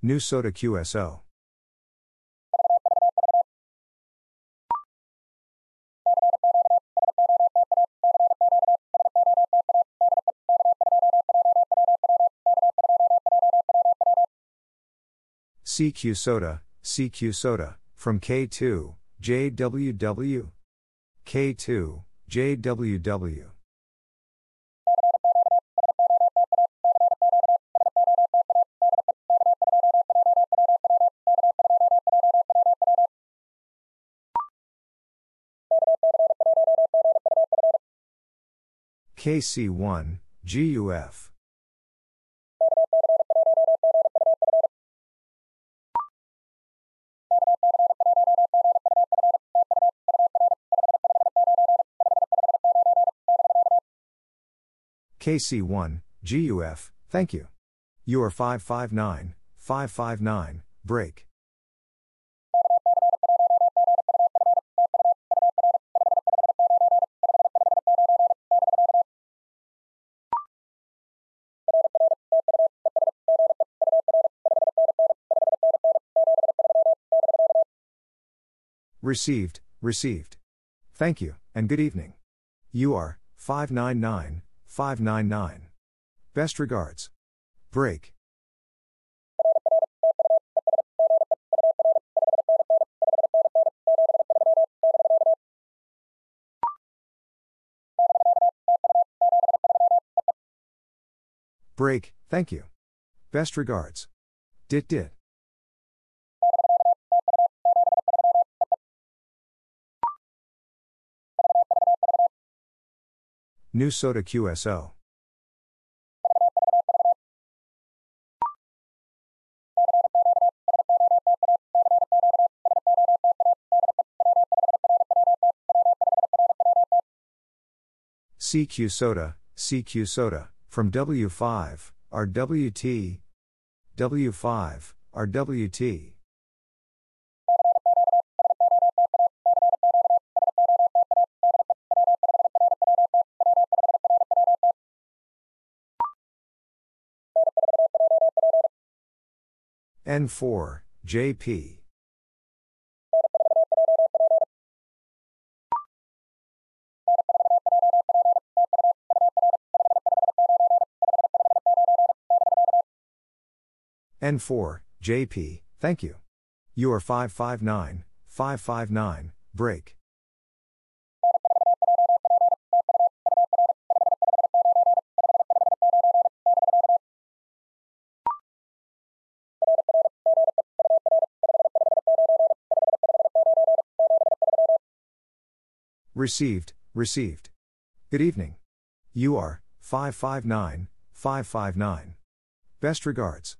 New SOTA QSO. CQ SOTA, CQ SOTA, from K2, JWW. K2, JWW. KC1, GUF. KC1, GUF, thank you. You are 559, 559, break. Received, received. Thank you, and good evening. You are 599, 599. Best regards. Break. Break, thank you. Best regards. Dit dit. New SOTA QSO. CQ SOTA, CQ SOTA, from W5, RWT. W5, RWT. N4, JP. N4, JP, thank you. You are 559, 559, break. Received, received. Good evening. You are 559, 559. Best regards.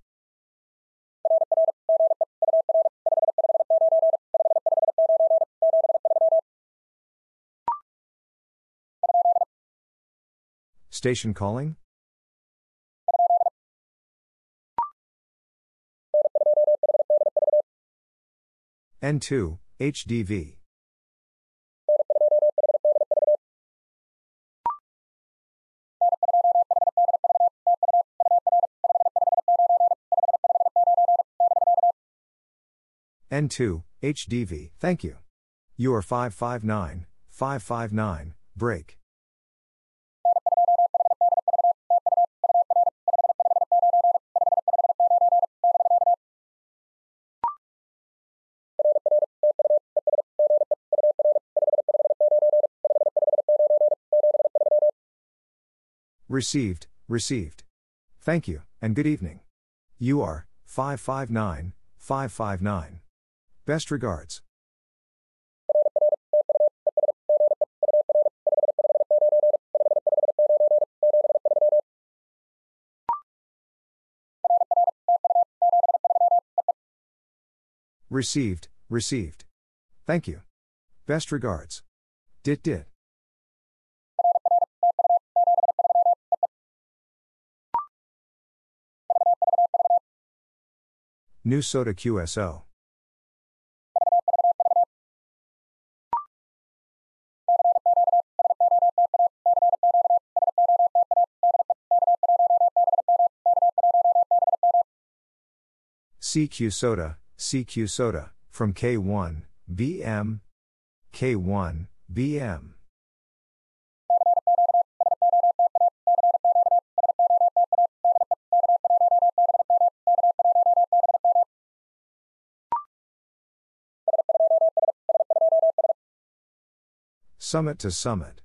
Station calling? N2, HDV. N2, HDV, thank you. You are 559, 559, break. Received, received. Thank you, and good evening. You are 559, 559. Best regards. Received, received. Thank you. Best regards. Dit dit. New SOTA QSO. CQ SOTA, CQ SOTA, from K1, BM, K1, BM. Summit to summit.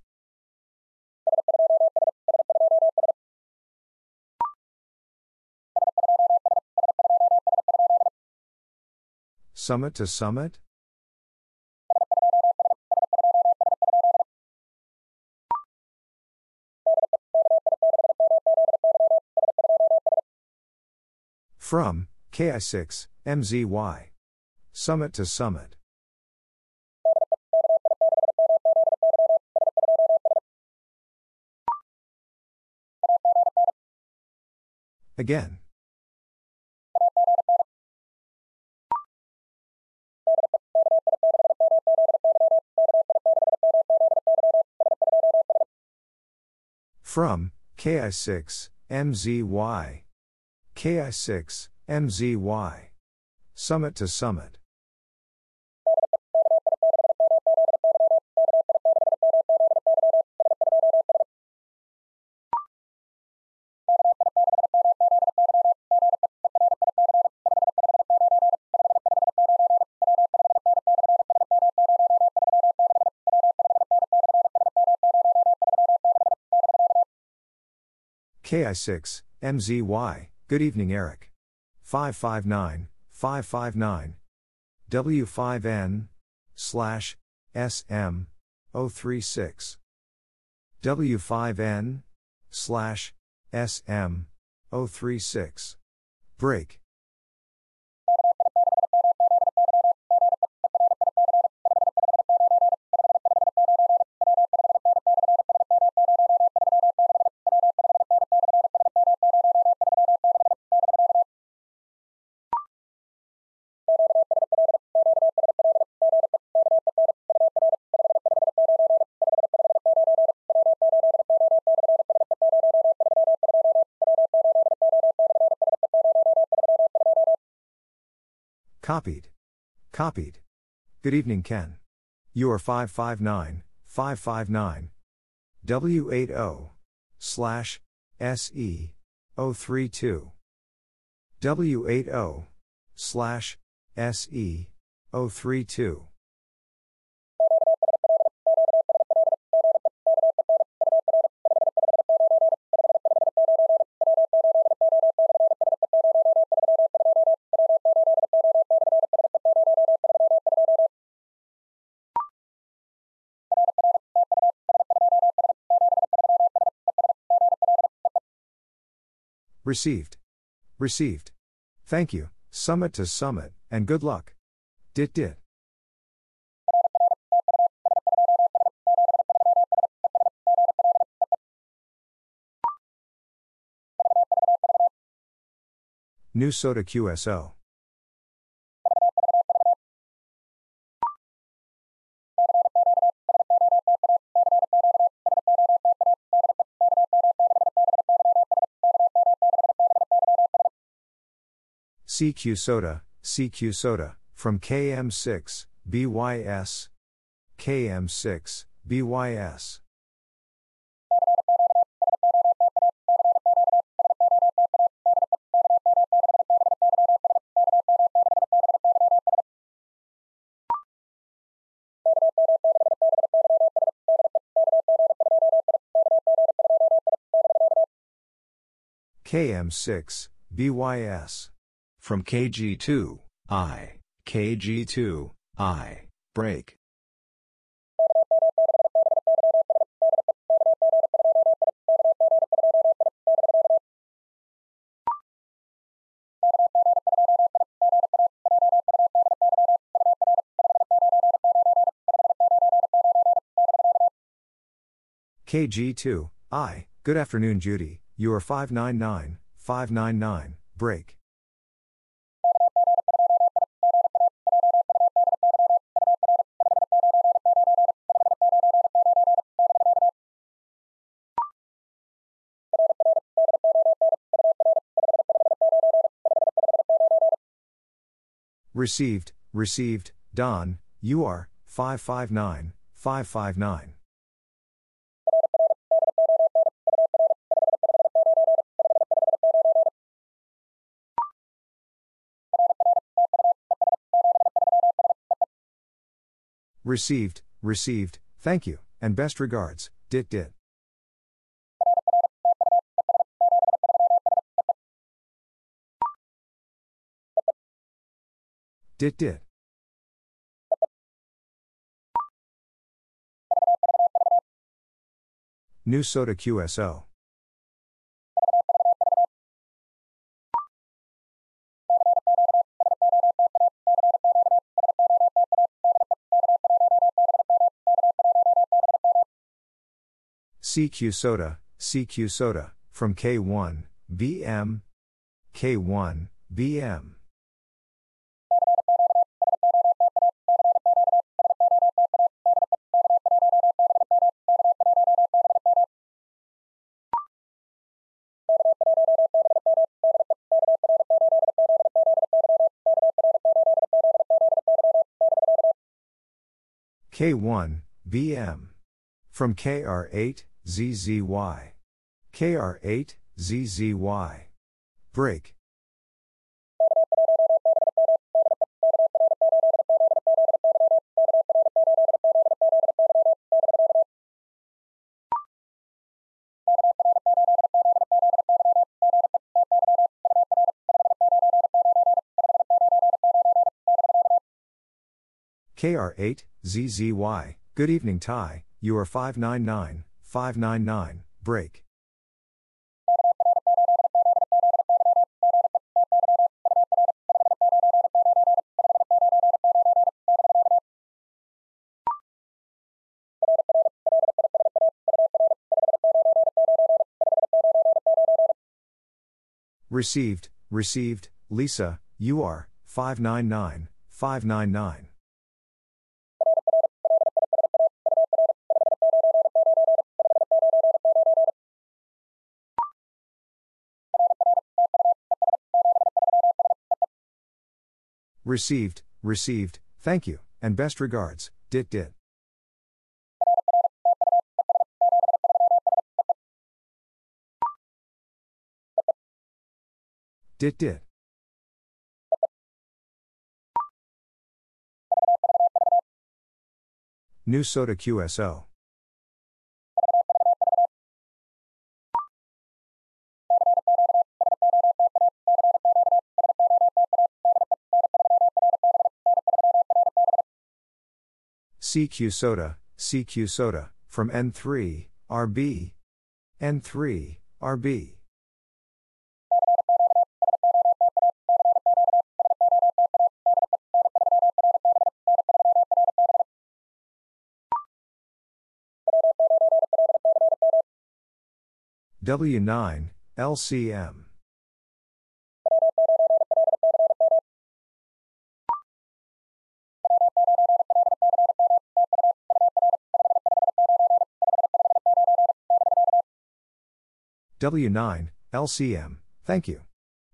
Summit to summit? From, KI6, MZY. Summit to summit. Again. From, KI6, MZY. KI6, MZY. Summit to summit. KI6, MZY, good evening, Eric. 559, 559. W5N, slash, SM, 036. W5N, slash, SM, 036. Break. Copied. Copied. Good evening, Ken. You are 559, 559. W80, slash, SE, 032. W80, slash, SE, 032. Received. Received. Thank you, summit to summit, and good luck. Dit dit. New SOTA QSO. CQ SOTA, CQ SOTA, from KM6, BYS. KM6, BYS. KM6, BYS. From KG2, I, KG2, I, break. KG2, I, good afternoon, Judy. You are 599, 599, break. Received, received, Don, you are 559, 559. Received, received, thank you, and best regards, Dit Dit. Dit Dit. New SOTA QSO. CQ SOTA, CQ SOTA, from K1, BM. K1, BM. K1, BM. From KR8, ZZY. KR8, ZZY. Break. KR8, ZZY, good evening Ty, you are 599, 599, break. Received, received, Lisa, you are 599, 599. Received, received, thank you, and best regards, Dit Dit. Dit Dit. New SOTA QSO. CQ SOTA, CQ SOTA, from N3, RB. N3, RB. W9, LCM. W9, LCM, thank you.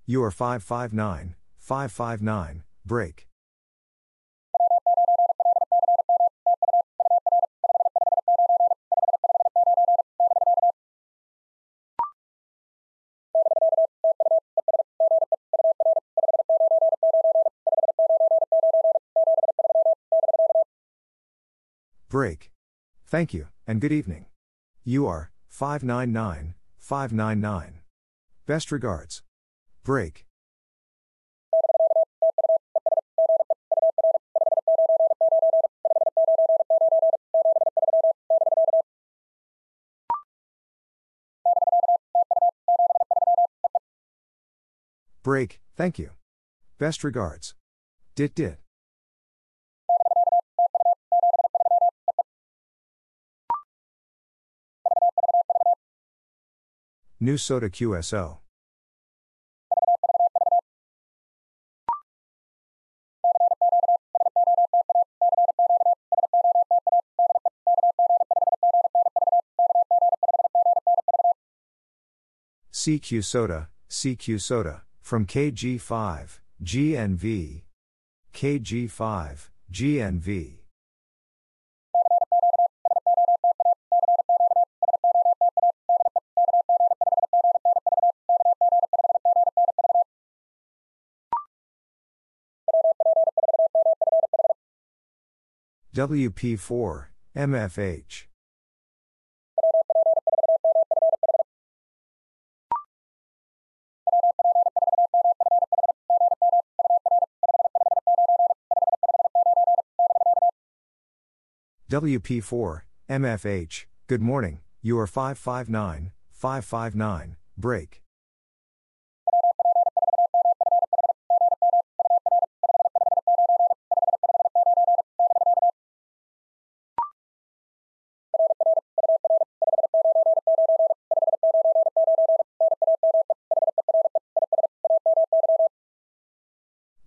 You are 559, 559, break. Break. Thank you, and good evening. You are 599, 599. Best regards. Break. Break, thank you. Best regards. Dit dit. New SOTA QSO. CQ SOTA, CQ SOTA, from KG5, GNV. KG5, GNV. WP4, MFH. WP4, MFH, good morning, you are 559, 559, break.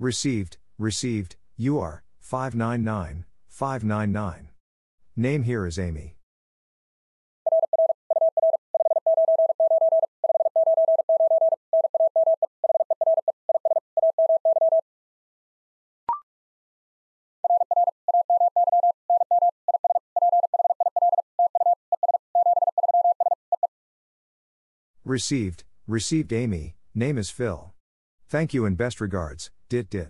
Received, received, you are 599, 599. Name here is Amy. Received, received Amy, name is Phil. Thank you and best regards, dit dit.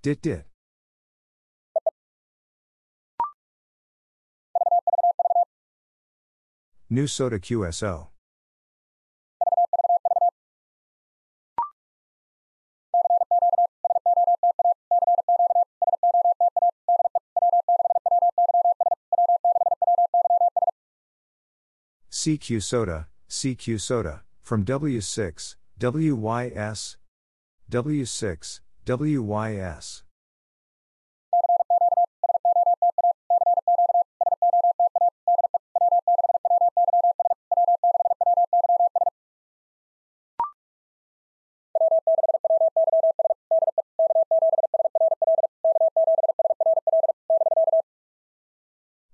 Dit dit. New SOTA QSO. CQ SOTA, CQ SOTA, from W6, WYS, W6, WYS.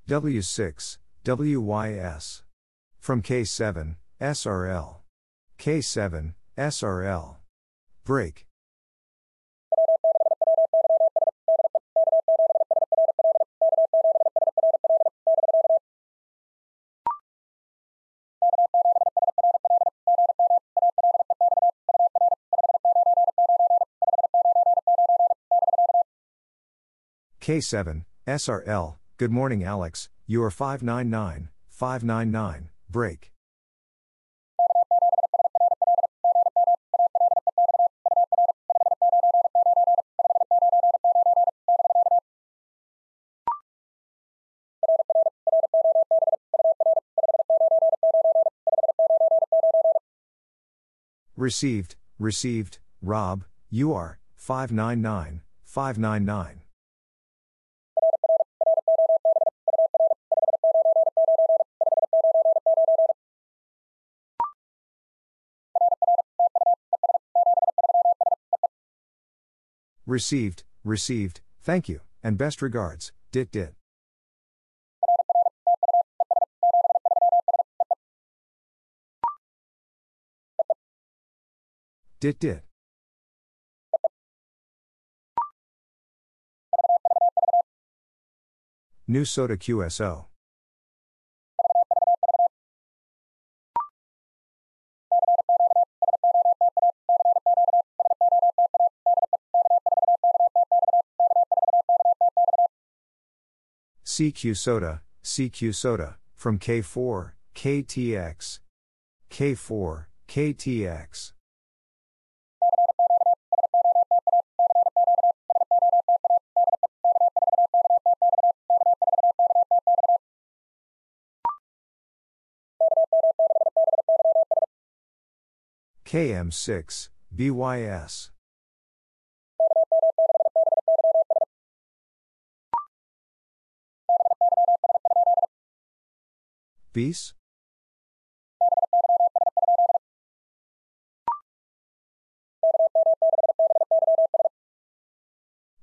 W6, WYS. From K7, SRL. K7, SRL. Break. K7, SRL, good morning Alex, you are 599, 599, break. Received, received, Rob, you are 599, 599. Received, received, thank you, and best regards, dit dit. Dit dit. New SOTA QSO. CQ SOTA, CQ SOTA, from K4, KTX. K4, KTX. KM6, BYS. Bis?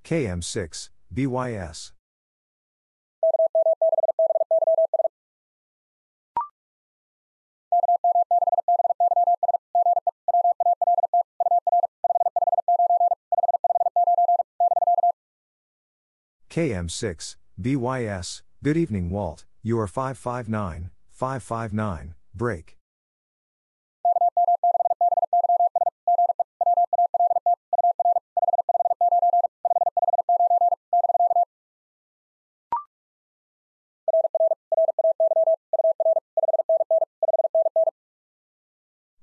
KM6, BYS. KM6, BYS, good evening, Walt. You are 559, 559, break.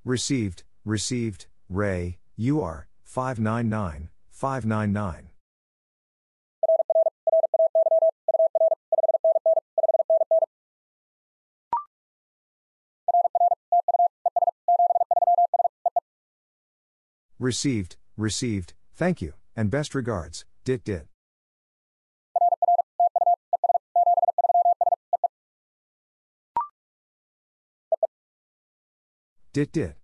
Received, received, Ray, you are 599, 599. Received, received, thank you, and best regards, Dit Dit. Dit Dit.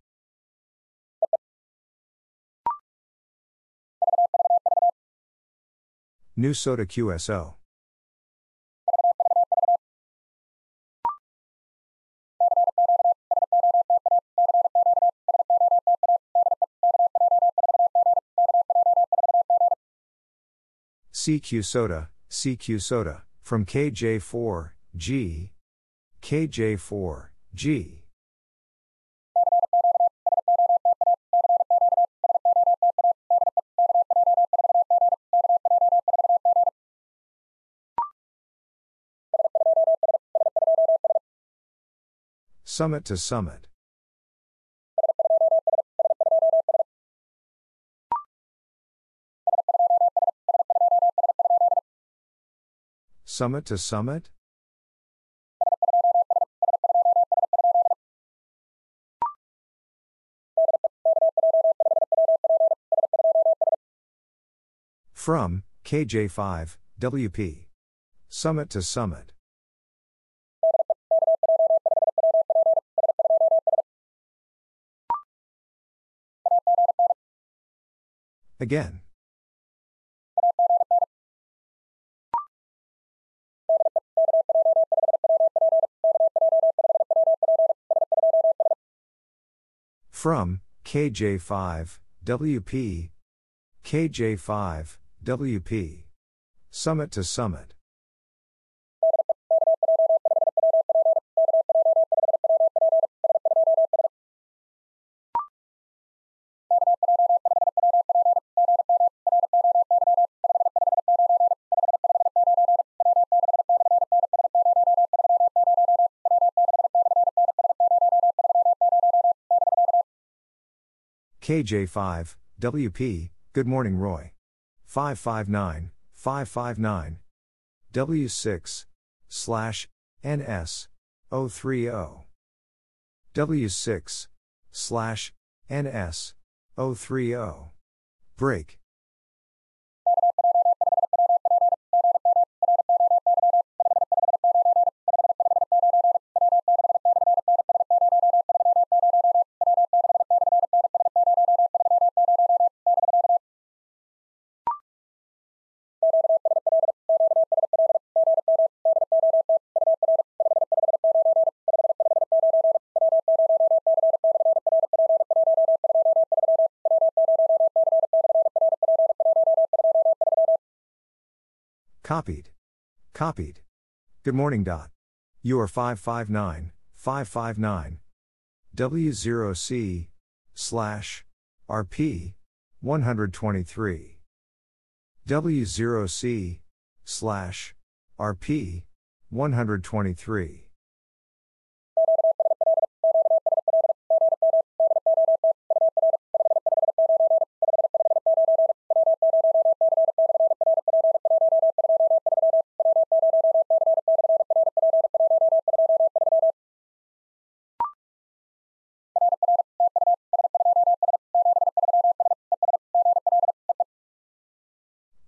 New SOTA QSO. CQ SOTA, CQ SOTA, from KJ4, G. KJ4, G. Summit to summit. Summit to summit? From, KJ5, WP. Summit to summit. Again. From, KJ5, WP. KJ5, WP. Summit to summit. KJ5, WP, Good Morning Roy. 559, 559. W6, slash, NS, 030. W6, slash, NS, 030. Break. Copied. Copied. Good morning, Dot. You are 559, 559. W0C, slash, RP, 123. W0C, slash, RP, 123.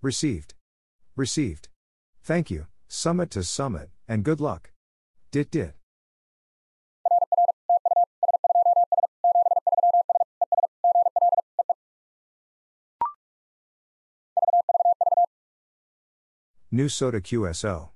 Received. Received. Thank you, summit to summit, and good luck. Dit dit. New SOTA QSO.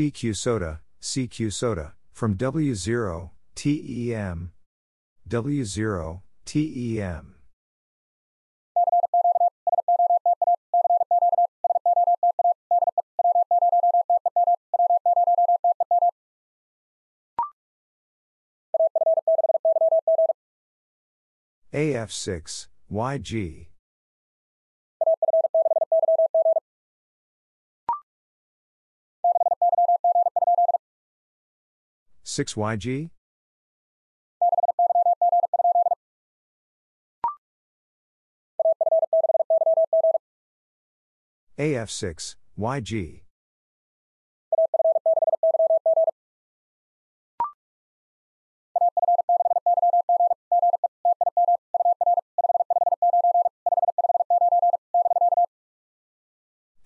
CQ SOTA, CQ SOTA, from W0, TEM. W0, TEM. AF6, YG. Six YG? AF6, YG.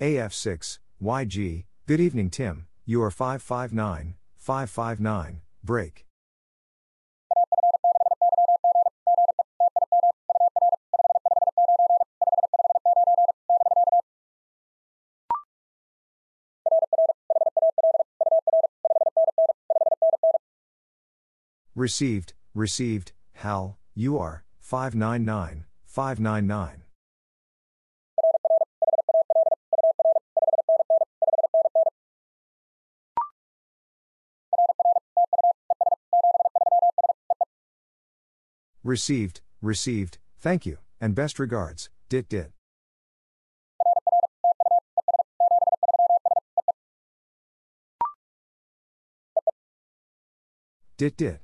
AF6, YG, good evening Tim, you are 559, 559, break. Received, received, Hal, you are 599, 599. Received, received, thank you, and best regards, dit dit. Dit dit.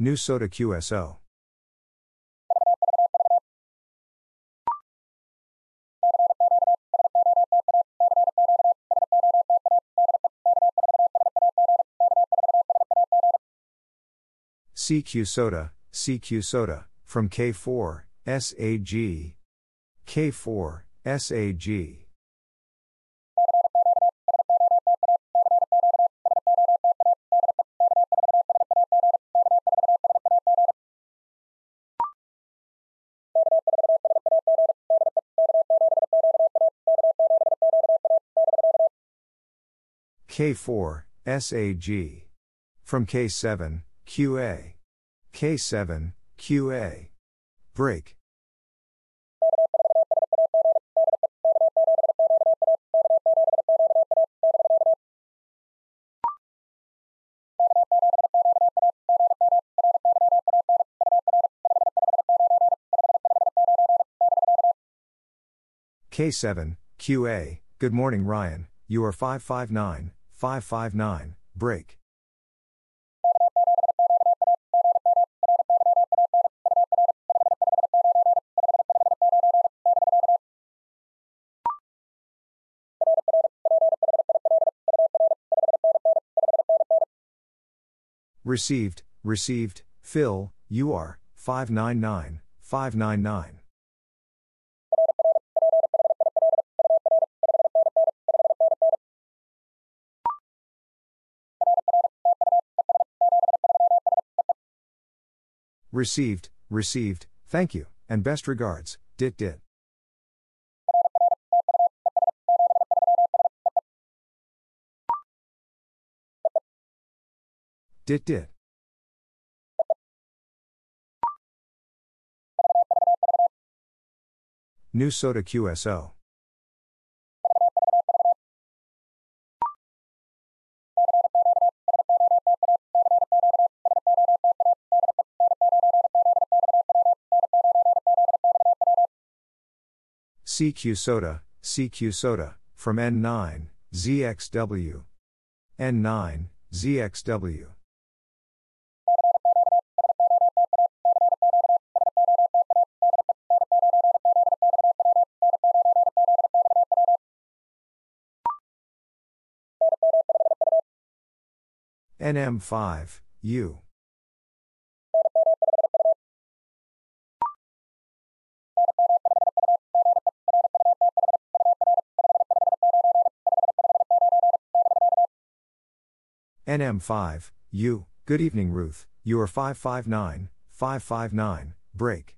New SOTA QSO. CQ SOTA, CQ SOTA, from K4, SAG. K4, SAG. K4, SAG. From K7, QA. K7, QA. Break. K7, QA, good morning Ryan, you are 559, 559, break. Received, received, Phil, you are 599, 599. Received, received, thank you, and best regards, dit dit. Dit dit. New SOTA QSO. CQ SOTA, CQ SOTA, from N9, ZXW. N9, ZXW. NM5, U. NM5, U. Good evening, Ruth. You are 559, 559, break.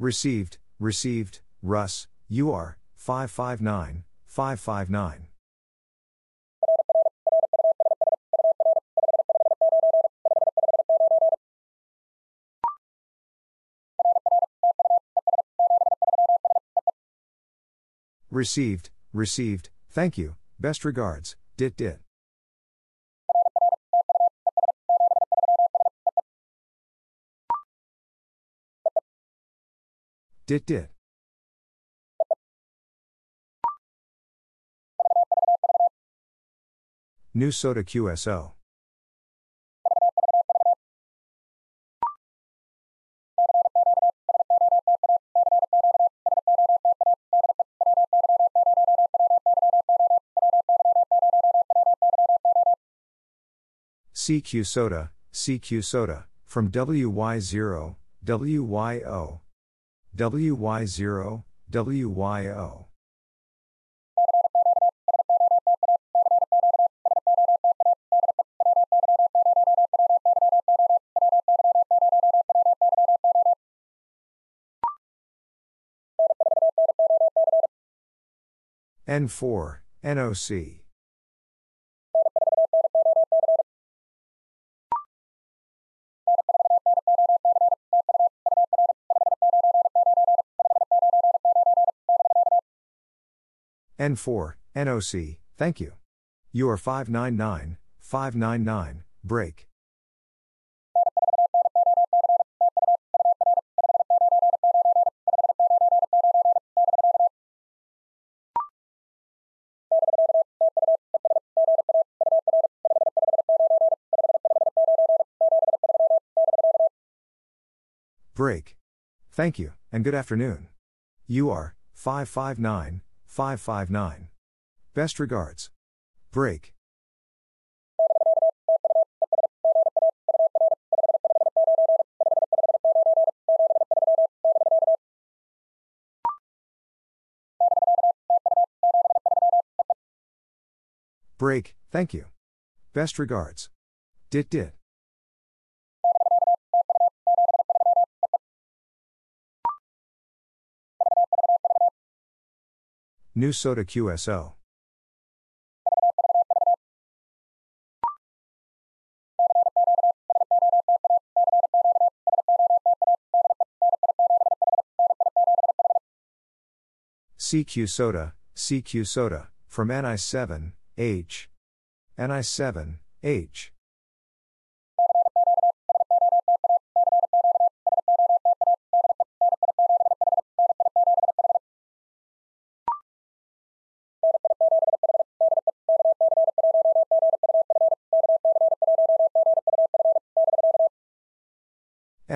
Received, received, Russ, you are 559, 559. Received, received, thank you, best regards, dit dit. Dit dit. New SOTA QSO. CQ SOTA, CQ SOTA, from WY0, WYO. WY0, WYO. N4, NOC. N4, NOC, thank you. You are 599, 599, break. Break. Thank you, and good afternoon. You are 559, 559. Best regards. Break. Break, thank you. Best regards. Dit dit. New SOTA QSO. CQ SOTA, CQ SOTA, from NI7, H. NI7, H.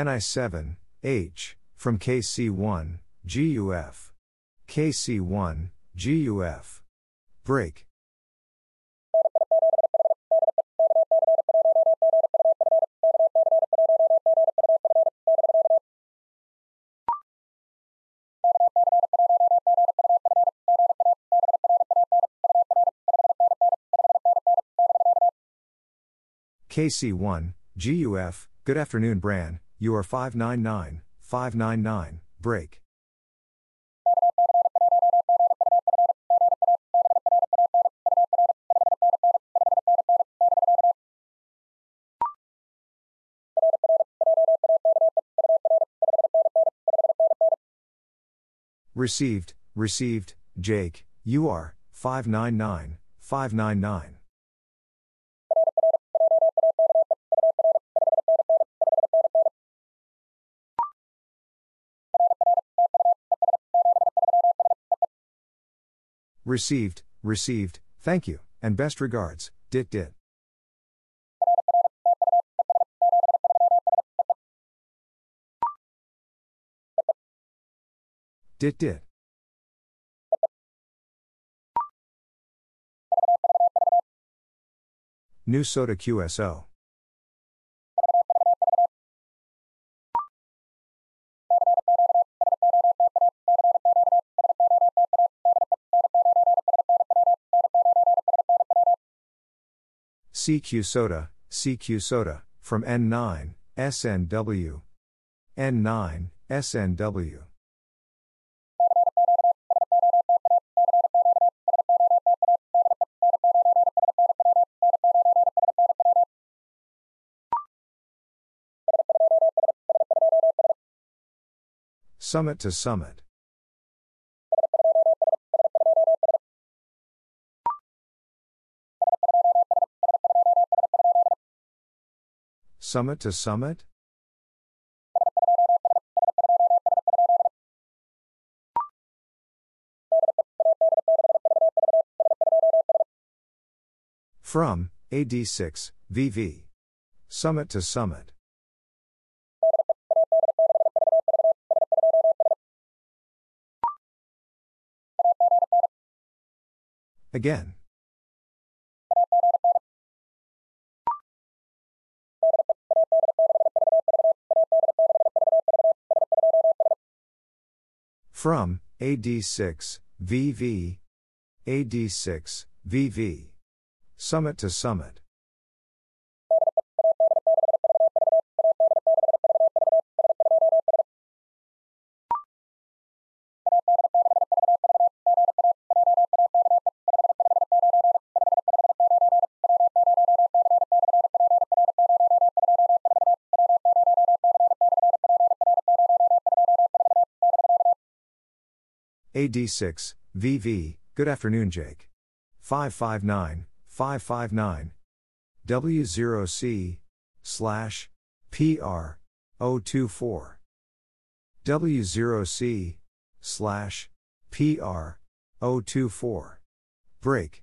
NI7, H, from KC1, GUF. KC1, GUF. Break. KC1, GUF, good afternoon, Bran, you are 599, 599, break. Received, received, Jake, you are 599, 599. Received, received, thank you, and best regards, dit dit. Dit dit. New SOTA QSO. CQ SOTA, CQ SOTA, from N9, SNW. N9, SNW. Summit to Summit. Summit to summit? From, AD6, VV. Summit to summit. Again. From, AD6, VV. AD6, VV. Summit to summit. AD6, VV, good afternoon, Jake. 559, 559, W0C, slash, PR, 024. W0C, slash, PR, 024. Break.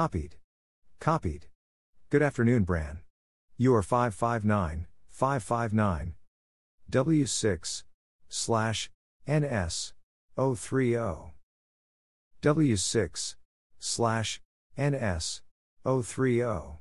Copied. Copied. Good afternoon, Bran. You are 559, 559, W6, slash, NS, 030. W6, slash, NS, 030.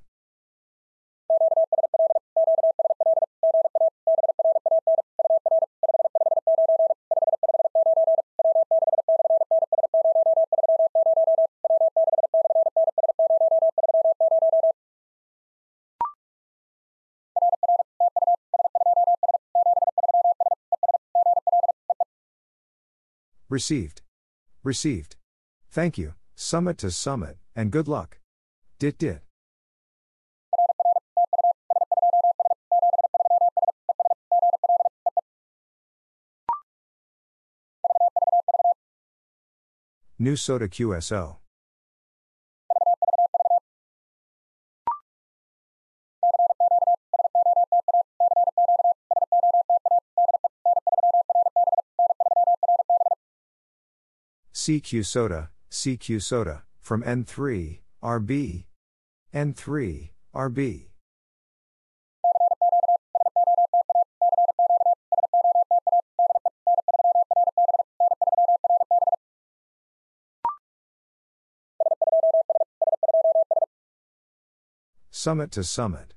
Received. Received. Thank you, summit to summit, and good luck. Dit dit. New SOTA QSO. CQ SOTA, CQ SOTA, from N3, RB. N3, RB. Summit to summit.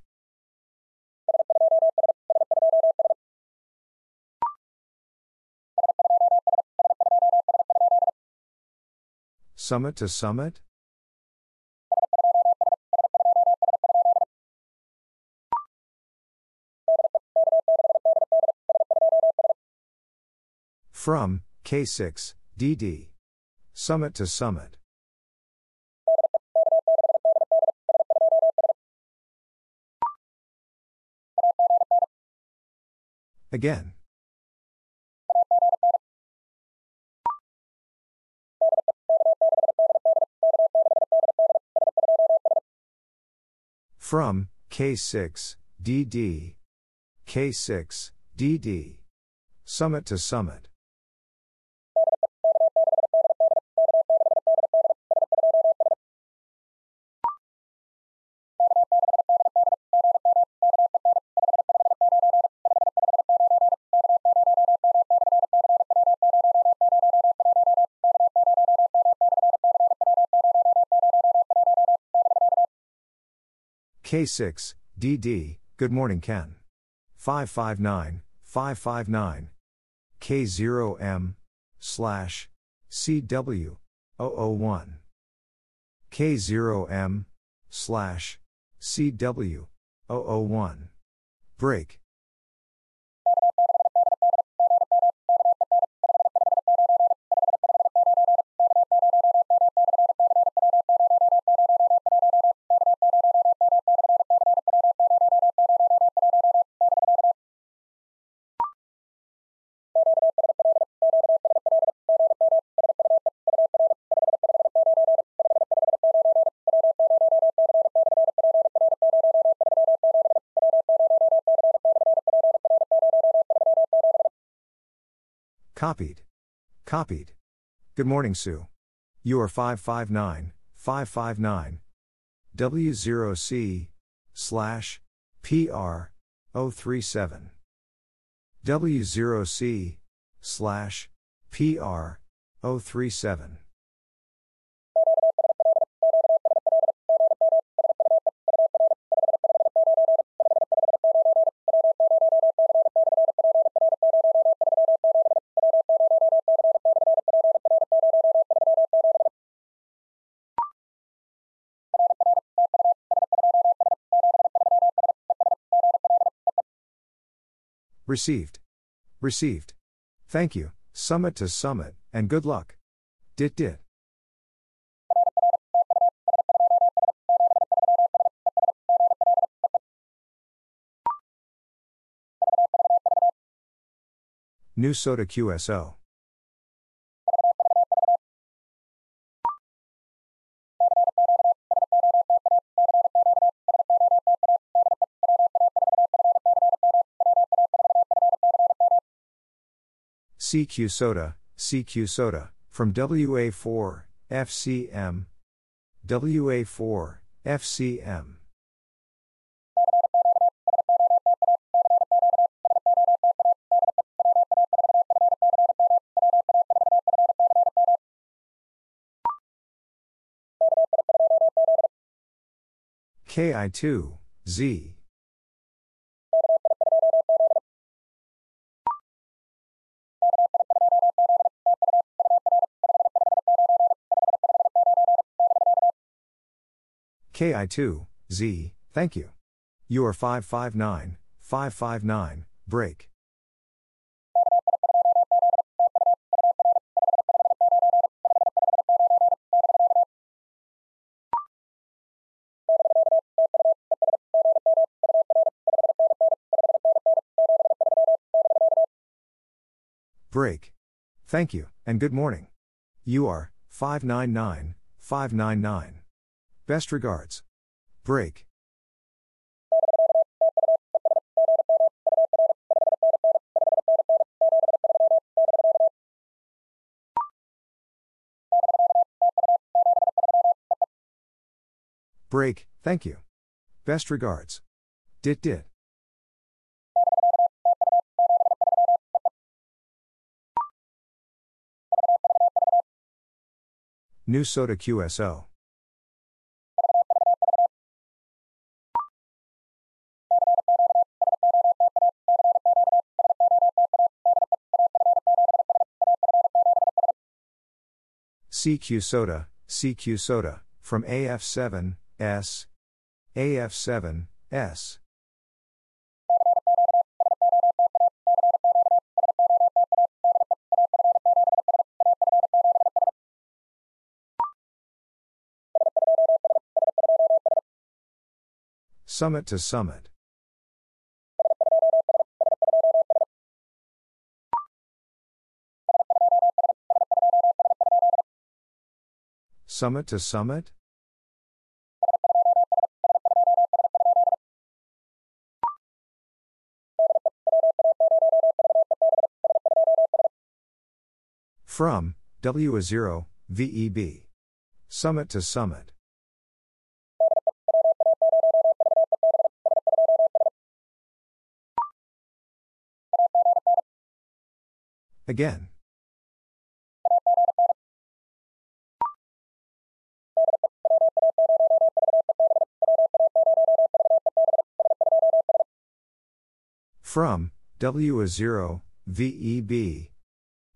Summit to summit? From, K6, DD. Summit to summit. Again. From, K6, DD. K6, DD. Summit to summit. K6, DD, good morning, Ken. 559, 559 K0M slash CW 001 K0M slash CW 001 Break Copied. Copied. Good morning, Sue. You are 559, 559. W0C, slash, PR, 037. W0C, slash, PR, 037. Received. Received. Thank you, summit to summit, and good luck. Dit dit. New SOTA QSO. CQ SOTA, CQ SOTA, from WA4, FCM. WA4, FCM. KI2, Z. KI2, Z, thank you. You are 559, 559, break. Break. Thank you, and good morning. You are 599, 599. Best regards. Break. Break, thank you. Best regards. Dit dit. New SOTA QSO. CQ SOTA, CQ SOTA, from AF7, S. AF7, S. Summit to summit. Summit to summit? From, W0, VEB. Summit to summit. Again. From, W is 0, VEB.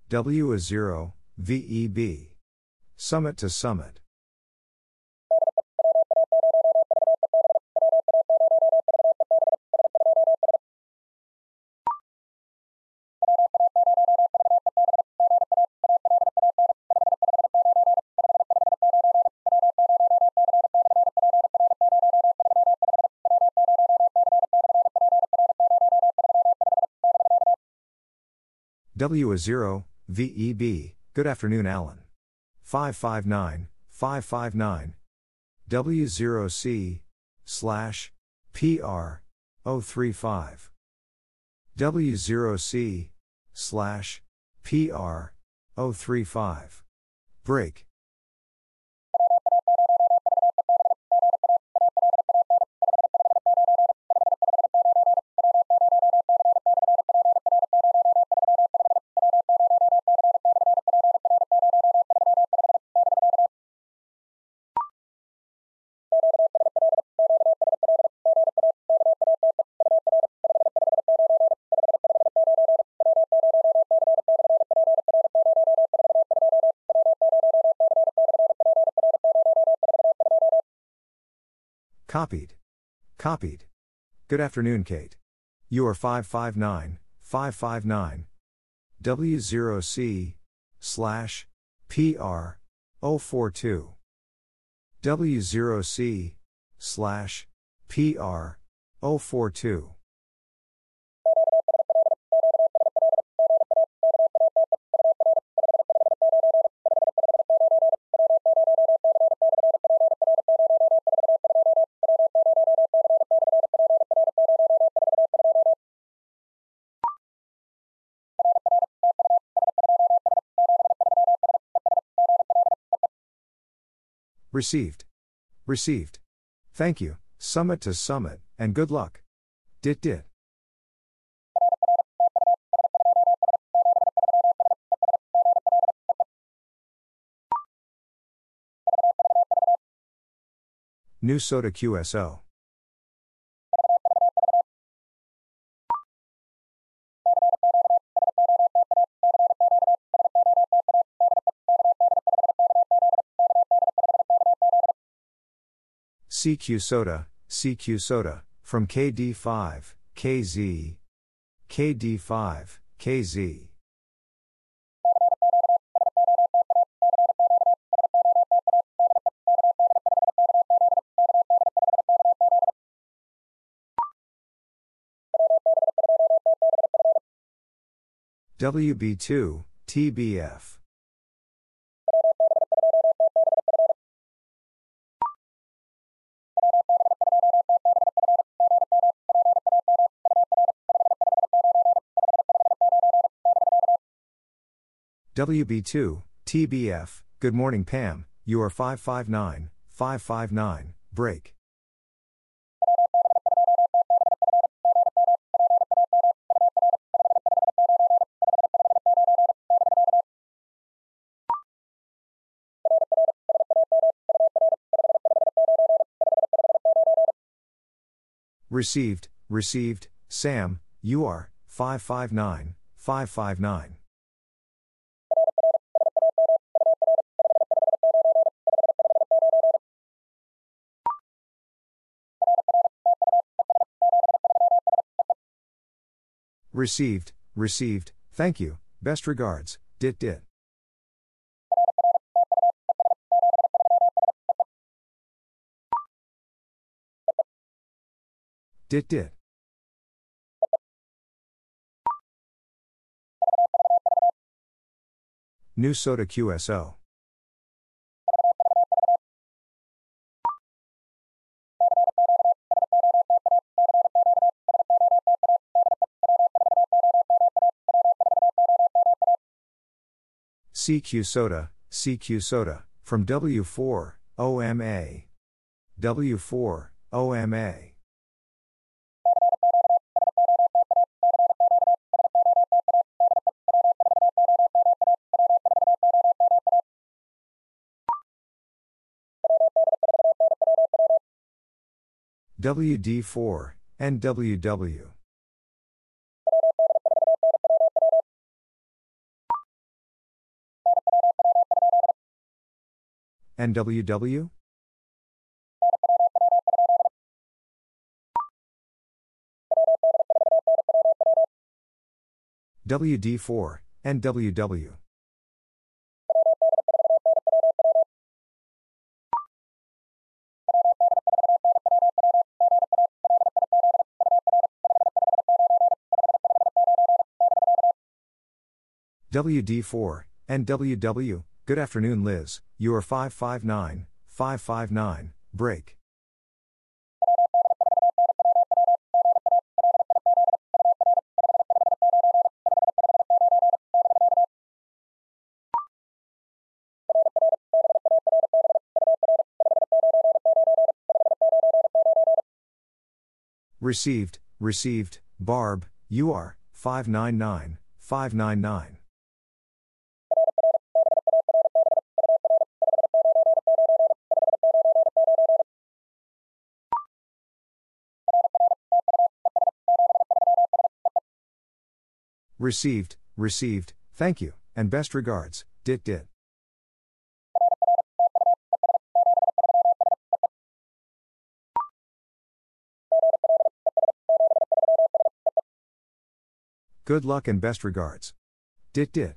W is 0, VEB. Summit to summit. W is 0, VEB. Good afternoon, Alan. 559, 559. W0C, slash, PR, 035. W0C, slash, PR, 035. Break. Copied. Copied. Good afternoon, Kate. You are 559, 559. W0C, slash, PR, 042. W0C, slash, PR, 042. Received. Received. Thank you, summit to summit, and good luck. Dit dit. New SOTA QSO. CQ SOTA, CQ SOTA, from KD5, KZ. KD5, KZ. WB2, TBF. WB2, TBF, good morning Pam, you are 559, 559, break. Received, received, Sam, you are 559, 559. Received, received, thank you, best regards, dit dit. Dit dit. New SOTA QSO. CQ SOTA, CQ SOTA, from W4, OMA. W4, OMA. WD4, NWW. NWW? WD4, NWW. WD4, NWW, good afternoon Liz, you are 559, 559, break. Received, received, Barb, you are 599, 599. Received, received, thank you, and best regards, dit dit. Good luck and best regards. Dit dit.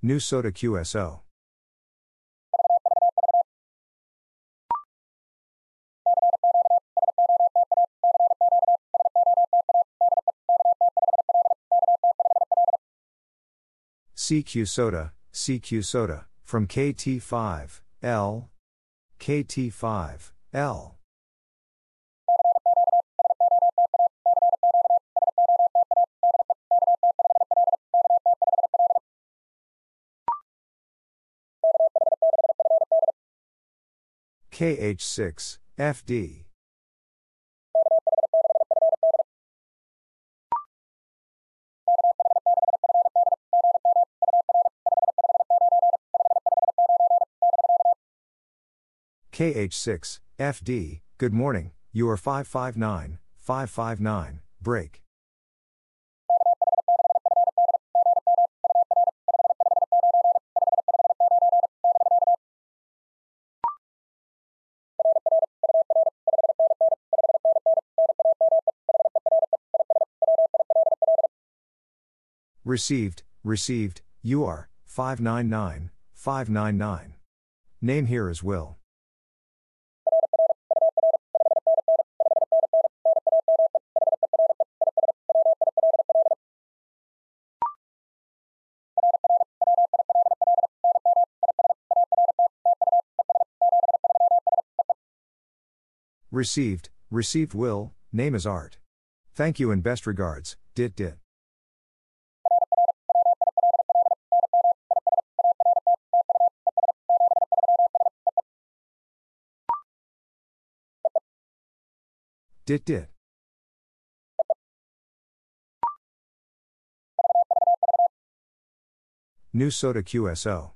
New SOTA QSO. CQ SOTA, CQ SOTA, from KT5, L. KT5, L. KH6, FD. KH6, FD, good morning, you are 559, 559, break. Received, received, you are 599, 599. Name here is Will. Received, received will, name is Art. Thank you and best regards, dit dit. Dit dit. New SOTA QSO.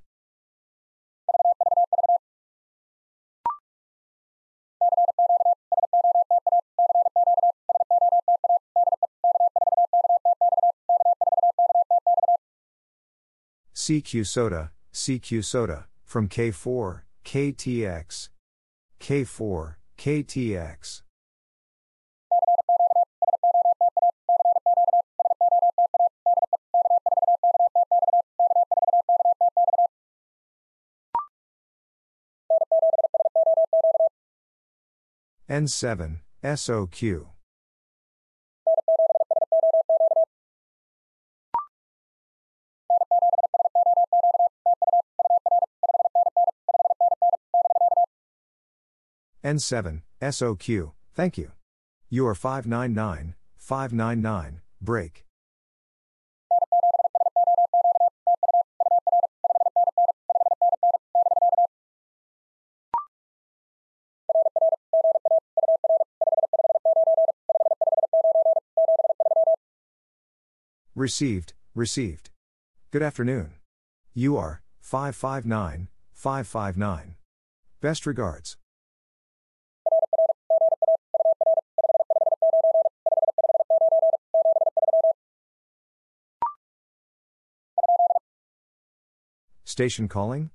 CQ SOTA, CQ SOTA, from K4, KTX. K4, KTX. N7, SOQ. N7, SOQ, thank you. You are 599, 599, break. Received, received. Good afternoon. You are 559, 559. Best regards. Station calling?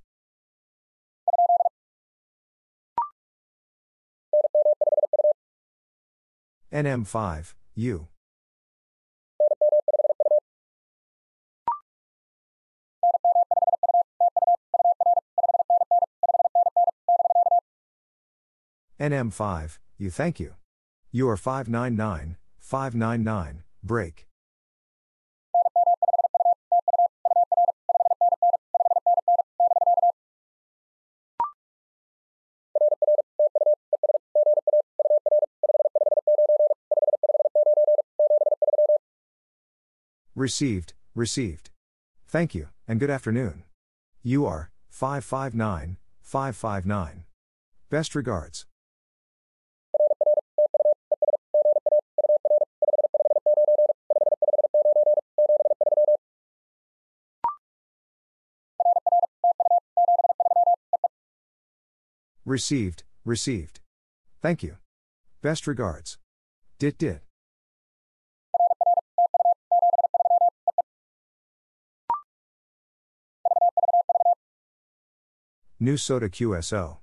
NM5, U. NM5, you thank you. You are 599, 599, break. Received, received. Thank you, and good afternoon. You are 559, 559. Best regards. Received, received. Thank you. Best regards. Dit dit. New SOTA QSO.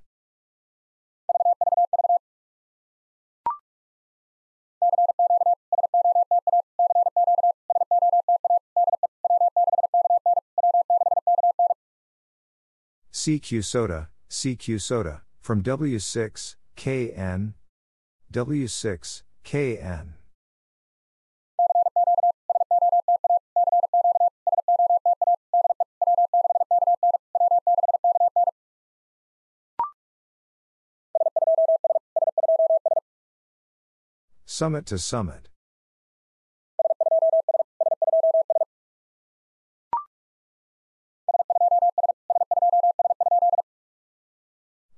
CQ SOTA, CQ SOTA, from W6, KN, W6, KN. Summit to summit.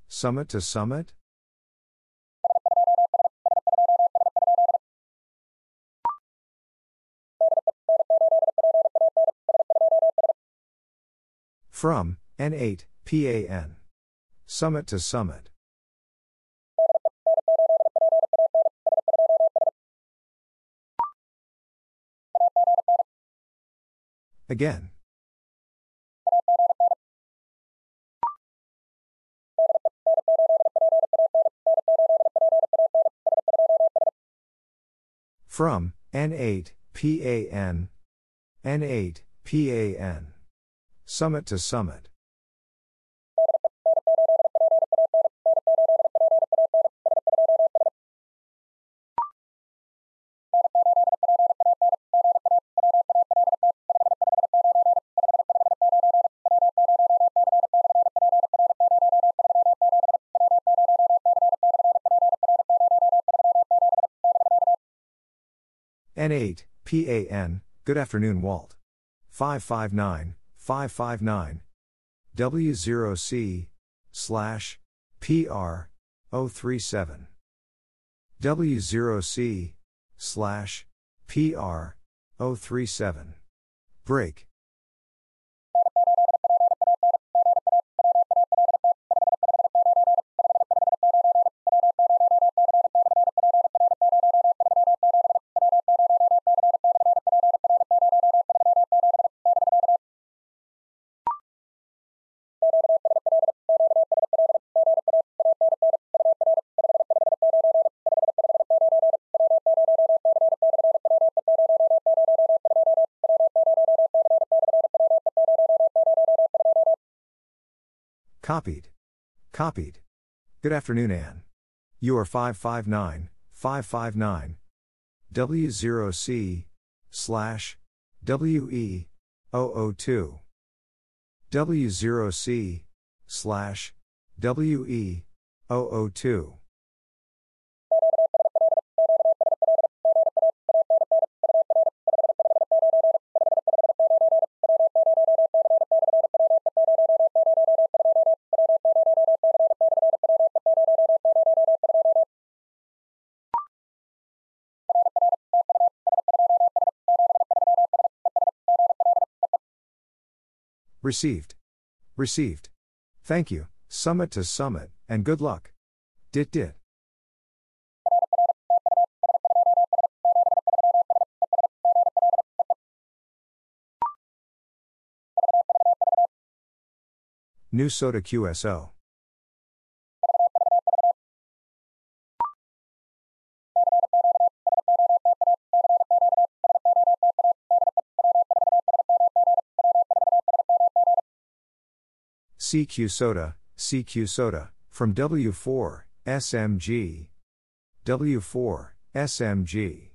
Summit to summit? From, N8, PAN. Summit to summit. Again. From, N8, PAN. N8, PAN. Summit to summit. N8, PAN, good afternoon, Walt. 559, 559, W0C, slash, PR, 037. W0C, slash, PR, 037. Break. Copied. Copied. Good afternoon, Anne. You are 559, 559. W0C, slash, WE, 002. W0C, slash, WE, 002. Received. Received. Thank you, summit to summit, and good luck. Dit dit. New SOTA QSO. CQ SOTA, CQ SOTA, from W4, SMG. W4, SMG.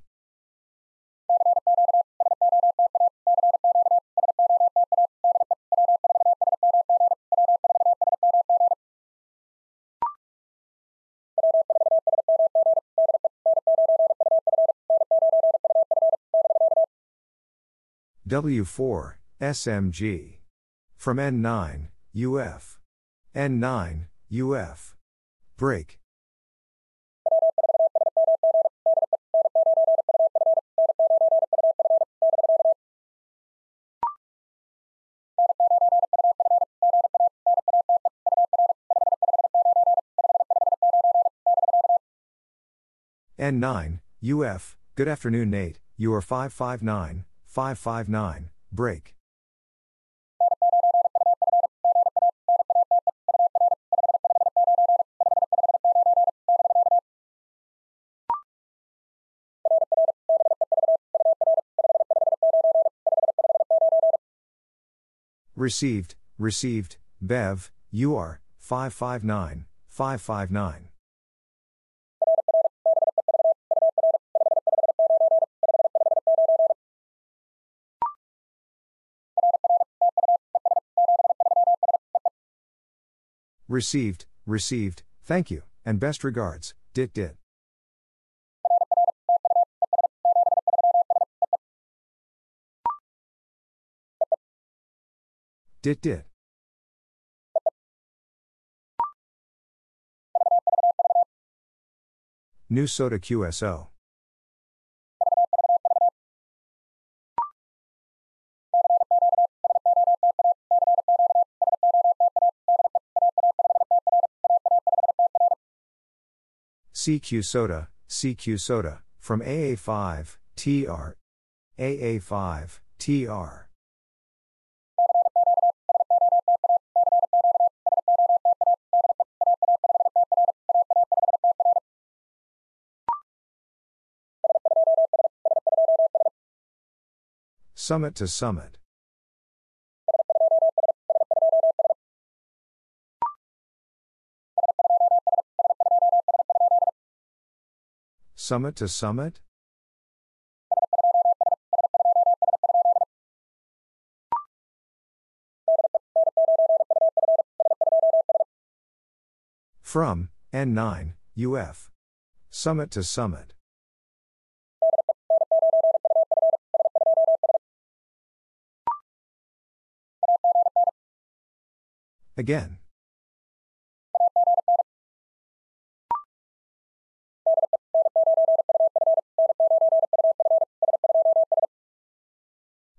W4, SMG. From N9, UF. N9, UF. Break. N9, UF, good afternoon, Nate. You are 559, 559, break. Received, received, Bev, you are 559, 559. Received, received, thank you, and best regards, Dit Dit. Dit Dit. New SOTA QSO. CQ SOTA, CQ SOTA, from AA5, TR. AA5, TR. Summit to summit. Summit to summit? From, N9, UF. Summit to summit. Again.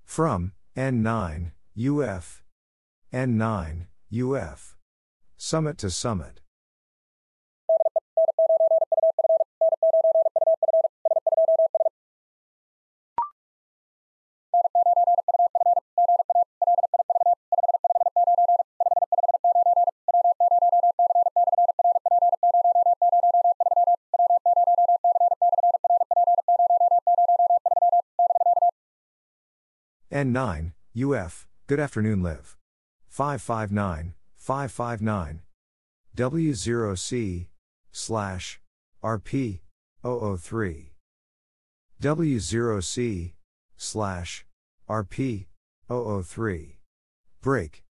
From, N9, UF. N9, UF. Summit to summit. N9, UF, good afternoon, live. 559, 559. W0C, slash, RP, 003. W0C, slash, RP, 003. Break.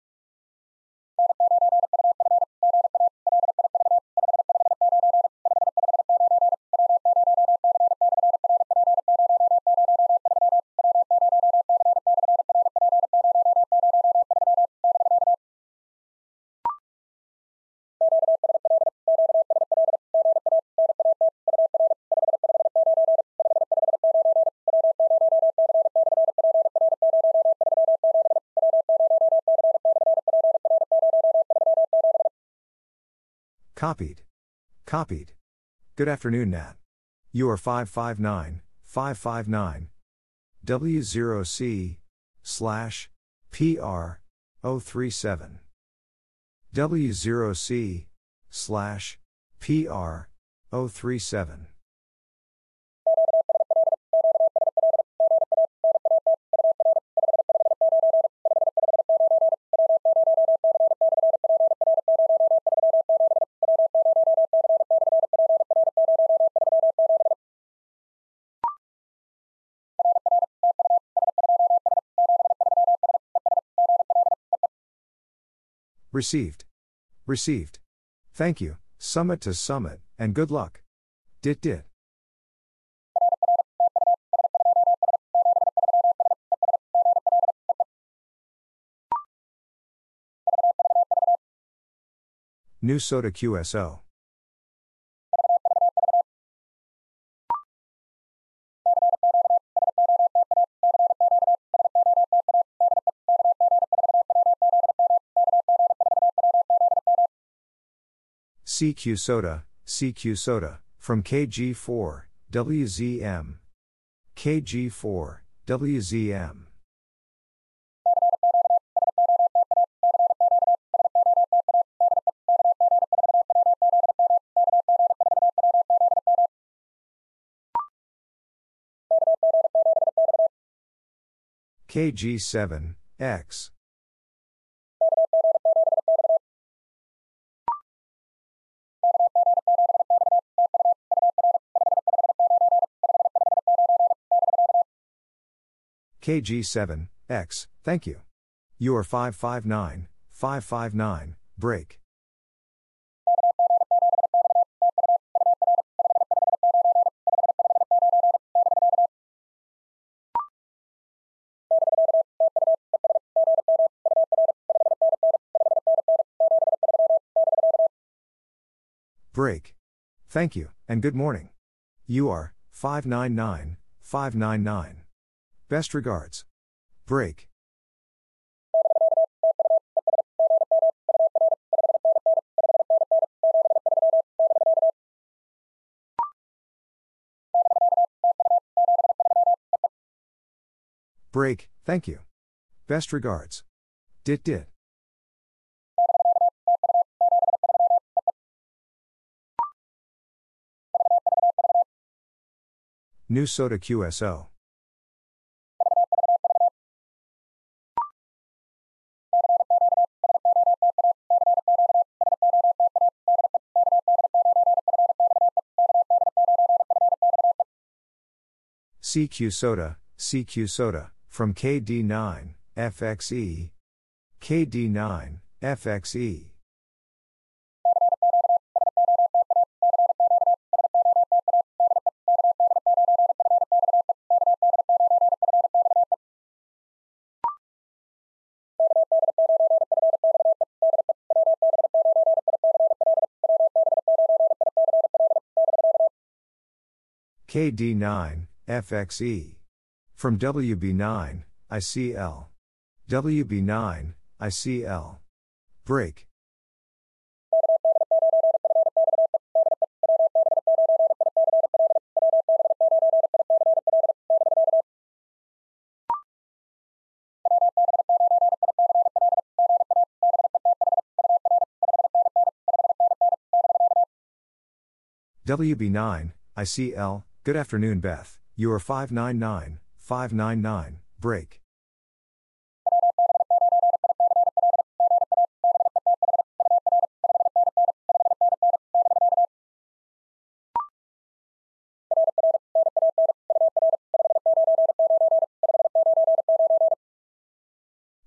Copied. Copied. Good afternoon, Nat. You are 559, 559. W0C, slash, PR, 037. W0C slash PR 037. Received. Received. Thank you, summit to summit, and good luck. Dit dit. New SOTA QSO. CQ SOTA, CQ SOTA, from KG4, WZM. KG4, WZM. KG7, X. KG7, X, thank you. You are 559, 559, break. Break. Thank you, and good morning. You are 599, 599. Best regards. Break. Break, thank you. Best regards. Dit dit. New SOTA QSO. CQ SOTA, CQ SOTA, from KD9, FXE. KD9, FXE. KD9, FXE. From WB9, ICL. WB9, ICL. Break. WB9, ICL, good afternoon, Beth. You are 599, 599, break.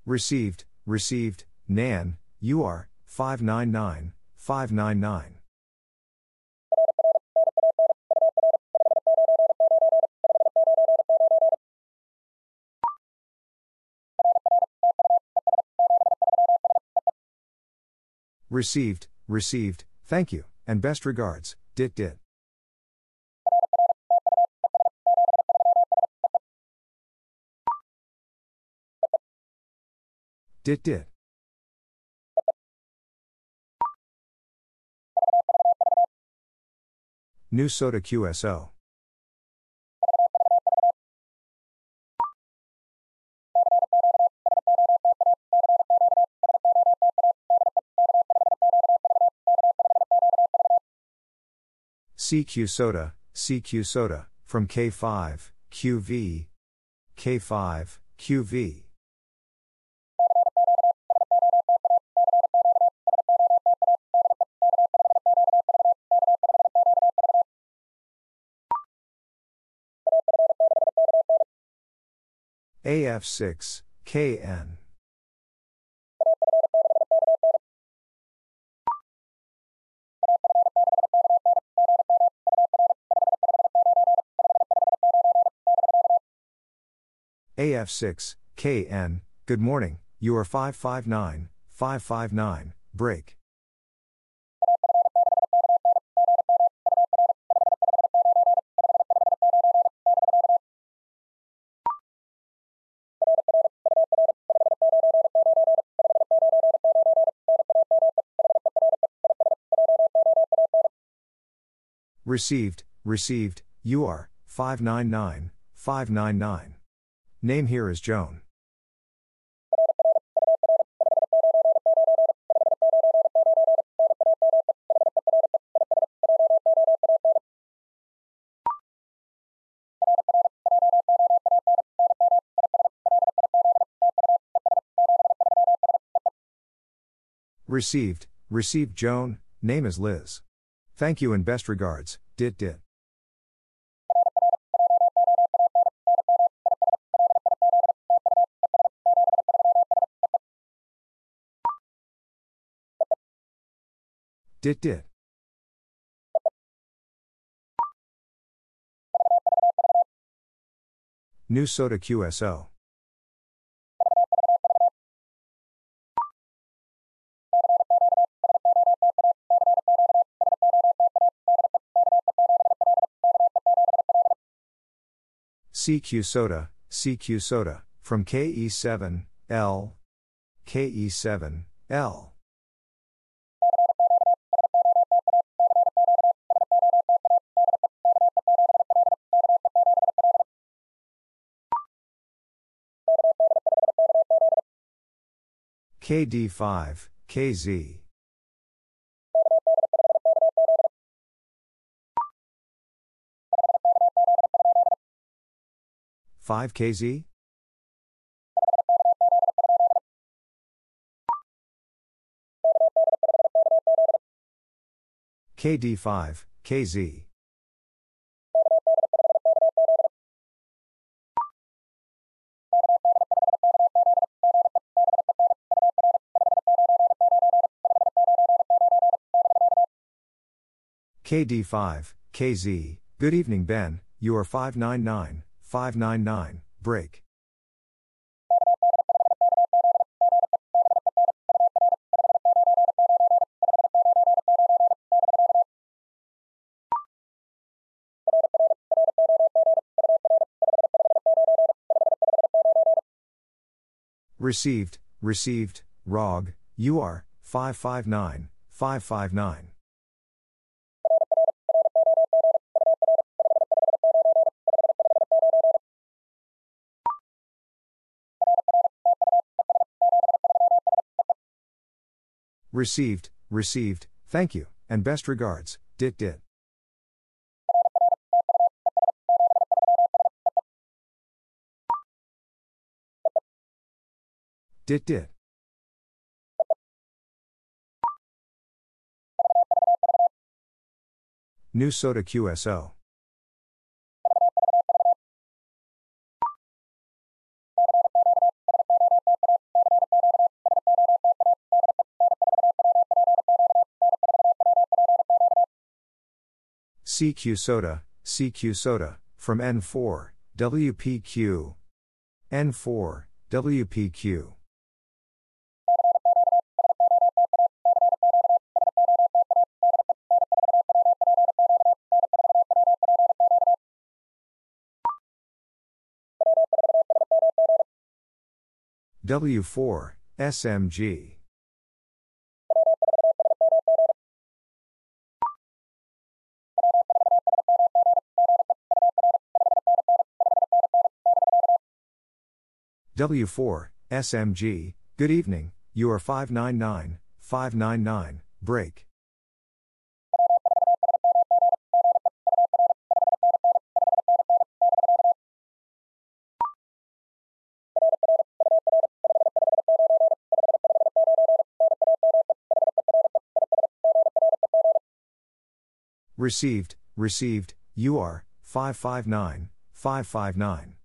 Received, received, Nan, you are 599, 599. Received, received, thank you, and best regards, dit dit. Dit dit. New SOTA QSO. CQ SOTA, CQ SOTA, from K5, QV, K5, QV. AF6, KN. AF6, KN, good morning, you are 559, 559, break. Received, received, you are 599, 599. Name here is Joan. Received, received Joan, name is Liz. Thank you and best regards, dit dit. Dit dit. New SOTA QSO. CQ SOTA, CQ SOTA, from KE7, L. KE7, L. KD5, KZ. Five KZ? KD5, KZ. KD5, KZ, good evening Ben, you are 599, 599, break. Received, received, ROG, you are 559, 559. Received, received, thank you, and best regards, dit dit. Dit dit. New SOTA QSO. CQ SOTA, CQ SOTA, from N4, WPQ. N4, WPQ. W4, SMG. W4, SMG, good evening, you are 599, 599, break. Received, received, you are, 559, 559.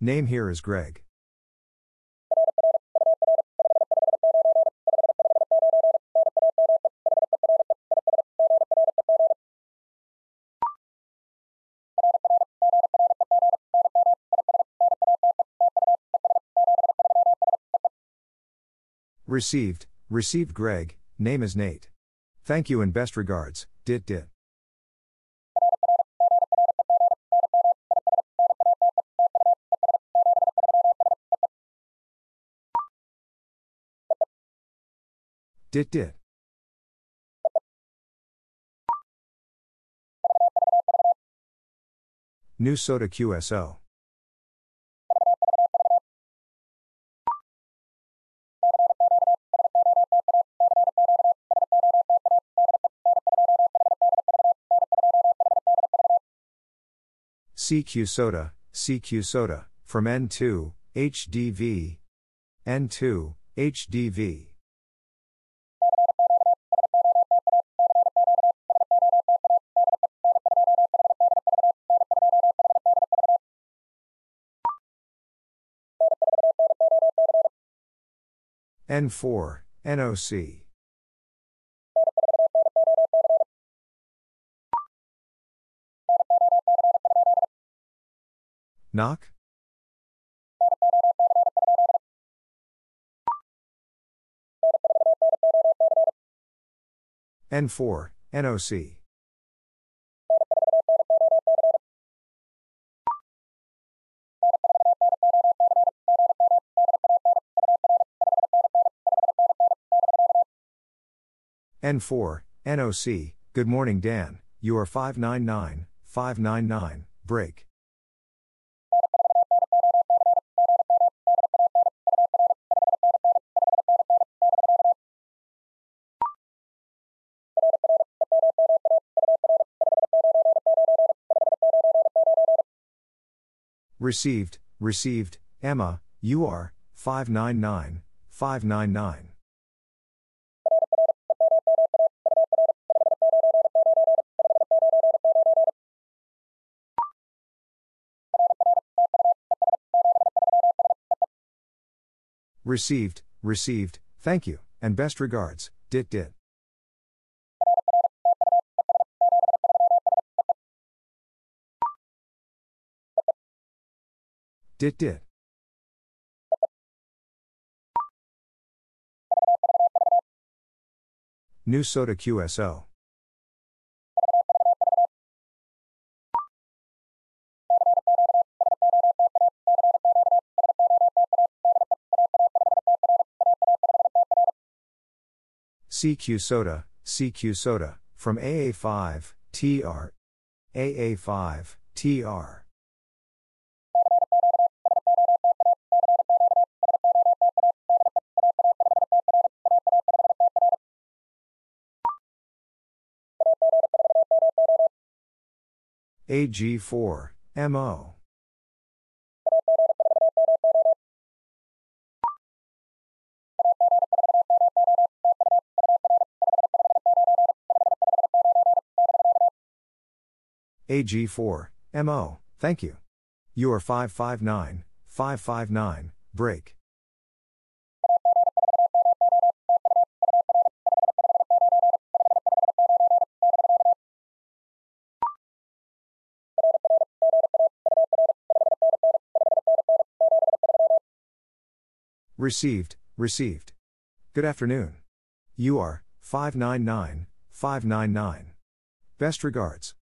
Name here is Greg. Received, received Greg, name is Nate. Thank you and best regards, dit dit. Dit dit. New SOTA QSO. CQ SOTA, CQ SOTA, from N2, HDV. N2, HDV. N4, NOC. Knock? N4, NOC. N4, NOC, good morning Dan, you are 599, 599, break. Received, received, Emma, you are 599, 599. Received, received, thank you, and best regards, dit dit. Dit dit. New SOTA QSO. CQ SOTA, CQ SOTA, from AA5, TR. AA5, TR. AG4, MO. AG4, MO, thank you. You are 559, 559, break. Received, received. Good afternoon. You are 599, 599. Best regards.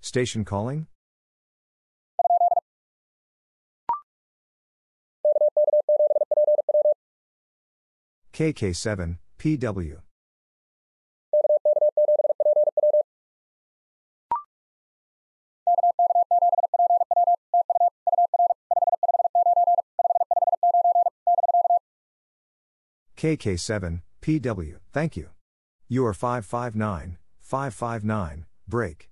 Station calling? KK7, PW. KK7, PW, thank you. You are 559, 559, break.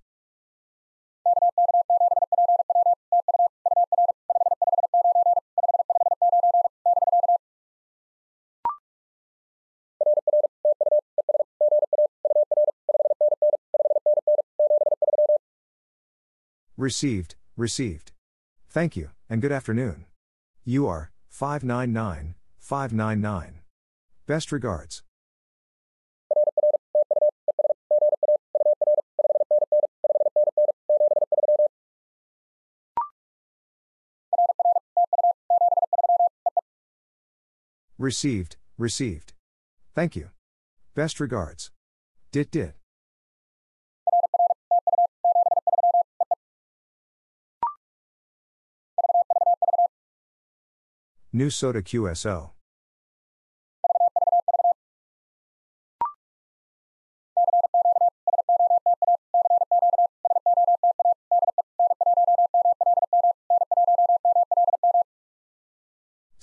Received, received. Thank you, and good afternoon. You are 599, 599. Best regards. Received, received. Thank you. Best regards. Dit dit. New SOTA QSO.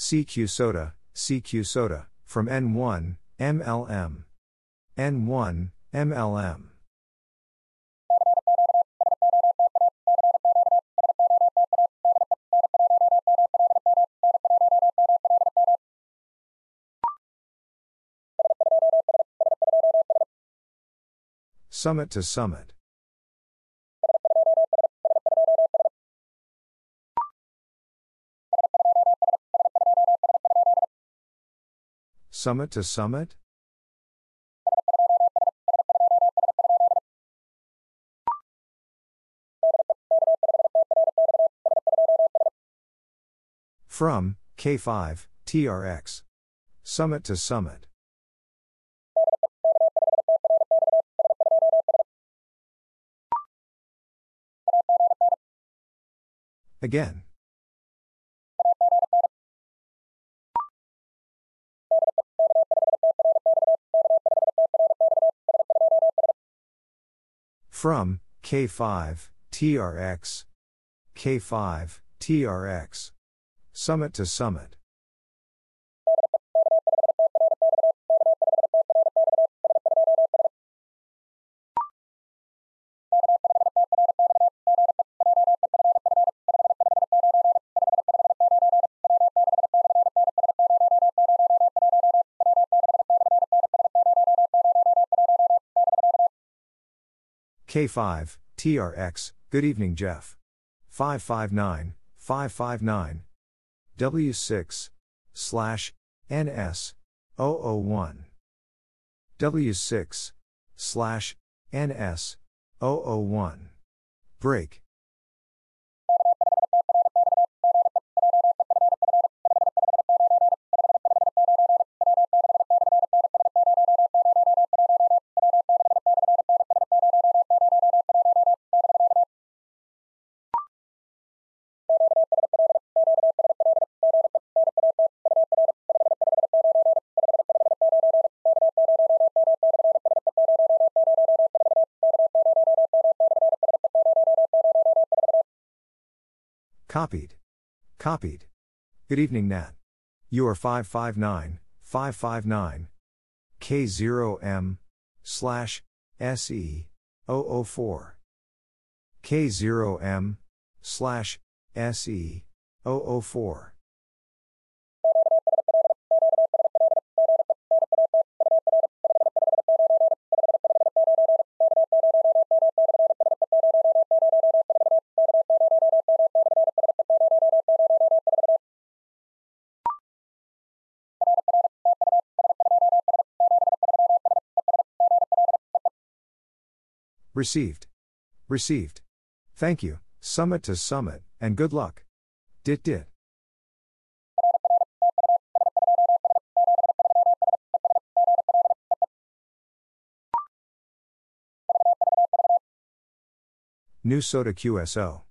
CQ SOTA, CQ SOTA, from N1, MLM. N1, MLM. Summit to summit. Summit to summit? From, K5, TRX. Summit to summit. Again. From, K5, TRX. K5, TRX. Summit to summit. K5, TRX, good evening, Jeff. 559, 559. W6, slash, NS, 001. W6, slash, NS, 001. Break. Copied. Copied. Good evening, Nat. You are 559, 559. K0M, slash, SE, 004. K0M, slash, SE, 004. Received. Received. Thank you, summit to summit, and good luck. Dit dit. New SOTA QSO.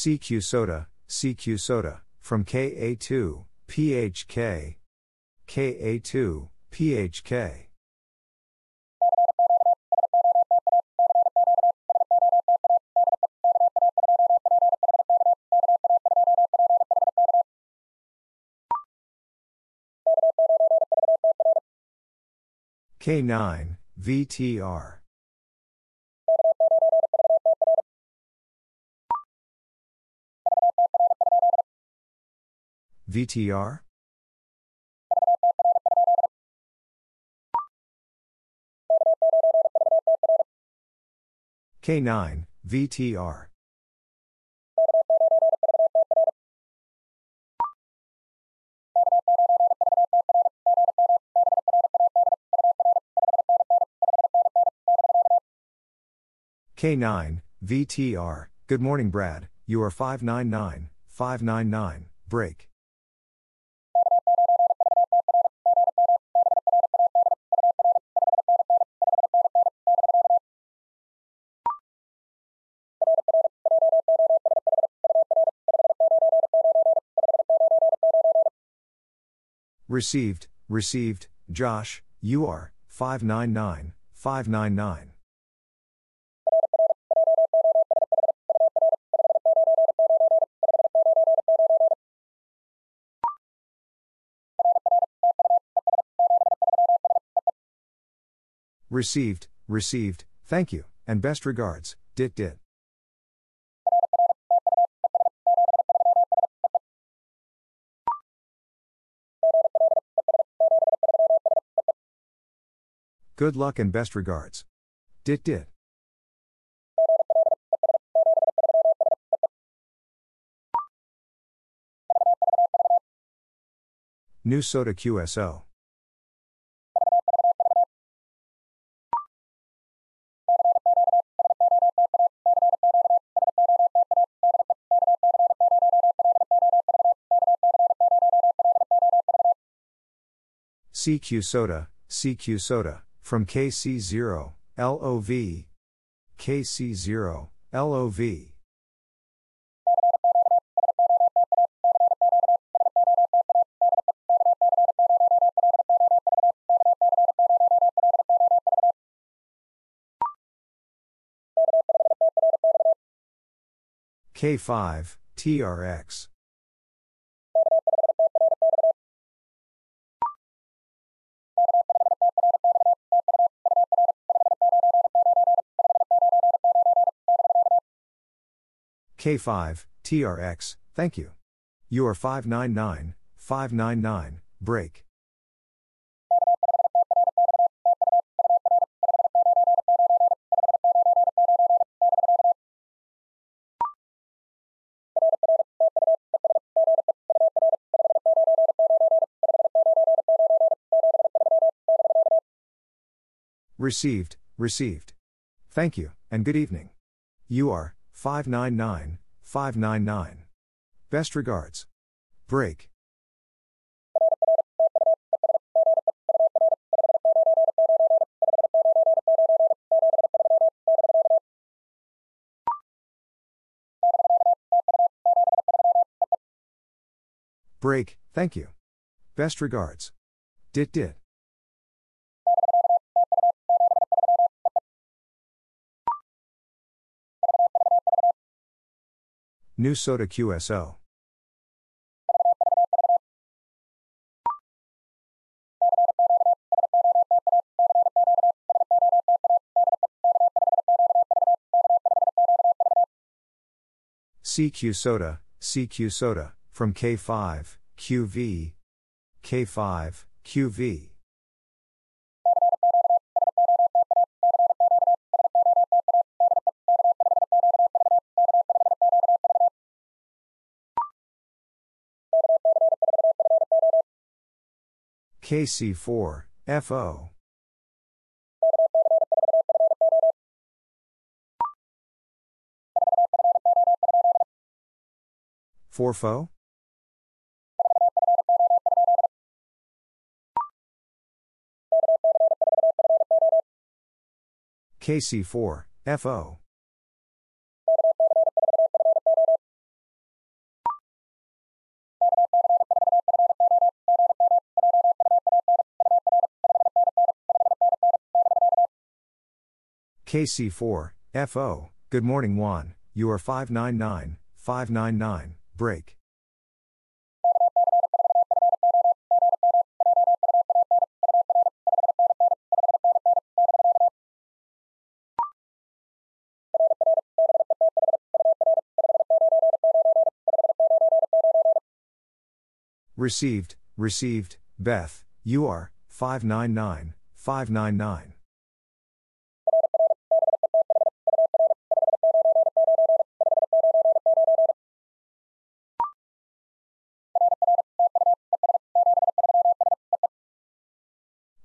CQ SOTA, CQ SOTA, from KA2, PHK. KA2, PHK. K9, VTR. VTR? K9, VTR. K9, VTR. Good morning, Brad. You are 599, 599, break. Received, received, Josh, you are 599, 599. Received, received, thank you, and best regards, Dit Dit. Good luck and best regards. Dit Dit. New SOTA QSO. CQ SOTA, CQ SOTA, from KC0, LOV. KC0, LOV. K5, TRX. K5, TRX, thank you. You are 599, 599, break. Received, received. Thank you, and good evening. You are 599, 599. Best regards. Break. Break, thank you. Best regards. Dit dit. New SOTA QSO. CQ SOTA, CQ SOTA, from K5, QV. K5, QV. KC4, FO. Forfo? KC4, FO. KC4, FO, good morning Juan, you are 599, 599, break. Received, received, Beth, you are 599, 599.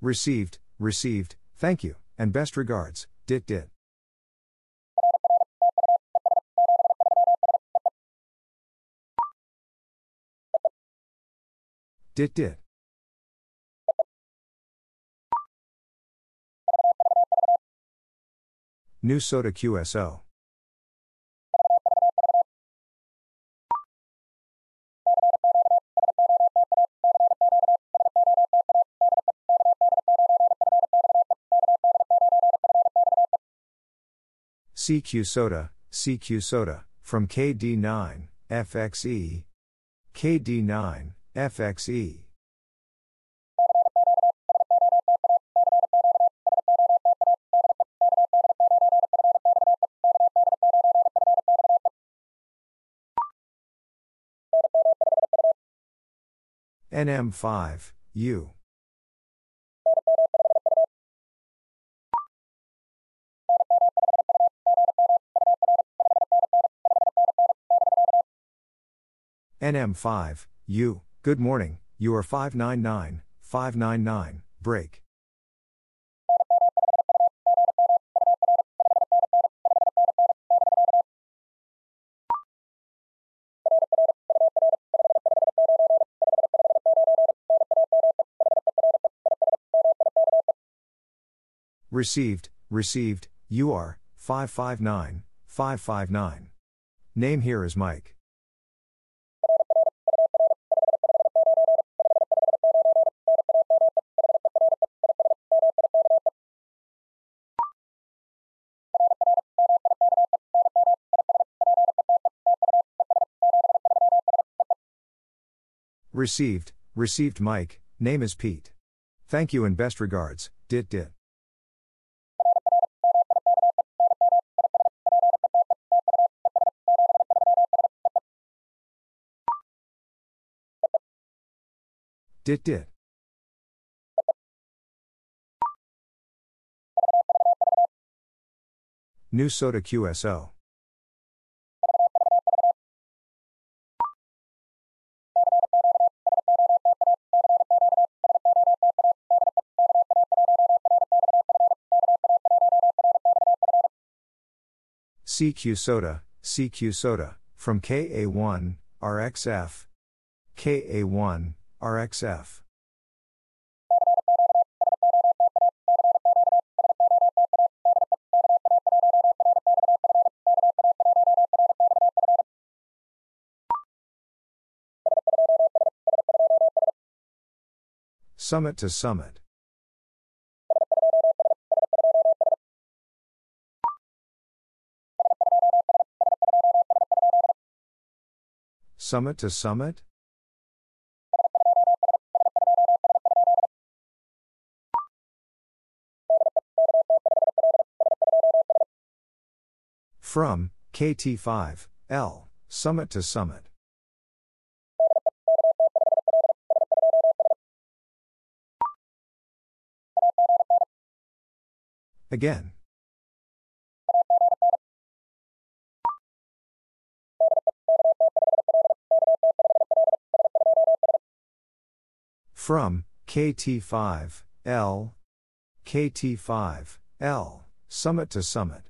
Received, received, thank you, and best regards, Dit Dit. Dit Dit. New SOTA QSO. CQ SOTA, CQ SOTA, from KD9, FXE. KD9, FXE. NM5, U. NM5, U, good morning, you are 599, 599, break. Received, received, you are 559, 559. Name here is Mike. Received, received Mike, name is Pete. Thank you and best regards, Dit Dit. Dit Dit. New SOTA QSO. CQ SOTA, CQ SOTA, from KA1, RXF. KA1, RXF. Summit to summit. Summit to summit? From, KT5, L, summit to summit. Again. From, KT5, L, KT5, L, summit to summit.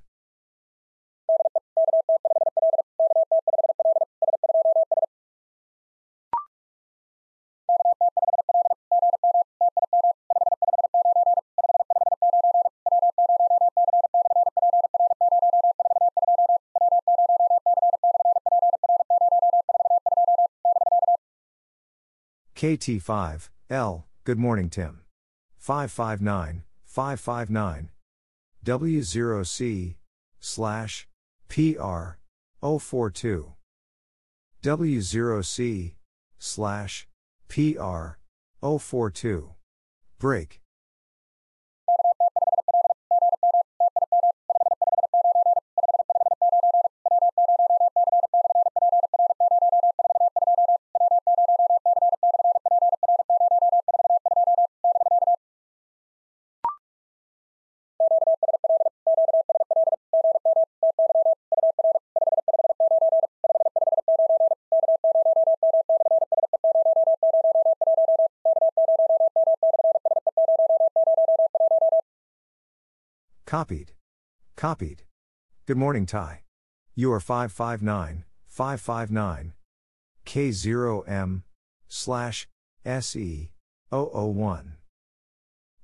KT5, L, good morning, Tim. 559, 559. W0C, slash, PR, 042. W0C, slash, PR, 042. Break. Copied. Copied. Good morning, Ty. You are 559, 559, K0M, slash, SE, 001.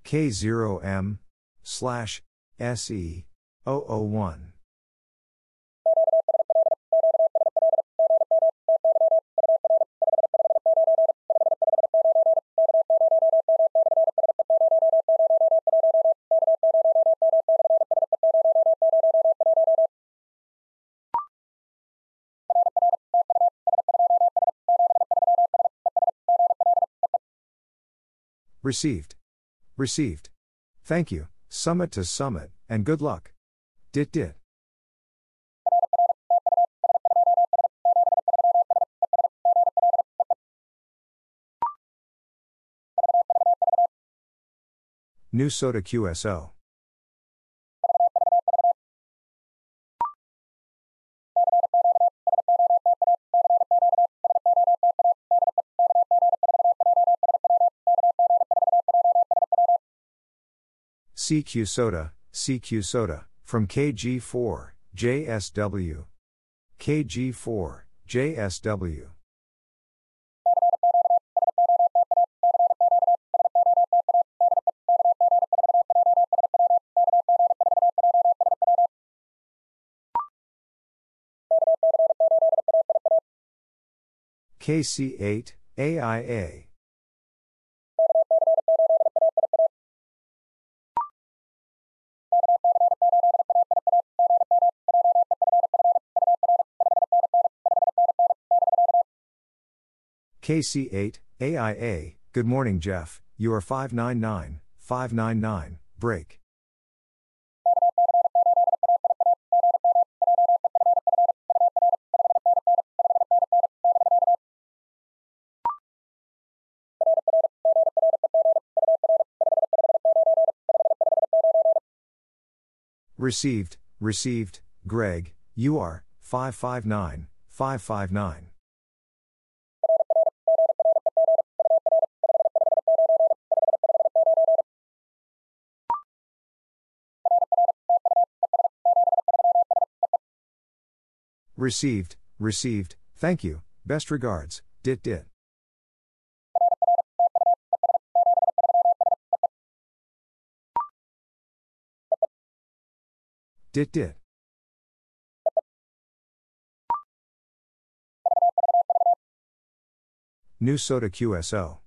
K0M, slash, SE, 001. Received. Received. Thank you, summit to summit, and good luck. Dit dit. New SOTA QSO. CQ SOTA, CQ SOTA, from KG4, JSW. KG4, JSW. KC8, AIA. KC8, AIA, good morning, Jeff. You are 599, 599, break. Received, received, Greg, you are 559, 559. Received, received, thank you, best regards, dit dit. Dit dit. New SOTA QSO.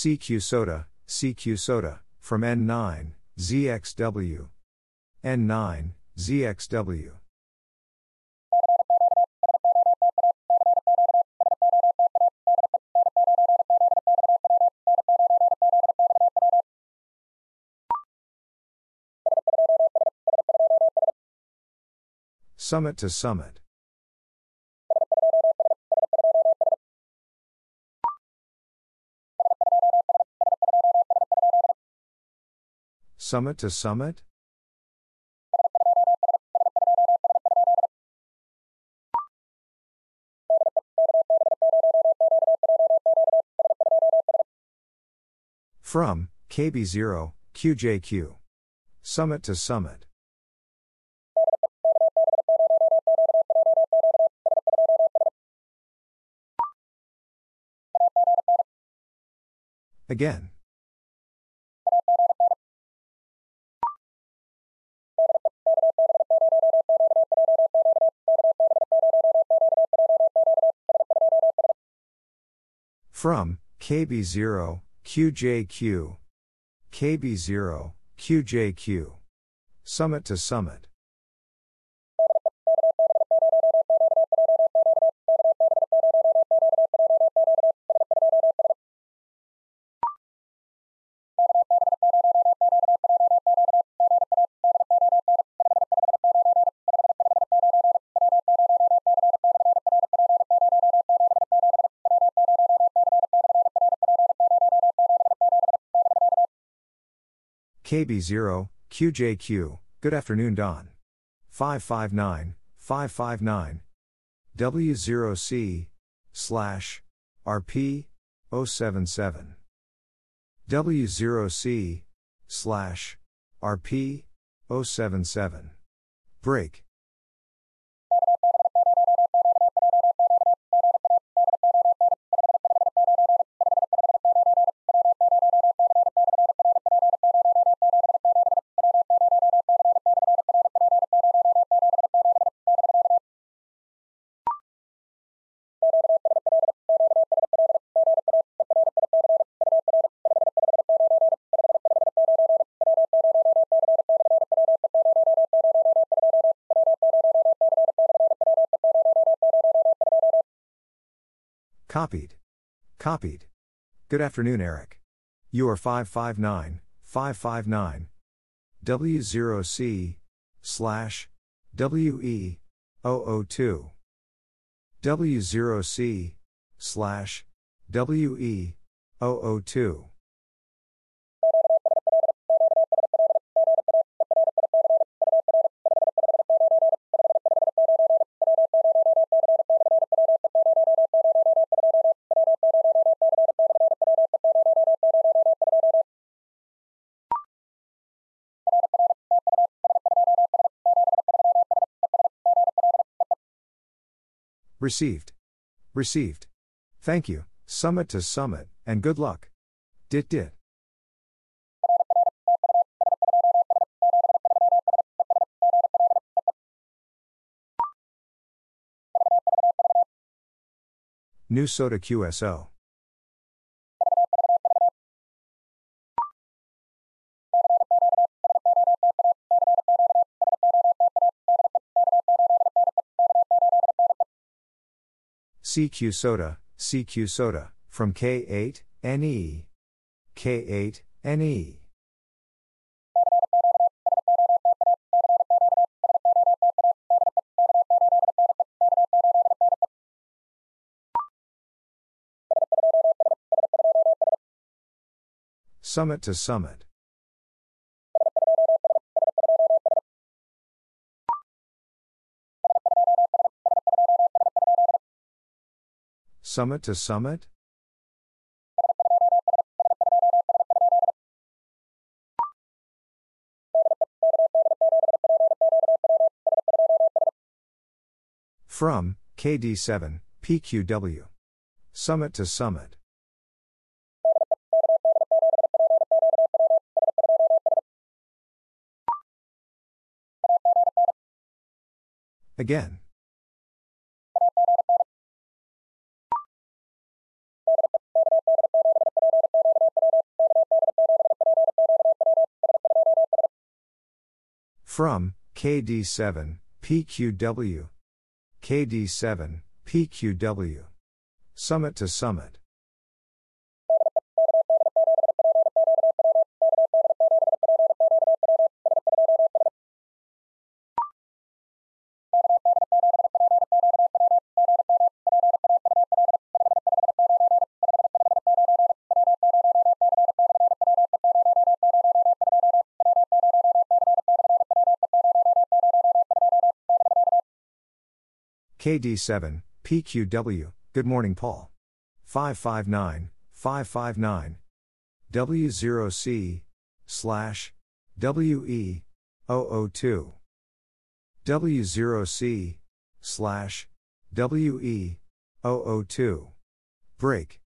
CQ SOTA, CQ SOTA, from N9, ZXW. N9, ZXW. Summit to summit. Summit to summit? From, KB0, QJQ. Summit to summit. Again. From, KB0, QJQ. KB0, QJQ. Summit to summit. KB0, QJQ, good afternoon, Don. 559, 559. W0C, slash, RP, 077. W0C, slash, RP, 077. Break. Copied. Copied. Good afternoon, Eric. You are 559, 559. W0C, slash, WE, 002. W0C, slash, WE, 002. Received. Received. Thank you, summit to summit, and good luck. Dit dit. New SOTA QSO. CQ SOTA, CQ SOTA, from K8, NE. K8, NE. Summit to summit. Summit to summit? From, KD7, PQW. Summit to summit. Again. From, KD7, PQW. KD7, PQW. Summit to summit. KD7, PQW, Good morning, Paul. 559, 559. W0C, slash, WE, 002. W0C, slash, WE, 002. Break.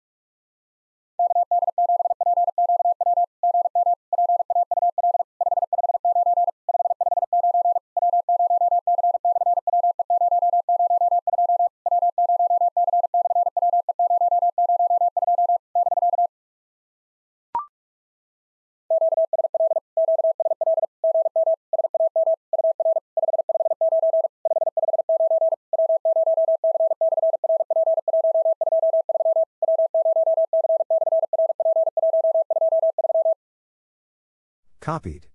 Copied.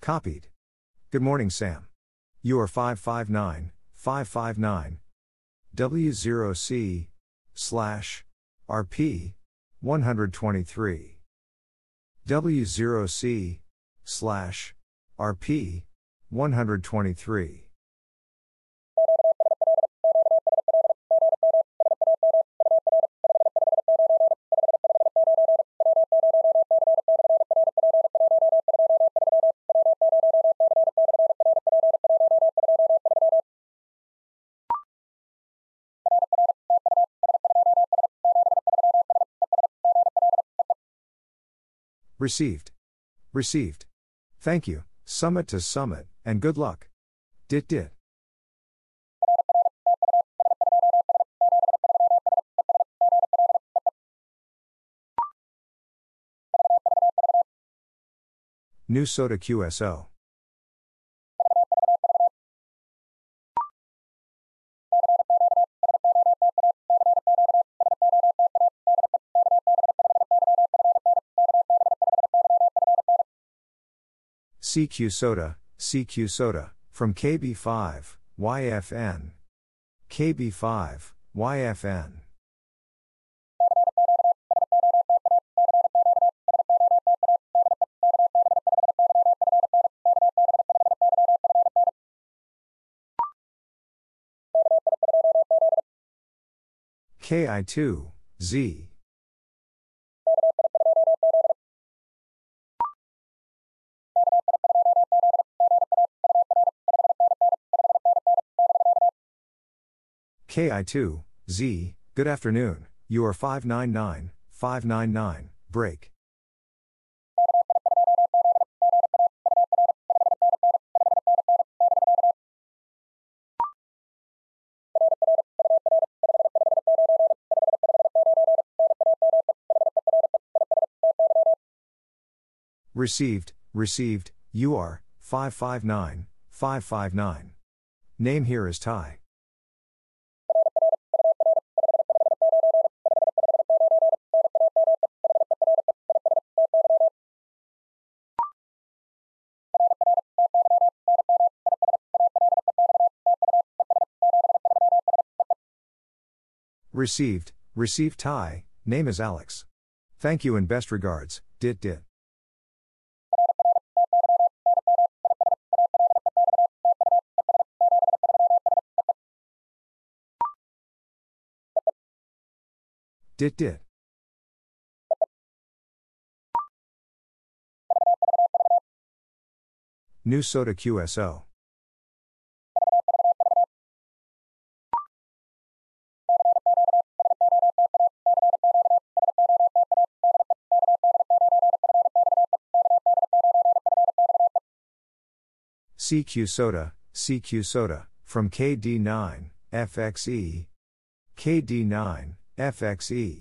Copied. Good morning, Sam. You are 559, 559. W0C, slash, RP, 123. W0C, slash, RP, 123. Received. Received. Thank you, summit to summit, and good luck. Dit dit. New SOTA QSO. CQ SOTA, CQ SOTA, from KB5, YFN. KB5, YFN. KI2, Z. KI2, Z, good afternoon, you are 599, 599, break. Received, received, you are 559, 559. Name here is Ty. Received, received Ty, name is Alex. Thank you and best regards, dit dit. Dit dit. New SOTA QSO. CQ SOTA, CQ SOTA, from KD9, FXE. KD9, FXE.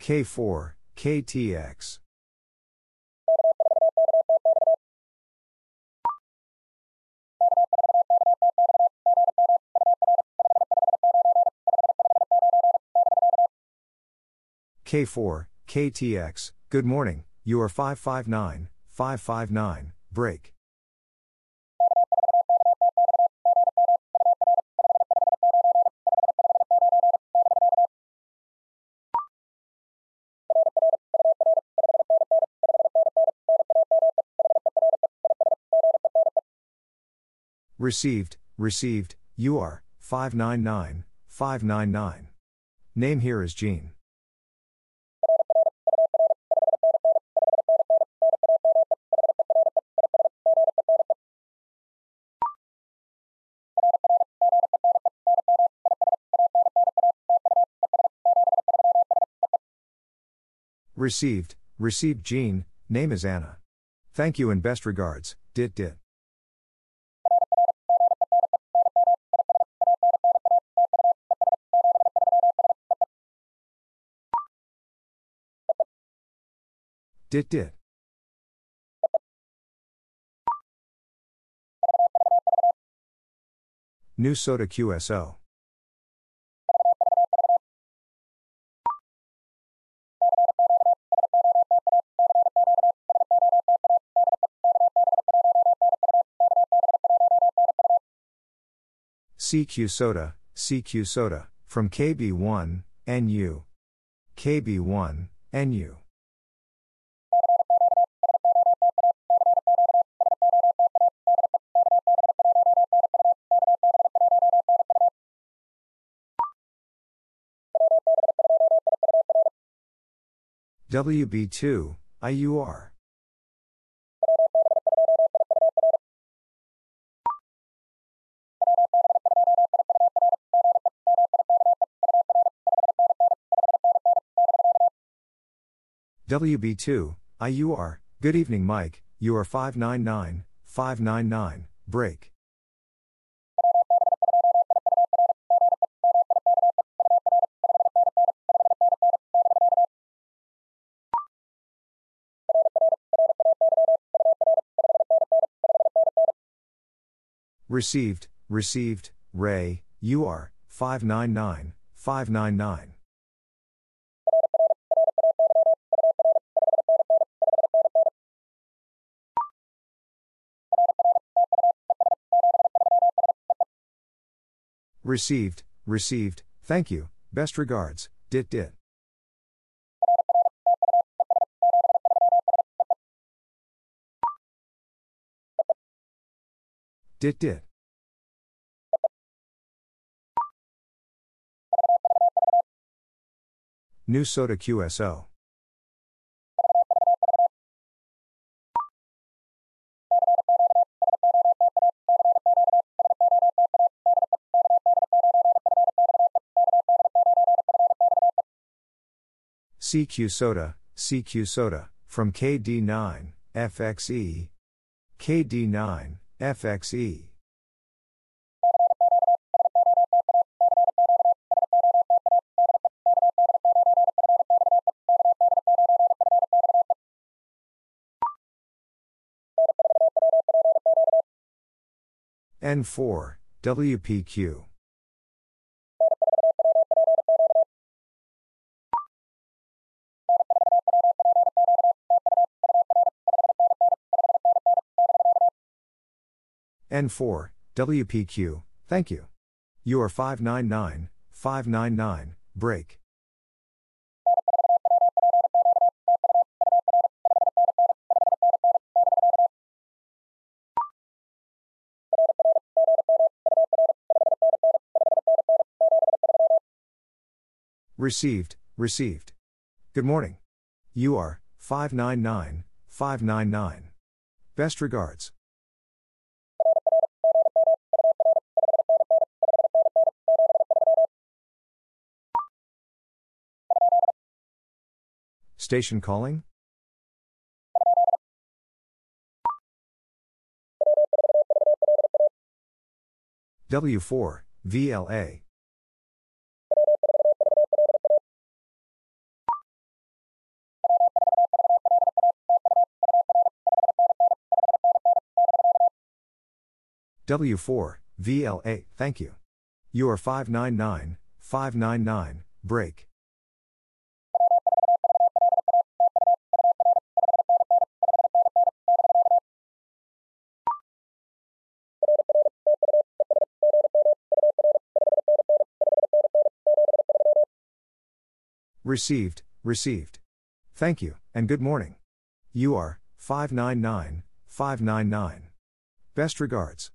K4, KTX. K4, KTX, good morning, you are 559, 559, break. Received, received, you are 599, 599. Name here is Jean. Received, received Jean, name is Anna. Thank you and best regards, dit dit. Dit dit. New SOTA QSO. CQ SOTA, CQ SOTA, from KB1, NU. KB1, NU. WB2, IUR. WB2, IUR, good evening Mike, you are 599, 599, break. Received, received, Ray, you are 599, 599. Received, received, thank you, best regards, dit dit. Dit dit. New SOTA QSO. CQ SOTA, CQ SOTA, from KD9, FXE. KD9, FXE. N4, WPQ. N4, WPQ, thank you. You are 599, 599, break. Received, received. Good morning. You are 599, 599. Best regards. Station calling? W4, VLA. W4, VLA, thank you. You are 599, 599, break. Received, received. Thank you, and good morning. You are 599, 599. Best regards.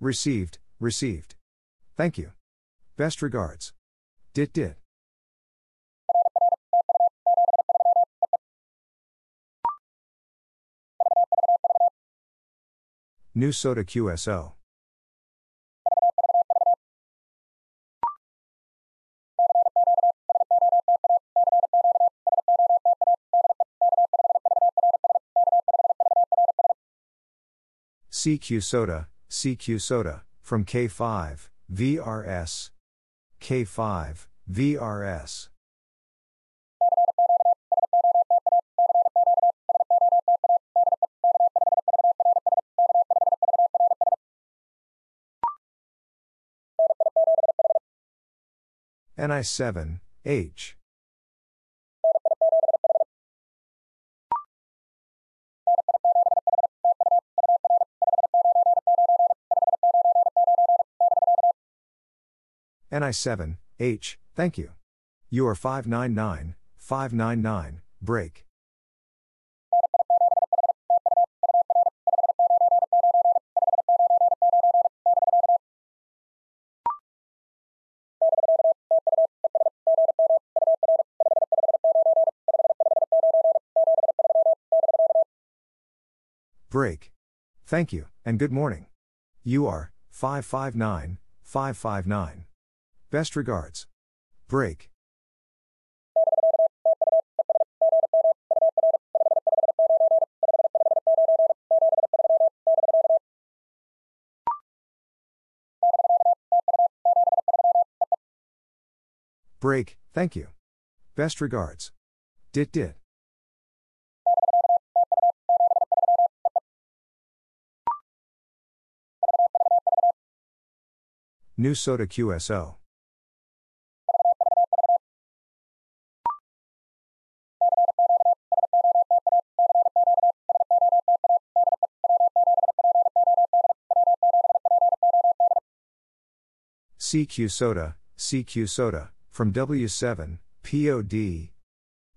Received, received. Thank you. Best regards. Dit dit. New SOTA QSO. CQ SOTA, CQ SOTA, from K5, VRS. K5, VRS. NI7, H. NI7, H, thank you. You are 599, 599, break. Break. Thank you, and good morning. You are 559 559. Best regards. Break. Break, thank you. Best regards. Dit dit. New SOTA QSO. CQ SOTA, CQ SOTA, from W7, POD.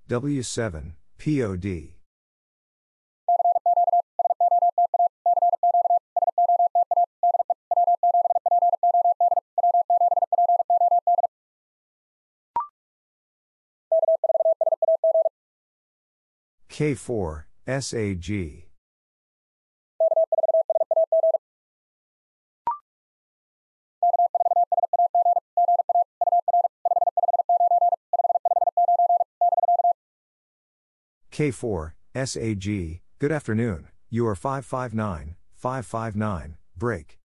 W7, POD. K4, SAG. K4, SAG, good afternoon, you are 559, 559, break.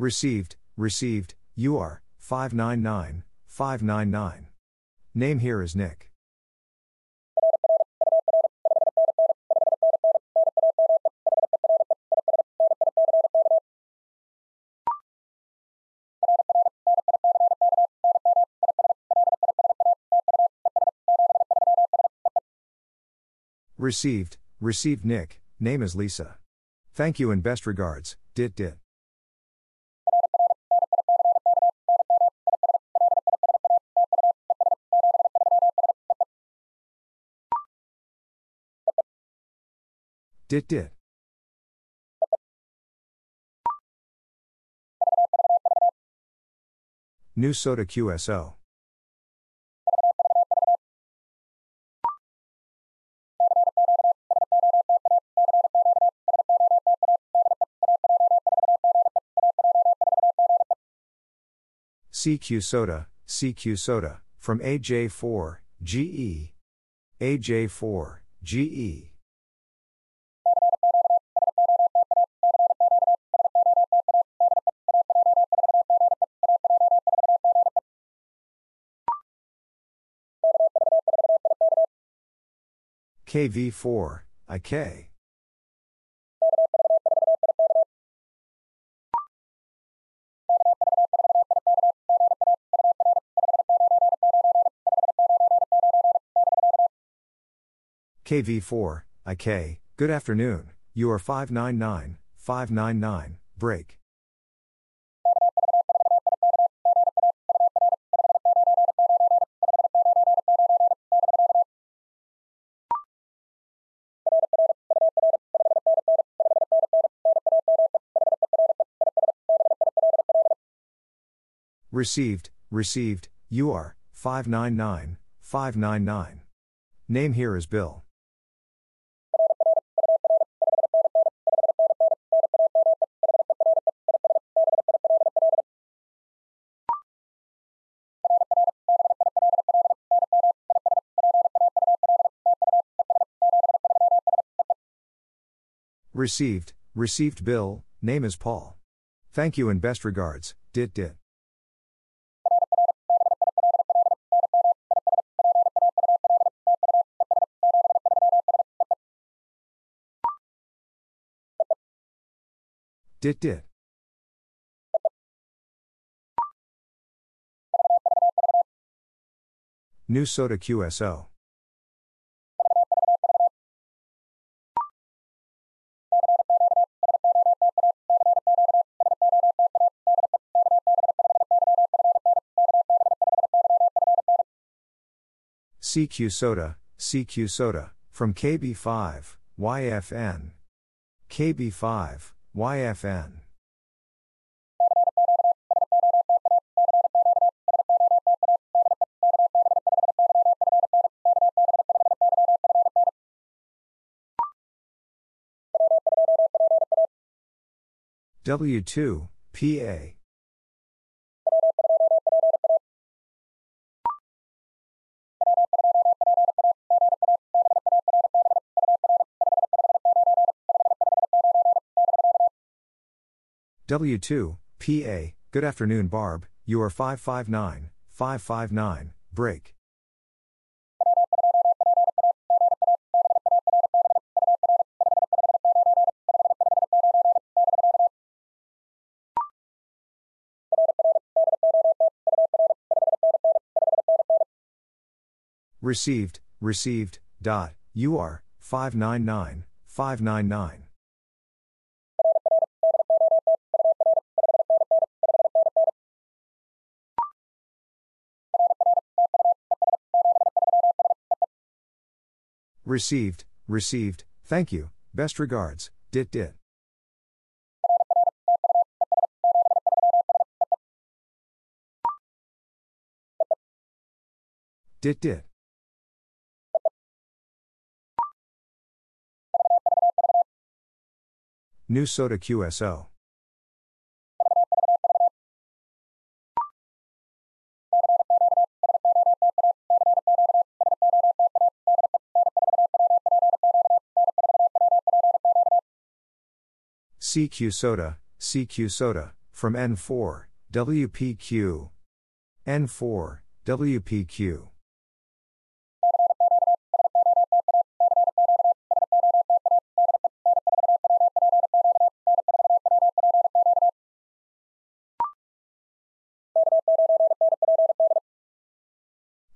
Received, received, you are 599, 599. Name here is Nick. Received, received Nick, name is Lisa. Thank you and best regards, dit dit. Dit dit. New SOTA QSO. CQ SOTA, CQ SOTA, from AJ4, GE. AJ4, GE. KV4, IK. KV4, IK, good afternoon, you are 599, 599, break. Received, received, you are 599, 599. Name here is Bill. Received, received Bill, name is Paul. Thank you and best regards, dit dit. Dit dit. New SOTA QSO. CQ SOTA, CQ SOTA, from KB5, YFN. KB5, YFN. W2, PA. W2, PA, good afternoon, Barb. You are 559, 559, break. Received, received, dot, you are, 599, 599. Received, received, thank you, best regards, dit dit. Dit dit. New SOTA QSO. CQ SOTA, CQ SOTA, from N4, WPQ. N4, WPQ.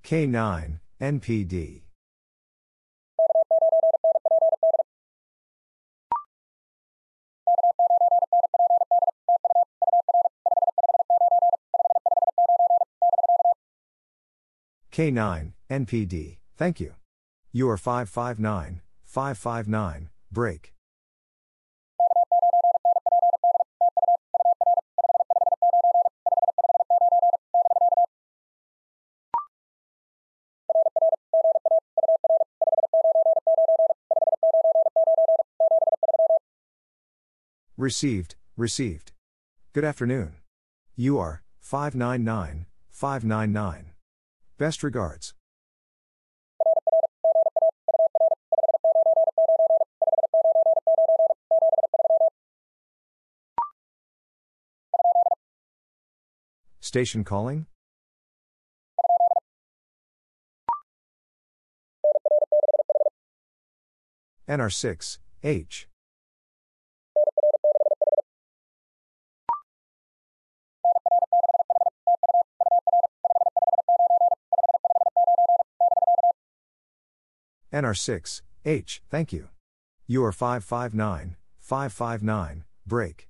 K9, NPD. K9, NPD, thank you. You are 559, 559, break. Received, received. Good afternoon. You are 599, 599. Best regards. Station calling? NR6, H. NR6, H, thank you. You are 559, 559, break.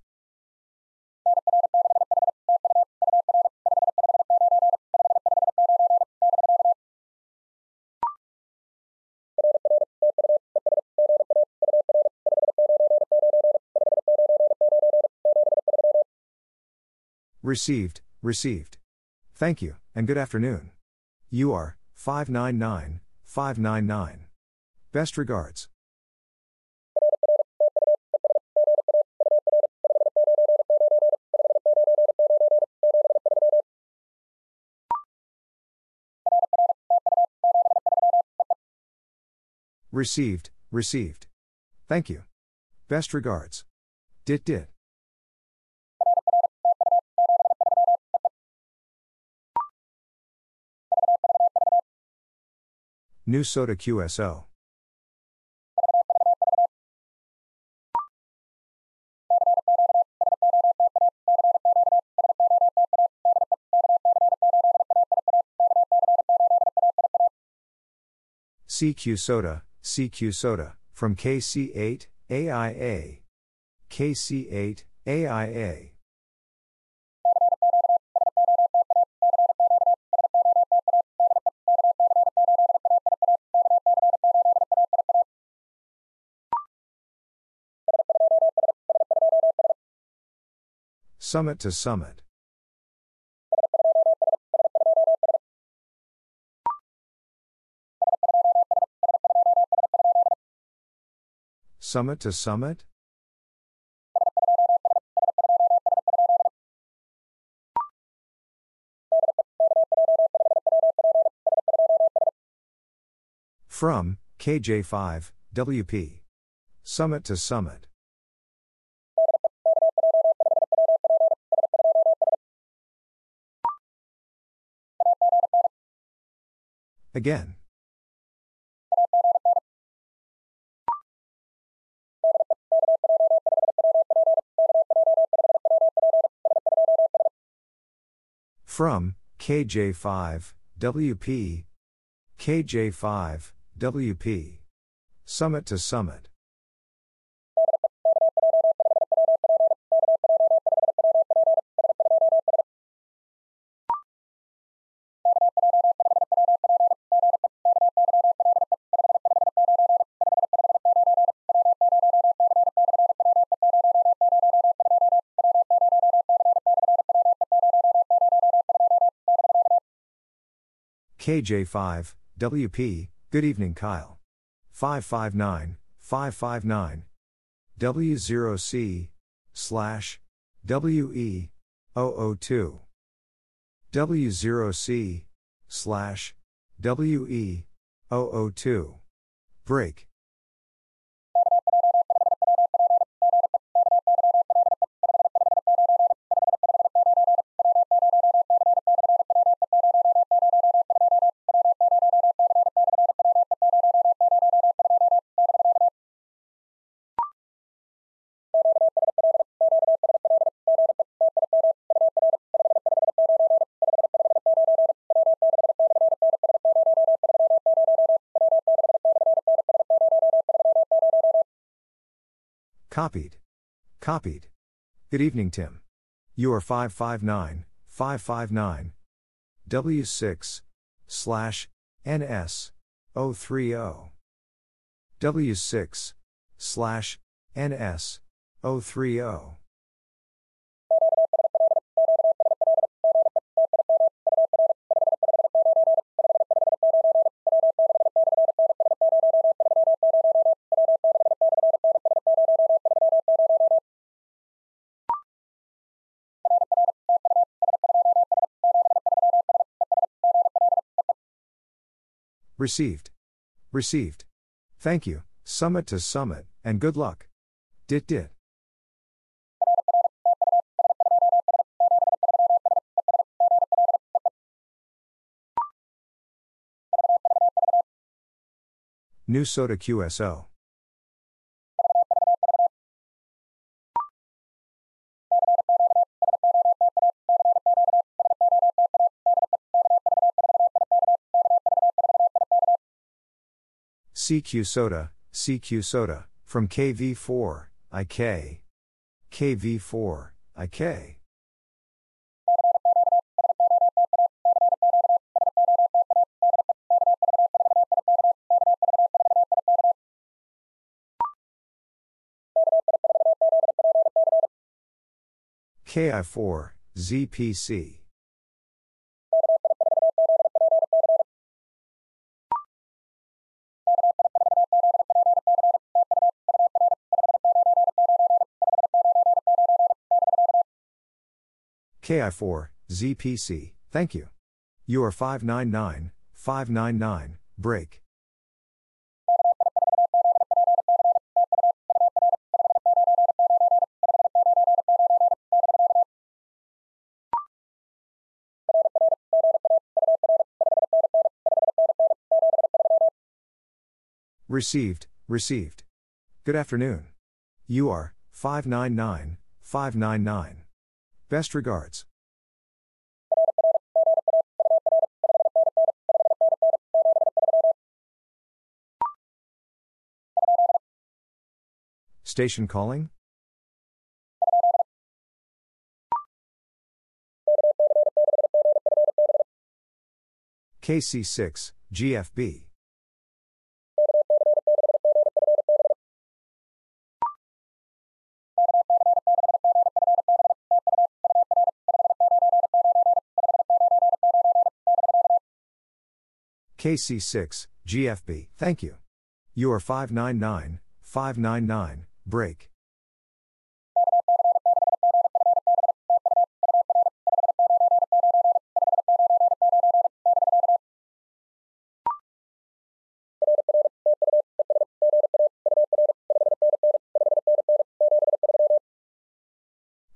Received, received. Thank you, and good afternoon. You are 599, 599. Best regards. Received, received. Thank you. Best regards. Dit dit. New SOTA QSO. CQ SOTA, CQ SOTA, from KC8, AIA. KC8, AIA. Summit to Summit. Summit to summit? From, KJ5, WP. Summit to summit. Again. From, KJ5, WP. KJ5, WP. Summit to summit. KJ5, WP, good evening Kyle. 559, 559. W0C, slash, WE, 002. W0C, slash, WE, 002. Break. Copied. Copied. Good evening, Tim. You are 559, 559. W6, slash, NS, 030. W6, slash, NS, 030. Received. Received. Thank you, summit to summit, and good luck. Dit dit. New SOTA QSO. CQ SOTA, CQ SOTA, from KV4, IK. KV4, IK. KI4, ZPC. KI4, ZPC, thank you. You are 599, 599, break. Received, received. Good afternoon. You are 599, 599. Best regards. Station calling? KC6, GFB. KC6, GFB, thank you. You are 599, 599, break.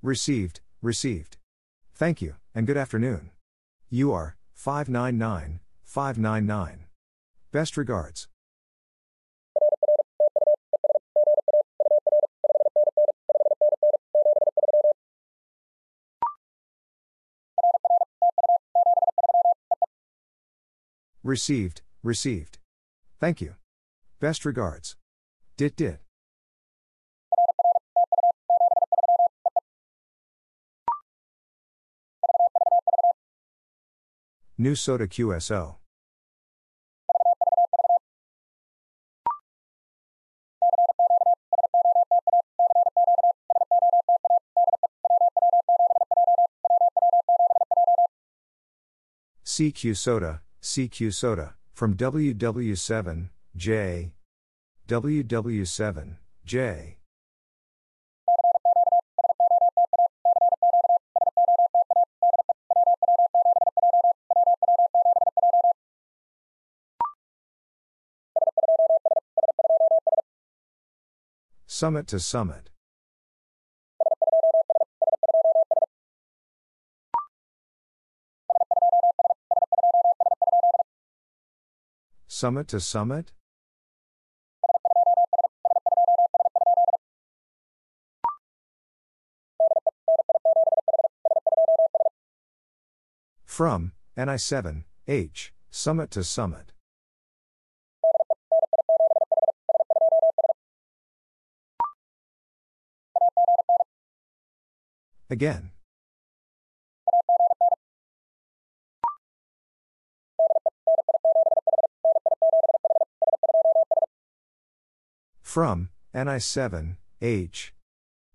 Received, received. Thank you, and good afternoon. You are 599, 599. Best regards. Received, received. Thank you. Best regards. Dit dit. New SOTA QSO. CQ SOTA, CQ SOTA, from WW7, J. WW7, J. Summit to summit. Summit to summit? From, NI7, H, summit to summit. Again. From, NI7, H.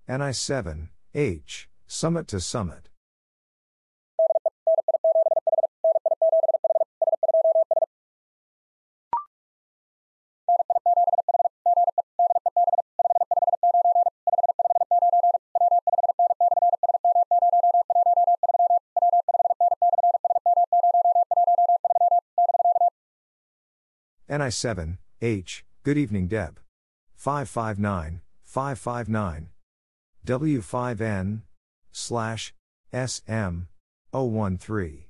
NI7, H, summit to summit. NI7, H, good evening Deb. 559, 559. W5N, slash, SM, 013.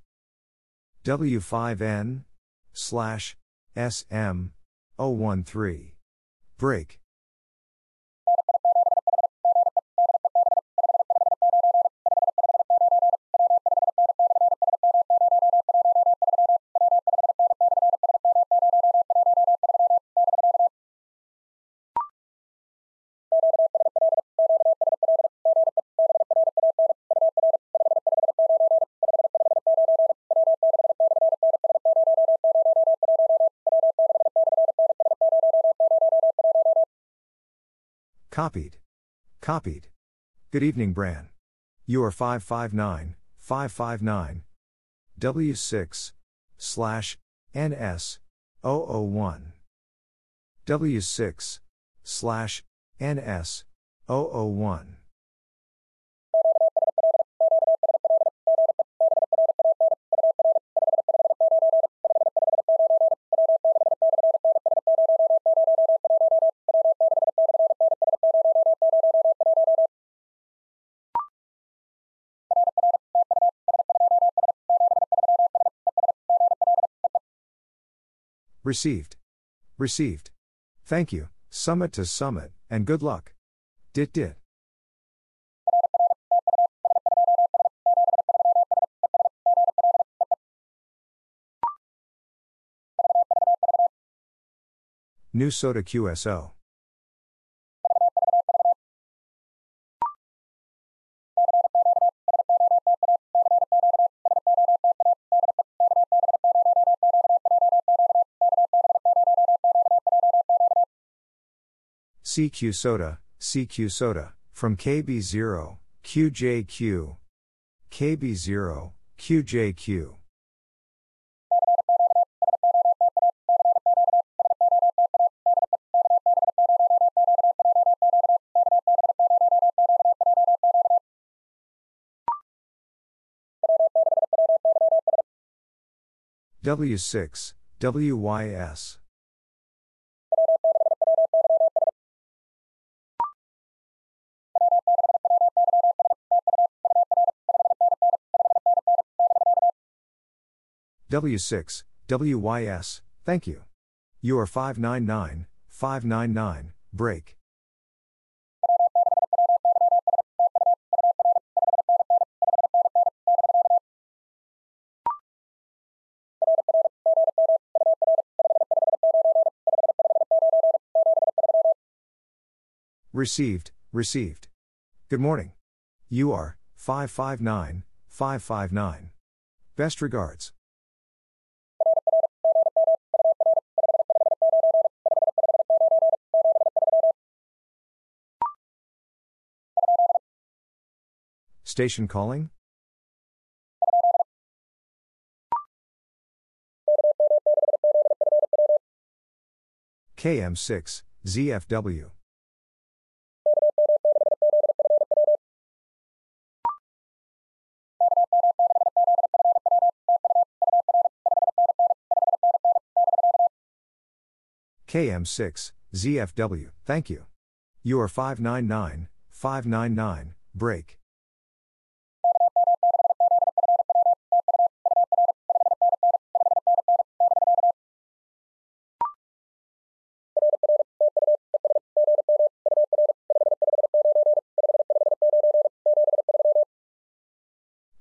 W5N, slash, SM, 013. Break. Copied. Copied. Good evening, Bran. You are 559, 559. W6, slash, NS, 001. W6, slash, NS, 001. Received. Received. Thank you, summit to summit, and good luck. Dit dit. New SOTA QSO. CQ SOTA, CQ SOTA, from KB0, QJQ. KB0, QJQ. W6, WYS. W6, WYS, thank you. You are 599, 599, break. Received, received. Good morning. You are 559, 559. Best regards. Station calling? KM6, ZFW. KM6, ZFW, thank you. You are 599, 599, break.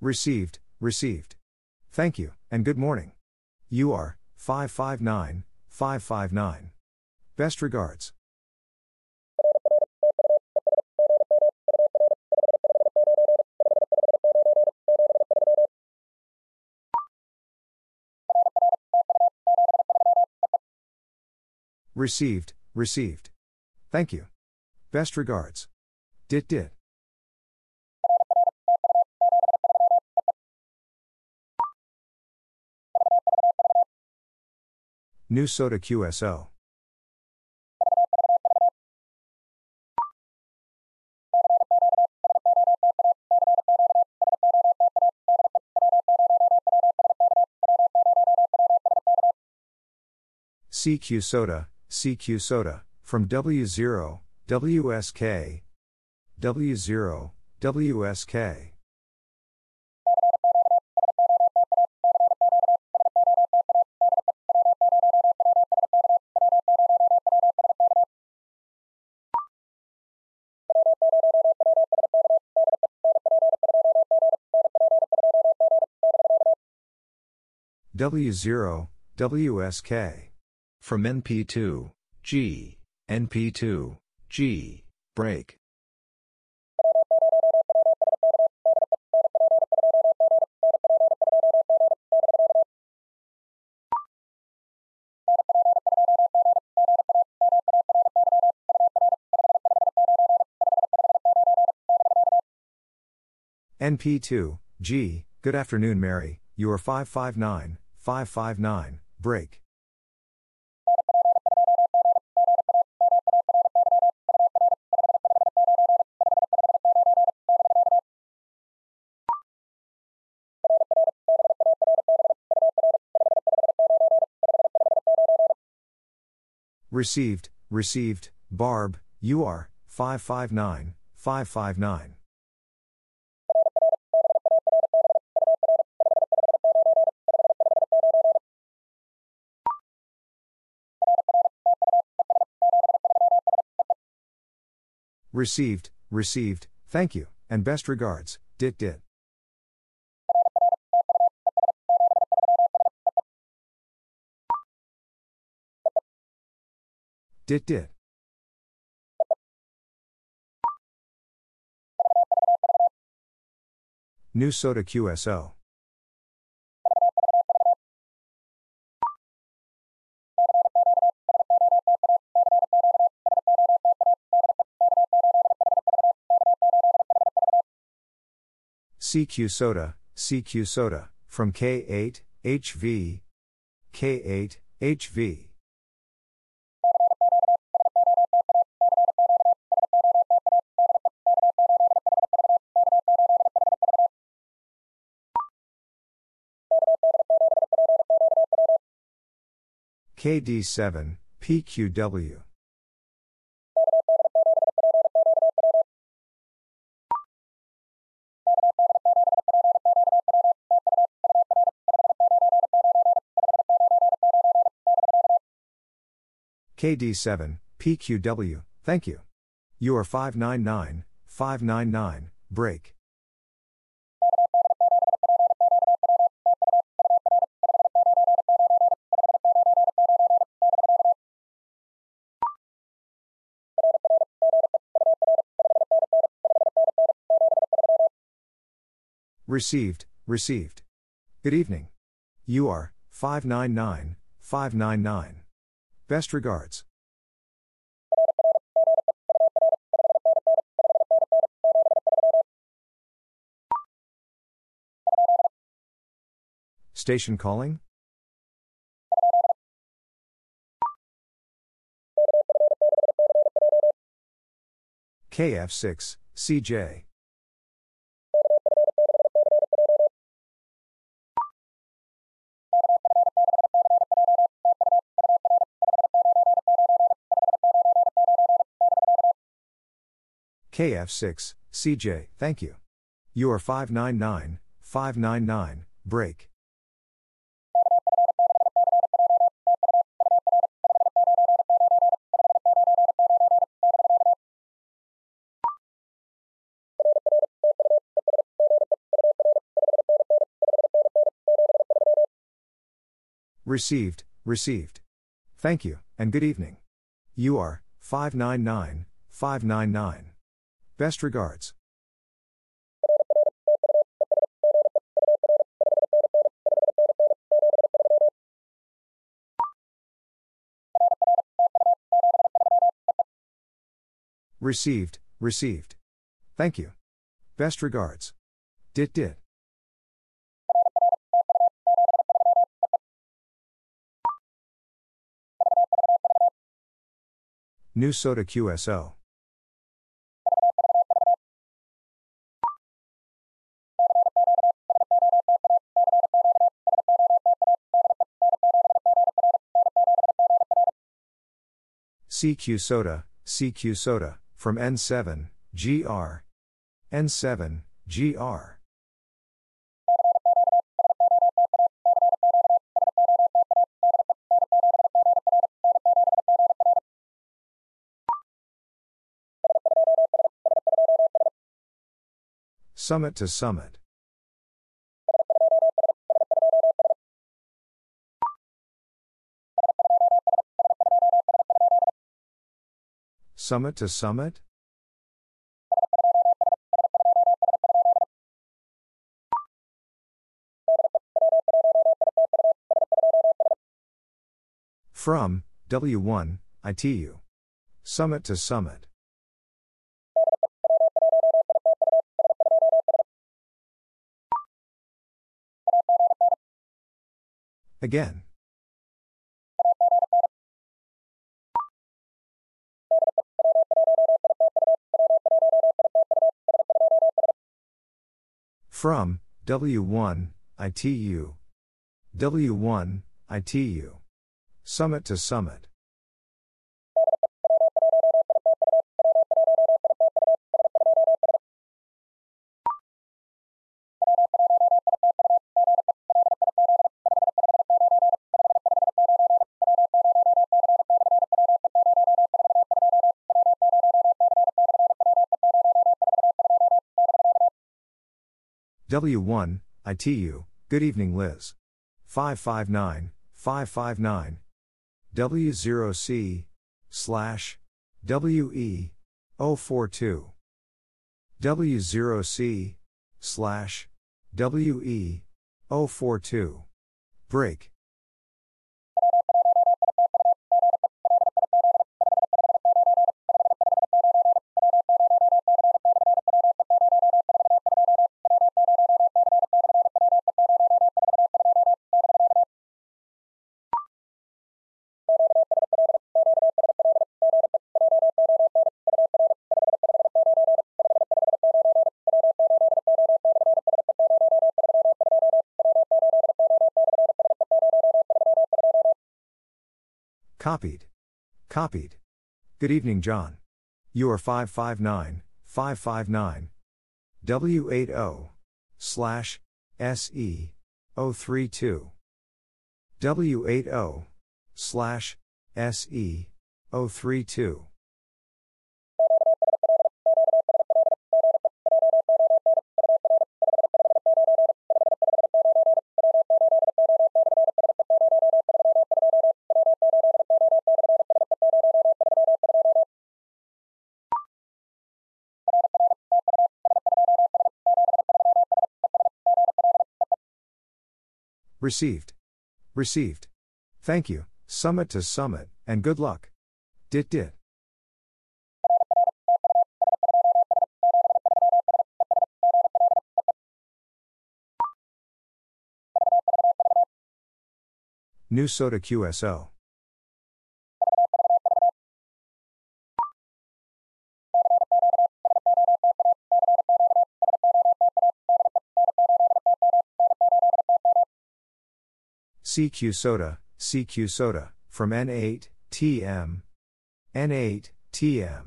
Received, received. Thank you, and good morning. You are 559, 559. Best regards. Received, received. Thank you. Best regards. Dit dit. New SOTA QSO. CQ SOTA, CQ SOTA, from W0, WSK, W0, WSK. W0, WSK. From NP2, G, NP2, G, break. NP2, G, good afternoon, Mary. You are 559, 559, break. Received, received, Barb, you are 559, 559. Received, received, thank you, and best regards, dit dit. Dit dit. New SOTA QSO. CQ SOTA, CQ SOTA, from K8, HV, K8, HV. KD7, PQW. KD7, PQW, thank you. You are 599, 599, break. Received, received. Good evening. You are 599, 599. Best regards. Station calling? KF6, CJ. KF6, CJ, thank you. You are 599, 599, break. Received, received. Thank you, and good evening. You are 599, 599. Best regards. Received, received. Thank you. Best regards. Dit dit. New SOTA QSO. CQ SOTA, CQ SOTA, from N7, GR. N7, GR. Summit to summit. Summit to summit? From, W1, ITU. Summit to summit. Again. From, W1, ITU. W1, ITU. Summit to summit. W1, ITU, good evening Liz. 559, 559. W0C, slash, WE, 042. W0C, slash, WE, 042. Break. Copied. Copied. Good evening, John. You are 559, 559. W80 slash SE 032. W80 slash SE 032. Received. Received. Thank you, summit to summit, and good luck. Dit dit. New SOTA QSO. CQ SOTA, CQ SOTA, from N8, TM. N8, TM.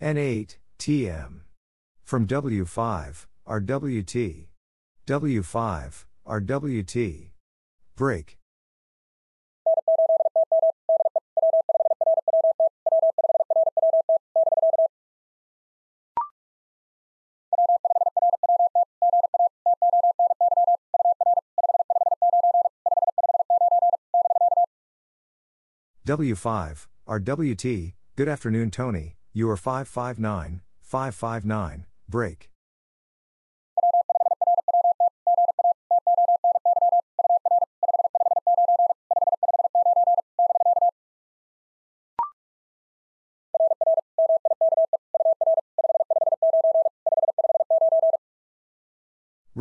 N8, TM. From W5, RWT. W5, RWT. Break. W5, RWT, good afternoon, Tony. You are 559, 559, break.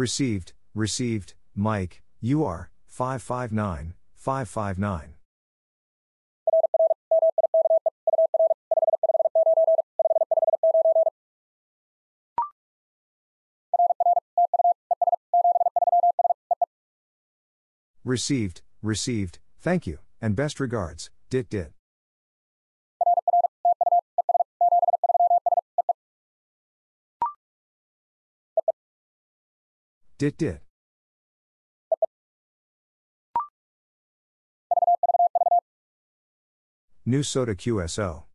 Received, received, Mike, you are 559, 559. Received, received, thank you, and best regards, dit dit. Dit dit. New SOTA QSO.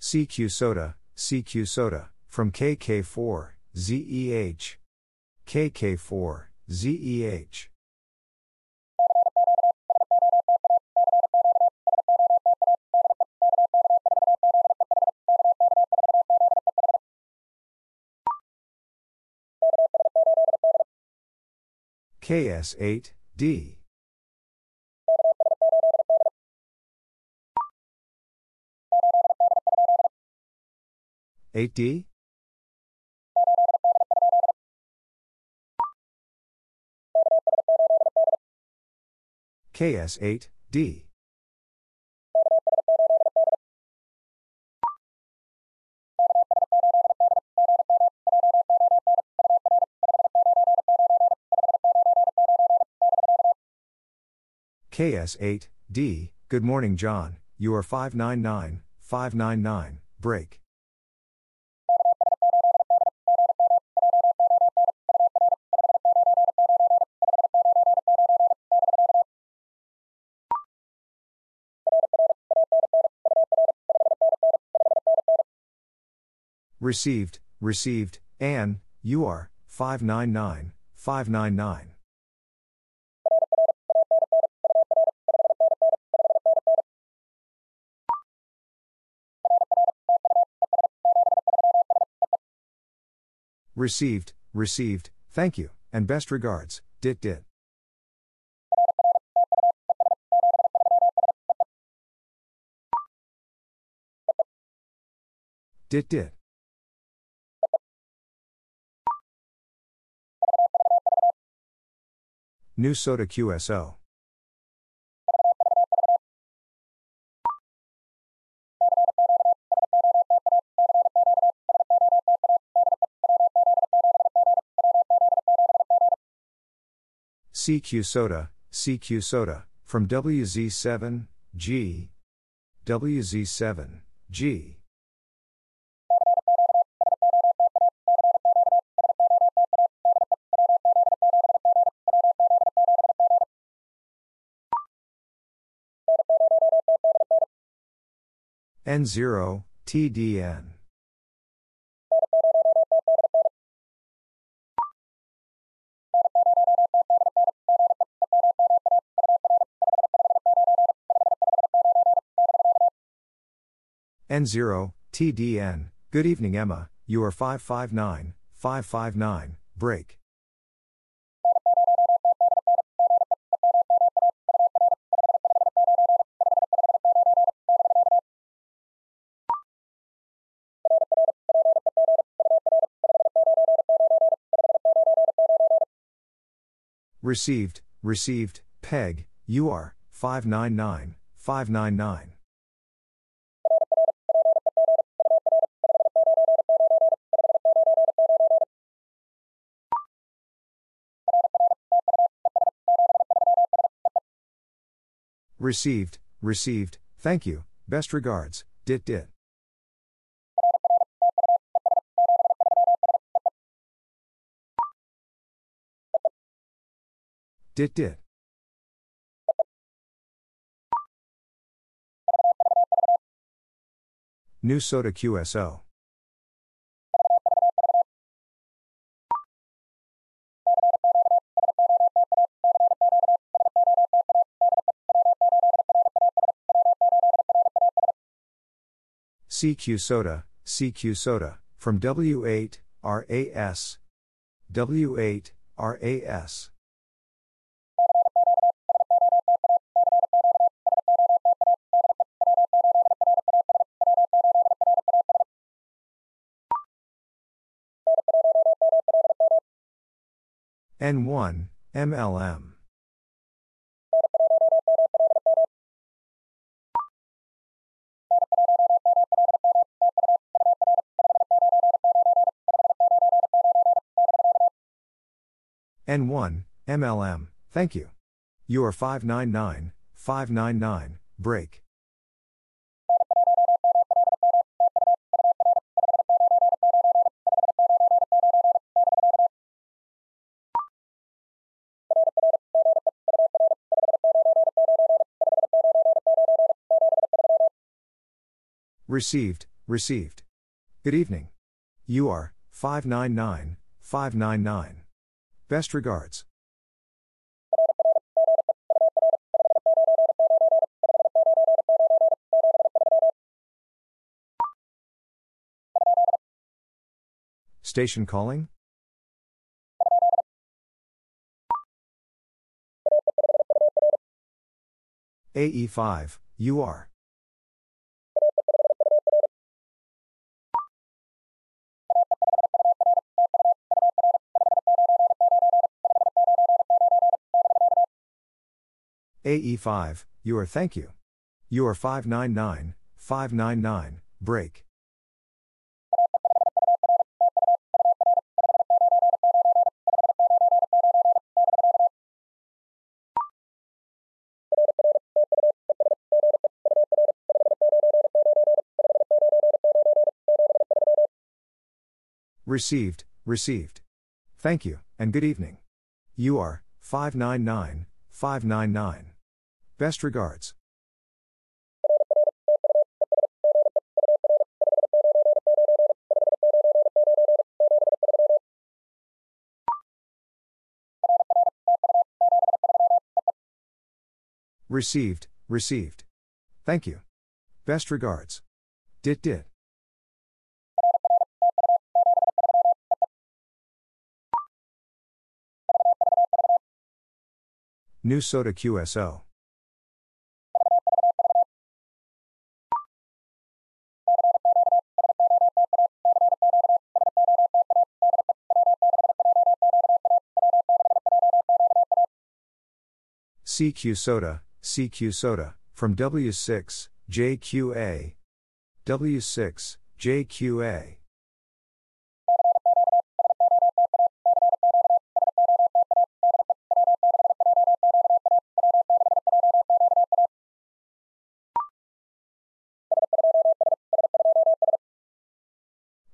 CQ SOTA, CQ SOTA, from KK4, ZEH. KK4, ZEH. KS8, D. Eight D? KS8, D. KS8, D. Good morning, John. You are 599, 599, break. Received, received, and you are, 599, 599. Received, received, thank you, and best regards, Dit Dit. Dit Dit. New SOTA QSO. CQ SOTA, CQ SOTA, from WZ7, G. WZ7, G. N0, TDN. N0, TDN, good evening Emma, you are 559, 559, break. Received, received, Peg, you are 599, 599. Received, received, thank you, best regards, dit dit. Dit dit. New SOTA QSO. CQ SOTA, CQ SOTA, from W8, RAS. W8, RAS. N1, MLM. N1, MLM, thank you. You are 599, 599, break. Received, received. Good evening. You are 599, 599. Best regards. Station calling? AE5, UR. AE5, you are thank you. You are 599, 599, break. Received, received. Thank you, and good evening. You are 599, 599. Best regards. Received, received. Thank you. Best regards. Dit dit. New SOTA QSO. CQ SOTA, CQ SOTA, from W6, JQA. W6, JQA.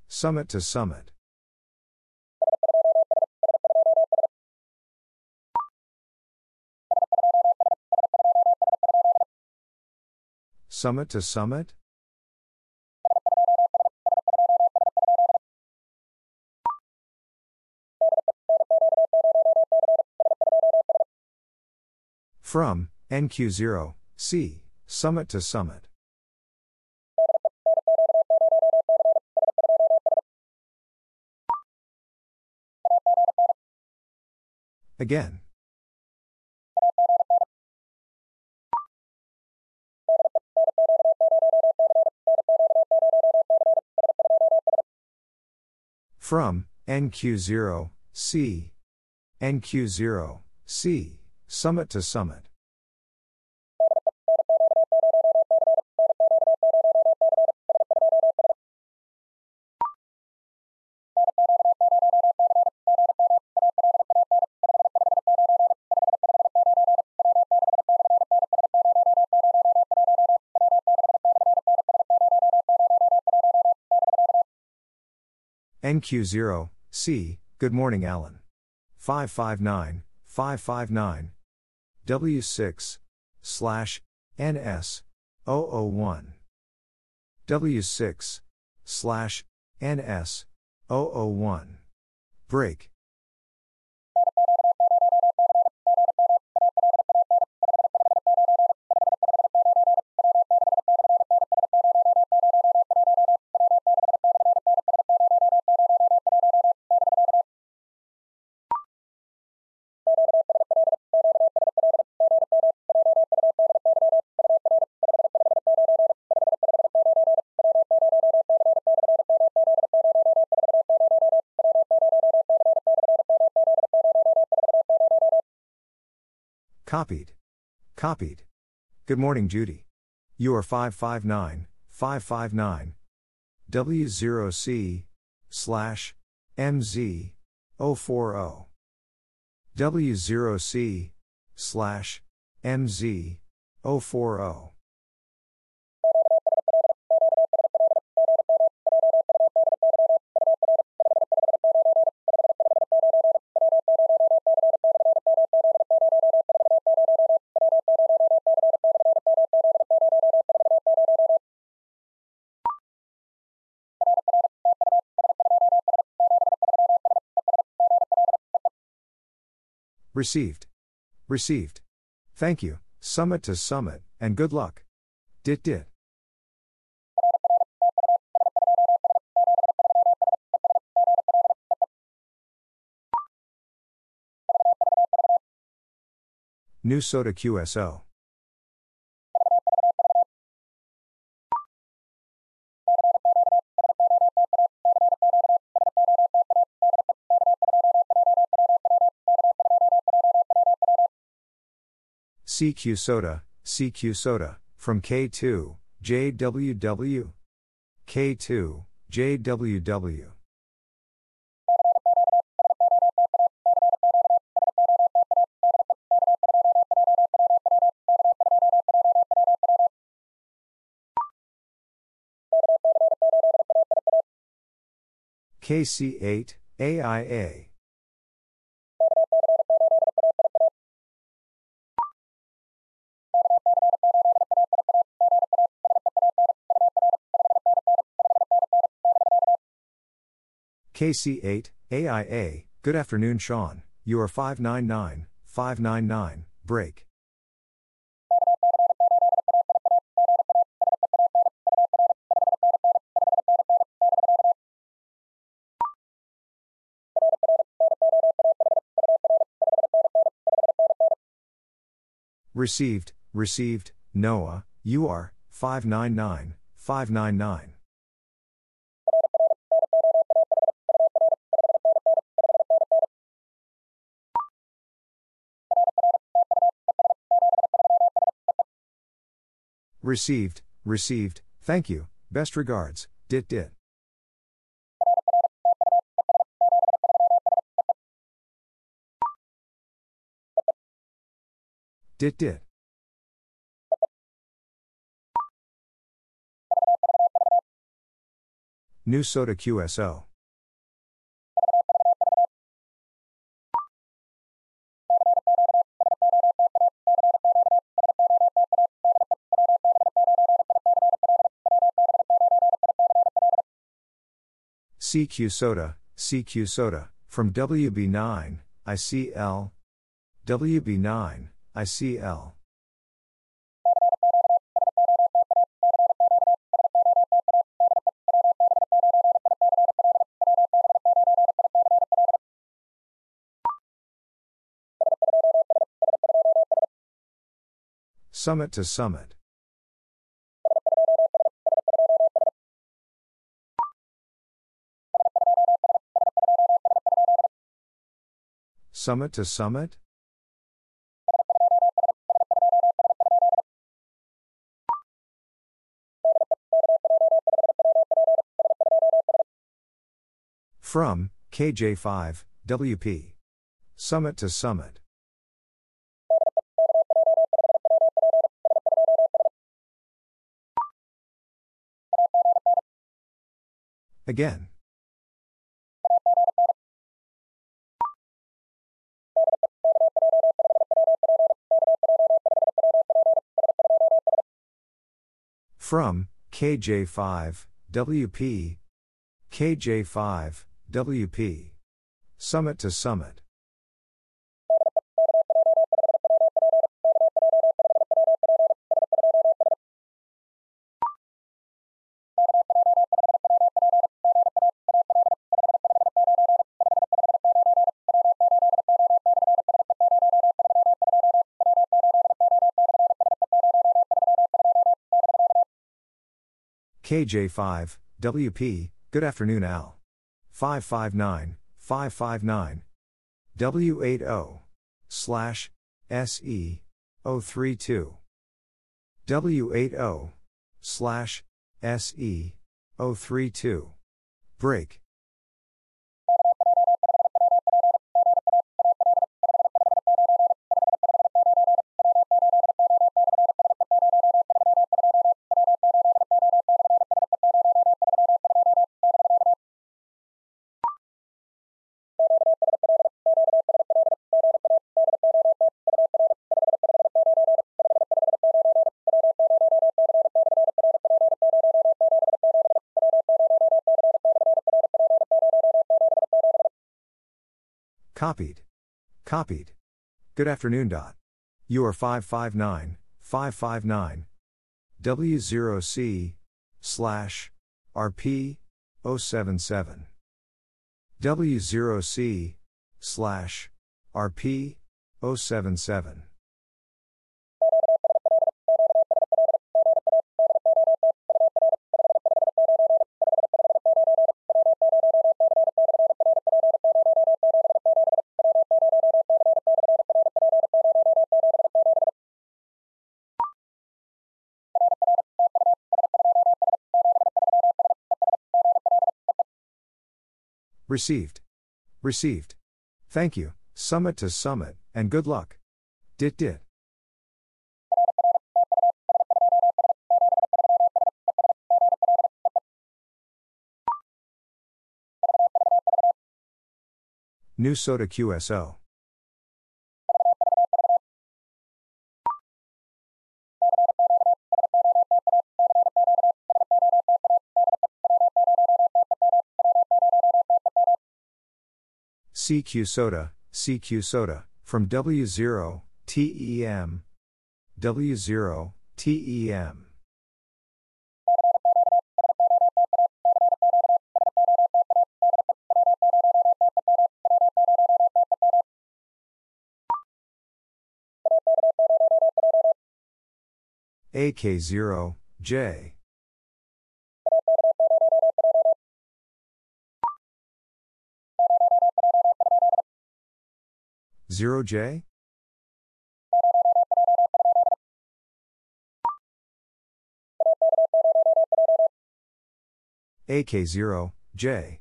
Summit to summit. Summit to summit? From, NQ0, C, summit to summit. Again. From, NQ0, C. NQ0, C, summit to summit. NQ0, C, Good morning, Alan. 559, 559. W6, slash, NS, 001. W6, slash, NS, 001. Break. Copied. Copied. Good morning, Judy. You are 559, 559. W0C, slash, MZ, 040. W0C, slash, MZ, 040. Received. Received. Thank you, summit to summit, and good luck. Dit dit. New SOTA QSO. CQ SOTA, CQ SOTA, from K2, JWW. K2, JWW. KC8, AIA. KC8, AIA, good afternoon, Sean. You are 599, 599, break. Received, received, Noah, you are 599, 599. Received, received, thank you, best regards, dit dit. Dit dit. New SOTA QSO. CQ SOTA, CQ SOTA, from WB9, ICL. WB9, ICL. Summit to summit. Summit to summit? From, KJ5, WP. Summit to summit. Again. From, KJ5, WP. KJ5, WP. Summit to summit. KJ5, WP, good afternoon, Al. 559, 559. W80, slash, SE, 032. W80, slash, SE, 032. Break. Copied. Copied. Good afternoon. Dot. You are 559, 559. W0C, slash, RP, 077. W0C, slash, RP, 077. Received. Received. Thank you, summit to summit, and good luck. Dit dit. New SOTA QSO. CQ SOTA, CQ SOTA, from W0, TEM. W0, TEM. AK0, J. 0J? AK0, J.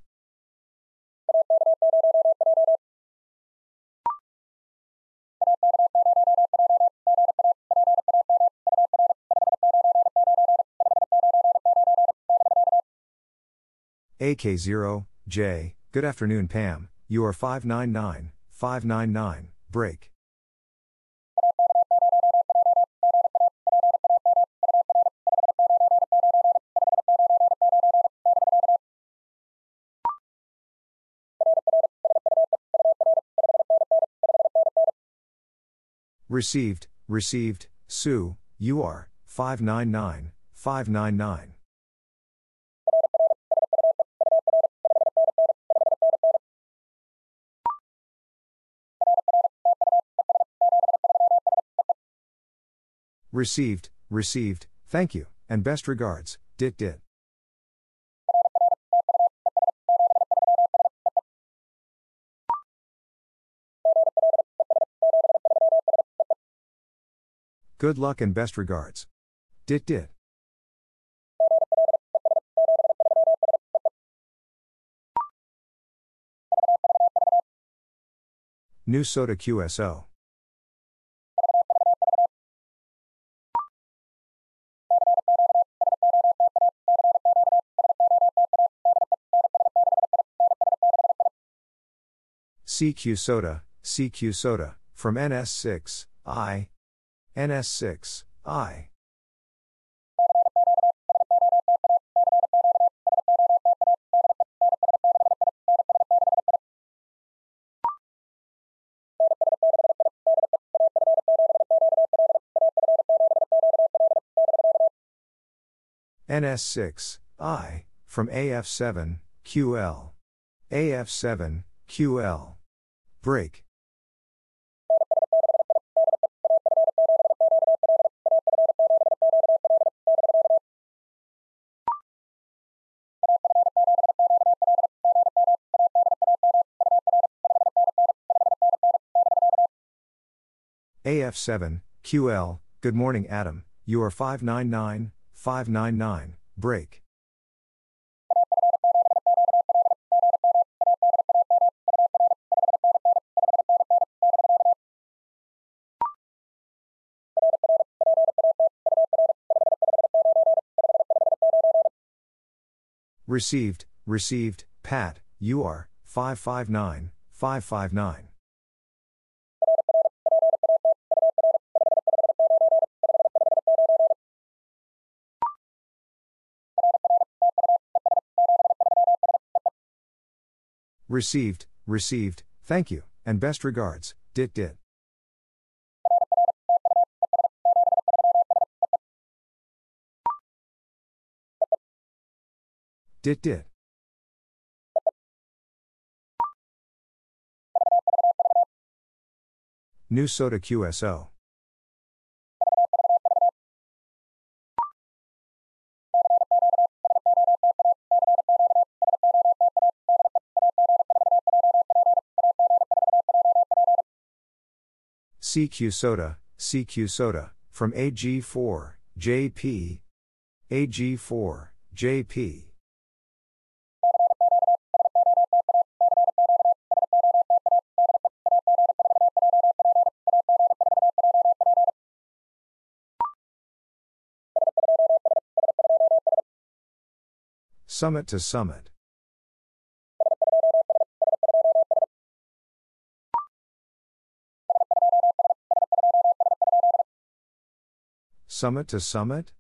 AK0, J, good afternoon Pam, you are 599. 599, break. Received, received, Sue, you are 599, 599. Received, received, thank you, and best regards, Dit Dit. Good luck and best regards. Dit Dit. New SOTA QSO. CQ SOTA, CQ SOTA, from NS6, I. NS6, I. NS6, I, from AF7, QL. AF7, QL. Break. AF7, QL, good morning Adam, you are 599, 599, break. Received, received, Pat, you are 559, 559. Received, received, thank you, and best regards, Dit Dit. Dit Dit. New SOTA QSO. CQ SOTA, CQ SOTA, from AG4, JP. AG4, JP. Summit to summit. Summit to summit?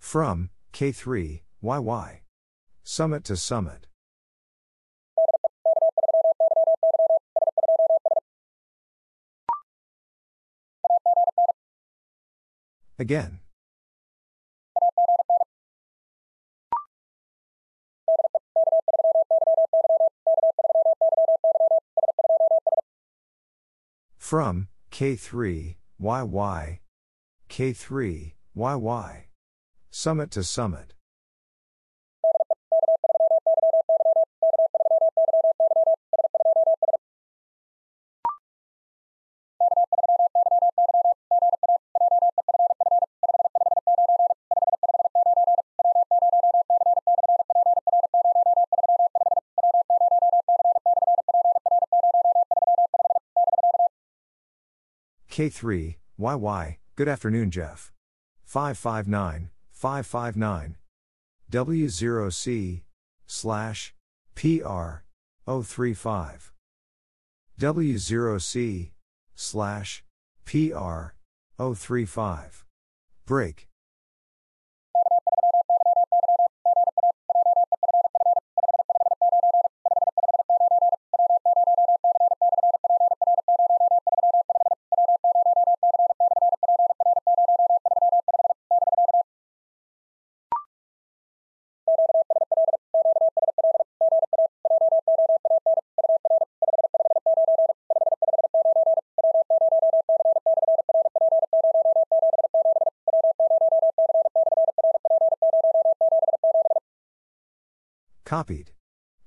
From, K3, YY. Summit to summit. Again. From, K3, YY. K3, YY. Summit to summit. K3, YY, good afternoon, Jeff. 559, 559. W0C, slash, PR, 035. W0C, slash, PR, 035. Break. Copied.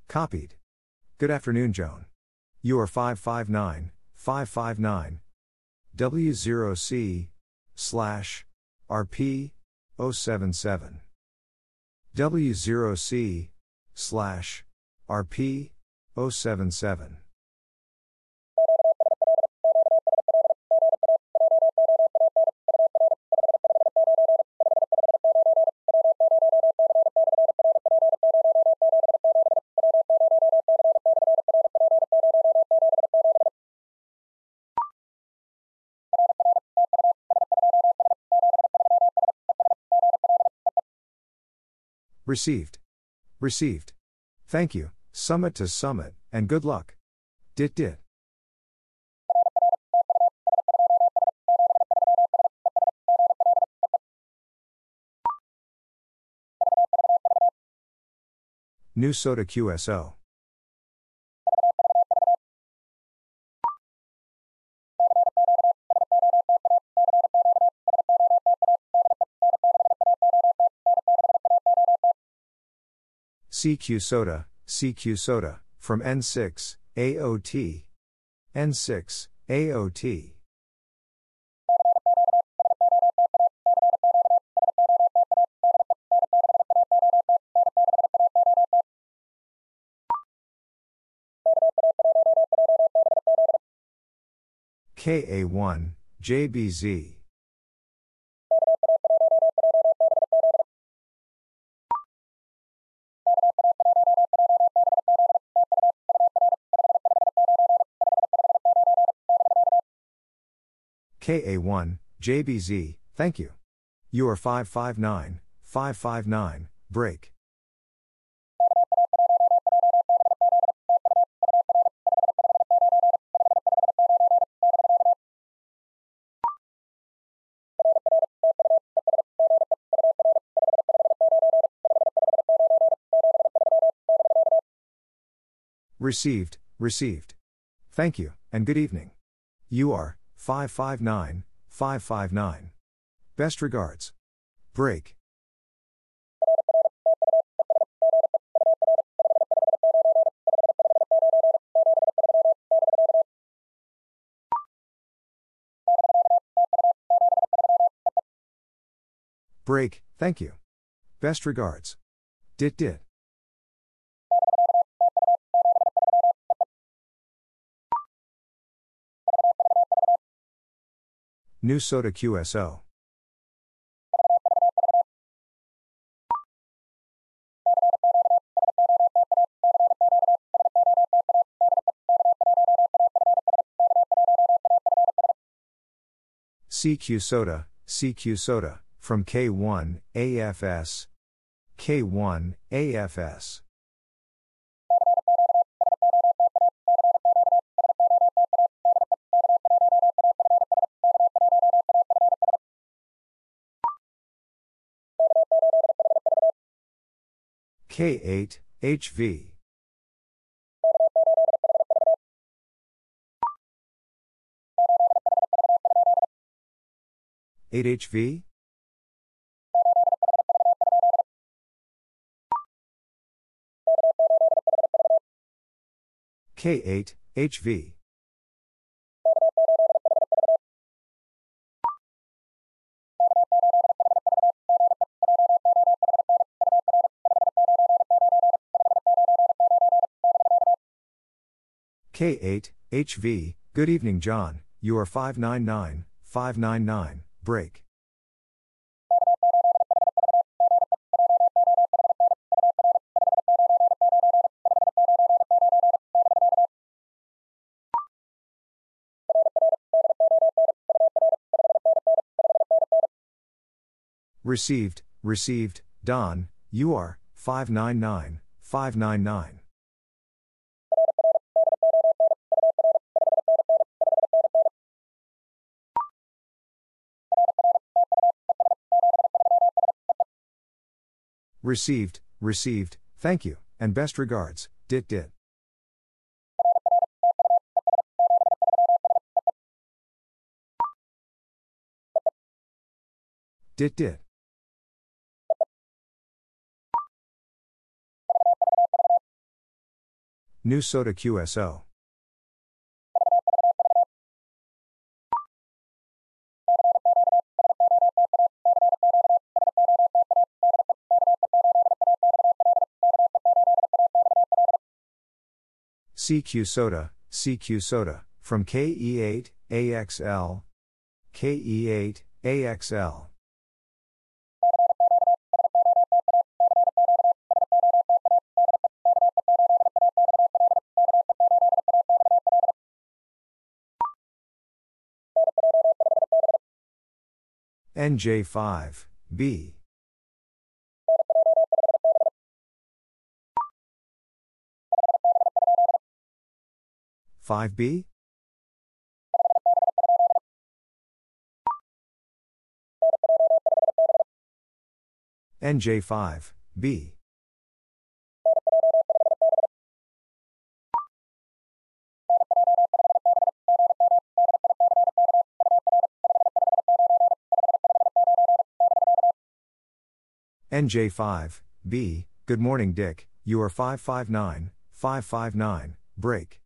Copied. Good afternoon, Joan. You are 559, 559. W0C, slash, RP, 077. W0C, slash, RP, 077. Received. Received. Thank you, summit to summit, and good luck. Dit dit. New SOTA QSO. CQ SOTA, CQ SOTA, from N6, AOT. N6, AOT. KA1, JBZ. KA1, JBZ, thank you. You are 559, 559, break. Received, received. Thank you, and good evening. You are 559, 559. Best regards. Break. Break, thank you. Best regards. Dit dit. New SOTA QSO. CQ SOTA, CQ SOTA, from K1, AFS. K1, AFS. K8, HV. Eight HV? K8, HV. K8, HV, good evening, John. you are 599, 599, break. Received, received, Don, you are 599, 599. Received, received, thank you, and best regards, dit dit. Dit dit. New SOTA QSO. CQ SOTA, CQ SOTA, from KE8, AXL. KE8, AXL. NJ5, B. Five B? NJ5, B. NJ5, B, good morning, Dick. You are 559, 559, break.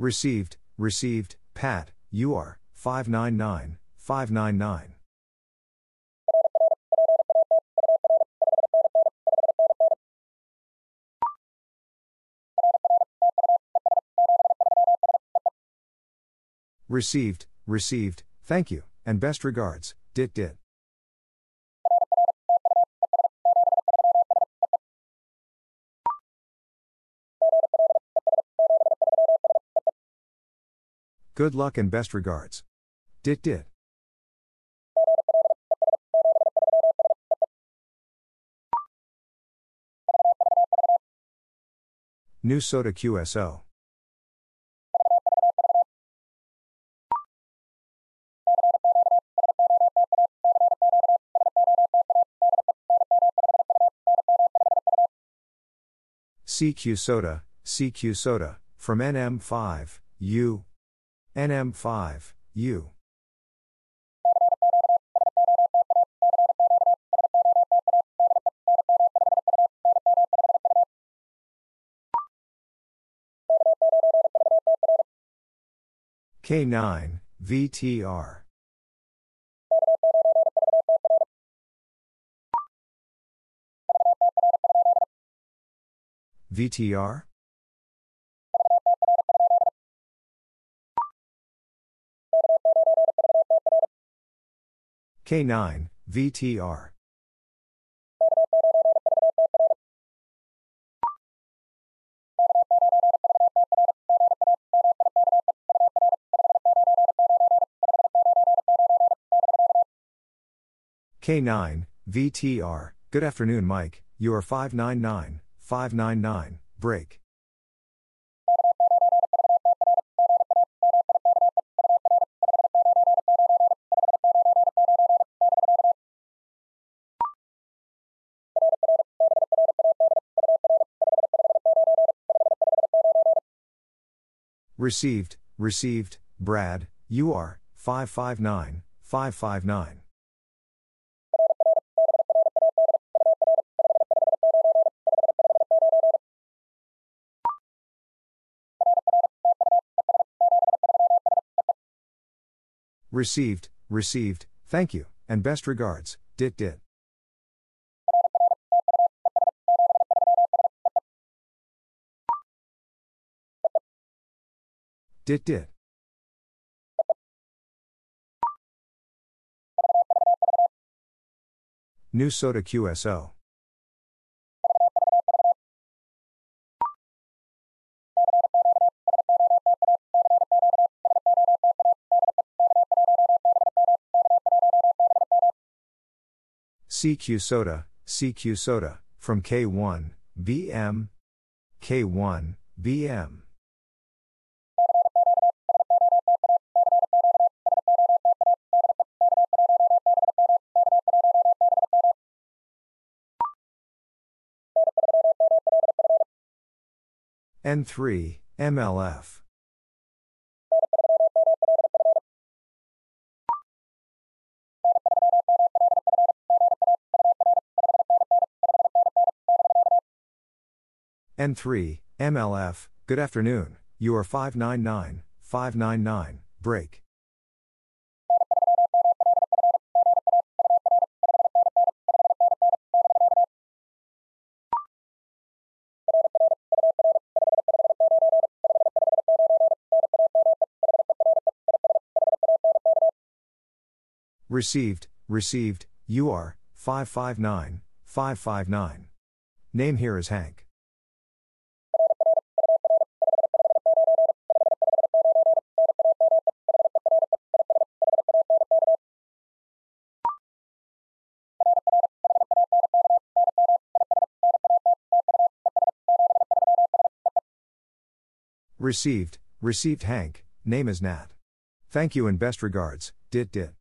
Received, received, Pat, you are 599, 599. Received, received, thank you, and best regards, dit dit. Good luck and best regards. Dit dit. New SOTA QSO. CQ SOTA, CQ SOTA, from NM5, U. NM5, U. K9, VTR. VTR? K9, VTR. K9, VTR. Good afternoon, Mike. You are 599, 599, break. Received, received, Brad, you are 559, 559. Received, received, thank you, and best regards, dit dit. Dit dit. New SOTA QSO. CQ SOTA, CQ SOTA, from K1, BM, K1, BM. N3, MLF. N3, MLF, good afternoon, you are 599, 599, break. Received, received, you are 559, 559. Name here is Hank. Received, received Hank, name is Nat. Thank you and best regards, dit dit.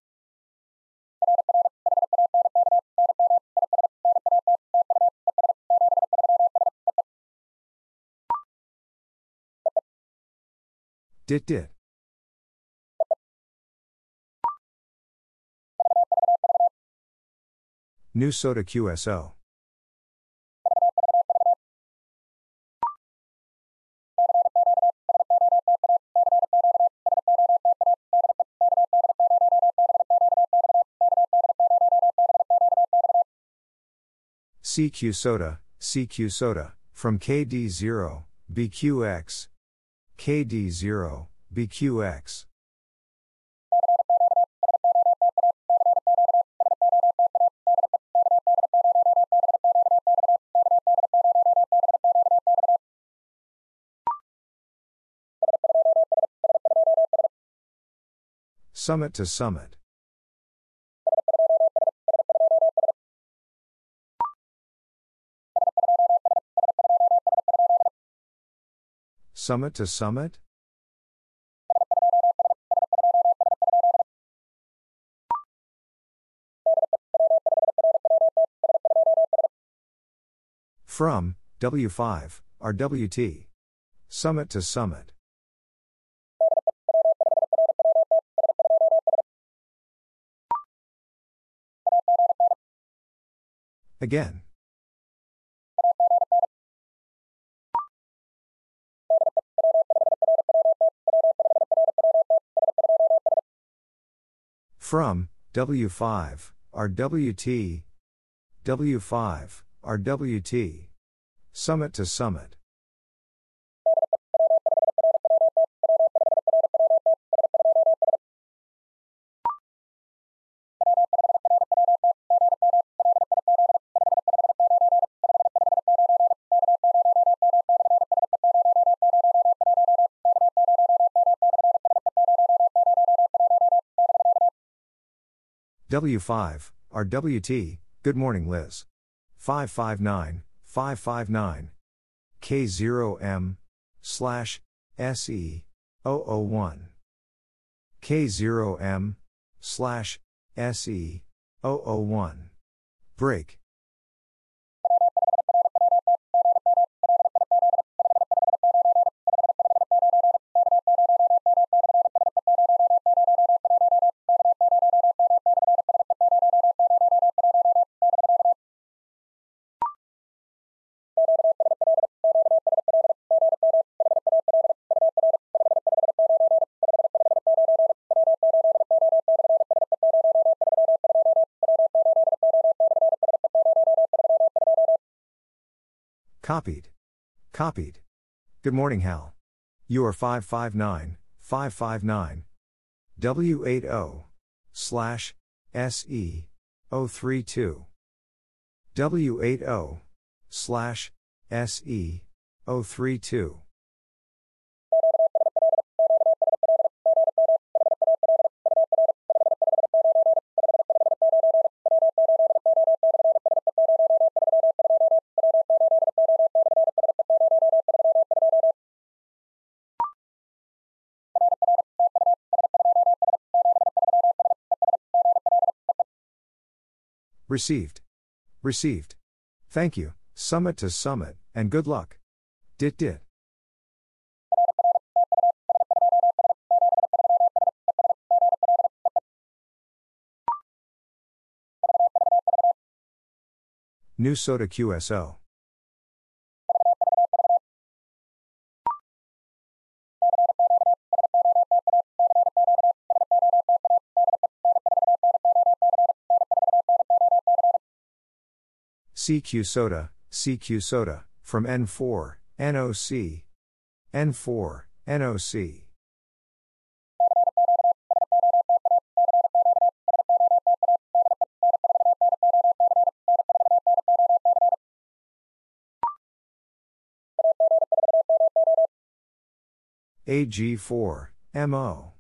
Dit dit. New SOTA QSO. CQ SOTA, CQ SOTA, from KD0, BQX. KD0, BQX. Summit to summit. Summit to summit? From, W5, RWT. Summit to summit. Again. From, W5, RWT. W5, RWT. Summit to summit. W5, RWT, good morning Liz. 559, 559. K0M, slash, SE, 001. K0M, slash, SE, 001. Break. Copied. Copied. Good morning, Hal. You are 559, 559. W80 slash SE 032. W80 slash SE 032. Received. Received. Thank you, summit to summit, and good luck. Dit dit. New SOTA QSO. CQ SOTA, CQ SOTA, from N4, NOC. N4, NOC. AG4, MO.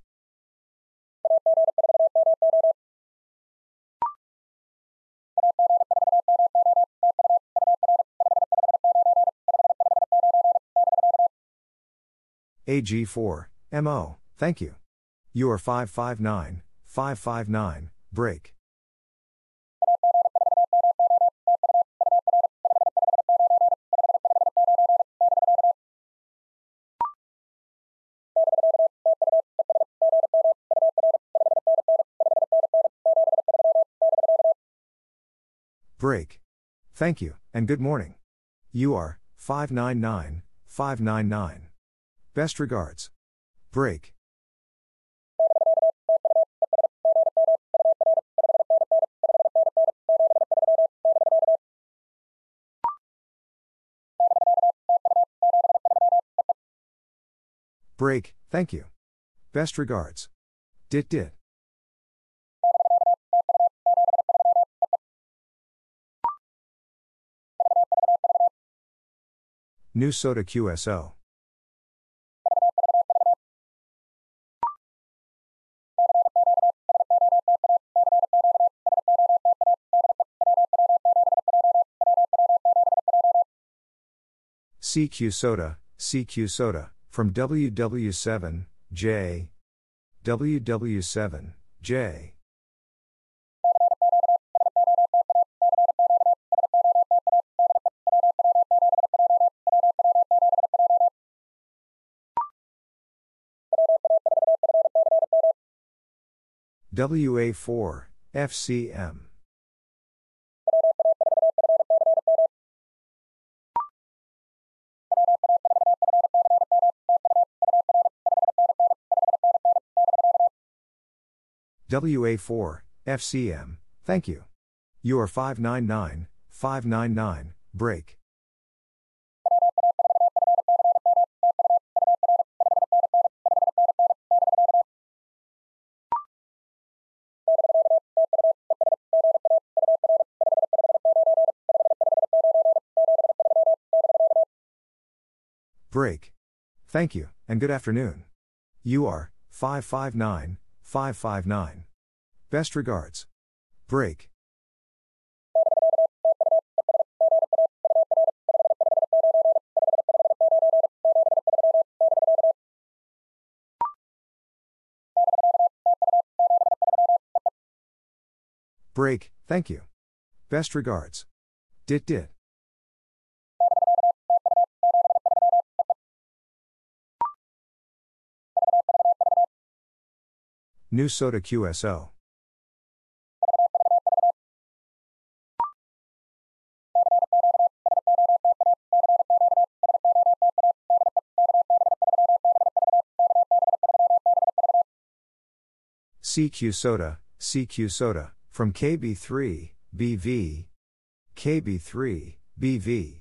AG4, MO, thank you. You are 559, 559, break. Break. Thank you, and good morning. You are 599, 599. Best regards. Break. Break, thank you. Best regards. Dit dit. New SOTA QSO. CQ SOTA, CQ SOTA, from WW7, J. WW7, J. WA4, FCM. WA4, FCM, thank you. You are 599, 599, break. Break. Thank you, and good afternoon. You are 559, 559. Best regards. Break. Break, thank you. Best regards. Dit dit. New SOTA QSO. CQ SOTA, CQ SOTA, from KB3, BV. KB3, BV.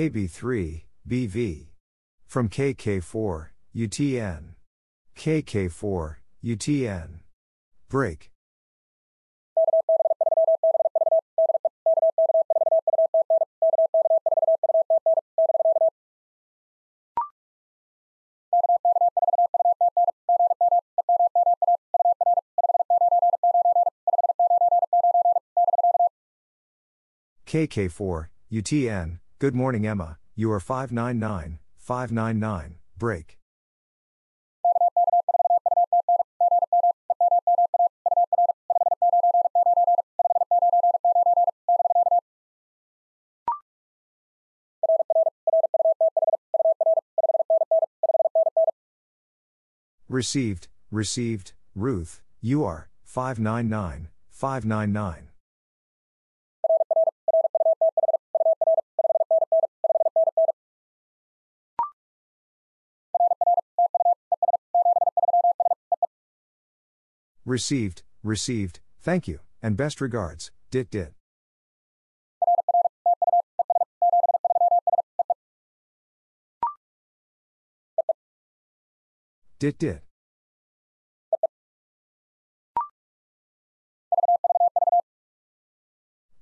KB3, BV. From KK4, UTN. KK4, UTN. Break. KK4, UTN, Good morning, Emma. You are 599, 599, break. Received, received, Ruth, you are 599, 599. Received, received, thank you, and best regards, Dit Dit. Dit Dit.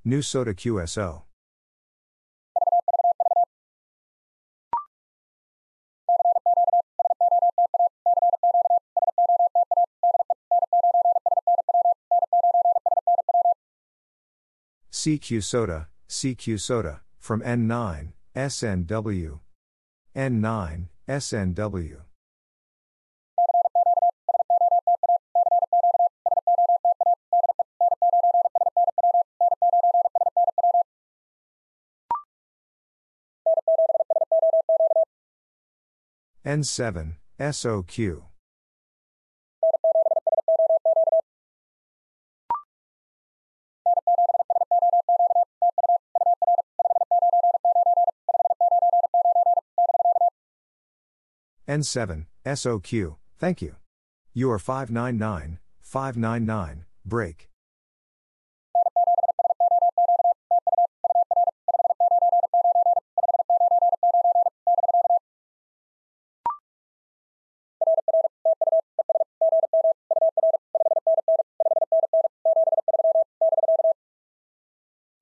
New SOTA QSO. CQ SOTA, CQ SOTA, from N9, SNW. N9, SNW. N7, SOQ. N7, SOQ, thank you. You are 599, 599, break.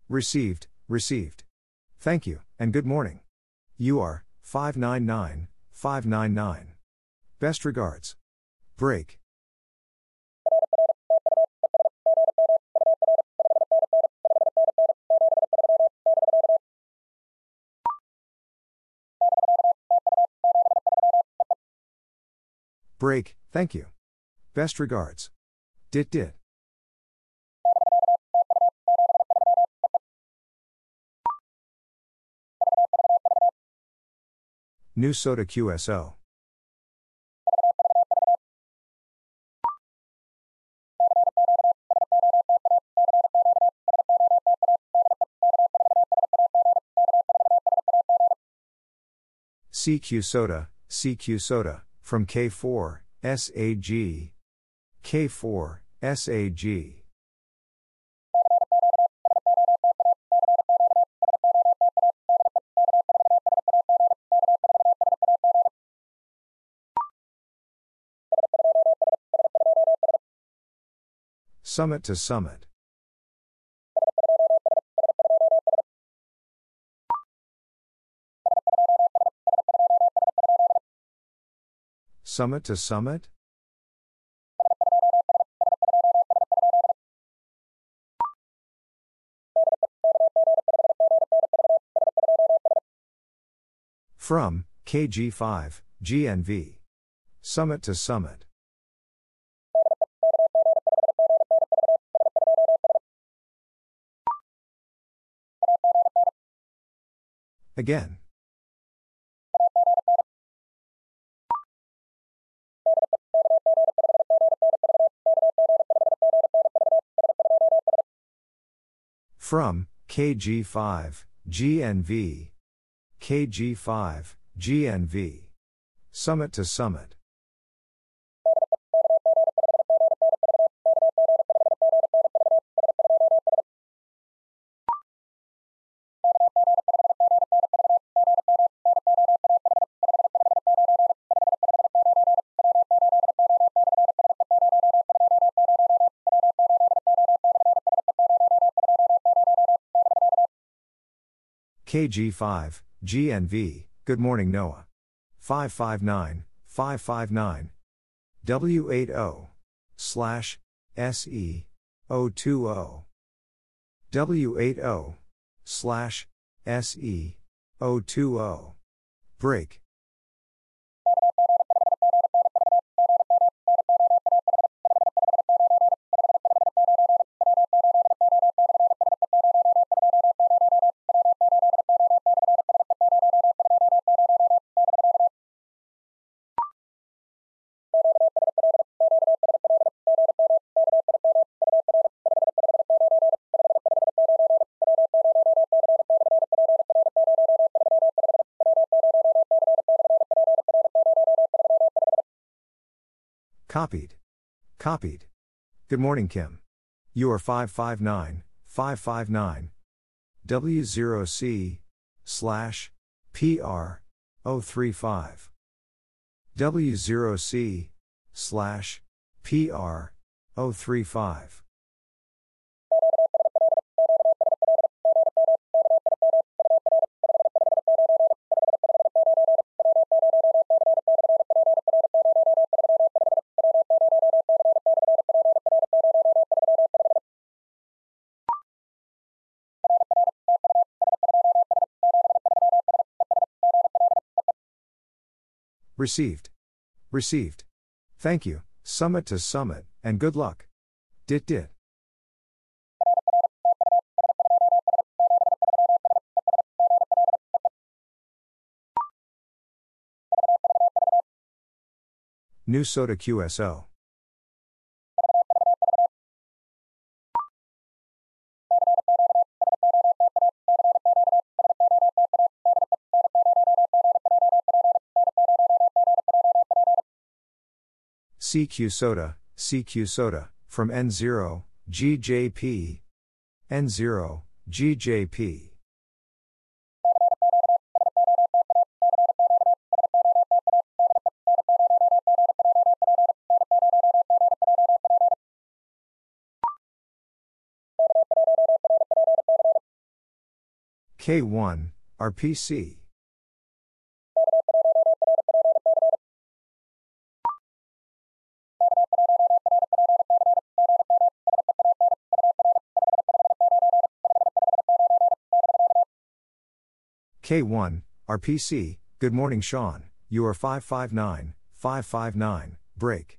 Received, received. Thank you, and good morning. You are 599, 599. Best regards. Break. Break, thank you. Best regards. Dit dit. New SOTA QSO. CQ SOTA, CQ SOTA, from K4, SAG. K4, SAG. Summit to summit. Summit to summit? From, KG5, GNV. Summit to summit. Again. From, KG5, GNV. KG5, GNV. Summit to summit. KG5, GNV, Good Morning Noah. 559, 559. W80, slash, SE, 020. W80, slash, SE, 020. Break. Copied. Copied. Good morning, Kim. You are 559, 559. W0C, slash, PR, 035. W0C, slash, PR, 035. Received. Received. Thank you, summit to summit, and good luck. Dit dit. New SOTA QSO. CQ SOTA, CQ SOTA, from N0, GJP. N0, GJP. K1, RPC. K1, RPC, Good morning, Sean. You are 559, 559, break.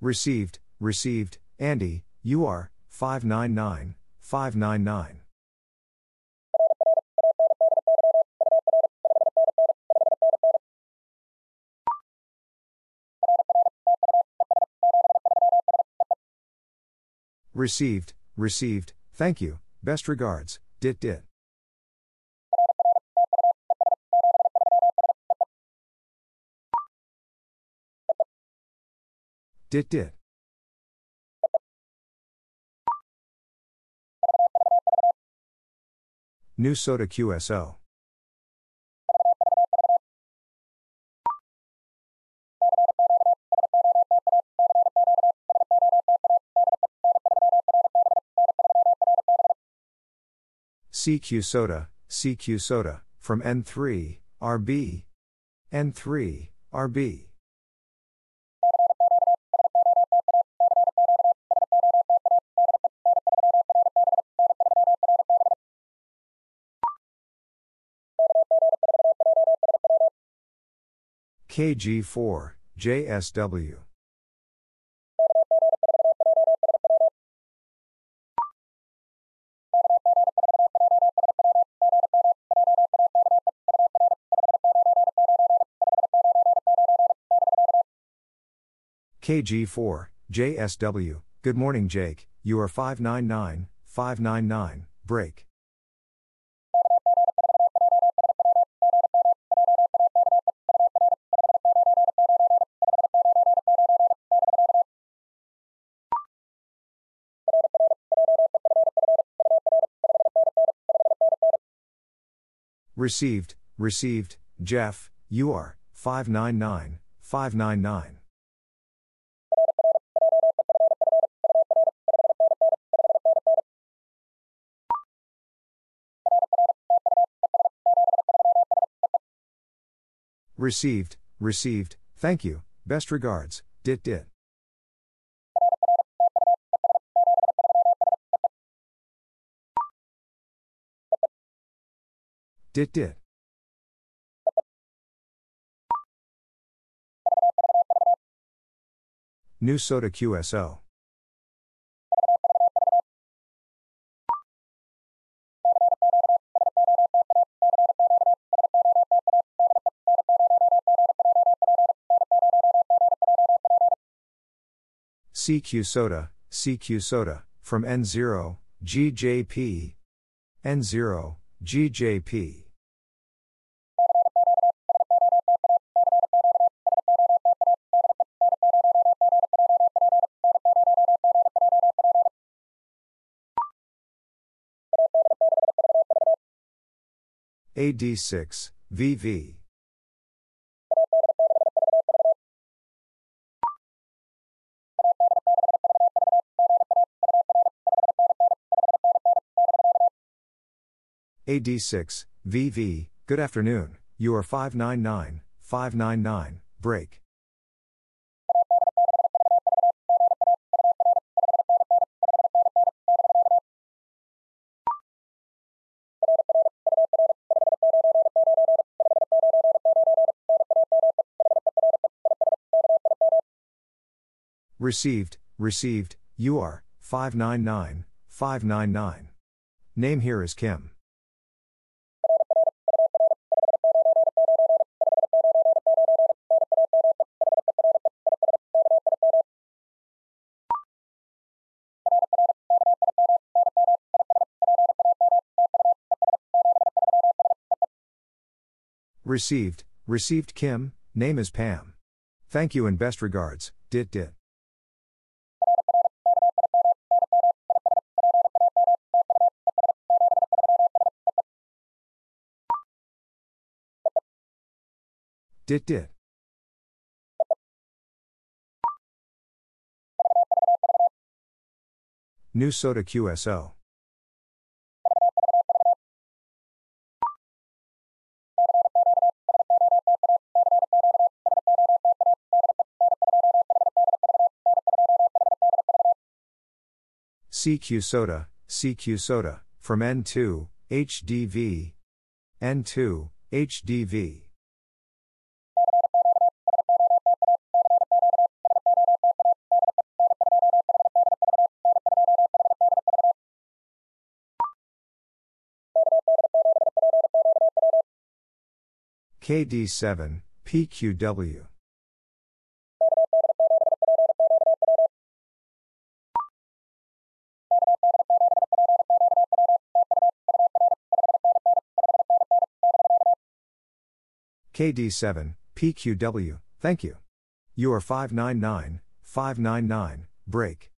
Received, received, Andy, you are 599, 599. Received, received, thank you, best regards, dit dit. Dit dit. New SOTA QSO. CQ SOTA, CQ SOTA, from N3, RB. N3, RB. KG4, JSW. KG4, JSW, Good morning, Jake. You are 599, 599, break. Received, received, Jeff, you are 599, 599. Received, received, thank you, best regards, dit dit. Dit dit. New SOTA QSO. CQ SOTA, CQ SOTA, from N0, GJP. N0, GJP. AD6, VV. AD6, VV, good afternoon, you are 599, 599, break. Received, received, you are 599, 599. Name here is Kim. Received, received Kim, name is Pam. Thank you and best regards, dit dit. Dit dit. New SOTA QSO. CQ SOTA, CQ SOTA, from N2, HDV. N2, HDV. KD7, PQW. KD7, PQW, thank you. You are 599, 599, break.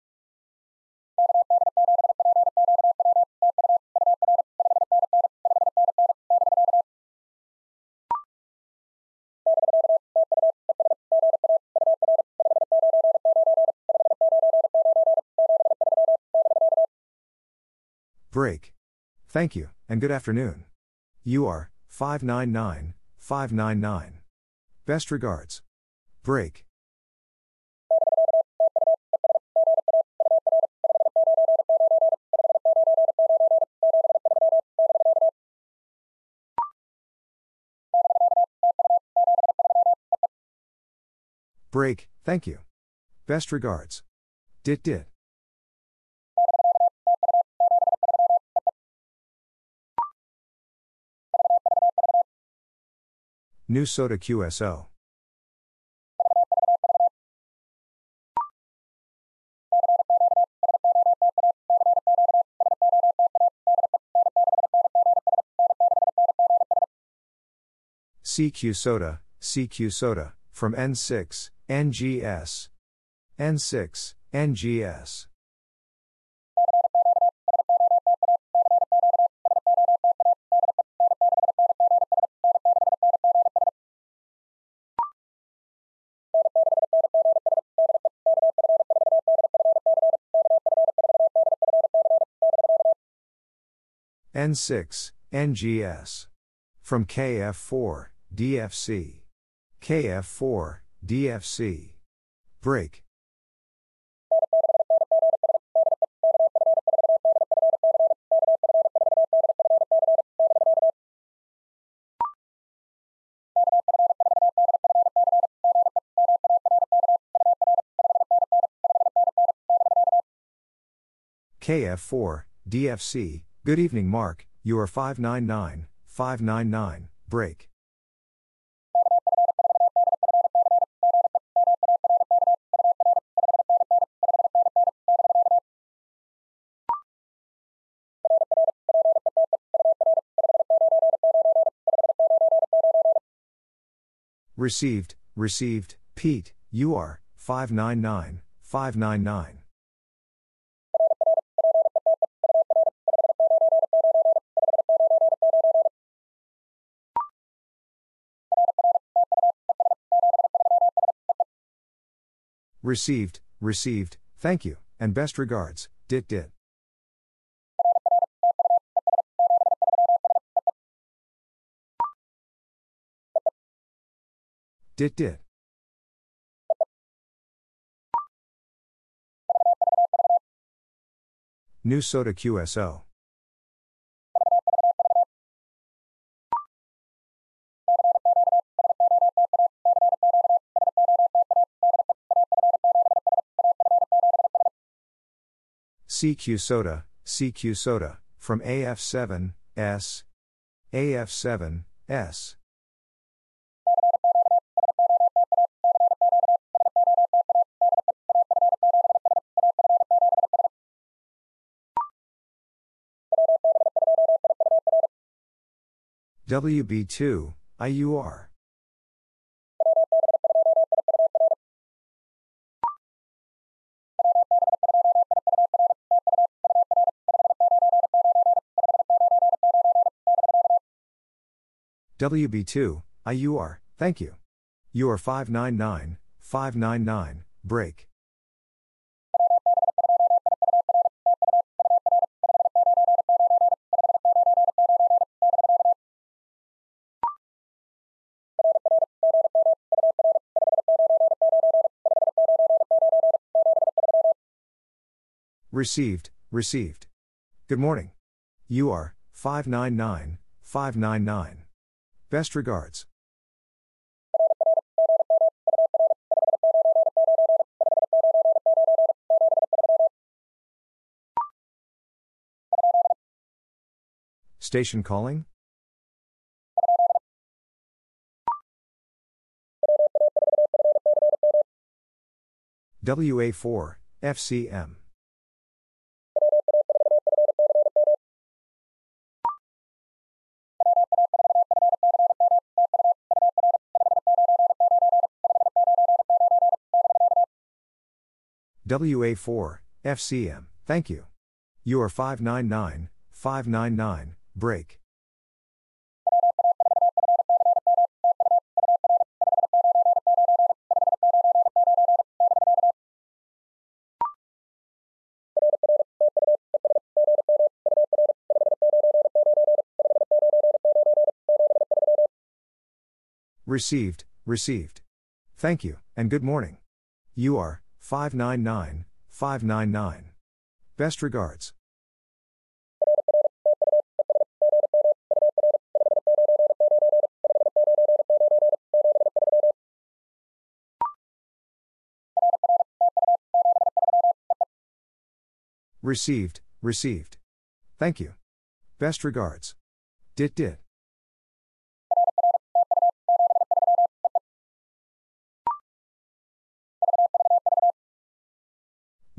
Break. Thank you, and good afternoon. You are 599, 599. Best regards. Break. Break, thank you. Best regards. Dit dit. New SOTA QSO. CQ SOTA, CQ SOTA, from N6, NGS. N6, NGS. N6, NGS. From KF4, DFC. KF4, DFC. Break. KF4, DFC, good evening, Mark, you are 599, 599, break. Received, received, Pete, you are 599, 599. Received, received, thank you, and best regards, dit dit. Dit dit. New SOTA QSO. CQ SOTA, CQ SOTA, from AF7, S. AF7, S. WB2, IUR. WB2, IUR, thank you. You are 599, 599, break. Received, received. Good morning. You are 599, 599. Best regards. Station calling? WA4, FCM. WA4, FCM, thank you. You are 599, 599, break. Received, received. Thank you, and good morning. You are 599, 599. Best regards. Received, received. Thank you. Best regards. Dit dit.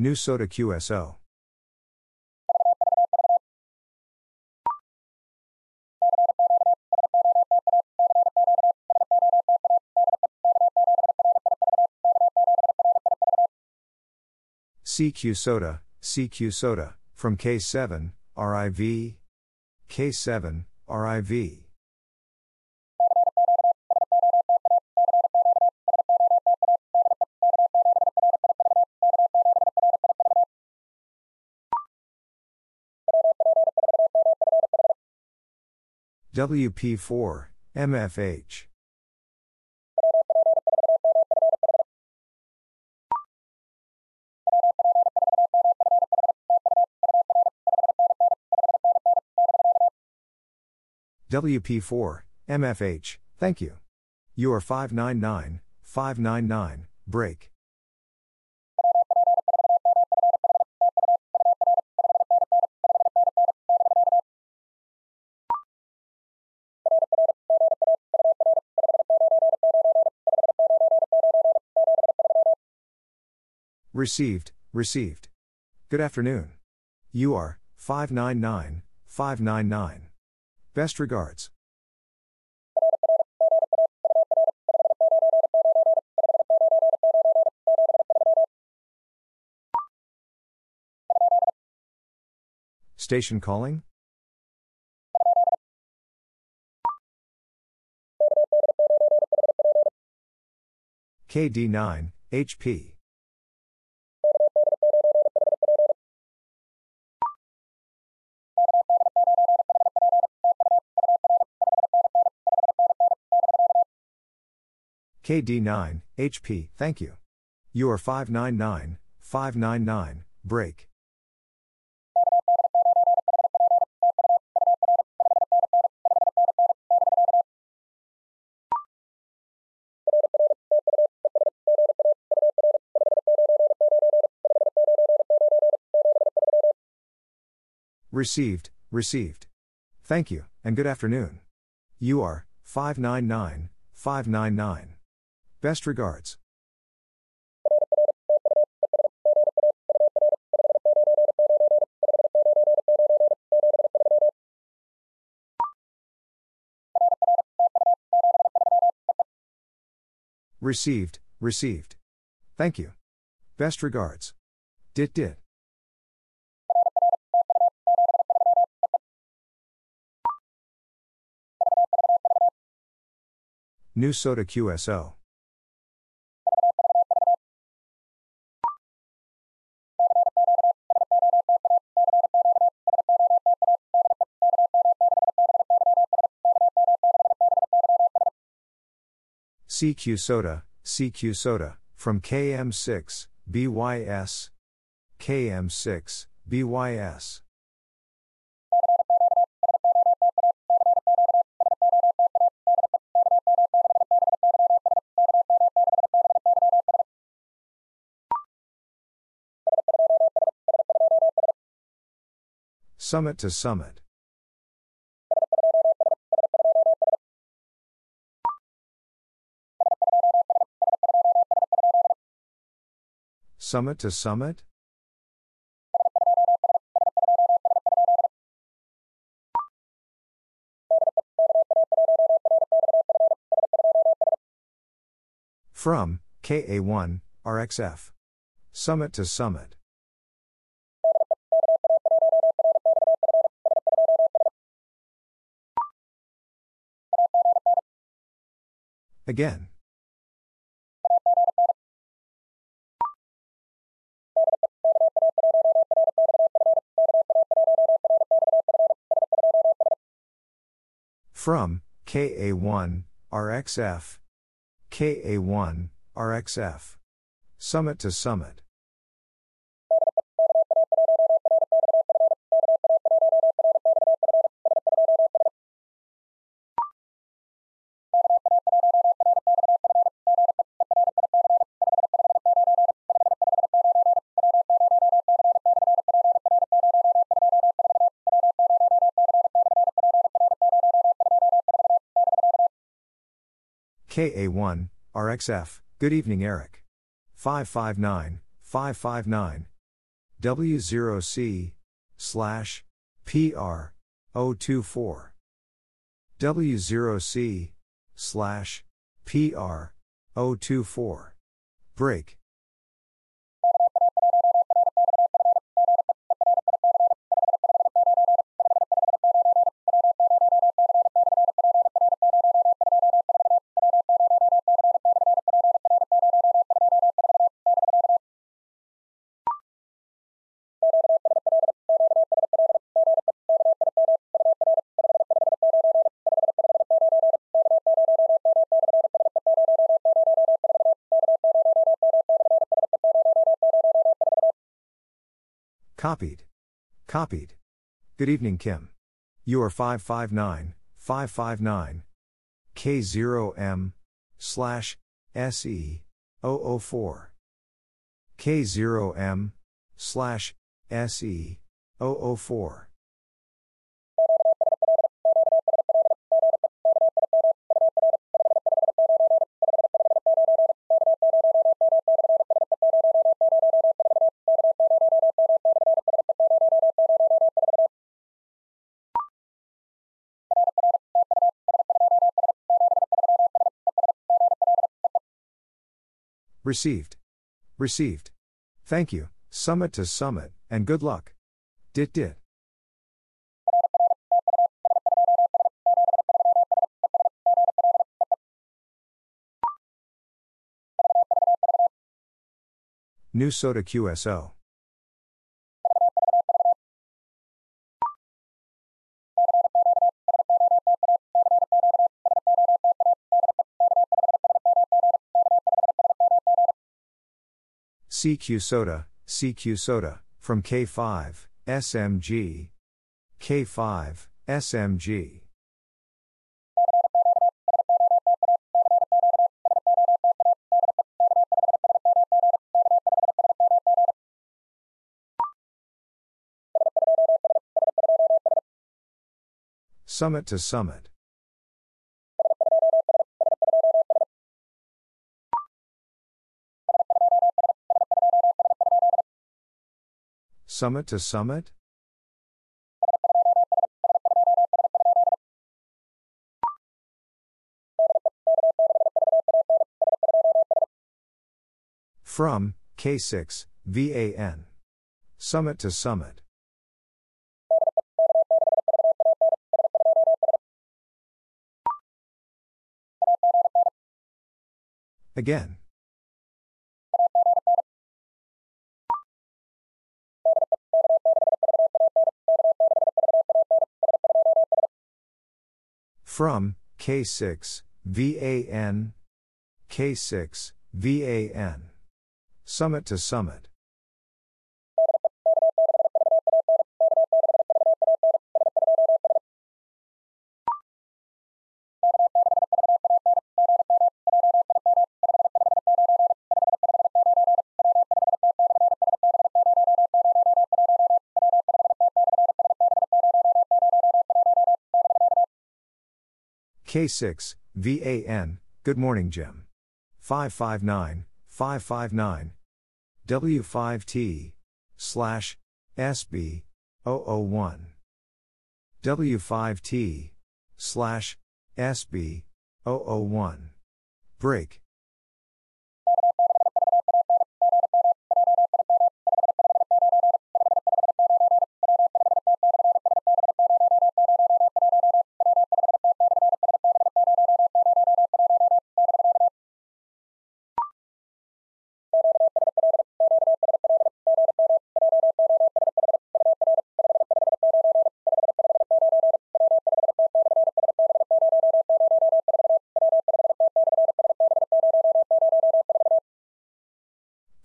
New SOTA QSO. CQ SOTA, CQ SOTA, from K7, RIV. K7, RIV. WP4, MFH. WP4, MFH, thank you. You are 599, 599, break. Received, received. Good afternoon. You are 599, 599. Best regards. Station calling? KD9, HP. KD9, HP, thank you. You are 599, 599, break. Received, received. Thank you, and good afternoon. You are 599, 599. Best regards. Received, received. Thank you. Best regards. Dit dit. New SOTA QSO. CQ SOTA, CQ SOTA, from KM6, BYS. KM6, BYS. Summit to summit. Summit to summit? From KA1, RXF. Summit to summit. Again. From KA1, RXF. KA1, RXF. Summit to summit. KA1, RXF, good evening, Eric. 559, 559. W0C, slash, PR, 024. W0C, slash, PR, 024. Break. Copied. Copied. Good evening, Kim. You are 559, 559, K0M, slash, SE, 004. K0M, slash, SE, 004. Received. Received. Thank you, summit to summit, and good luck. Dit dit. New SOTA QSO. CQ SOTA, CQ SOTA, from K5, SMG. K5, SMG. Summit to summit. Summit to summit? From, K6, VAN. Summit to summit. Again. From, K6, VAN. K6, VAN. Summit to summit. K6, VAN, Good morning, Jim. 559, 559, W5T, slash, SB, 001. W5T, slash, SB, 001. Break.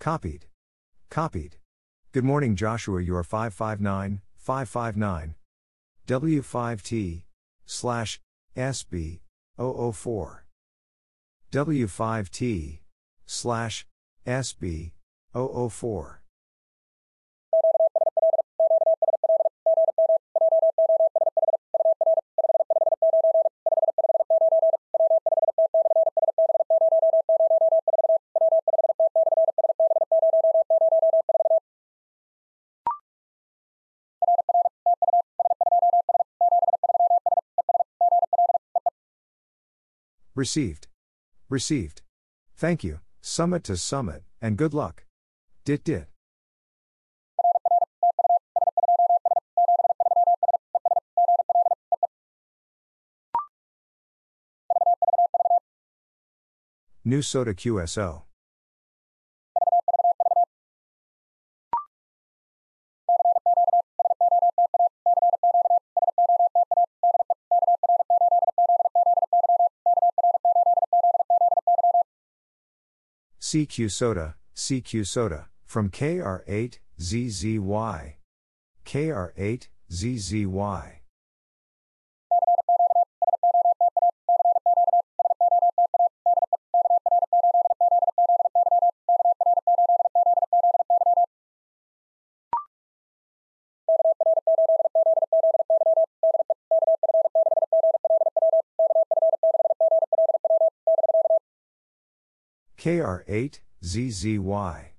Copied. Copied. Good morning, Joshua. You are 559, 559, W5T, slash, SB, 004. W5T, slash, SB, 004. Received. Received. Thank you, summit to summit, and good luck. Dit dit. New SOTA QSO. CQ SOTA, CQ SOTA, from KR8, ZZY. KR8, ZZY. KR8, ZZY.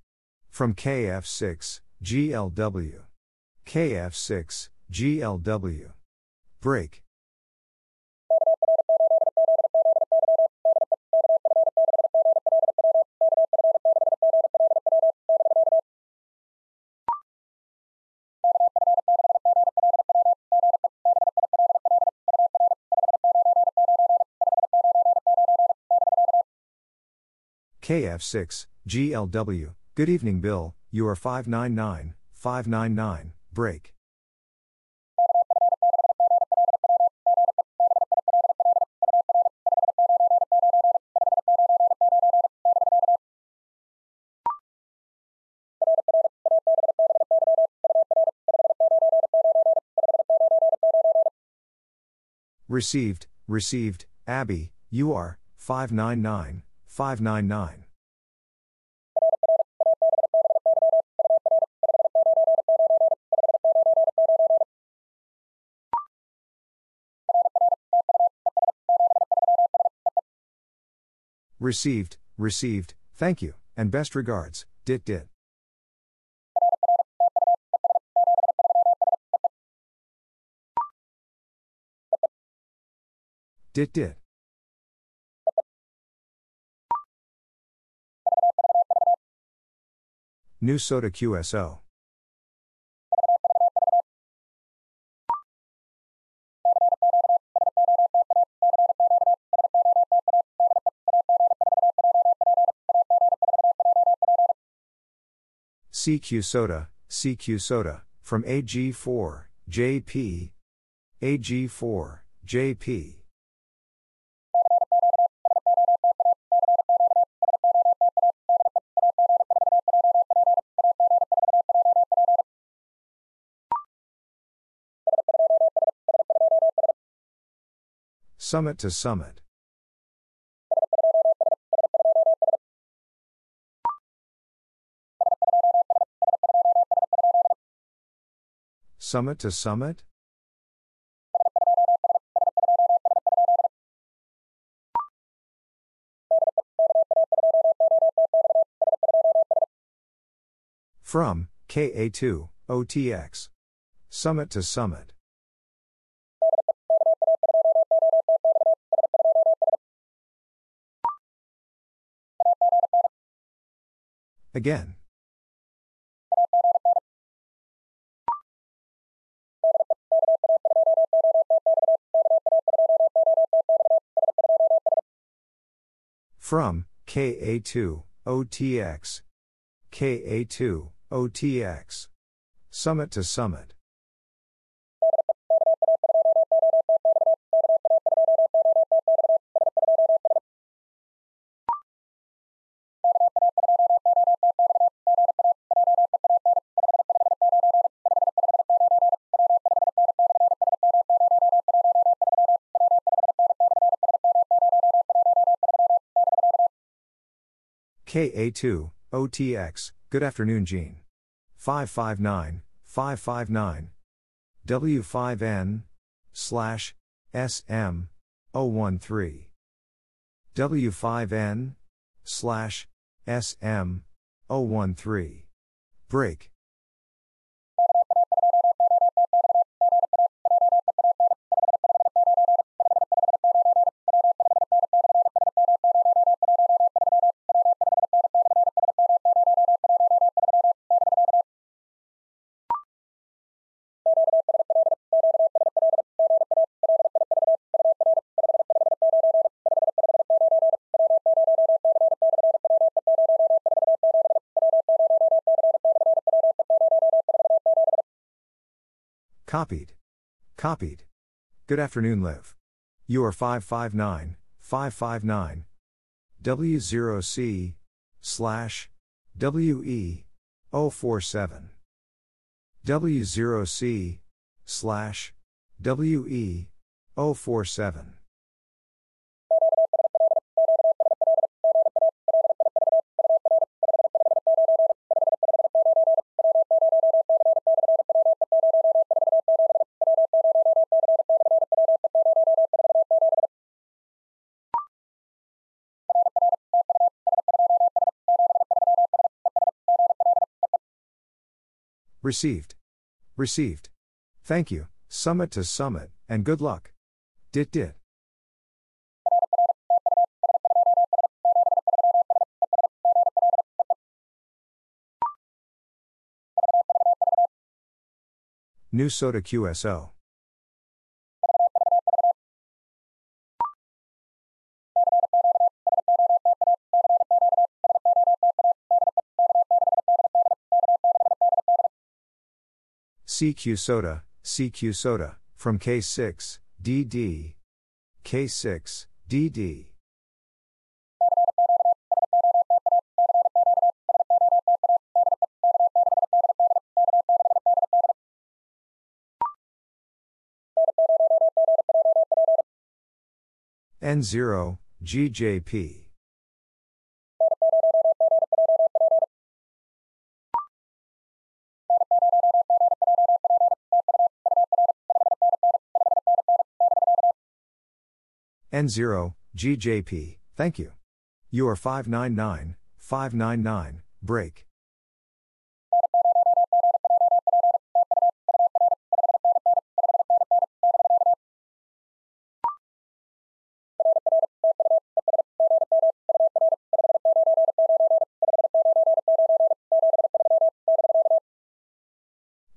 From KF6, GLW. KF6, GLW. Break. KF6, GLW. Good evening, Bill. You are 599, 599, break. Received, received, Abby, you are 599, 599. Received, received, thank you, and best regards, dit dit. Dit dit. New SOTA QSO. CQ SOTA, CQ SOTA, from AG4, JP. AG4, JP. Summit to summit. Summit to summit? From, KA2, OTX. Summit to summit. Again. From, KA2, OTX. KA2, OTX. Summit to summit. KA2, OTX, good afternoon, Gene. 559, 559. W5N, slash, SM, 013. W5N, slash, SM, 013. Break. Copied. Copied. Good afternoon, Liv. You are 559, 559. W0C, slash, WE, 047. W0C slash WE 047. Received. Received. Thank you, summit to summit, and good luck. Dit dit. New SOTA QSO. CQ SOTA, CQ SOTA, from K6, DD. K6, DD. N0, GJP. N0, GJP, thank you. You are 599, 599, break.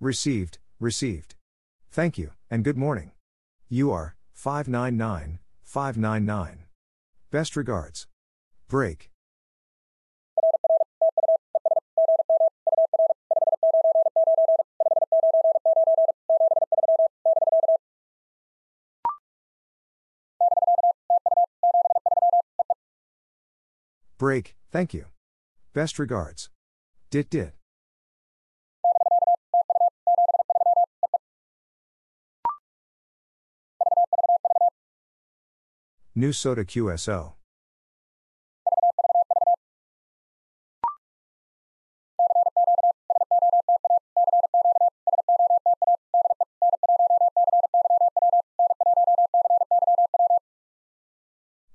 Received, received. Thank you, and good morning. You are 599, 599. Best regards. Break. Break, thank you. Best regards. Dit dit. New SOTA QSO.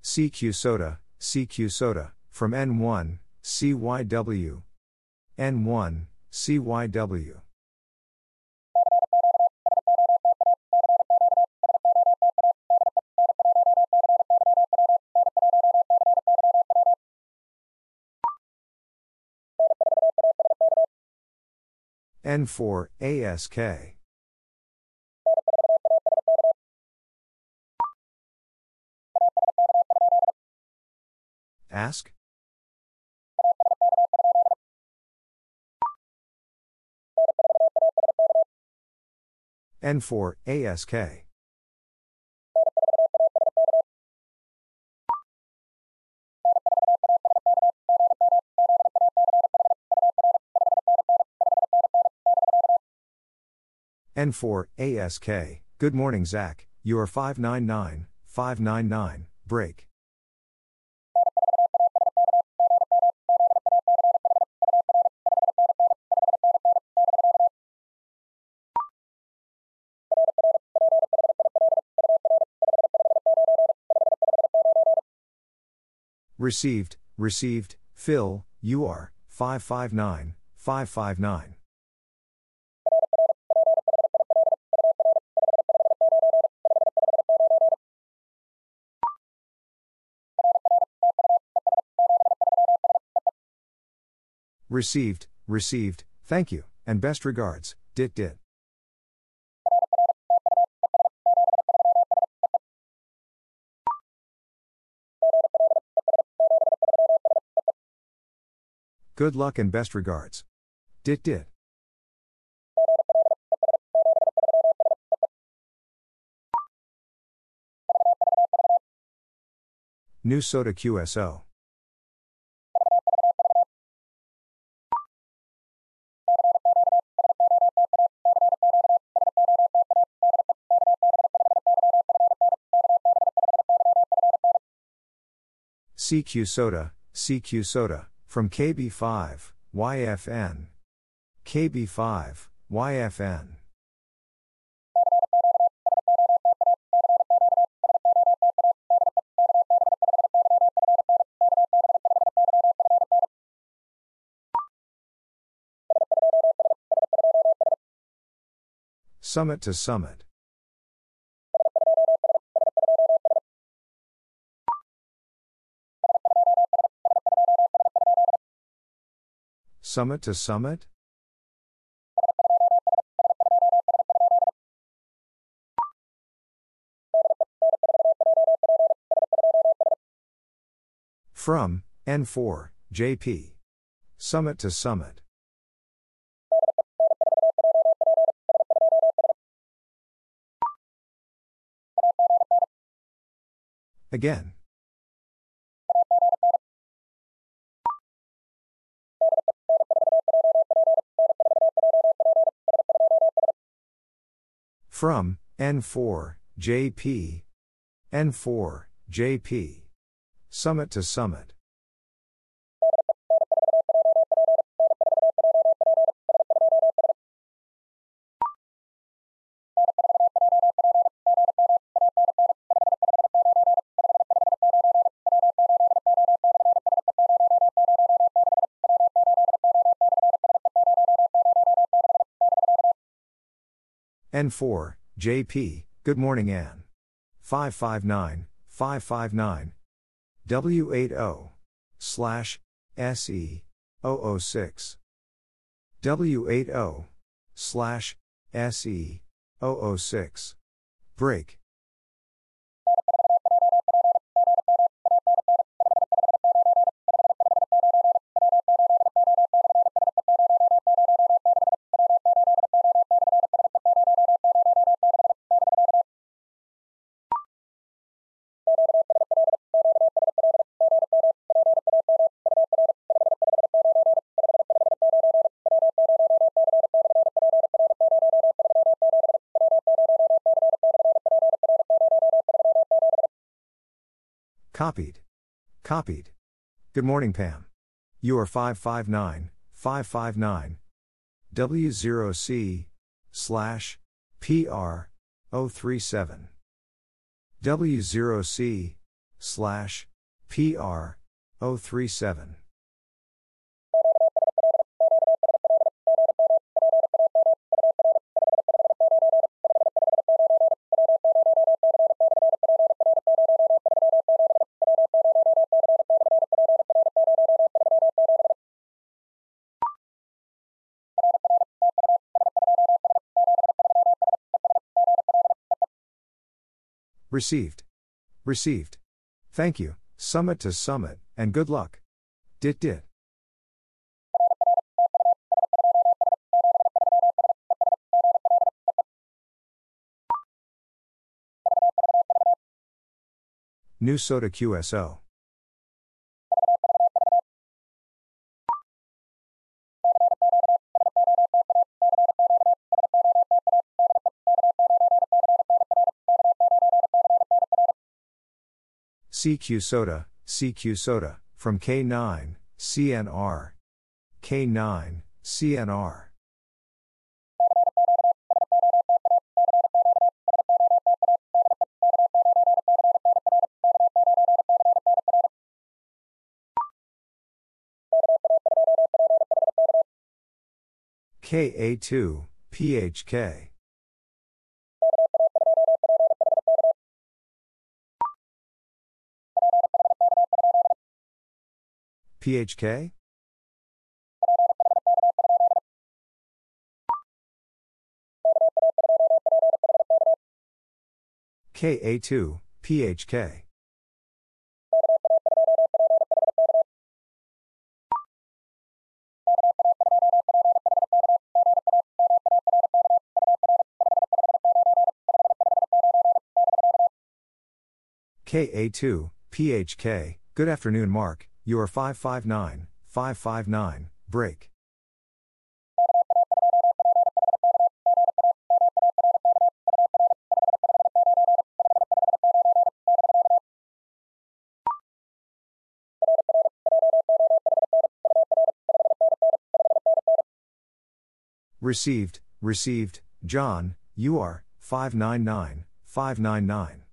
CQ SOTA, CQ SOTA, from N1, CYW. N1, CYW. N4, ASK. Ask? N4, ASK. N4, ASK. Good morning, Zach. You are 599, 599, break. Received, received, Phil, you are 559, 559. Received, received, thank you, and best regards, dit dit. Good luck and best regards. Dit dit. New SOTA QSO. CQ SOTA, CQ SOTA, from KB5, YFN. KB5, YFN. Summit to summit. Summit to summit? From, N4, JP. Summit to summit. Again. From, N4, JP. N4, JP. Summit to summit. N4, JP, Good morning, Ann. 559, 559. W80, slash, SE, 006. W80, slash, SE, 006. Break. Copied. Copied. Good morning, Pam. You are 559, 559. W0C, slash, PR, 037. W0C, slash, PR, 037. Received. Received. Thank you, summit to summit, and good luck. Dit dit. New SOTA QSO. CQ SOTA, CQ SOTA, from K9, CNR. K9, CNR. KA2, PHK. PHK? KA2, PHK. KA2, PHK. Good afternoon, Mark. You are 559, 559, break. Received, received, John, you are, 599, 599.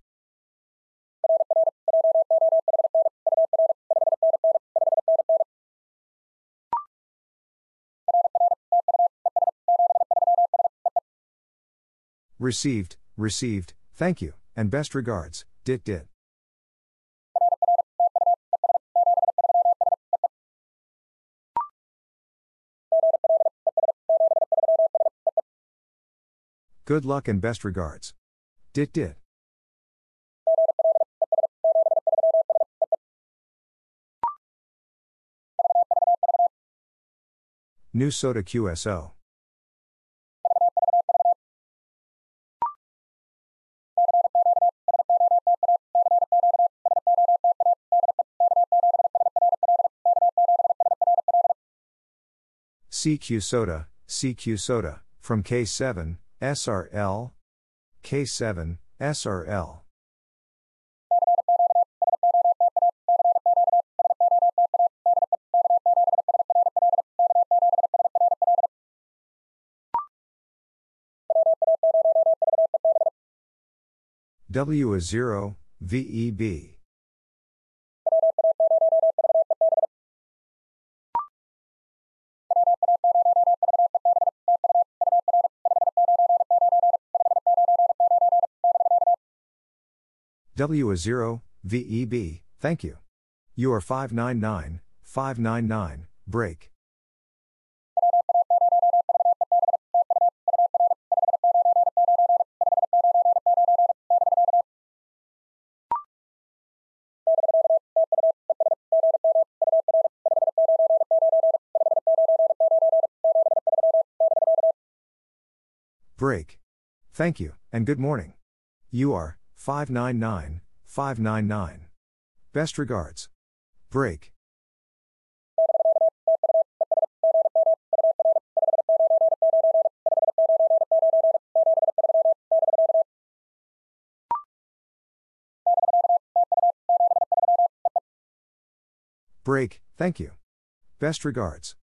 Received, received, thank you, and best regards, Dit Dit. Good luck and best regards. Dit Dit. New SOTA QSO. CQ SOTA, CQ SOTA, from K7, SRL, K7, SRL. W is 0, VEB. W is 0, VEB, thank you. You are 599, 599, break. Break. Thank you, and good morning. You are 599, 599. Best regards. Break. Break, thank you. Best regards.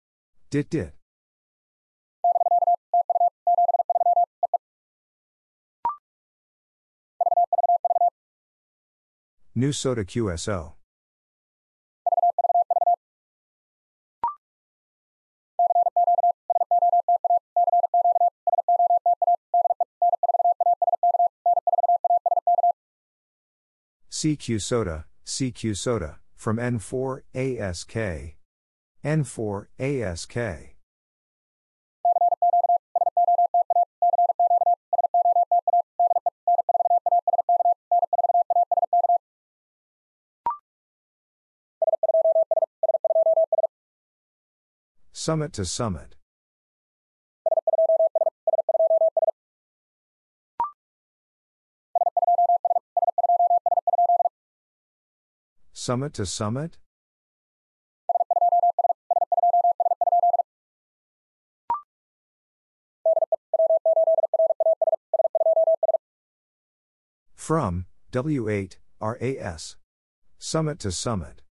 Dit dit. New SOTA QSO. CQ SOTA, CQ SOTA, from N4 ASK. N4 ASK. Summit to summit. Summit to summit? From, W8, RAS. Summit to summit.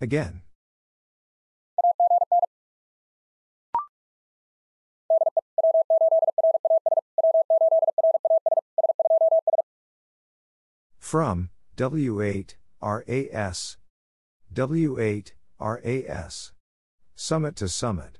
Again. From, W8, RAS. W8, RAS. Summit to summit.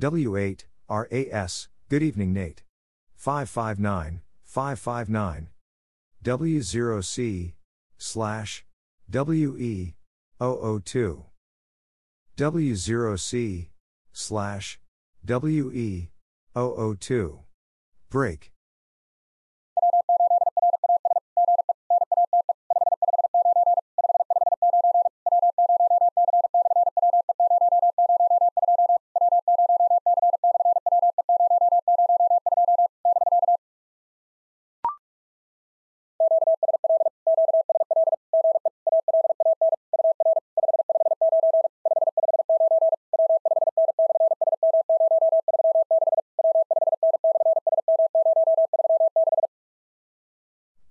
W8, RAS, good evening Nate. 559, 559. W0C, slash, WE, 002. W0C, slash, WE, 002. Break.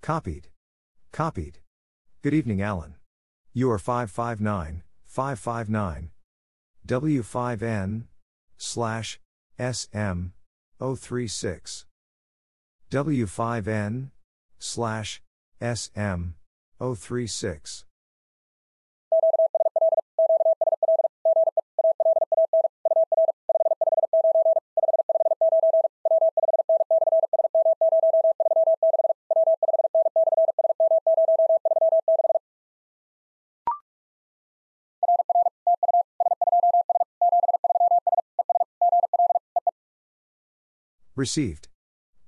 Copied. Copied. Good evening, Alan. You are 559, 559. W5N, slash, SM, 036. W5N, slash, SM, 036. Received.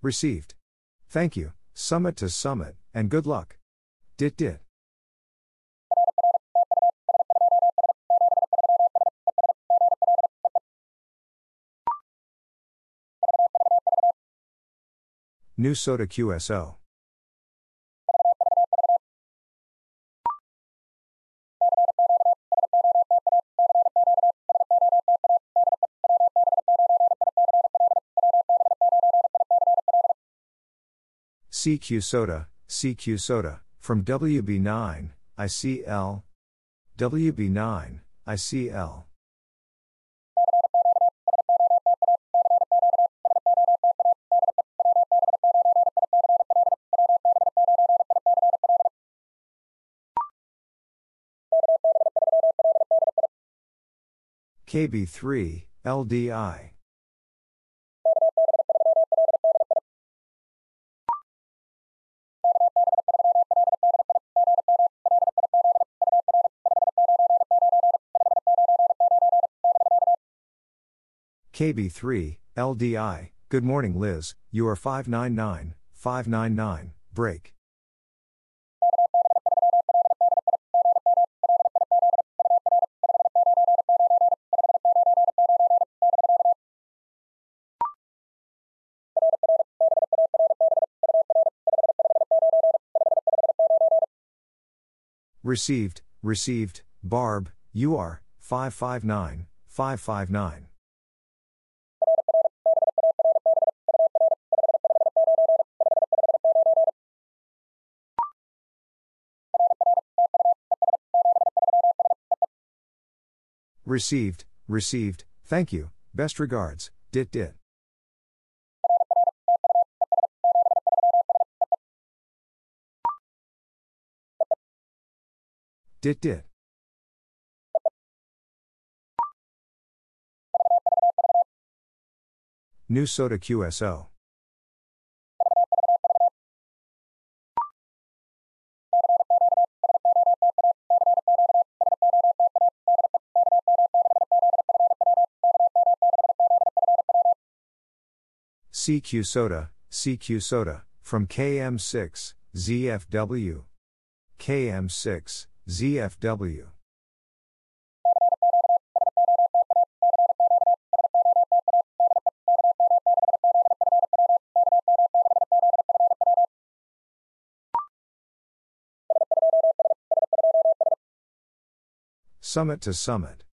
Received. Thank you, summit to summit, and good luck. Dit dit. New SOTA QSO. CQ SOTA, CQ SOTA, from WB9, ICL. WB9, ICL. KB3, LDI. KB3, LDI. Good morning, Liz. You are 599, 599, break. Received, received, Barb, you are 559, 559. Received, received, thank you, best regards, dit dit. Dit dit. New SOTA QSO. CQ SOTA, CQ SOTA, from KM6, ZFW. KM6, ZFW. Summit to summit.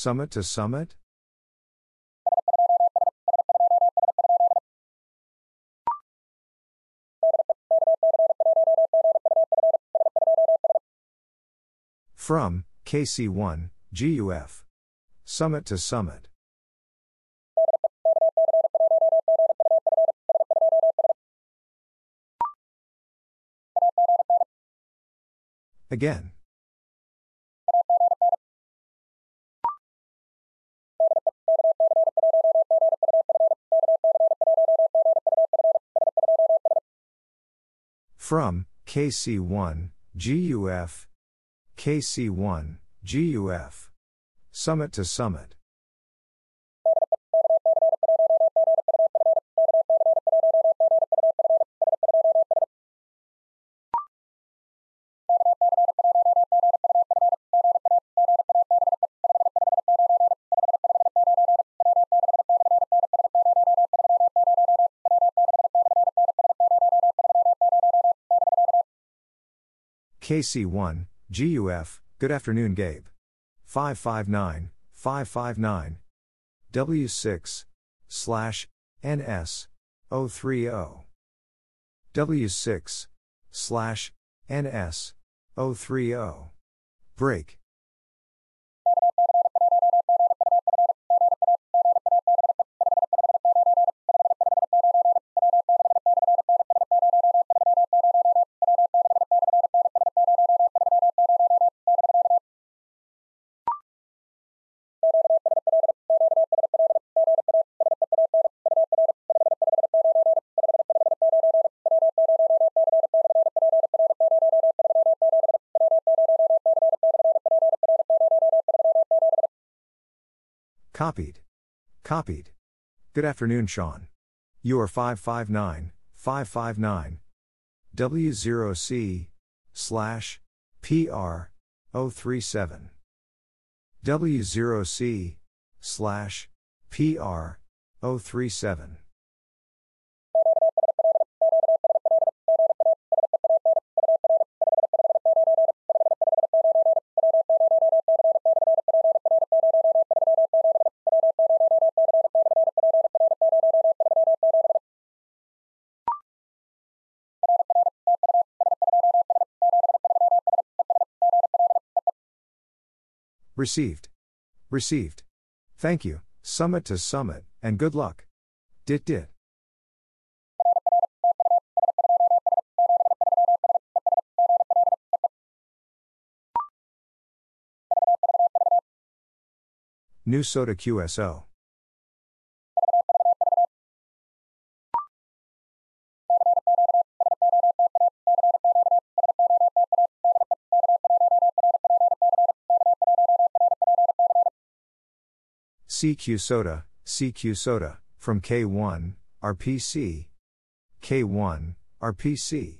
Summit to summit? From, KC1, GUF. Summit to summit. Again. From, KC1, GUF. KC1, GUF. Summit to summit. KC1, GUF, good afternoon, Gabe. 559, 559. W6, slash, NS, 030. W6, slash, NS, 030. Break. Copied. Copied. Good afternoon, Sean. You are 559, 559. W0C, slash, PR, 037. W0C, slash, PR, 037. Received. Received. Thank you, summit to summit, and good luck. Dit dit. New SOTA QSO. CQ SOTA, CQ SOTA, from K1, RPC. K1, RPC.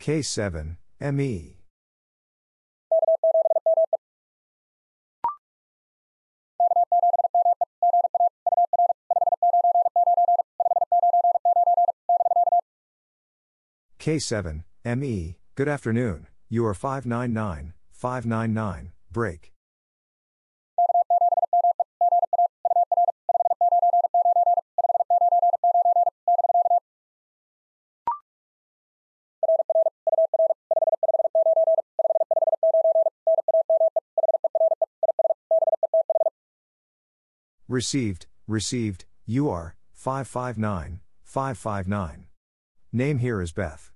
K7, ME. K7, ME, good afternoon, you are 599, 599, break. Received, received, you are 559, 559. Name here is Beth.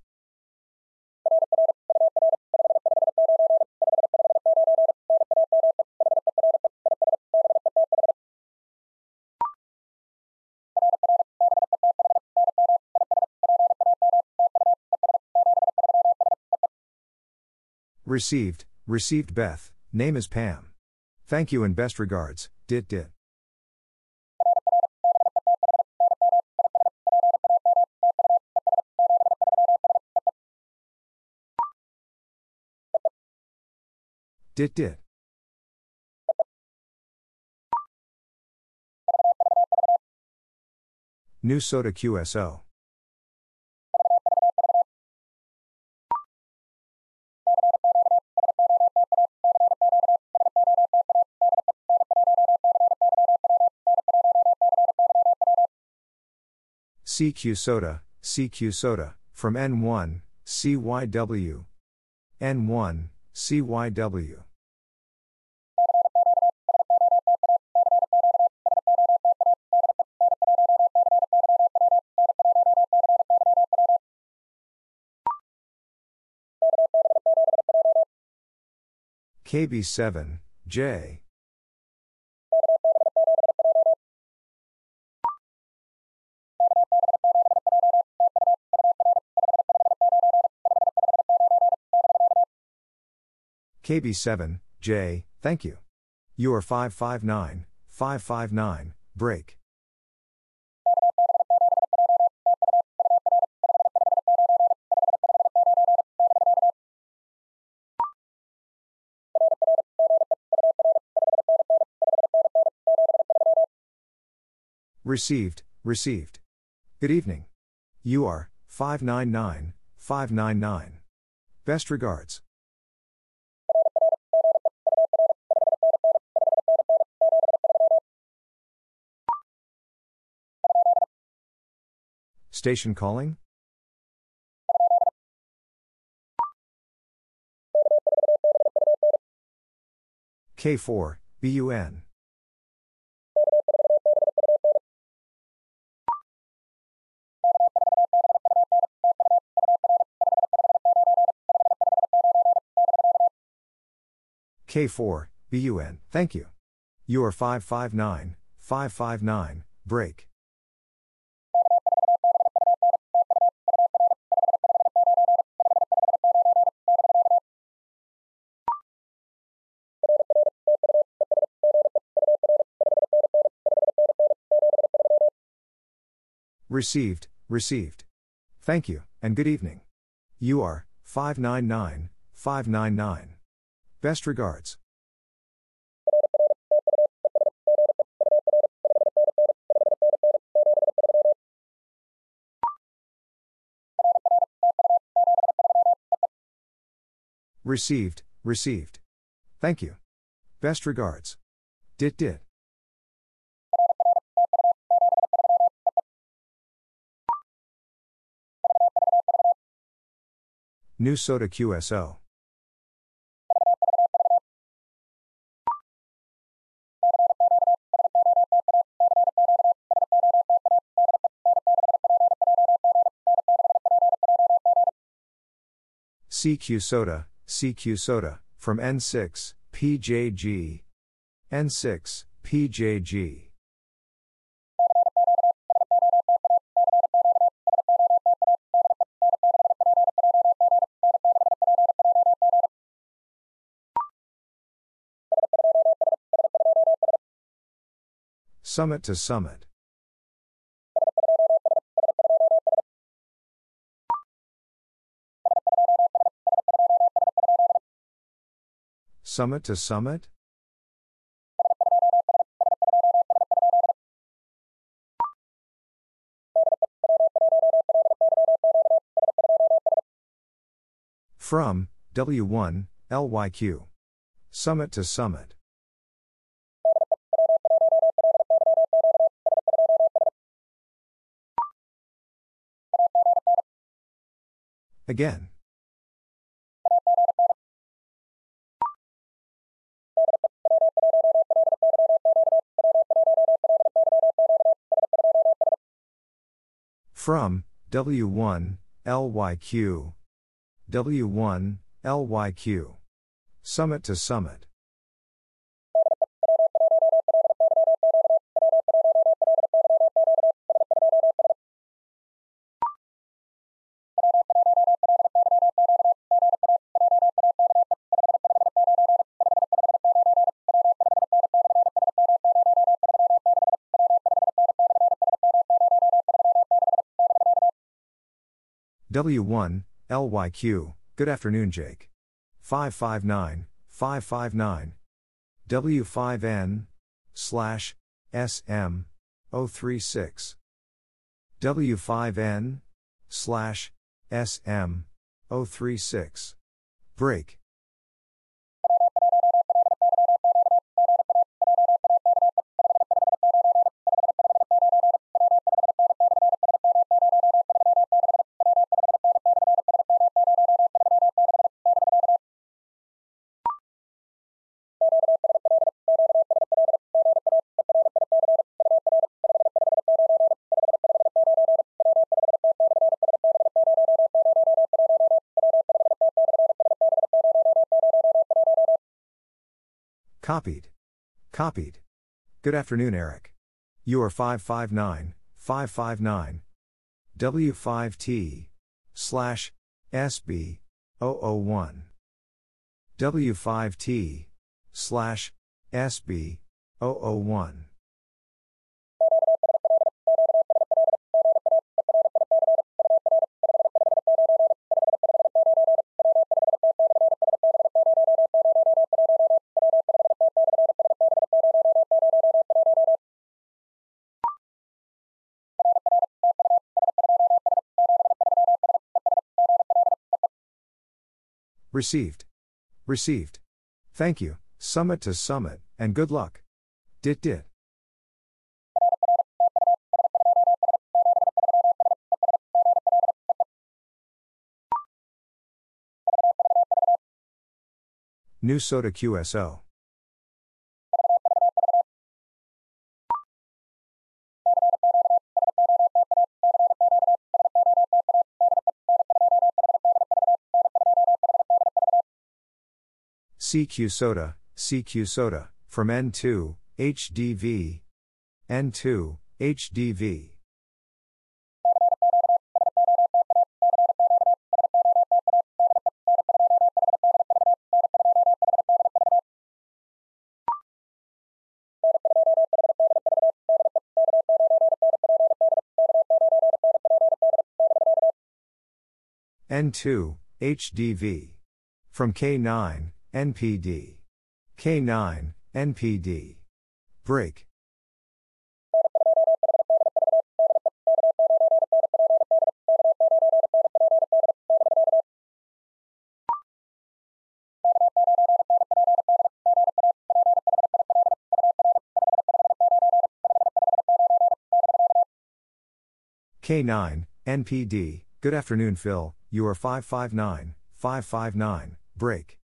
Received, received Beth, name is Pam. Thank you and best regards, dit dit. Dit dit. New SOTA QSO. CQ SOTA, CQ SOTA, from N1, CYW. N1, CYW. KB7, J. KB7, J, thank you. You are 559, 559, break. Received, received. Good evening. You are 599, 599. Best regards. Station calling? K4, BUN. K4, BUN, thank you. You are 559, 559, break. Received, received. Thank you, and good evening. You are 599, 599. Best regards. Received, received. Thank you. Best regards. Dit dit. New SOTA QSO. CQ SOTA, CQ SOTA, from N6, PJG. N6, PJG. Summit to summit. Summit to summit? From, W1, LYQ. Summit to summit. Again. From, W1, LYQ. W1, LYQ. Summit to summit. W1, LYQ, good afternoon, Jake. 559, 559. W5N, slash, SM, 036. W5N, slash, SM, 036. Break. Copied. Copied. Good afternoon, Eric. You are 559, 559. W5T, slash, SB, 001. W5T, slash, SB, 001. Received. Received. Thank you, summit to summit, and good luck. Dit dit. New SOTA QSO. CQ SOTA, CQ SOTA, from N2, HDV. N2, HDV. N2, HDV. From K9, NPD. K9, NPD. Break. K9, NPD, good afternoon, Phil. You are 559, 559, break.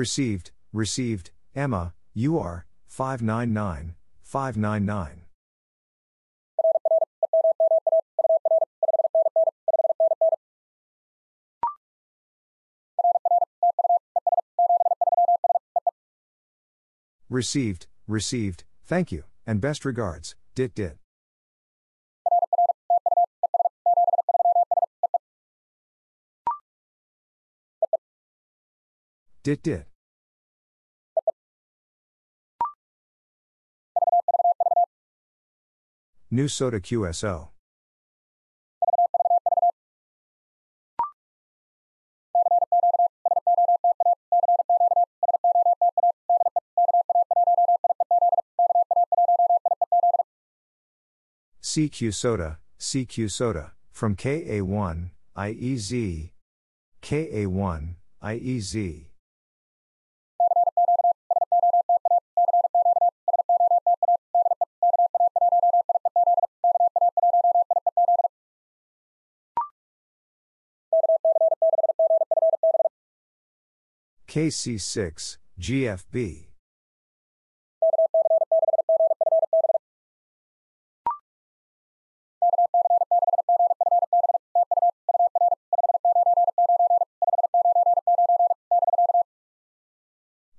Received, received, Emma, you are 599, 599. Received, received, thank you, and best regards, dit dit. Dit dit. New SOTA QSO. CQ SOTA, CQ SOTA, from KA1, IEZ. KA1, IEZ. KC6, GFB.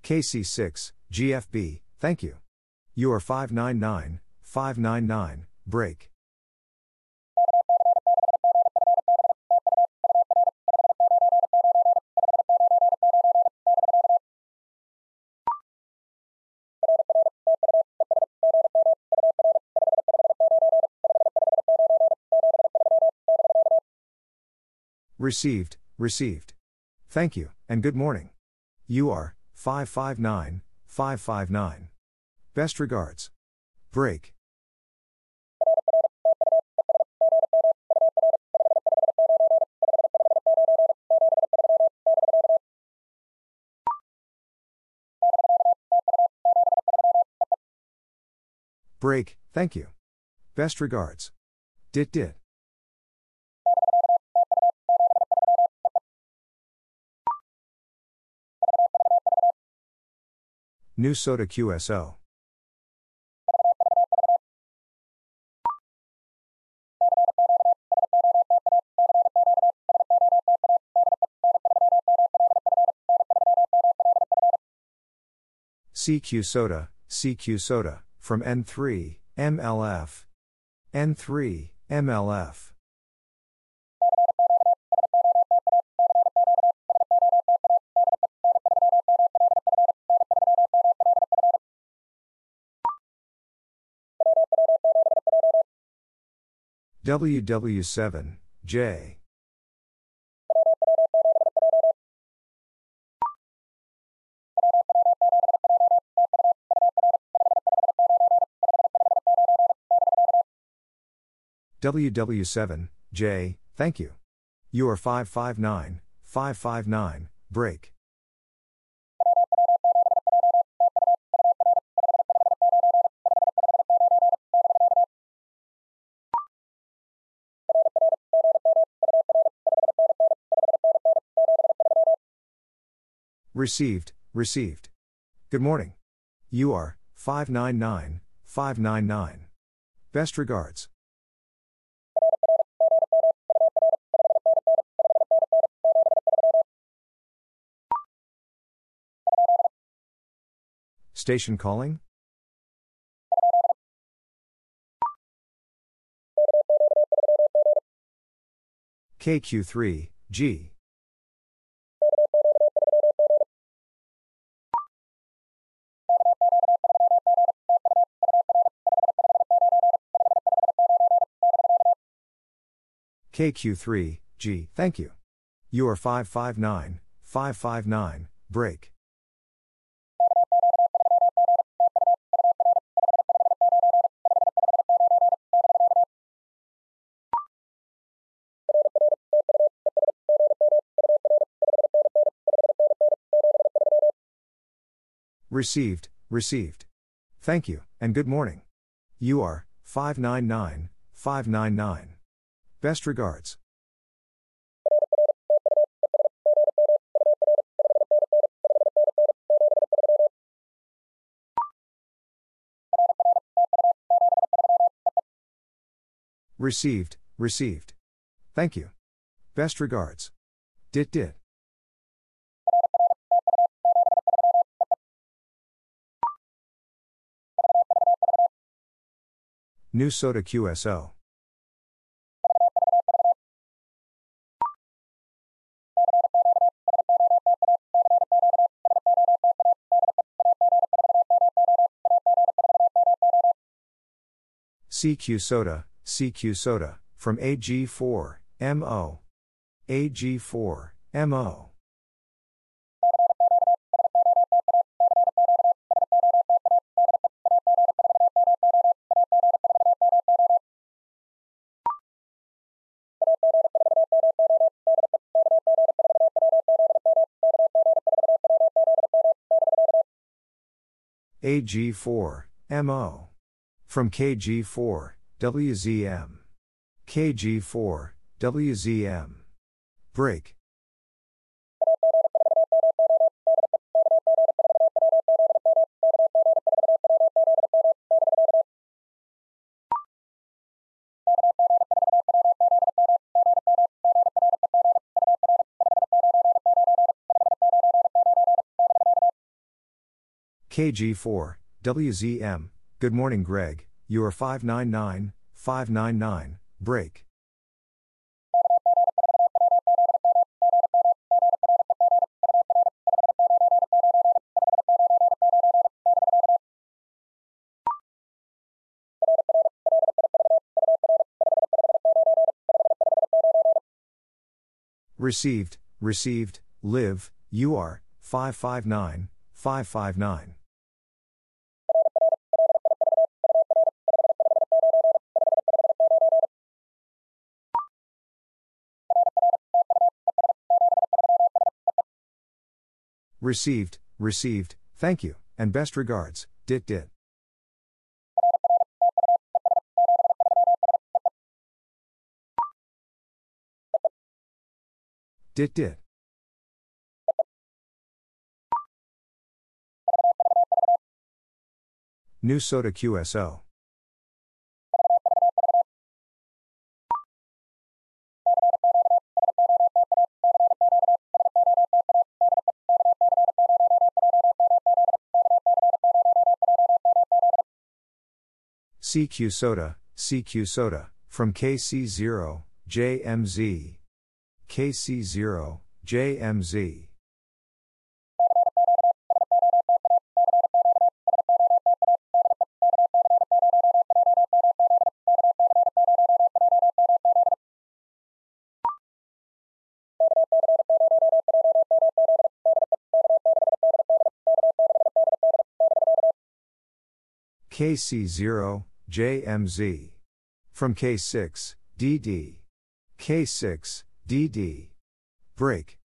KC6, GFB, thank you. You are 599, 599, break. Received, received. Thank you, and good morning. You are 559, 559. Best regards. Break. Break, thank you. Best regards. Dit dit. New SOTA QSO. CQ SOTA, CQ SOTA, from N3, MLF. N3, MLF. WW7, J. WW7, J, thank you. You are 559, 559, break. Received, received. Good morning. You are 599, 599. Best regards. Station calling? KQ3, G. KQ3, G, thank you. You are 559, 559, break. Received, received. Thank you, and good morning. You are 599, 599. Best regards. Received, received. Thank you. Best regards. Dit dit. New SOTA QSO. CQ SOTA, CQ SOTA, from AG4, MO. AG4, MO. AG4, MO. From KG4, WZM. KG4, WZM. Break. KG4, WZM, Good morning, Greg. You are 599, 599, break. Received, received, live, you are 559, 559. Received, received, thank you, and best regards, dit dit. Dit dit. New SOTA QSO. CQ SOTA, CQ SOTA, from KC0, JMZ. KC0, JMZ. KC0, JMZ. From K6, DD. K6, DD. Break.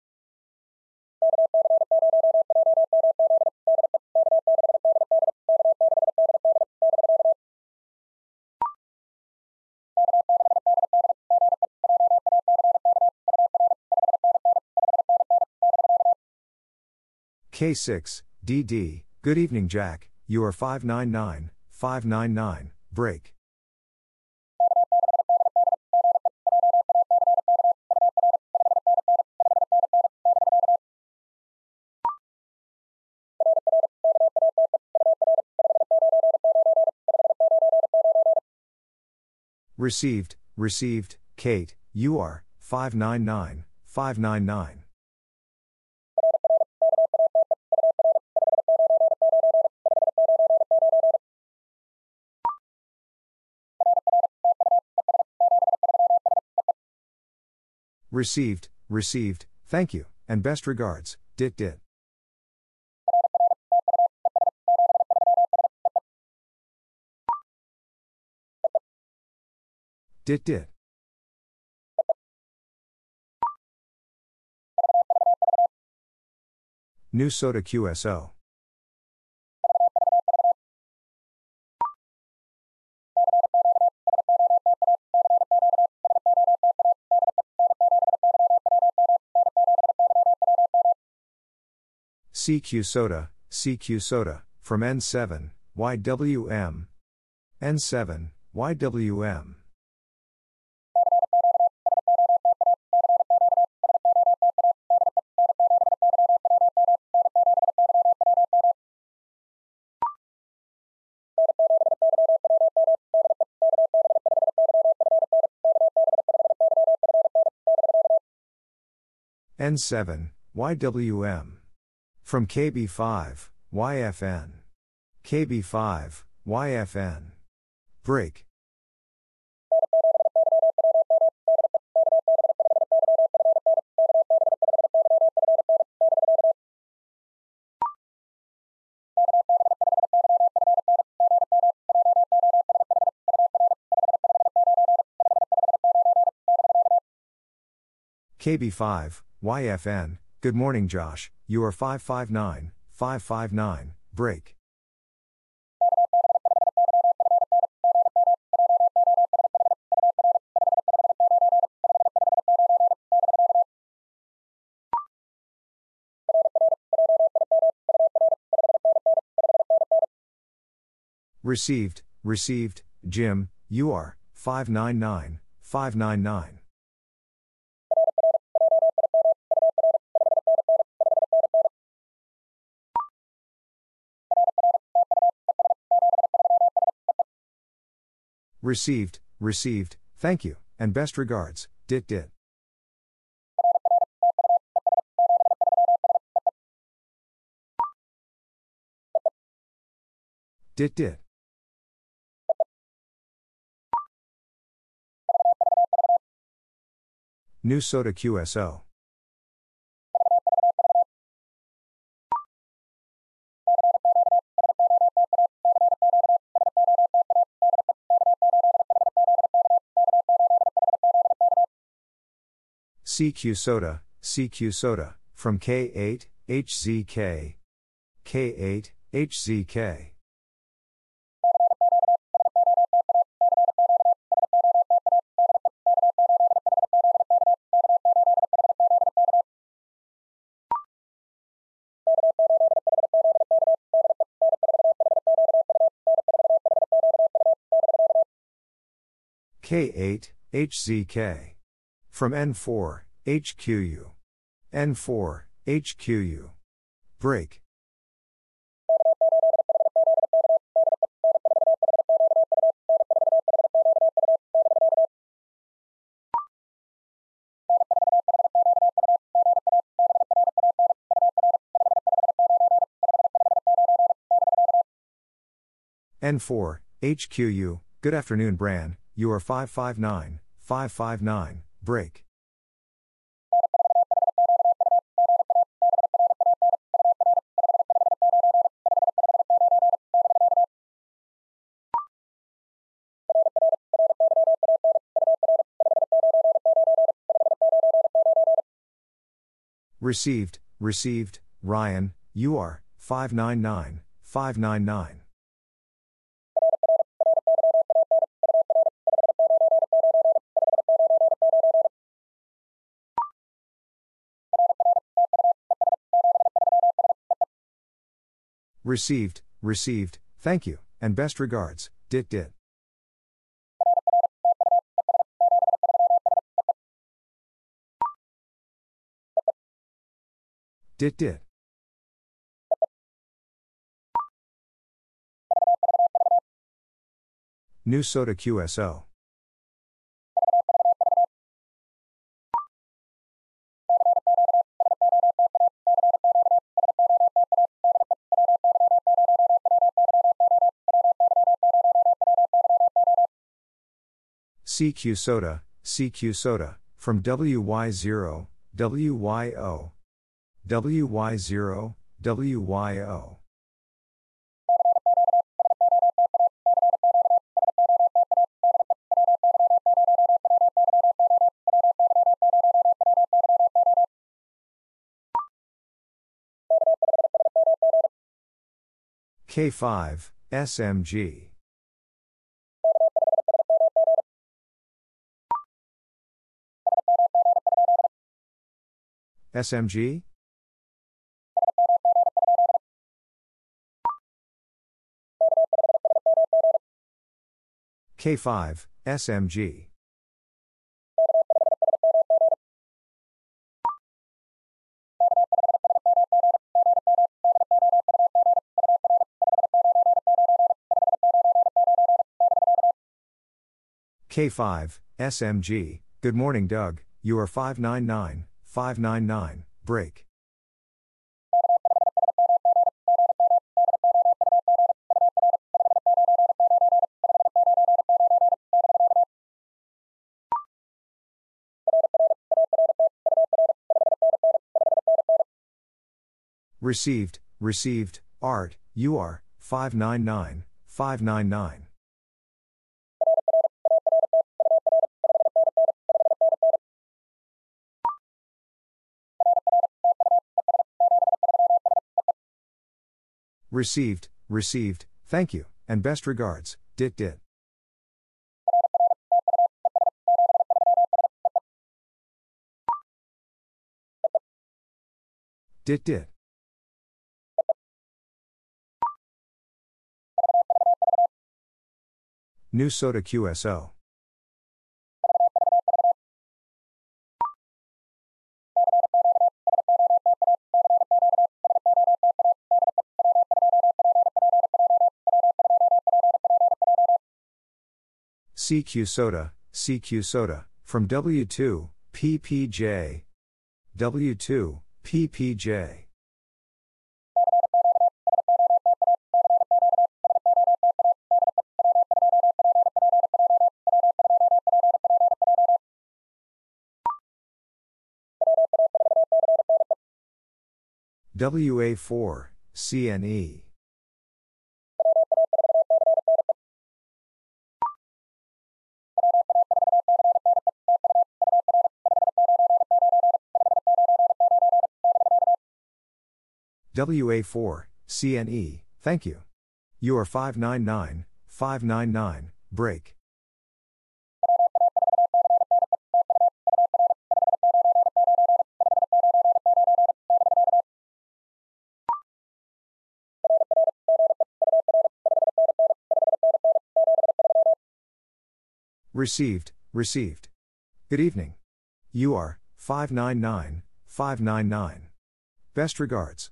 K6, DD, good evening, Jack. You are 599, 599, break. Received, received, Kate, you are 599, 599. Received, received, thank you, and best regards, Dit Dit. Dit Dit. New SOTA QSO. CQ SOTA, CQ SOTA, from N7, YWM. N7, YWM. N7, YWM. From KB5, YFN. KB5, YFN. Break. KB5, YFN, good morning, Josh. You are 559, 559, break. Received, received, Jim, you are 599, 599. Received, received, thank you, and best regards, Dit Dit. Dit Dit. New SOTA QSO. CQ SOTA, CQ SOTA, from K8, HZK. K8, HZK. K8, HZK. From N4, HQU. N4, HQU. Break. N4, HQU, good afternoon, Bran, you are 559, 559, break. Received, received, Ryan, you are 599, 599. Received, received, thank you, and best regards, Dit Dit. Dit Dit. New SOTA QSO. CQ SOTA, CQ SOTA, from WY0, WYO. WY0, WYO. K5, SMG. SMG? K5, SMG. K5, SMG, good morning, Doug. You are 599, 599, break. Received, received, Art, you are 599, 599. Received, received, thank you, and best regards, Dit Dit. Dit Dit. New SOTA QSO. CQ SOTA, CQ SOTA, from W2, PPJ. W2, PPJ. WA4, CNE. WA4, CNE, thank you. You are 599, 599, break. Received, received. Good evening. You are 599, 599. Best regards.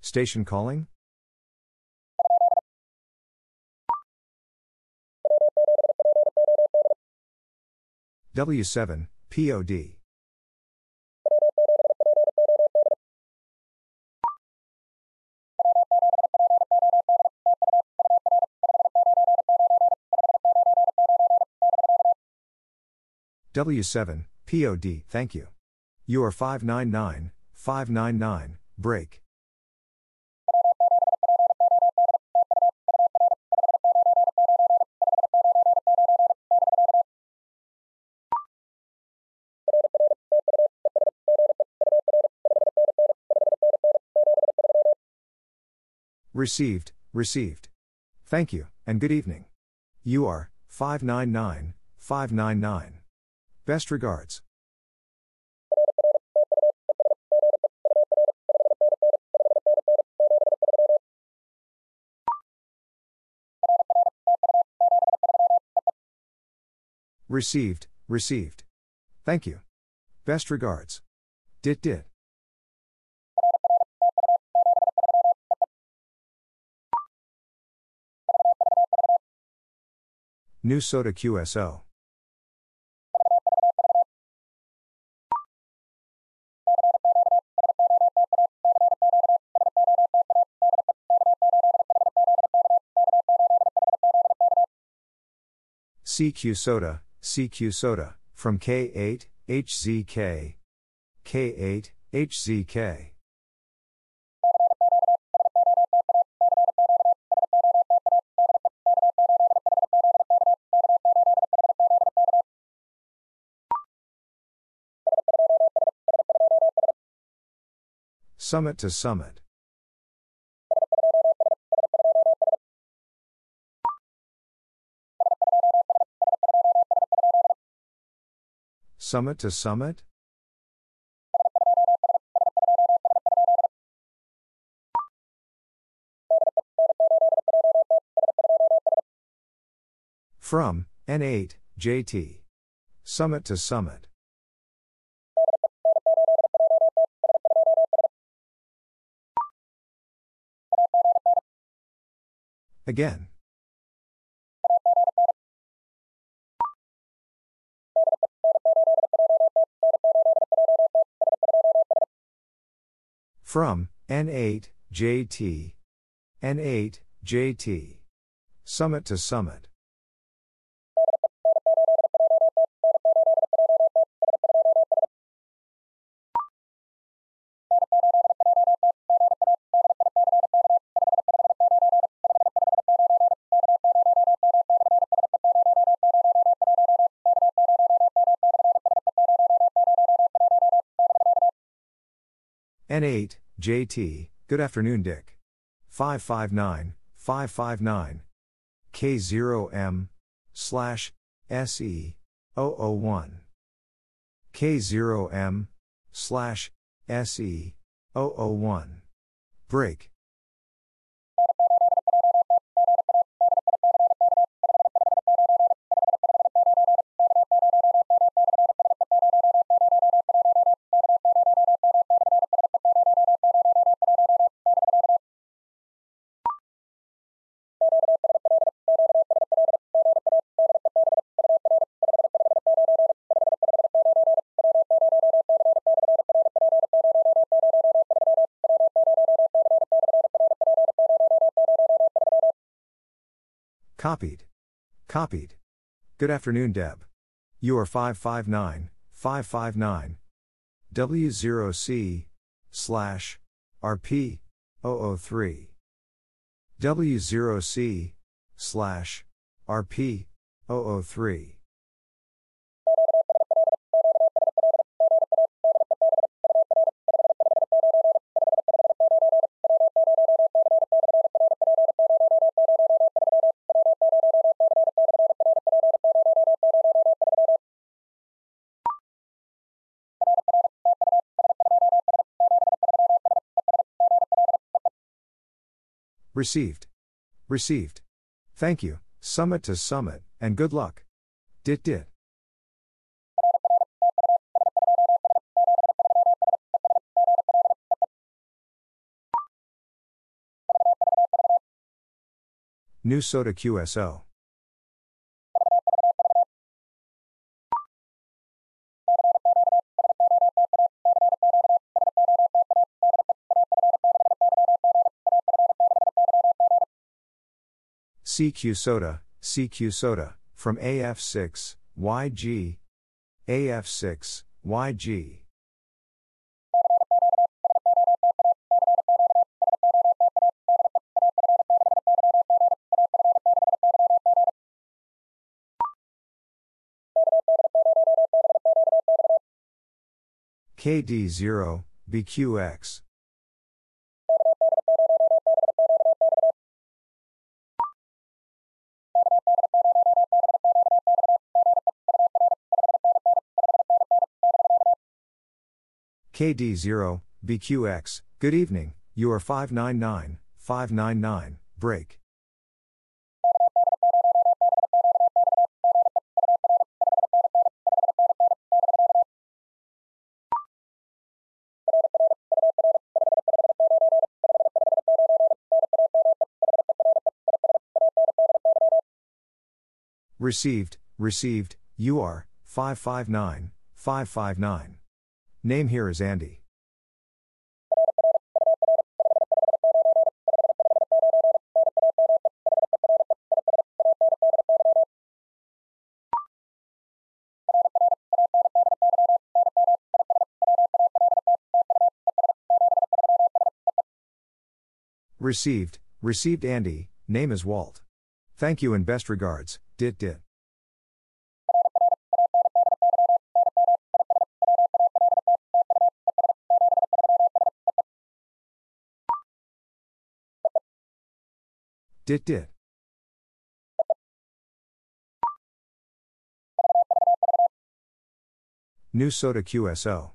Station calling? W7, POD. W7, POD, thank you. You are 599, 599, break. Received, received. Thank you, and good evening. You are 599, 599. Best regards. Received, received. Thank you. Best regards. Dit dit. New SOTA QSO. CQ SOTA, CQ SOTA, from K8, HZK. K8, HZK. Summit to summit. Summit to summit? From, N8, JT. Summit to summit. Again. From, N8, JT. N8, JT. Summit to summit. N8, JT, good afternoon, Dick. 559, 559. K0M, slash, SE, 001. K0M, slash, SE, 001. Break. Copied. Copied. Good afternoon, Deb. You are 559, 559. W0C, slash, RP, 003. W0C, slash, RP, 003. Received. Received. Thank you, summit to summit, and good luck. Dit dit. New SOTA QSO. CQ SOTA, CQ SOTA, from AF6, YG. AF6, YG. KD0, BQX. KD0, BQX, good evening, you are 599, 599, break. Received, received, you are 559, 559. Name here is Andy. Received, received Andy, name is Walt. Thank you and best regards, dit dit. Dit dit. New SOTA QSO.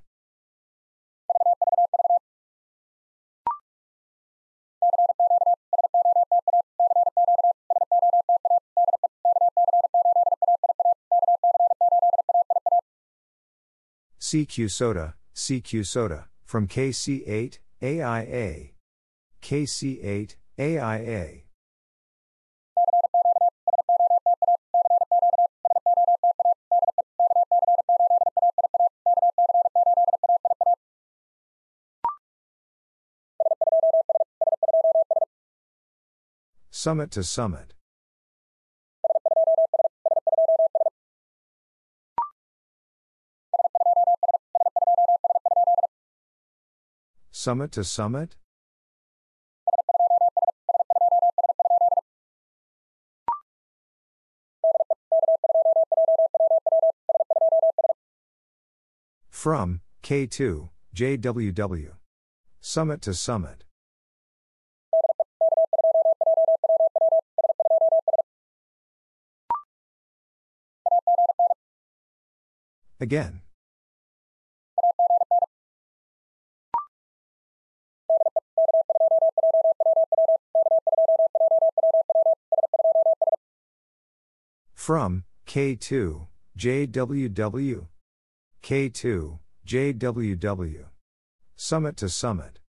CQ SOTA, CQ SOTA, from KC8, AIA. KC8, AIA. Summit to summit. Summit to summit? From K2, JWW. Summit to summit. Again. From K2, JWW. K2, JWW. Summit to summit.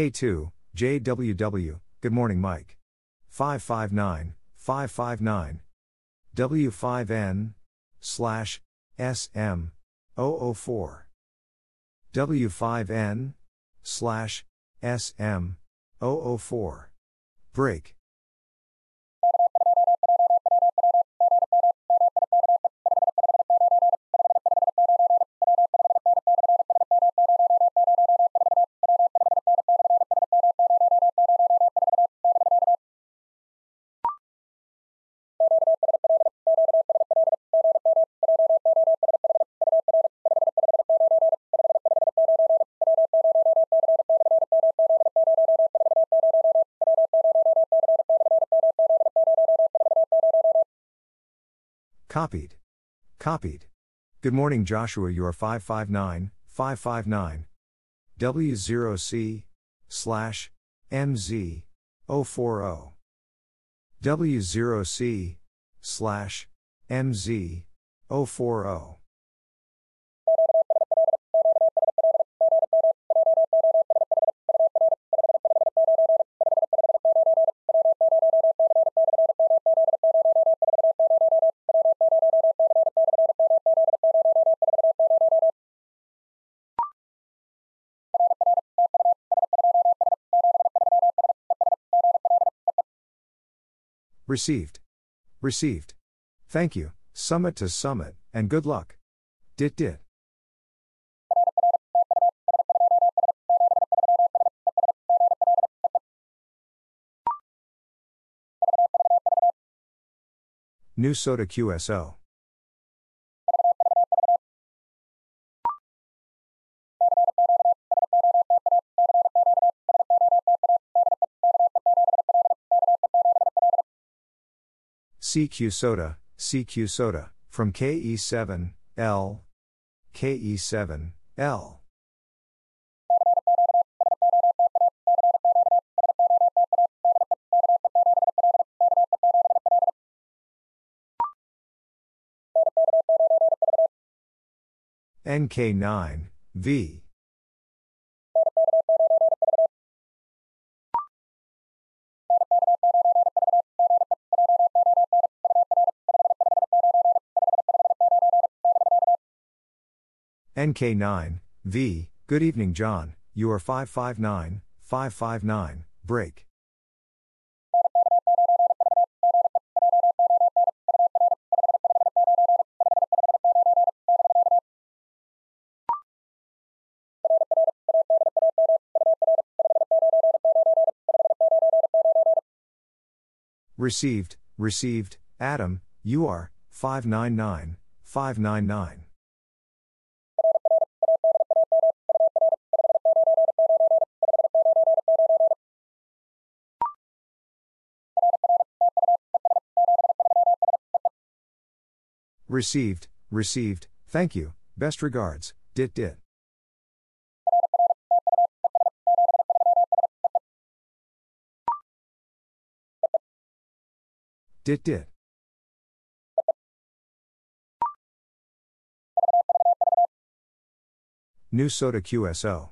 K2, JWW, good morning, Mike. 559, 559. W5N, slash, SM, 004. W5N, slash, SM, 004. Break. Copied. Copied. Good morning, Joshua. You are 559, 559. W0C, slash, MZ, 040. W0C, slash, MZ, 040. Received. Received. Thank you, summit to summit, and good luck. Dit dit. New SOTA QSO. CQ SOTA, CQ SOTA, from KE7, L. KE7, L. NK9, V. NK9, V. Good evening, John. You are 559, 559, break. Received, received, Adam, you are 599, 599. Received, received, thank you, best regards, dit dit. Dit dit. New SOTA QSO.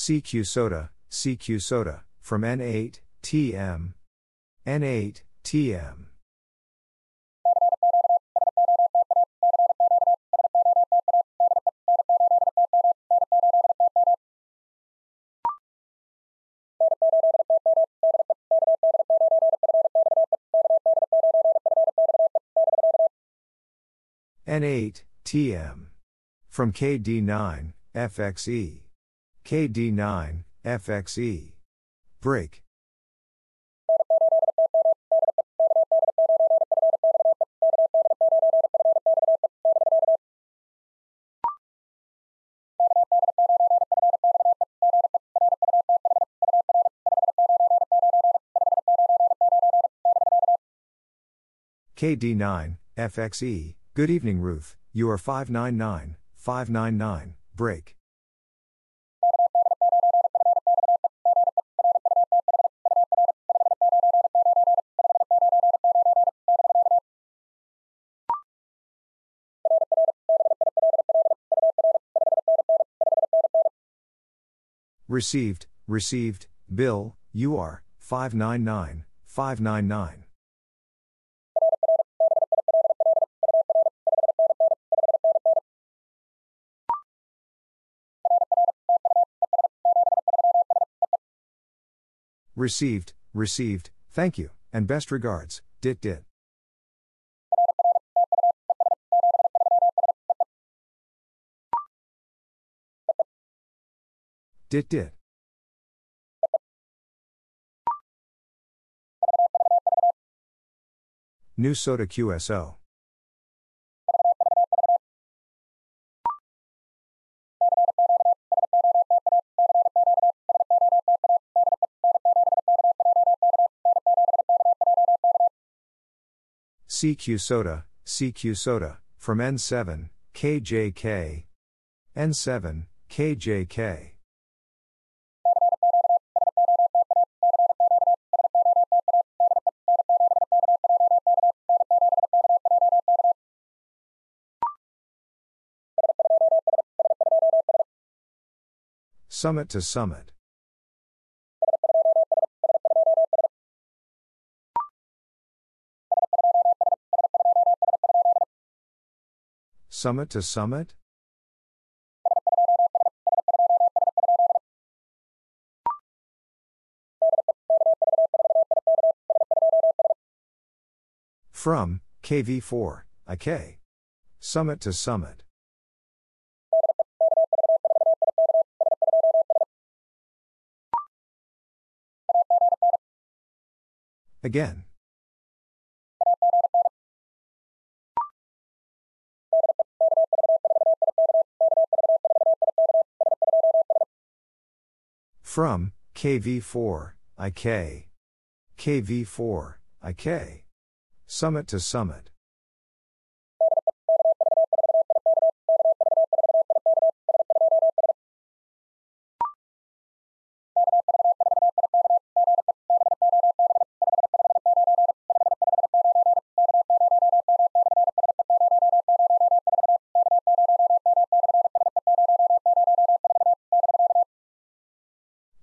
CQ SOTA, CQ SOTA, from N8, TM. N8, TM. N8, TM. From KD9, FXE. KD9, FXE. Break. KD9, FXE. Good evening, Ruth. You are 599, 599, break. Received, received, Bill, you are 599, 599. Received, received, thank you, and best regards, dit dit. Dit dit. New SOTA QSO. CQ SOTA, CQ SOTA, from N7, KJK. N7, KJK. Summit to summit. Summit to summit? From, KV4, IK. Summit to summit. Again. From, KV4, IK. KV4, IK. Summit to summit.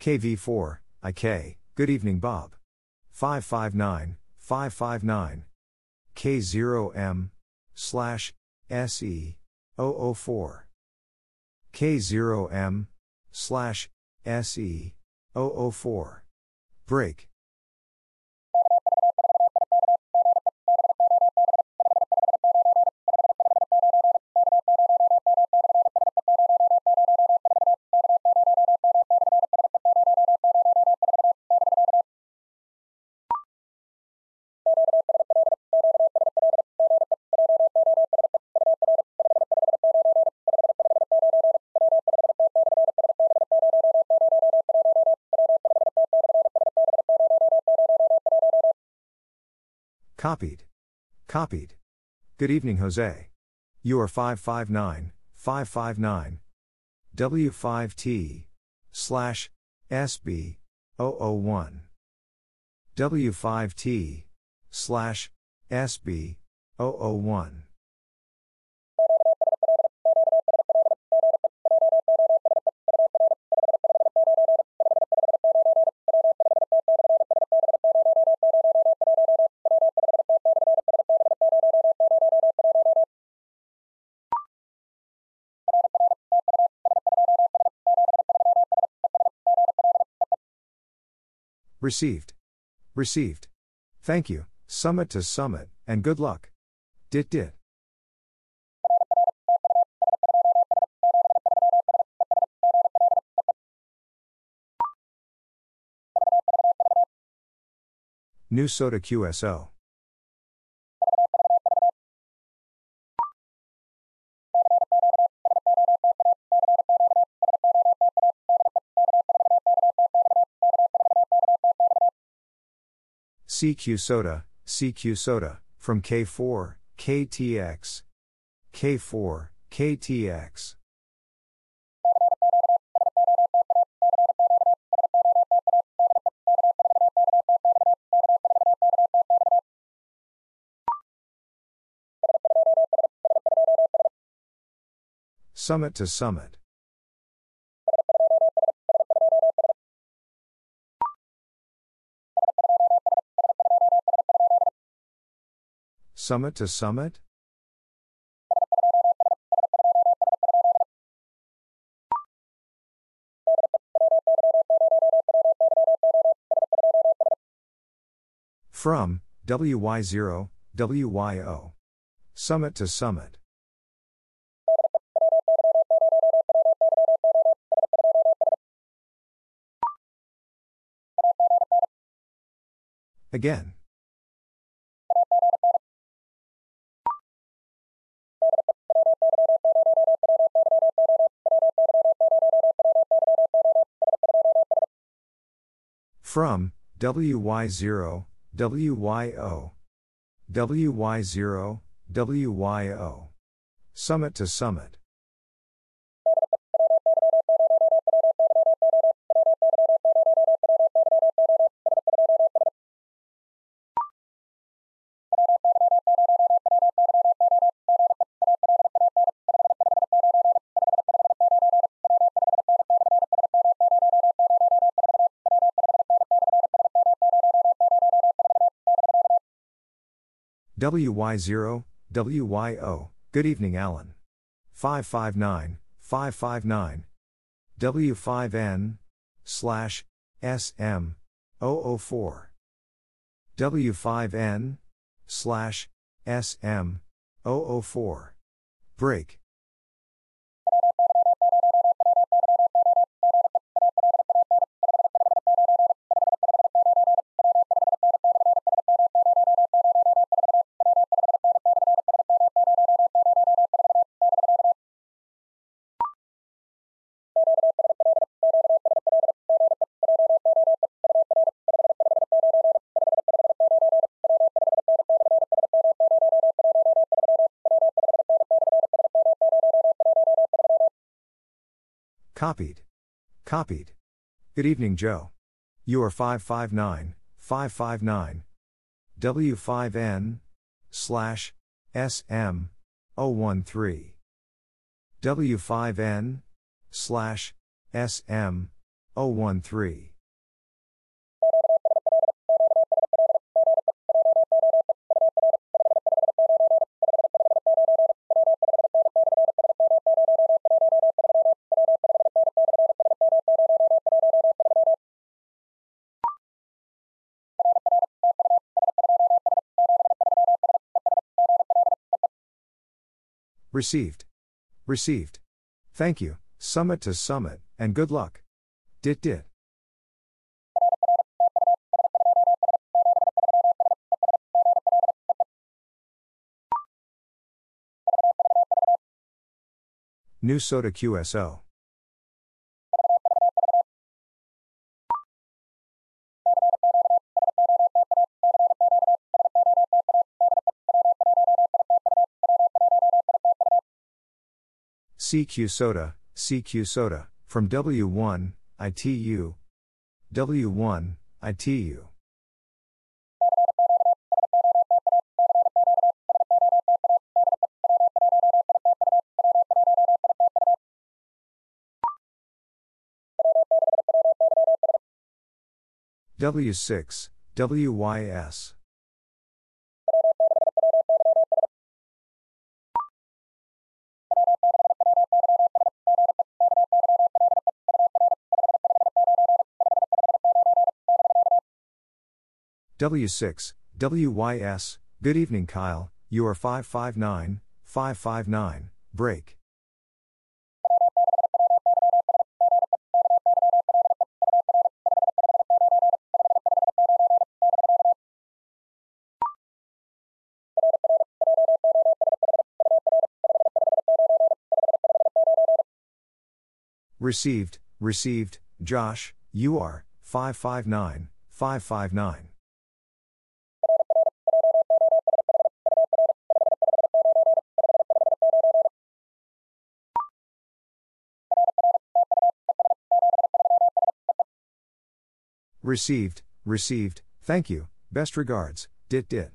KV4, IK, good evening Bob. 559, 559. K0M, slash, SE, 004. K0M, slash, SE, 004. Break. Copied. Copied. Good evening, Jose. You are 559, 559. W5T, slash, SB, 001. W5T, slash, SB, 001. Received. Received. Thank you, summit to summit, and good luck. Dit dit. New SOTA QSO. CQ SOTA, CQ SOTA, from K4, KTX. K4, KTX. Summit to summit. Summit to summit? From, WY0, WYO. Summit to summit. Again. From, WY0, WYO. WY0, WYO. Summit to summit. WY0, WYO, good evening, Alan. 559, 559. W5N, slash, SM, 004. W5N, slash, SM, 004. Break. Copied. Copied. Good evening, Joe. You are 559, 559. W5N slash SM 013. W5N slash SM 013. Received. Received. Thank you, summit to summit, and good luck. Dit dit. New SOTA QSO. CQ SOTA, CQ SOTA, from W1, ITU. W1, ITU. W6, WYS. W6, WYS, good evening, Kyle. You are 559, 559, break. Received, received, Josh, you are 559, 559. Received, received, thank you, best regards, dit dit.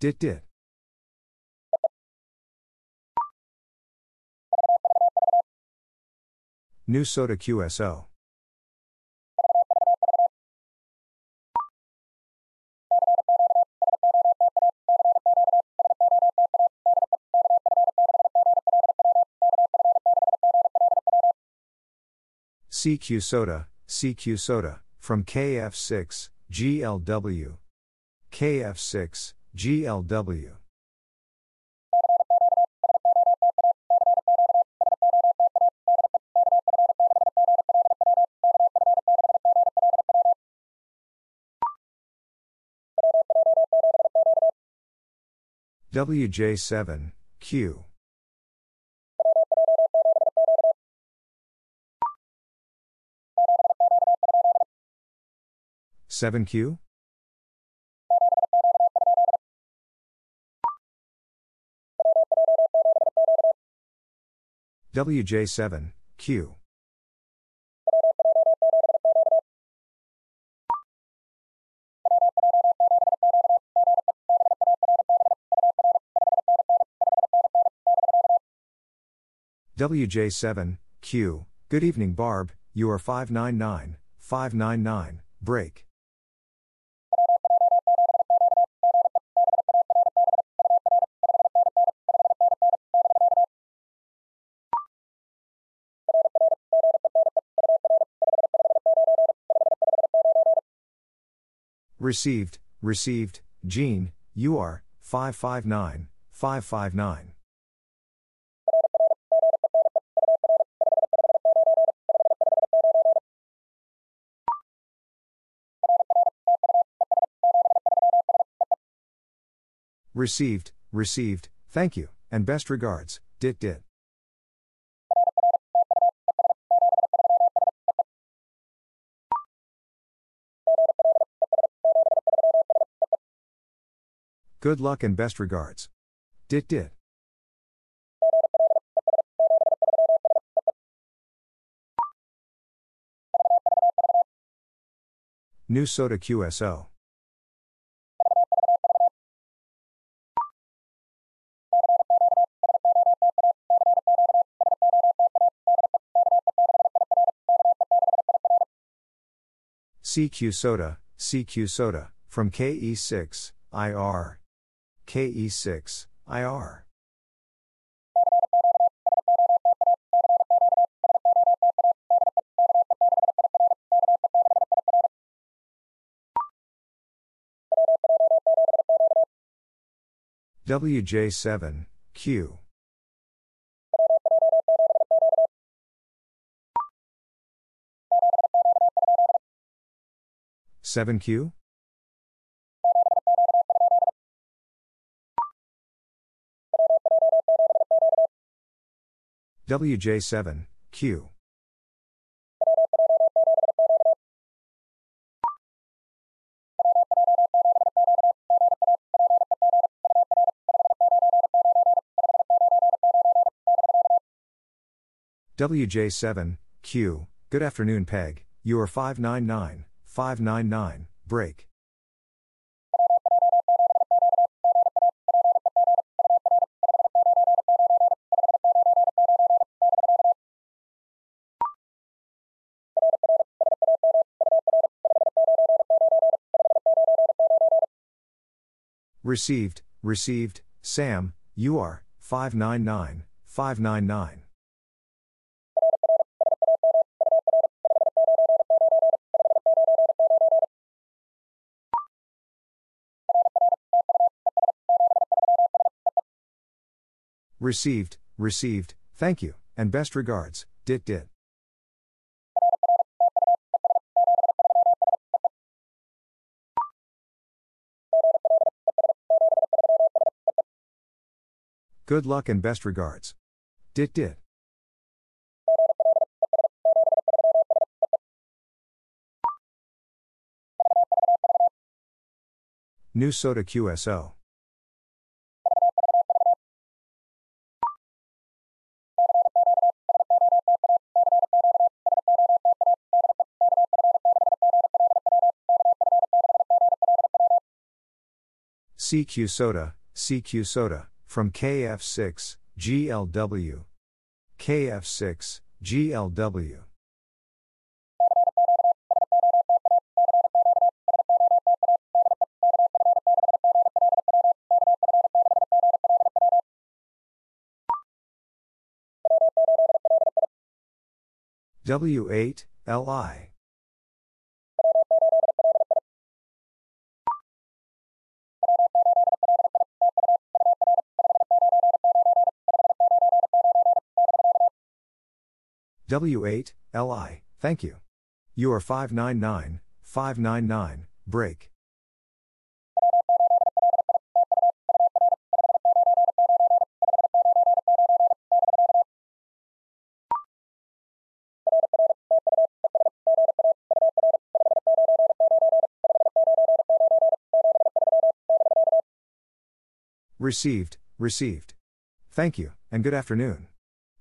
Dit dit. New SOTA QSO. CQ SOTA, CQ SOTA, from KF6, GLW. KF6, GLW. WJ7, Q. Seven Q? WJ7, Q. WJ7, Q. Good evening, Barb. You are 599, 599, break. Received, received, Jean, you are 559, 559. Received, received, thank you, and best regards, Dit Dit. Good luck and best regards. Dit Dit. New SOTA QSO. CQ SOTA, CQ SOTA, from KE6, IR. KE6, IR. WJ7, Q. 7Q? WJ7, Q. WJ7, Q. Good afternoon, Peg. You are 599, 599, break. Received, received, Sam, you are 599, 599. Received, received, thank you, and best regards, Dit Dit. Good luck and best regards. Dit Dit. New SOTA QSO. CQ SOTA, CQ SOTA, from KF6, GLW. KF6, GLW. W8, LI. W8, LI, thank you. You are 599, 599, break. Received, received. Thank you, and good afternoon.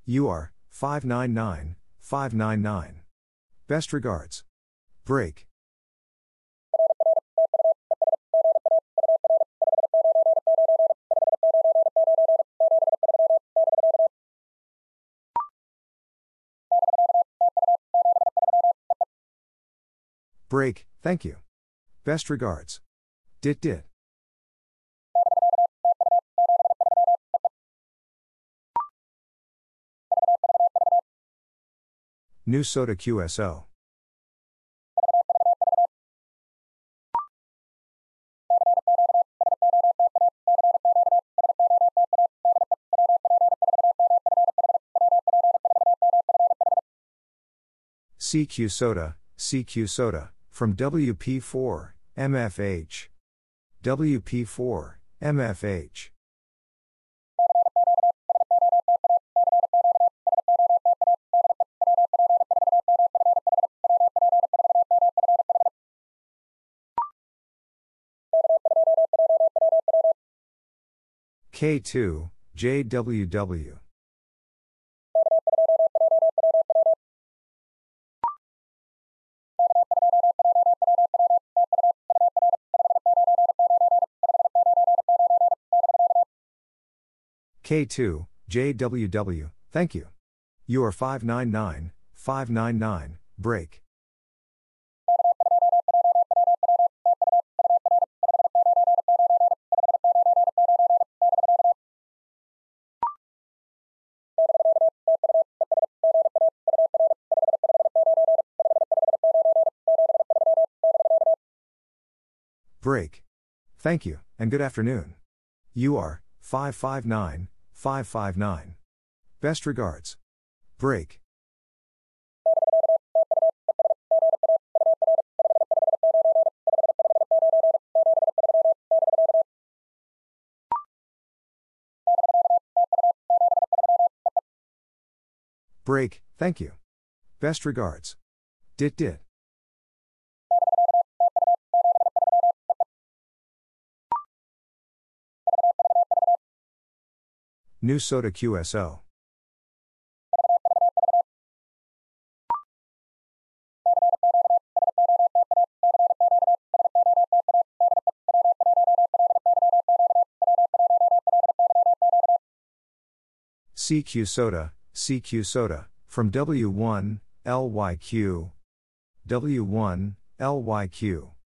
You are 599, 599. Best regards. Break. Break, thank you. Best regards. Dit dit. New SOTA QSO. CQ SOTA, CQ SOTA, from WP4, MFH. WP4, MFH. K2, JWW. K2, JWW, thank you. You are 599, 599, break. Break. Thank you, and good afternoon. You are 559, 559. Best regards. Break. Break, thank you. Best regards. Dit dit. New SOTA QSO. CQ SOTA, CQ SOTA, from W1, LYQ. W1, LYQ.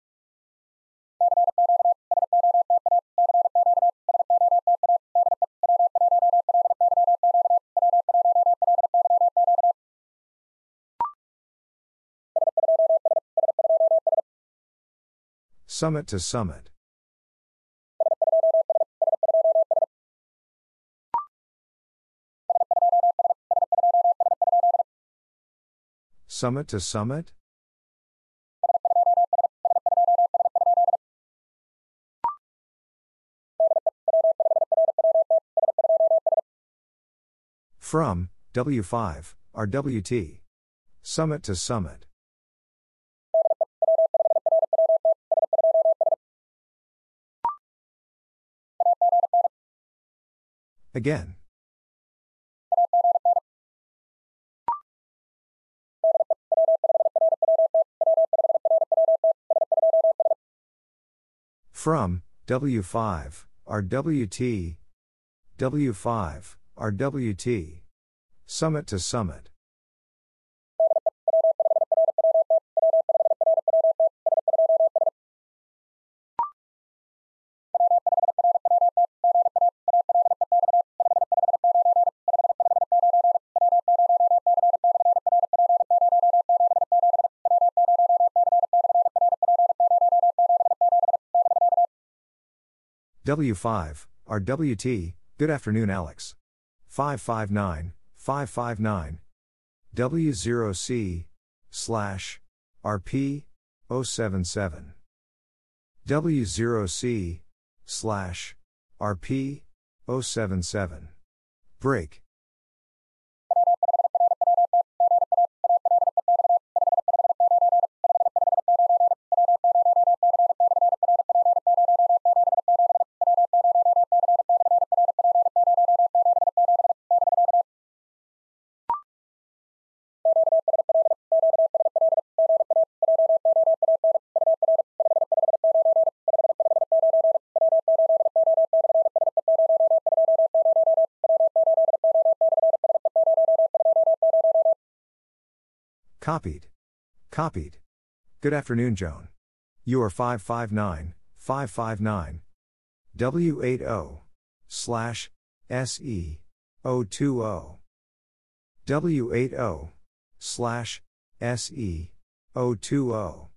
Summit to summit. Summit to summit? From, W5, RWT. Summit to summit. Again. From, W5, RWT. W5, RWT. Summit to summit. W5, RWT, good afternoon, Alex. 559, 559, W0C, slash, RP, 077. W0C, slash, RP, 077. Break. Copied. Copied. Good afternoon, Joan. You are 559, 559. W80, slash, SE, 020. W80, slash, SE, 020.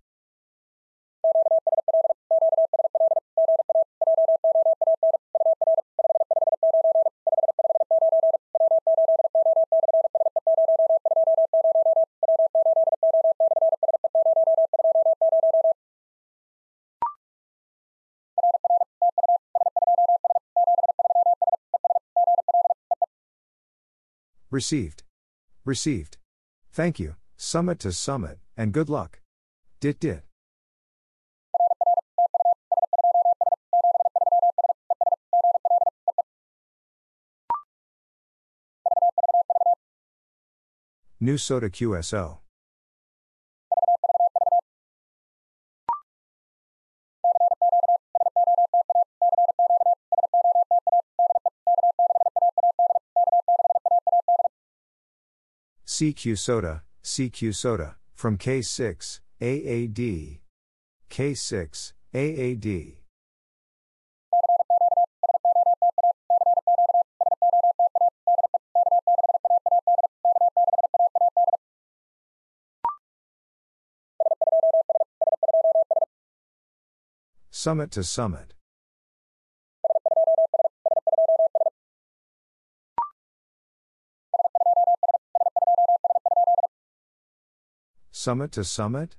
Received. Received. Thank you, summit to summit, and good luck. Dit dit. New SOTA QSO. CQ SOTA, CQ SOTA, from K6, AAD. K6, AAD. Summit to summit. Summit to summit?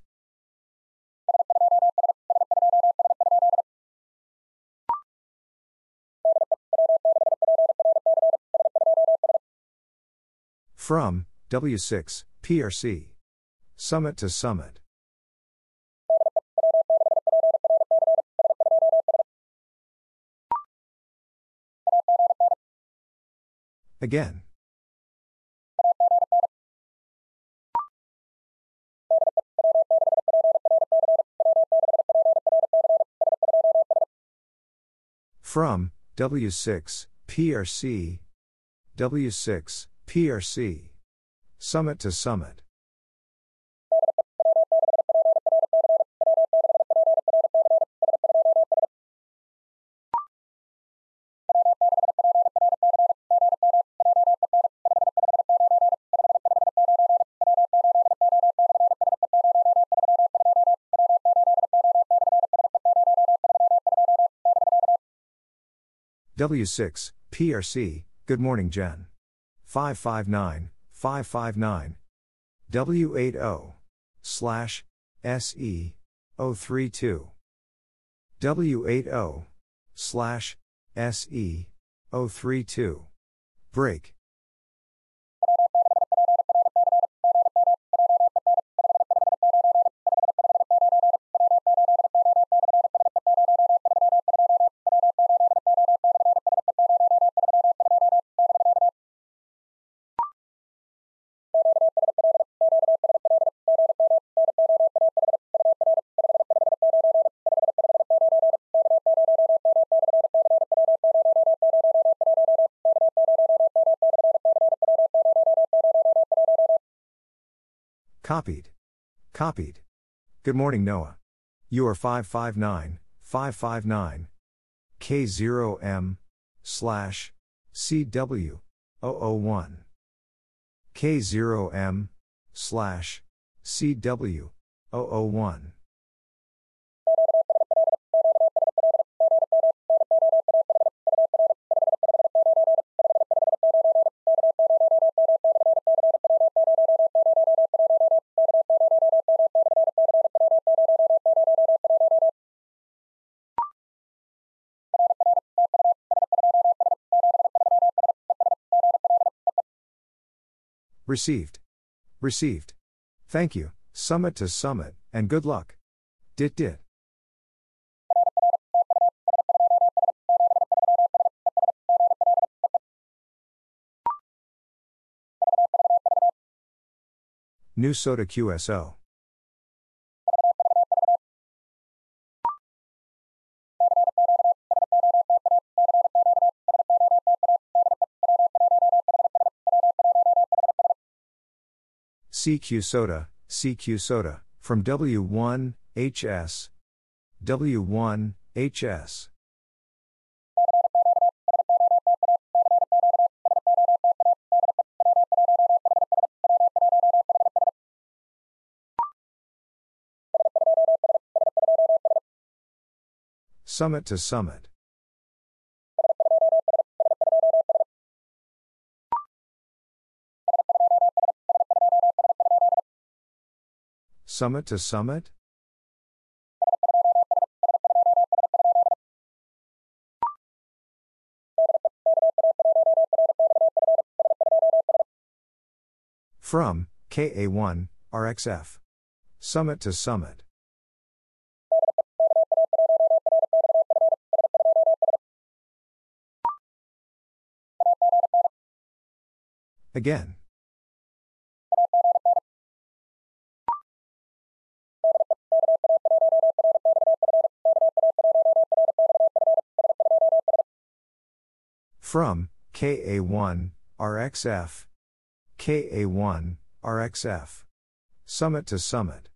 From, W6, PRC. Summit to summit. Again. From, W6, PRC. W6, PRC. Summit to summit. W6, PRC, Good morning, Jen. 559, 559. W80, slash, SE, 032. W80, slash, SE, 032. Break. Copied. Copied. Good morning, Noah. You are 559, 559. K0M, slash, CW, 001. K0M, slash, CW, 001. Received. Received. Thank you, summit to summit, and good luck. Dit dit. New SOTA QSO. CQ SOTA, CQ SOTA, from W1, HS. W1, HS. Summit to summit. Summit to summit? From KA1, RXF. Summit to summit. Again. From KA1, RXF. KA1, RXF. Summit to summit.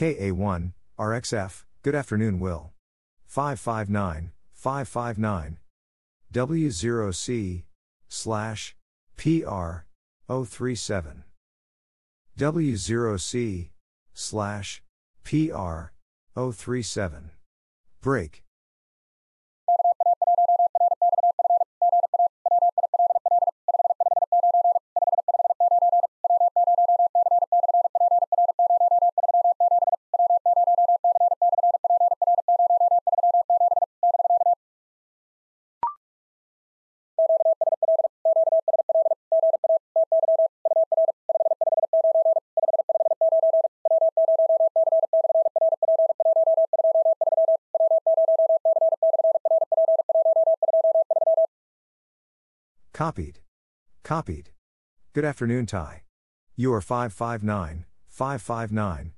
KA1, RXF, good afternoon, Will. 559, 559. W0C, slash, PR, 037. W0C, slash, PR, 037. Break. Copied. Copied. Good afternoon, Ty. You are 559, 559.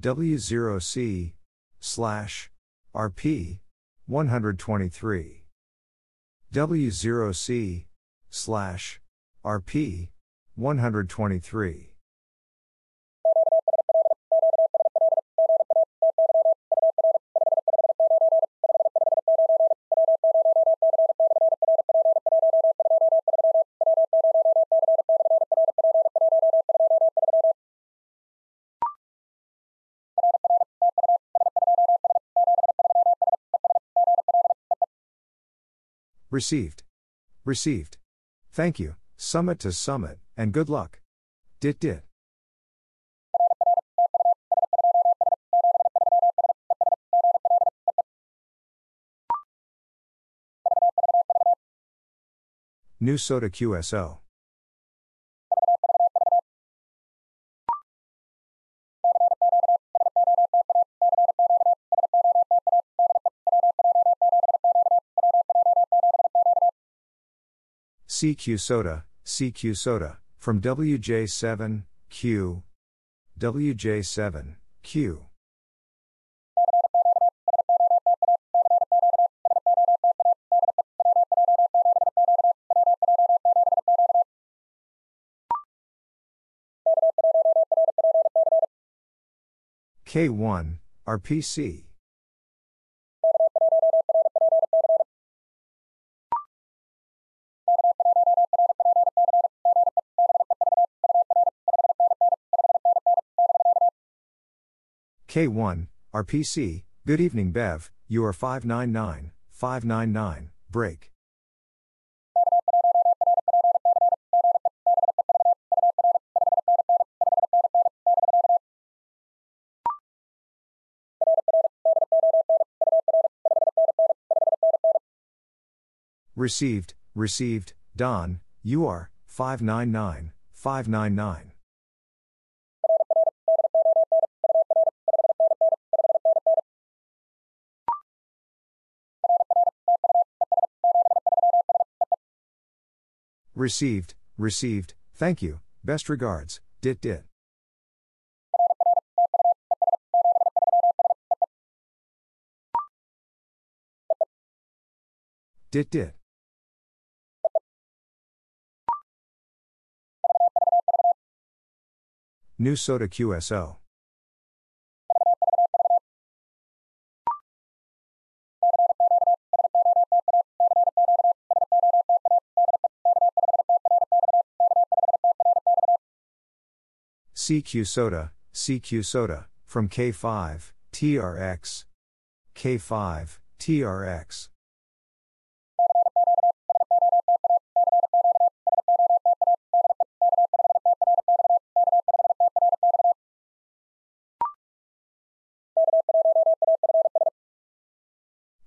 W0C, slash, RP, 123. W0C, slash, RP, 123. Received. Received. Thank you, summit to summit, and good luck. Dit dit. New SOTA QSO. CQ SOTA, CQ SOTA, from WJ7, Q. WJ7, Q. K1, RPC. K1, RPC, good evening Bev, you are 599, 599, break. Received, received, Don, you are 599, 599. Received, received, thank you, best regards, dit dit. Dit dit. New SOTA QSO. CQ SOTA, CQ SOTA, from K5, TRX. K5, TRX.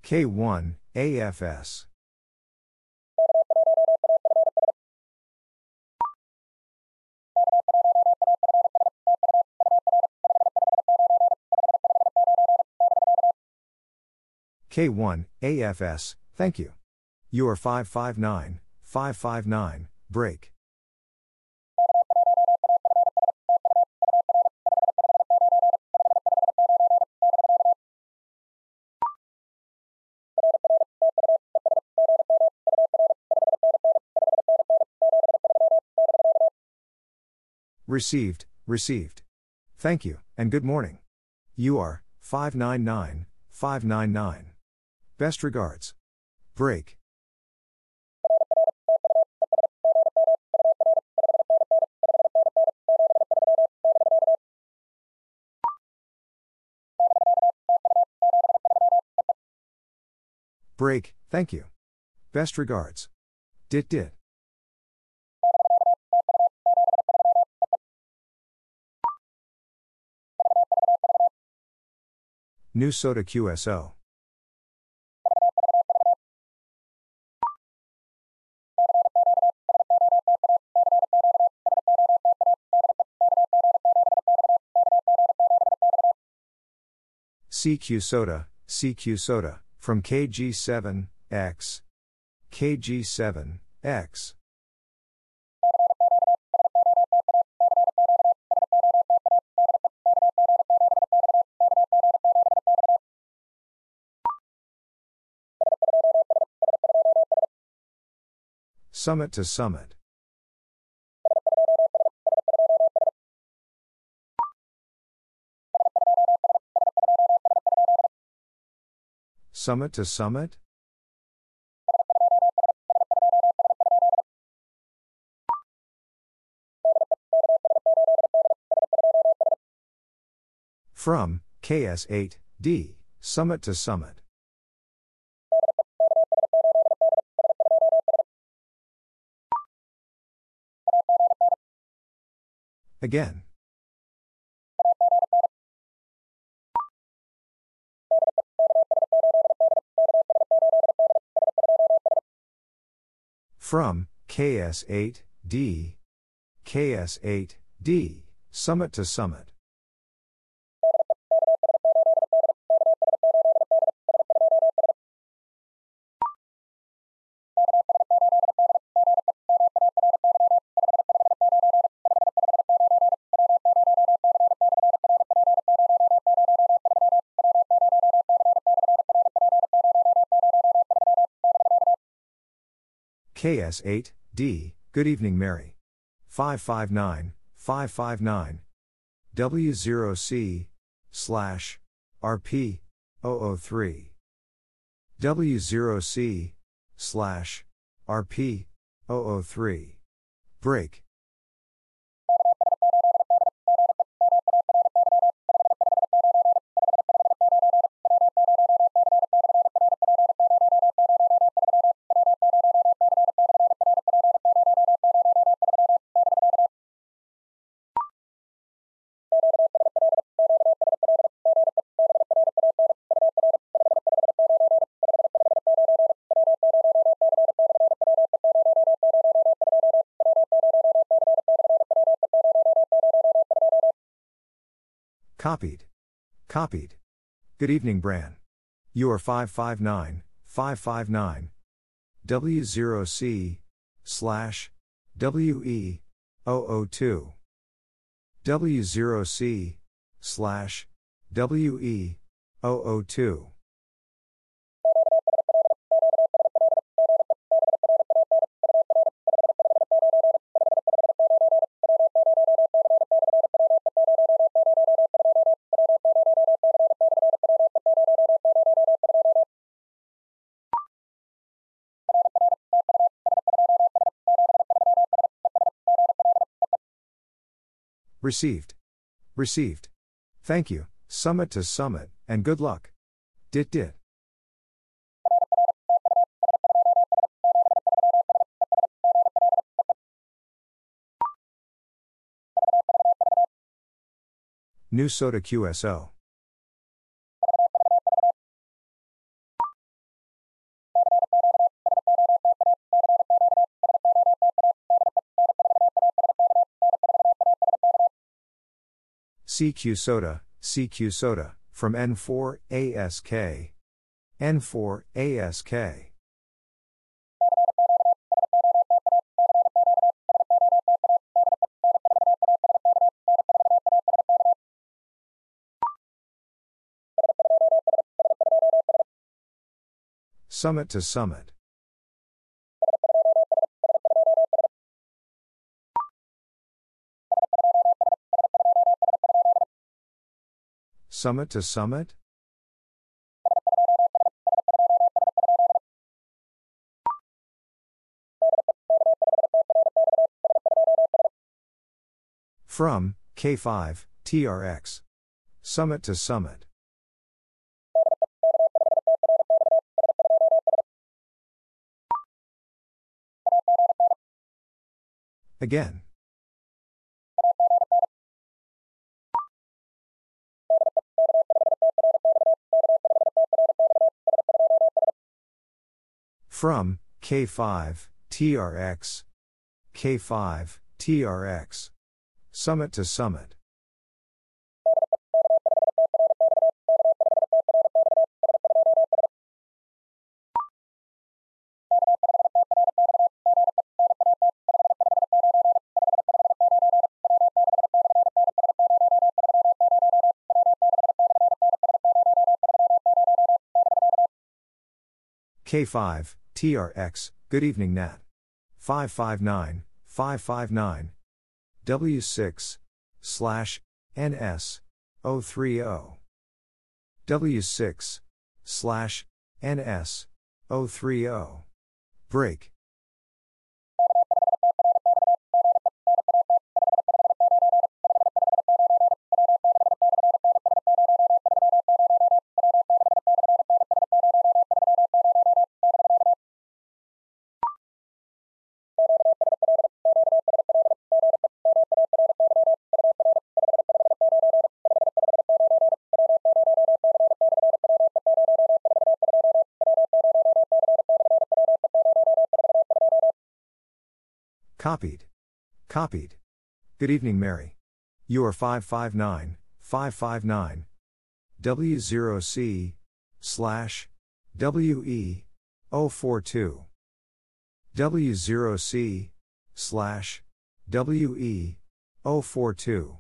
K1, AFS. K1, AFS, thank you. You are 559, 559, break. Received, received. Thank you, and good morning. You are 599, 599. Best regards. Break. Break, thank you. Best regards. Dit dit. New SOTA QSO. CQ SOTA, CQ SOTA, from KG7, X. KG7, X. Summit to summit. Summit to summit? From KS8, D, summit to summit. Again. From KS8, D. KS8, D, summit to summit. KS8, D, Good evening, Mary. 559, 559. W0C, slash, RP, 003. W0C, slash, RP, 003. Break. Copied. Copied. Good evening, Bran. You are 559, 559. W0C, slash, WE, 002. W0C, slash, WE, 002. Received. Received. Thank you, summit to summit, and good luck. Dit dit. New SOTA QSO. CQ SOTA, CQ SOTA, from N4 ASK. N4 ASK. Summit to summit. Summit to summit? From K5, TRX. Summit to summit. Again. From K5, TRX. K5, TRX. Summit to summit. K5, TRX, good evening Nat. 559, 559. W6, slash, NS, 030. W6, slash, NS, 030. Break. Copied. Copied. Good evening, Mary. You are 559, 559. W0C, slash, WE, 042. W0C, slash, WE, 042.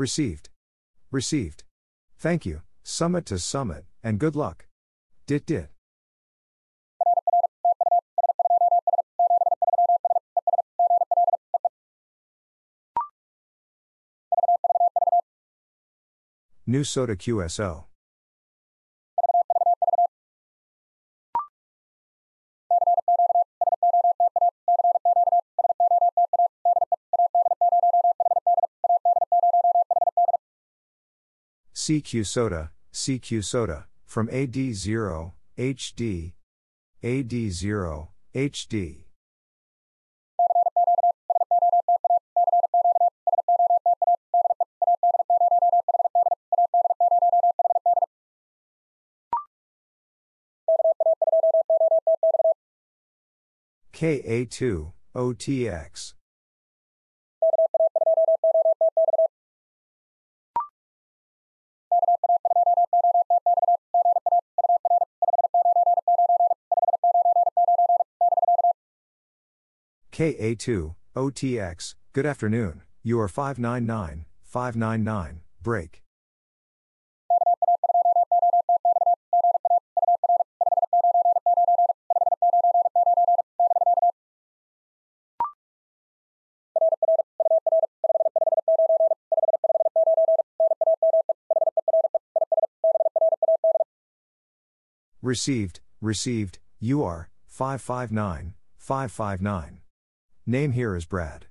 Received. Received. Thank you, summit to summit, and good luck. Dit dit. New SOTA QSO. CQ SOTA, CQ SOTA, from AD0, HD. AD0, HD. KA2, OTX. KA2, OTX, good afternoon, you are 599, 599, break. Received, received, you are, 559, 559. Name here is Brad.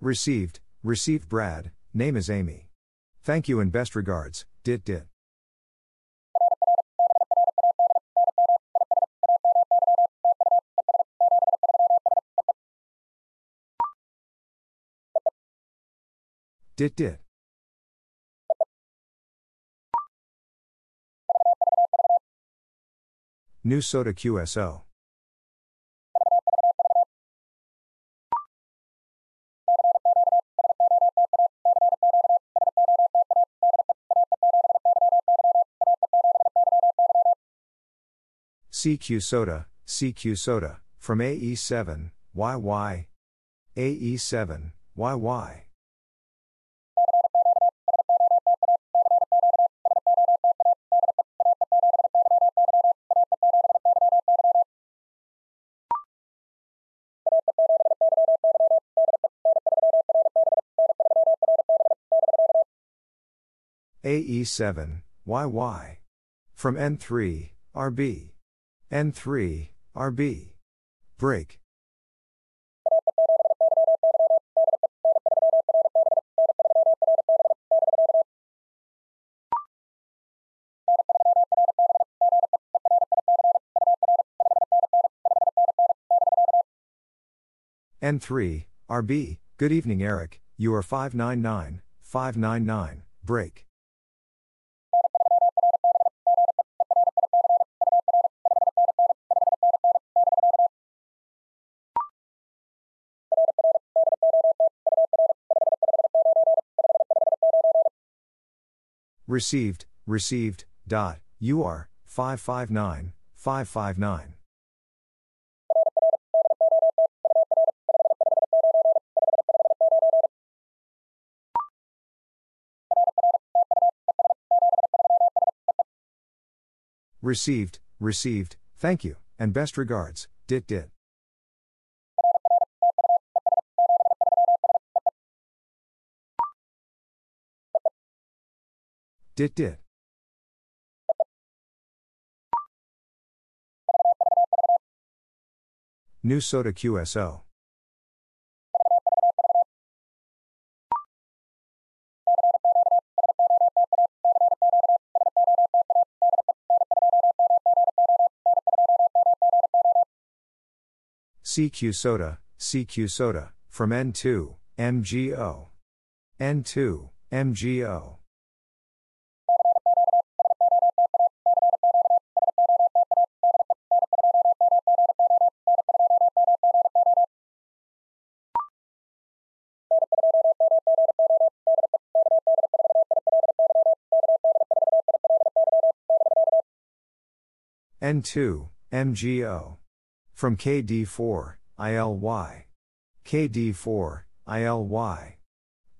Received, received Brad, name is Amy. Thank you and best regards, dit dit. Dit dit. New SOTA QSO. CQ SOTA, CQ SOTA, from AE7, YY. AE7, YY. AE7, YY. From N3, RB. N3, RB. Break. N3, RB, good evening Eric, you are 599, 599, break. Received, received, dot, are, 559, 559. Received, received, thank you, and best regards, dit dit. Dit dit. New SOTA QSO. CQ SOTA, CQ SOTA, from N2, MGO. N2, MGO. N2, MGO. From KD4, ILY. KD4, ILY.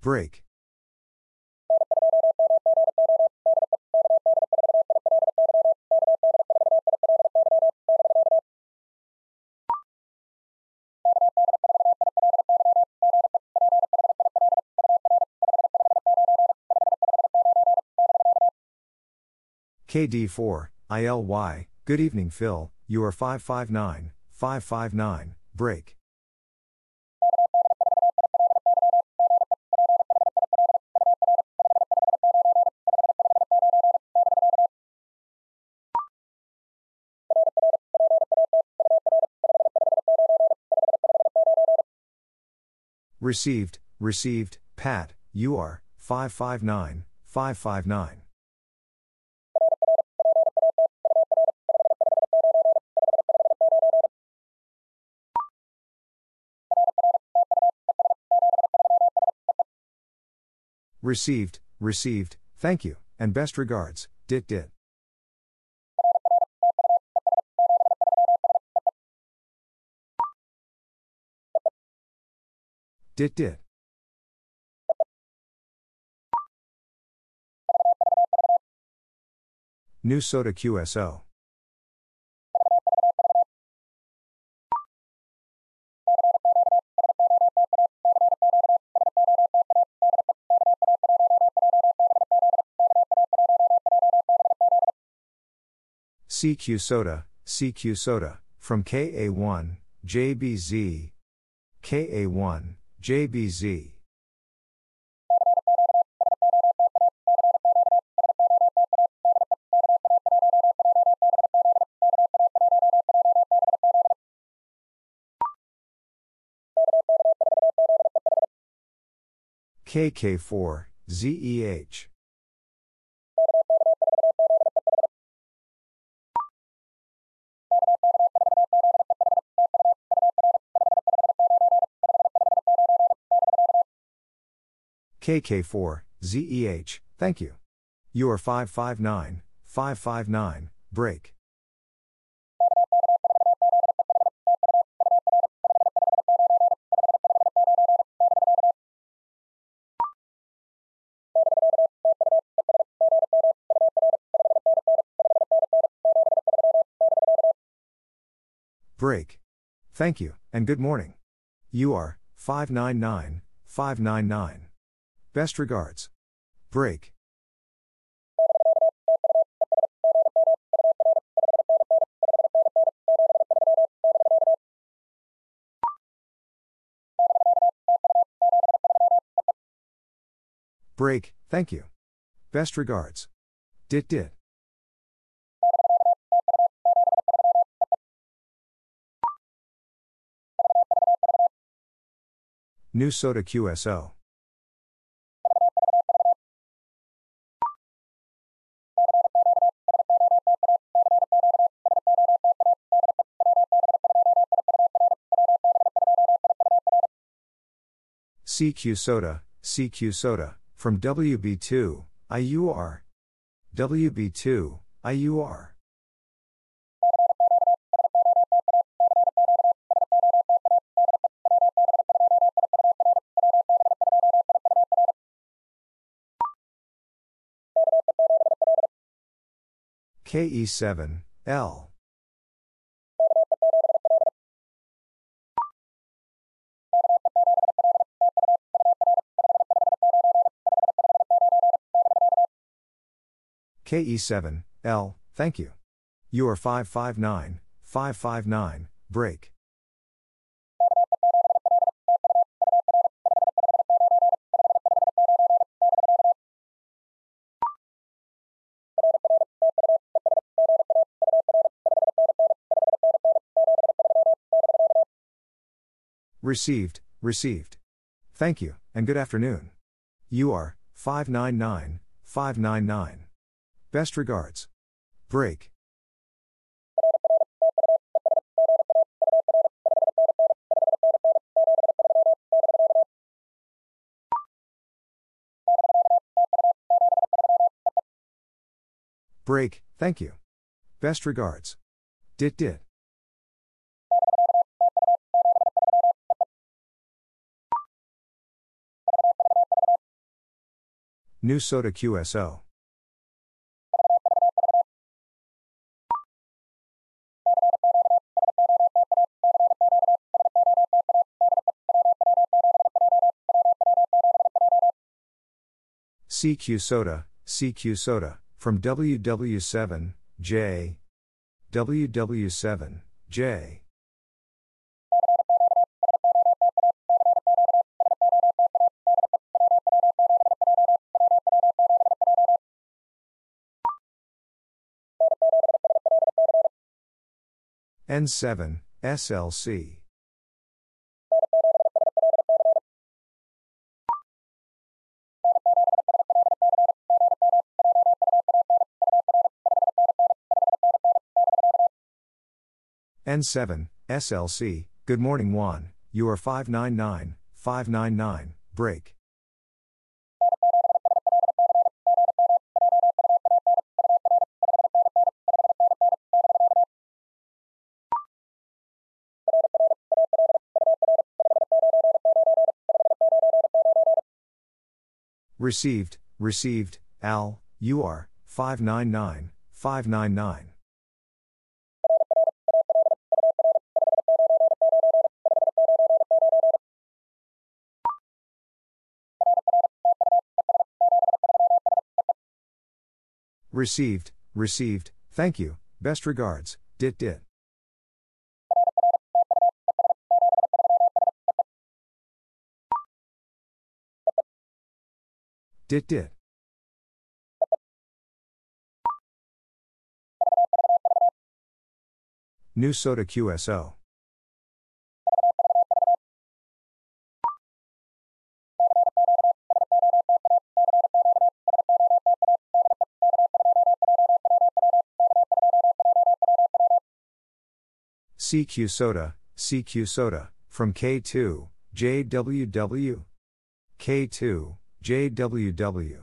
Break. KD4, ILY, good evening Phil, you are 559, 559, break. Received, received, Pat, you are 559, 559. Received, received, thank you, and best regards, dit dit. Dit dit. New SOTA QSO. CQ SOTA, CQ SOTA, from KA1, JBZ. KA1, JBZ. KK4, ZEH. KK4, ZEH, thank you. You are 559, 559, break. Break. Thank you, and good morning. You are 599, 599. Best regards. Break. Break, thank you. Best regards. Dit dit. New SOTA QSO. CQ SOTA, CQ SOTA, from WB2, IUR. WB2, IUR. KE7, L. KE7, L, thank you. You are 559, 559, break. Received, received. Thank you, and good afternoon. You are 599, 599. Best regards. Break. Break, thank you. Best regards. Dit dit. New SOTA QSO. CQ SOTA, CQ SOTA, from WW7, J. WW7, J. N7, SLC. N7, SLC, good morning Juan, you are 599, 599, break. Received, received, Al, you are 599, 599. Received, received, thank you, best regards, dit dit. Dit dit. New SOTA QSO. CQ SOTA, CQ SOTA, from K2, JWW. K2, JWW.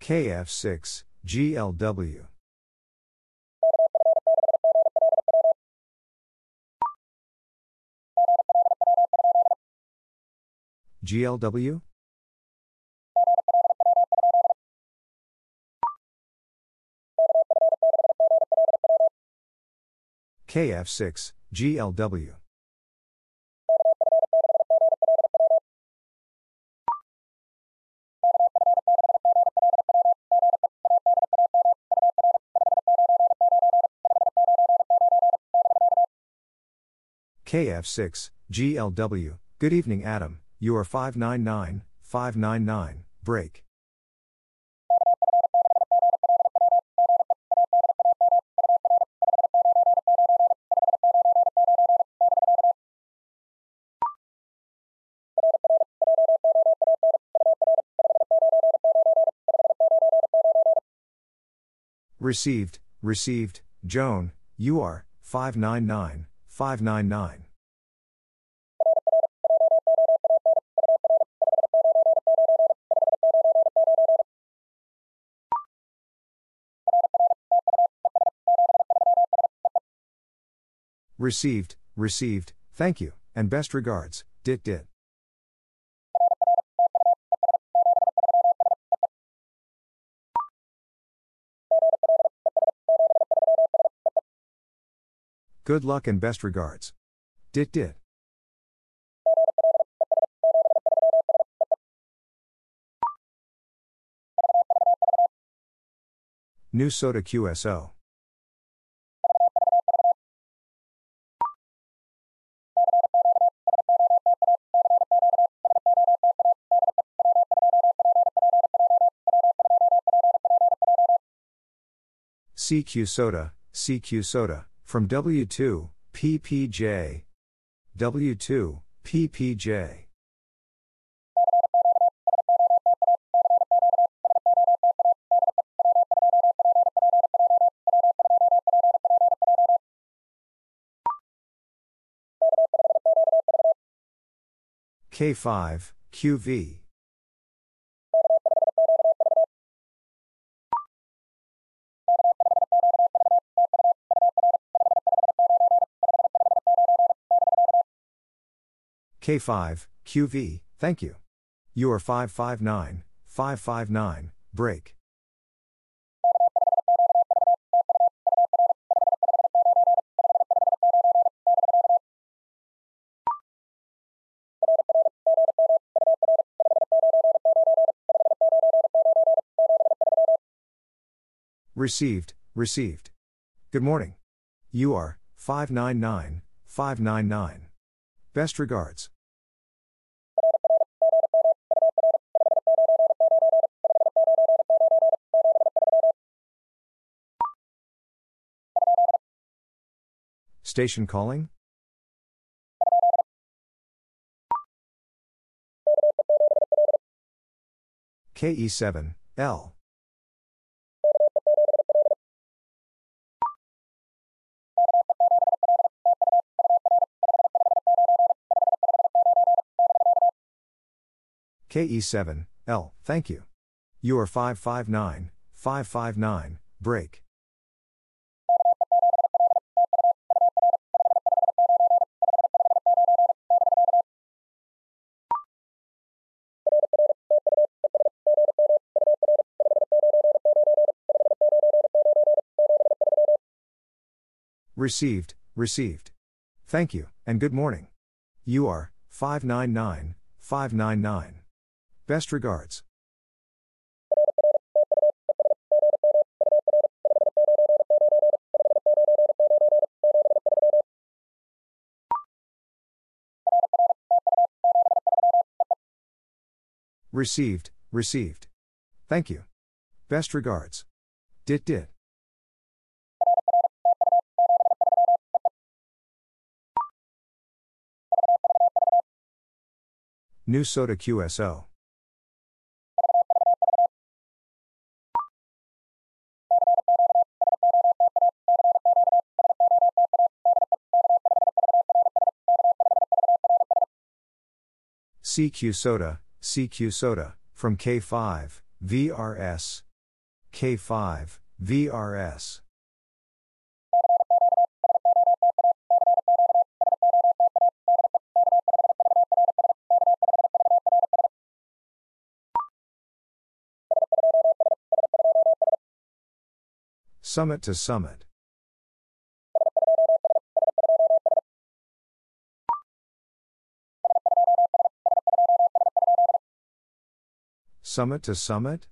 KF6, GLW. GLW? KF6, GLW. KF6, GLW. Good evening, Adam. You are 599, 599, break. Received, received, Joan, you are 599, 599. Received, received, thank you, and best regards, dit dit. Good luck and best regards. Dit dit. New SOTA QSO. CQ SOTA, CQ SOTA, from W2, PPJ. W2, PPJ. K5, QV. K5, QV, thank you. You are 559, 559, break. Received, received. Good morning. You are 599, 599. Best regards. Station calling? KE7, L. KE7, L, thank you. You are 559, 559, break. Received, received. Thank you, and good morning. You are 599 599. Best regards. Received, received. Thank you. Best regards. Dit dit. New SOTA QSO. CQ SOTA, CQ SOTA, from K5, VRS. K5, VRS. Summit to summit. Summit to summit?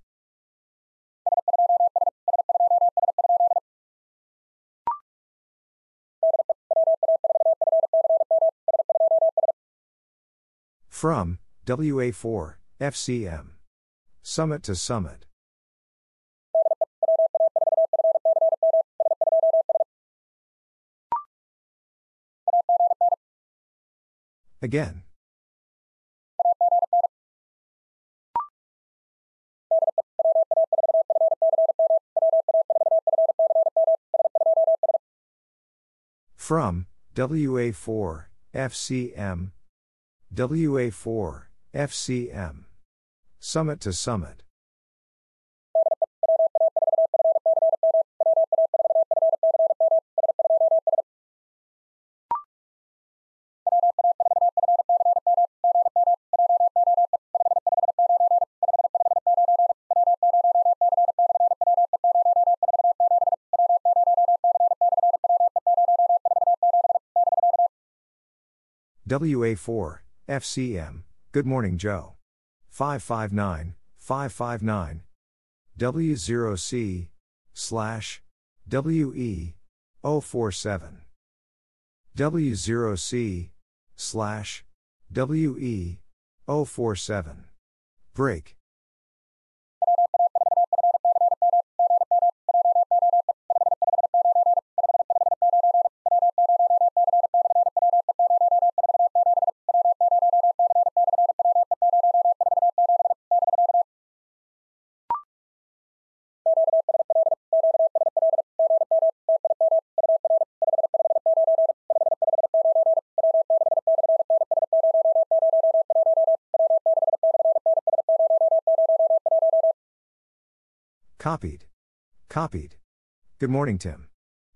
From, WA4, FCM. Summit to summit. Again. From, WA4, FCM. WA4, FCM. Summit to summit. WA4, FCM, Good Morning Joe. 559, 559. W0C, slash, WE, 047. W0C, slash, WE, 047. Break. Copied. Copied. Good morning, Tim.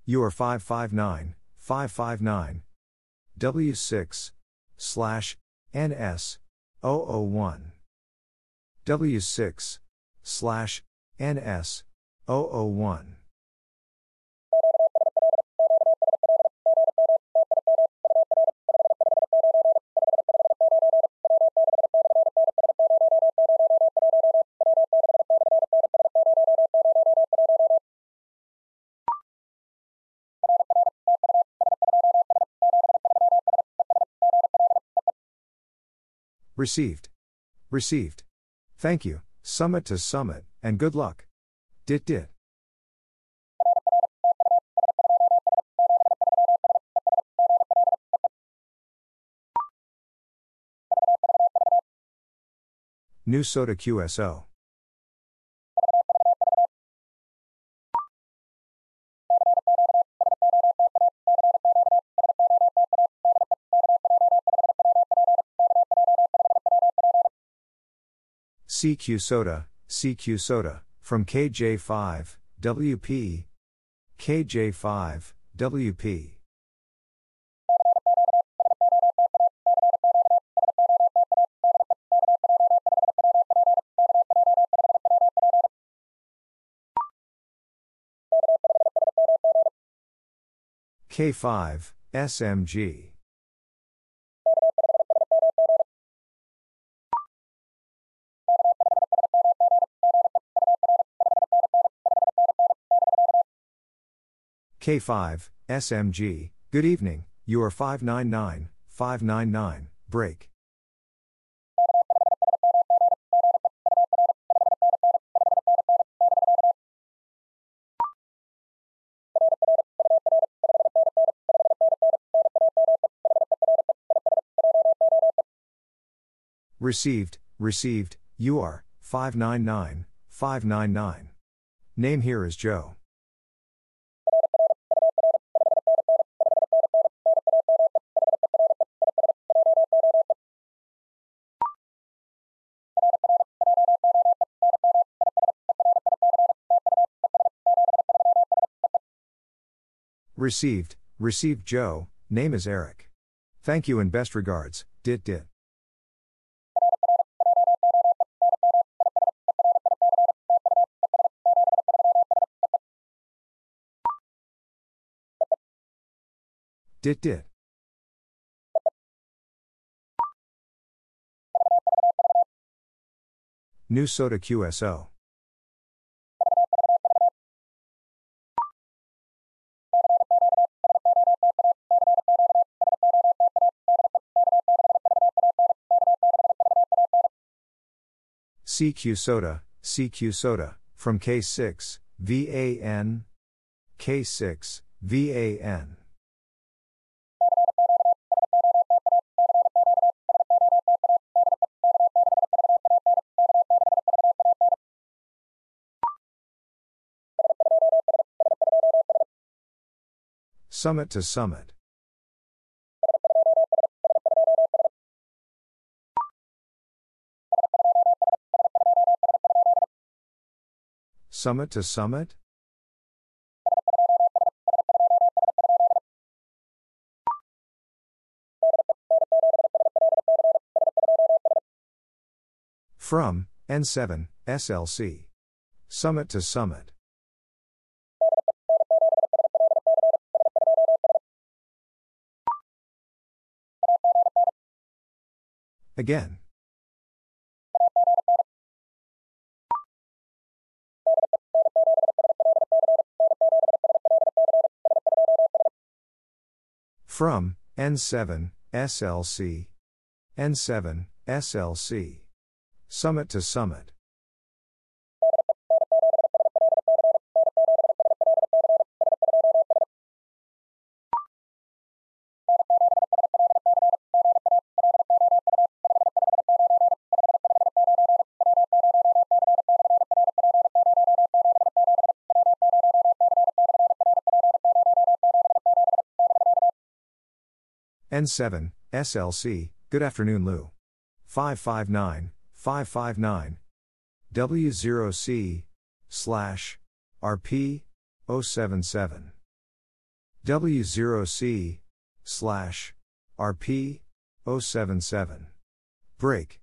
You are 559, 559. W6, slash, NS, 001. W6, slash, NS, 001. Received. Received. Thank you, summit to summit, and good luck. Dit dit. New SOTA QSO. CQ SOTA, CQ SOTA, from KJ5, WP. KJ5, WP. K5, SMG. K5, SMG, good evening, you are 599, 599, break. Received, received, you are 599, 599. Name here is Joe. Received, received Joe, name is Eric. Thank you and best regards, dit dit. Dit dit. New SOTA QSO. CQ SOTA, CQ SOTA, from K6, VAN. K6, VAN. Summit to summit. Summit to summit? From, N7, SLC. Summit to summit. Again. From, N7, SLC. N7, SLC. Summit to summit. N7, SLC, good afternoon Lou. 559, 559. W0C, slash, RP, 077. W0C, slash, RP, 077. Break.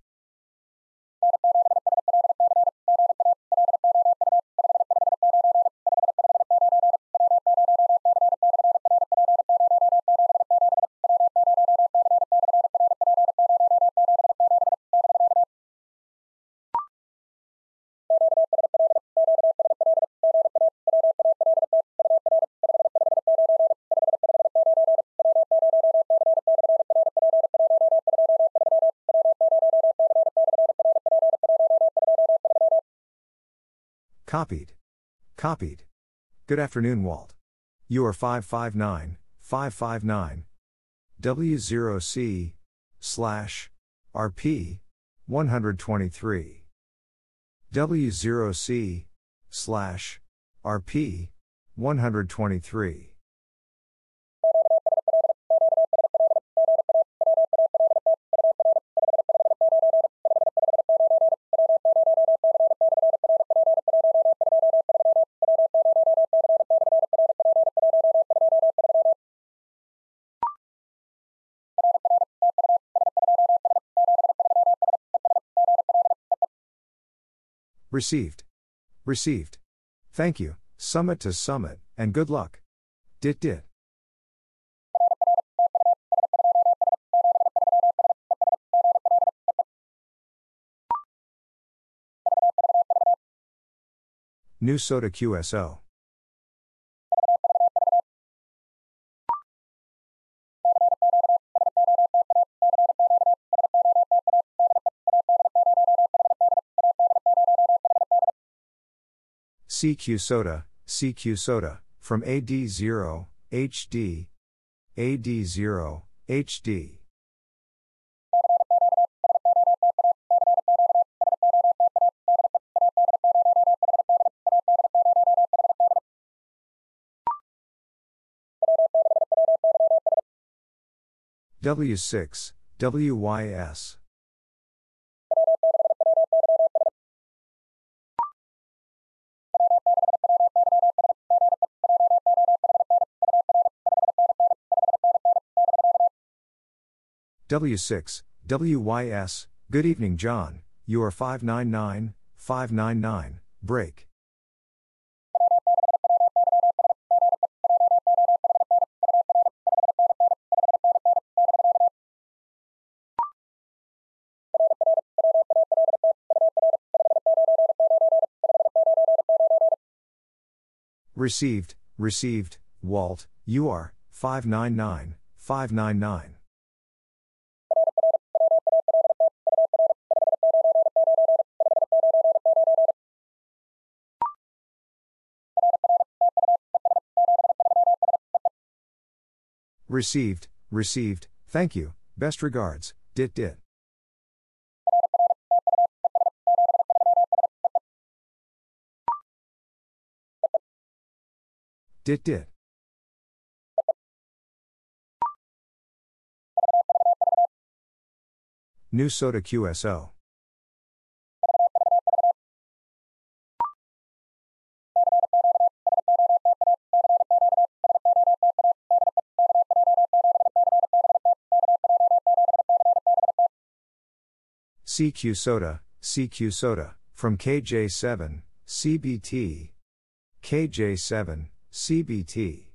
Copied. Copied. Good afternoon, Walt. You are 559, 559. W0C, slash, RP, 123. W0C, slash, RP, 123. Received. Received. Thank you, summit to summit, and good luck. Dit dit. New SOTA QSO. CQ SOTA, CQ SOTA, from AD0, HD, AD0, HD. W6, WYS. W6, WYS, good evening, John. You are 599, 599, break. Received, received, Walt, you are 599, 599. Received, received, thank you, best regards, dit dit. Dit dit. New SOTA QSO. CQ SOTA, CQ SOTA, from KJ7, CBT. KJ7, CBT.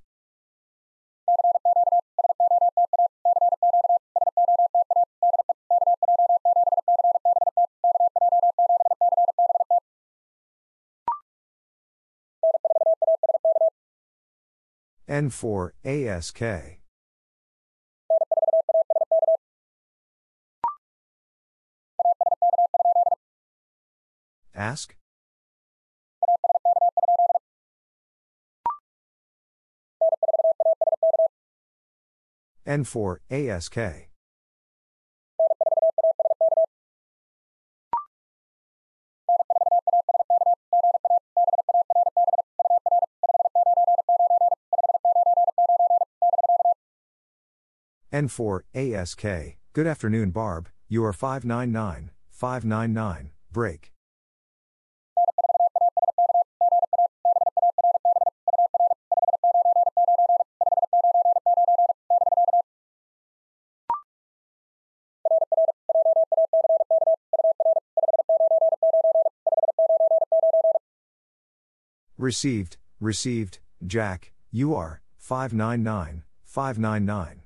N4 ASK. Ask? N4 ASK. N4 ASK. Good afternoon, Barb. You are 599, 599, break. Received, received, Jack, you are 599, 599.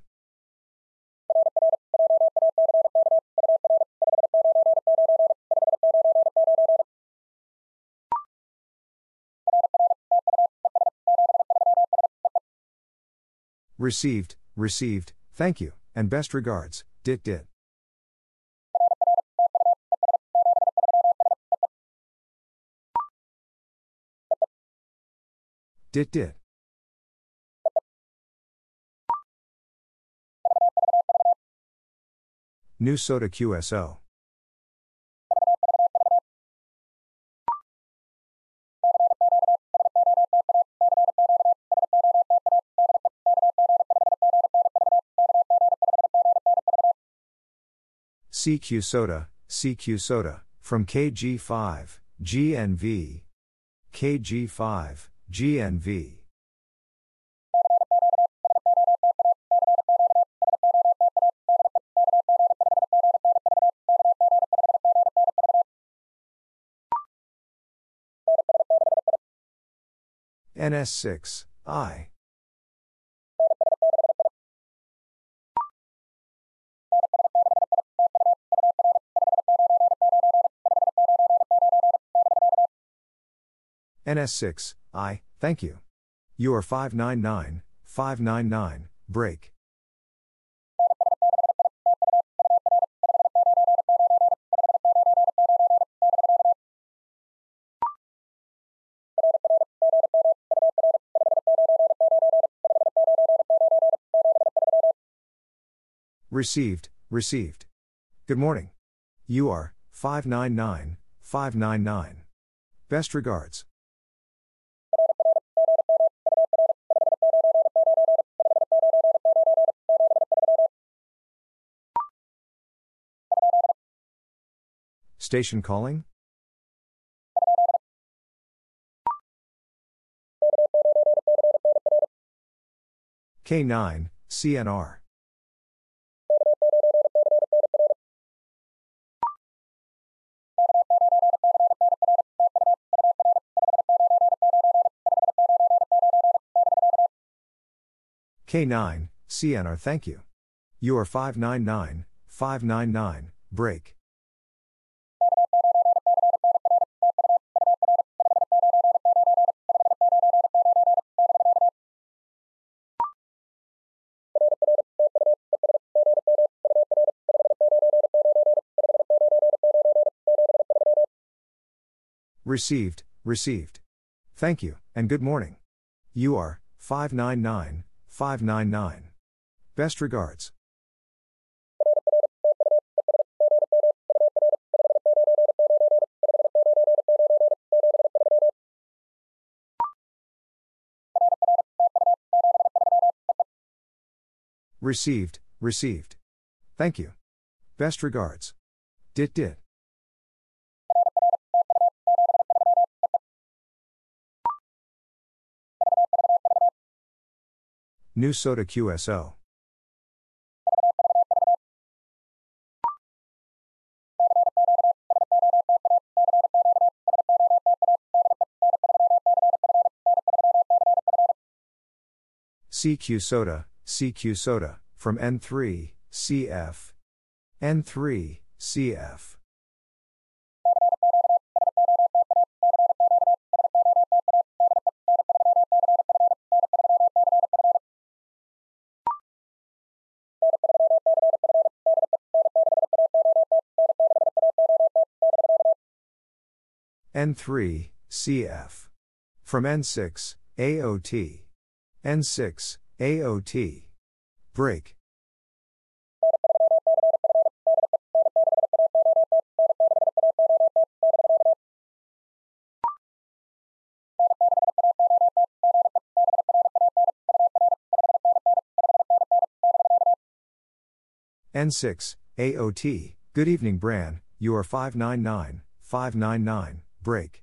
Received, received, thank you, and best regards, dit dit. Dit dit. New SOTA QSO. CQ SOTA, CQ SOTA, from KG5, GNV. KG5, GNV. NS6, I. NS6, I, thank you. You are 599, 599, break. Received, received. Good morning. You are 599, 599. Best regards. Station calling? K9, CNR. K9, CNR thank you. You are 599, 599, break. Received, received. Thank you, and good morning. You are 599, 599. Best regards. Received, received. Thank you. Best regards. Dit dit. New SOTA QSO. CQ SOTA, CQ SOTA, from N3, CF. N3, CF. N3, CF. From N6, AOT. N6, AOT. Break. N6, AOT. Good evening, Bran. You are 599, 599, break.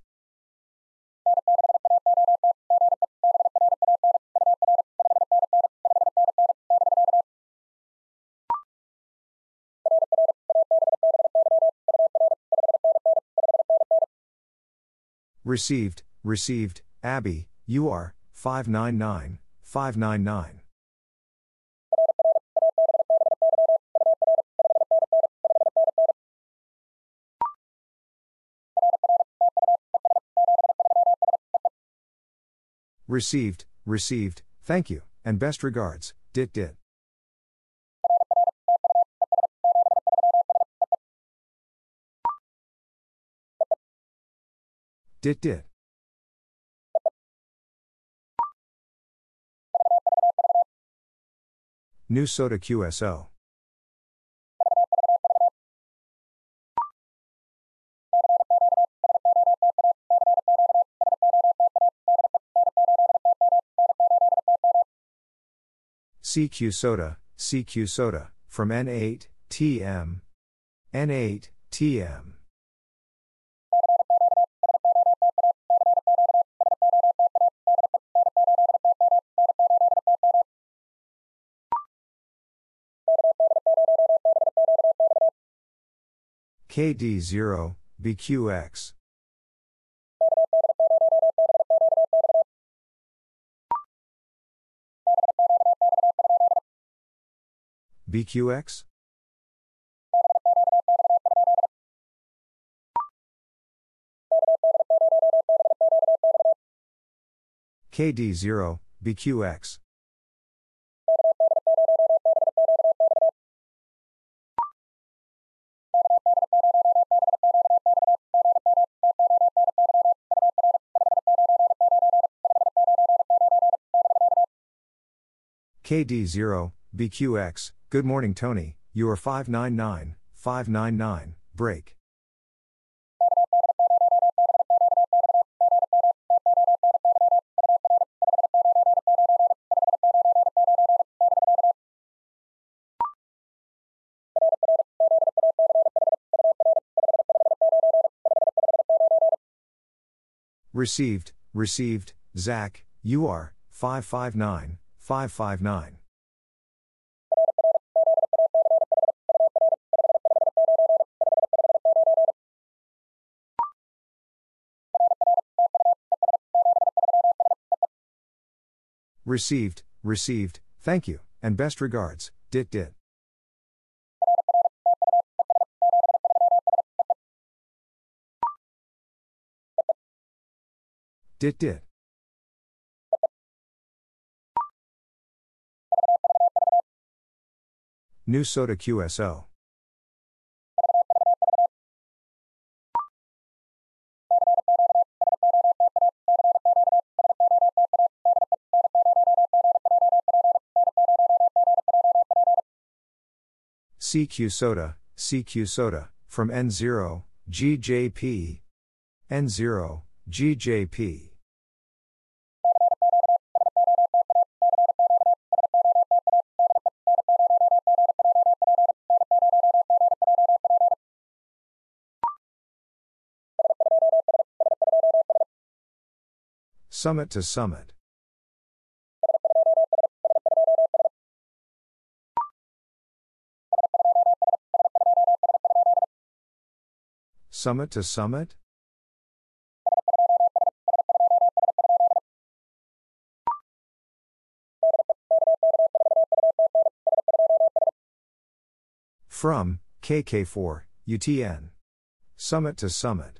Received, received, Abby, you are 599, 599. Received, received, thank you, and best regards, dit dit. Dit dit. New SOTA QSO. CQ SOTA, CQ SOTA, from N8, TM. N8, TM. KD0, BQX. BQX? KD0, BQX. KD0, BQX, Good morning, Tony. You are 599, 599, break. Received, received, Zach, you are 559, 559. Received, received, thank you, and best regards, Dit Dit. Dit Dit. New SOTA QSO. CQ SOTA, CQ SOTA, from N0, GJP. N0, GJP. Summit to summit. Summit to summit? From, KK4, UTN. Summit to summit.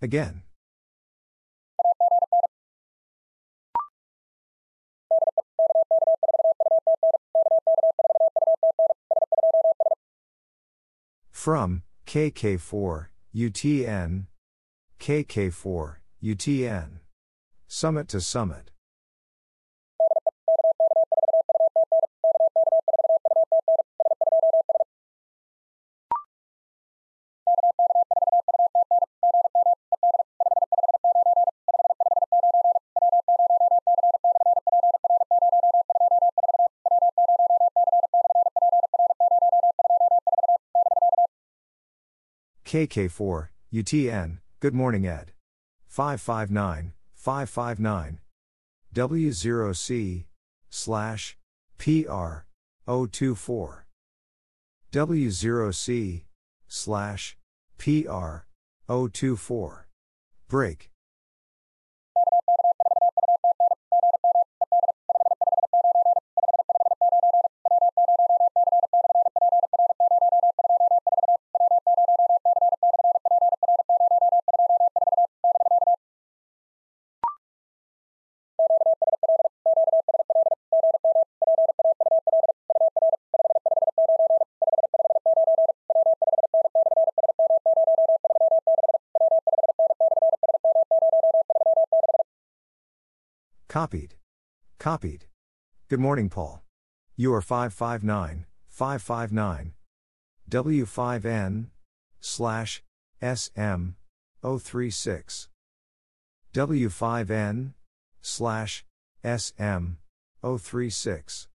Again. From, KK4, UTN. KK4, UTN. Summit to summit. KK4, UTN, Good morning, Ed. 559, 559. W0C, slash, PR, 024. W0C, slash, PR, 024. Break. Copied. Copied. Good morning, Paul. You are 559, 559. W5N, slash, SM, 036. W5N, slash, SM, 036.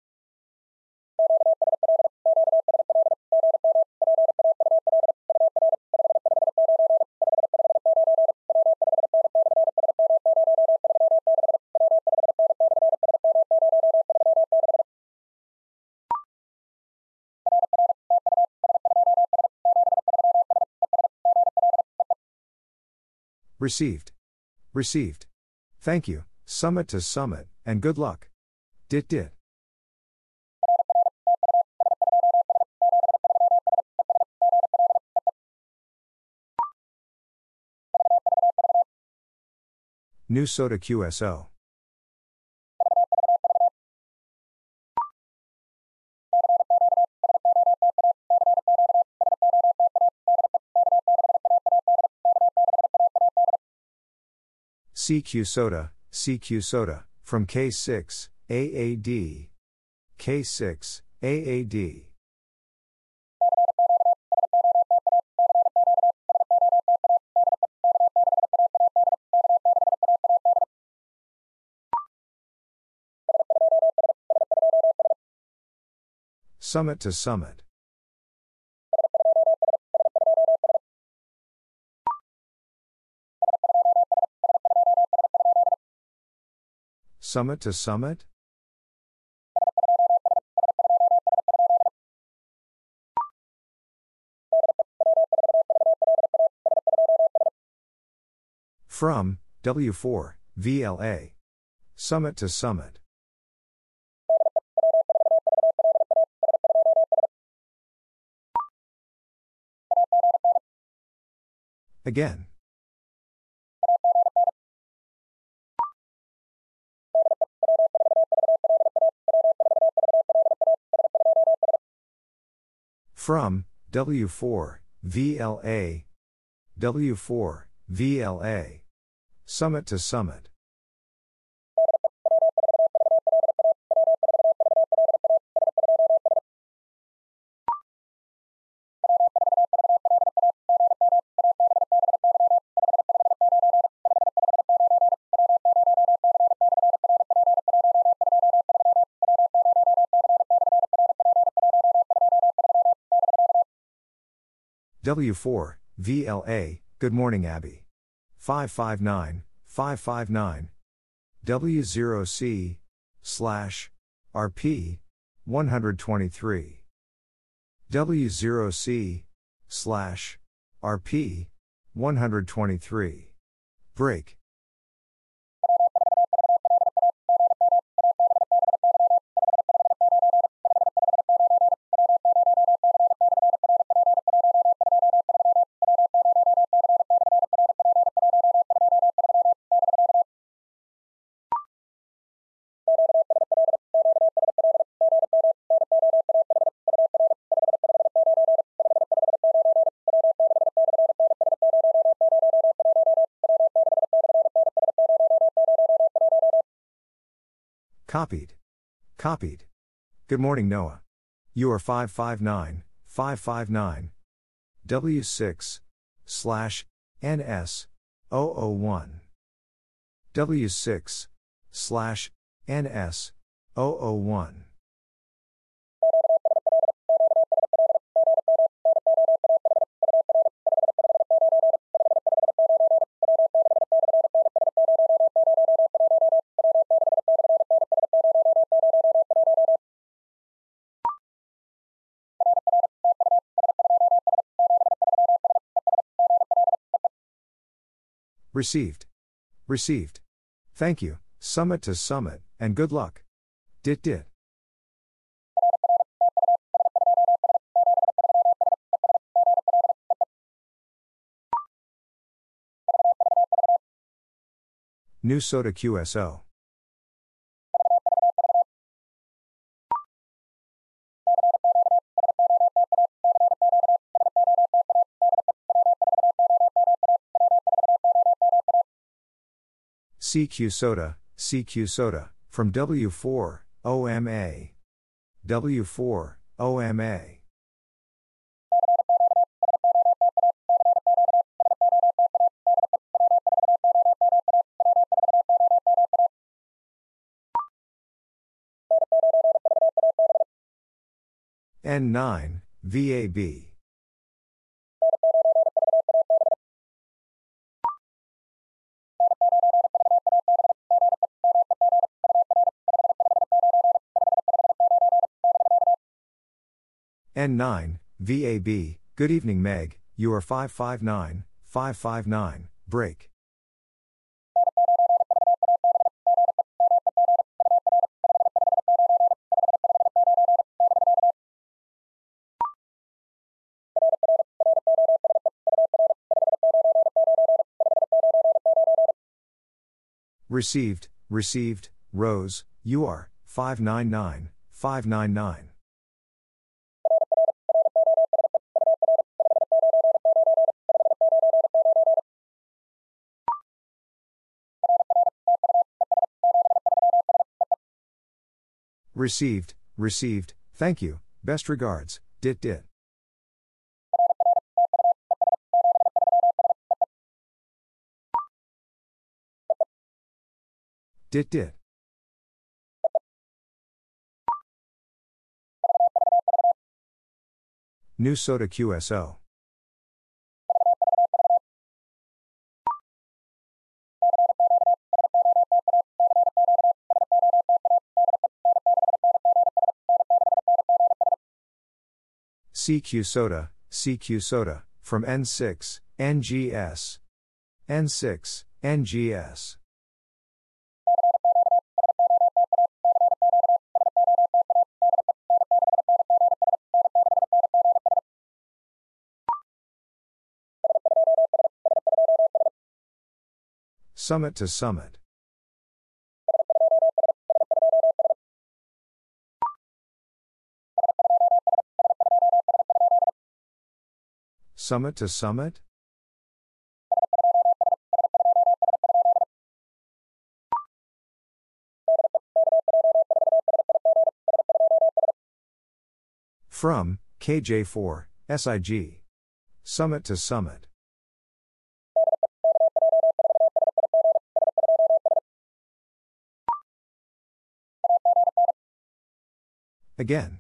Received. Received. Thank you, summit to summit, and good luck. Dit dit. New SOTA QSO. CQ SOTA, CQ SOTA, from K6, AAD. K6, AAD. Summit to summit. Summit to summit? From, W4, VLA. Summit to summit. Again. From, W4, VLA. W4, VLA. Summit to summit. W4, VLA, Good Morning Abby. 559, 559. W0C, slash, RP, 123. W0C, slash, RP, 123. Break. Copied. Copied. Good morning, Noah. You are 559, 559. W6, slash, NS, 001. W6, slash, NS, 001. Received. Received. Thank you, summit to summit, and good luck. Dit dit. New SOTA QSO. CQ SOTA, CQ SOTA, from W4, OMA. W4, OMA. N9, VAB. N9, VAB, good evening Meg, you are 559, 559, break. Received, received, Rose, you are 599, 599. Received, received, thank you, best regards, dit dit. Dit dit. New SOTA QSO. CQ SOTA, CQ SOTA, from N6, NGS. N6, NGS. Summit to summit. Summit to summit? From, KJ4, SIG. Summit to summit. Again.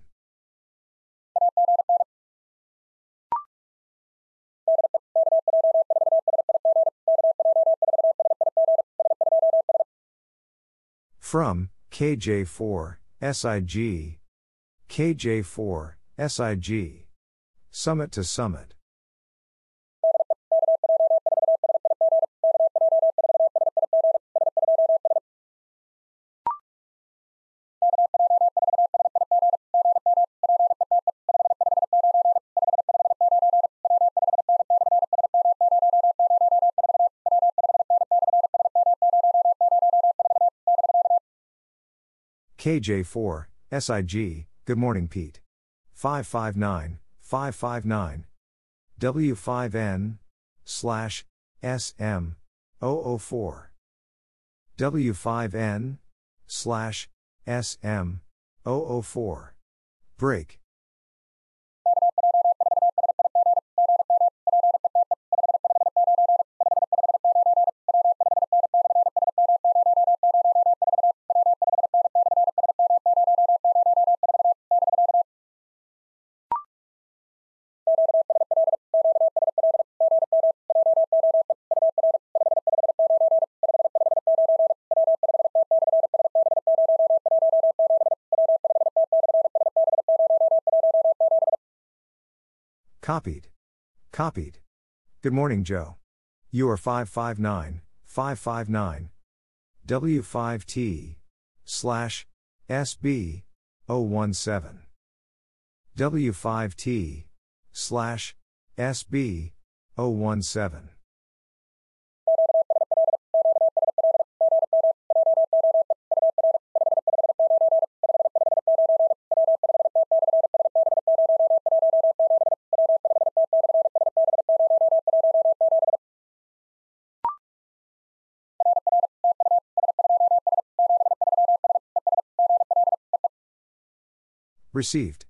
From, KJ4, SIG. KJ4, SIG. Summit to summit. KJ4, SIG, Good morning, Pete. 559, 559. W5N, slash, SM, 004. W5N, slash, SM, 004. Break. Copied. Copied. Good morning, Joe. You are 559, 559. W5T, slash, SB, 017. W5T, slash, SB, 017. Received.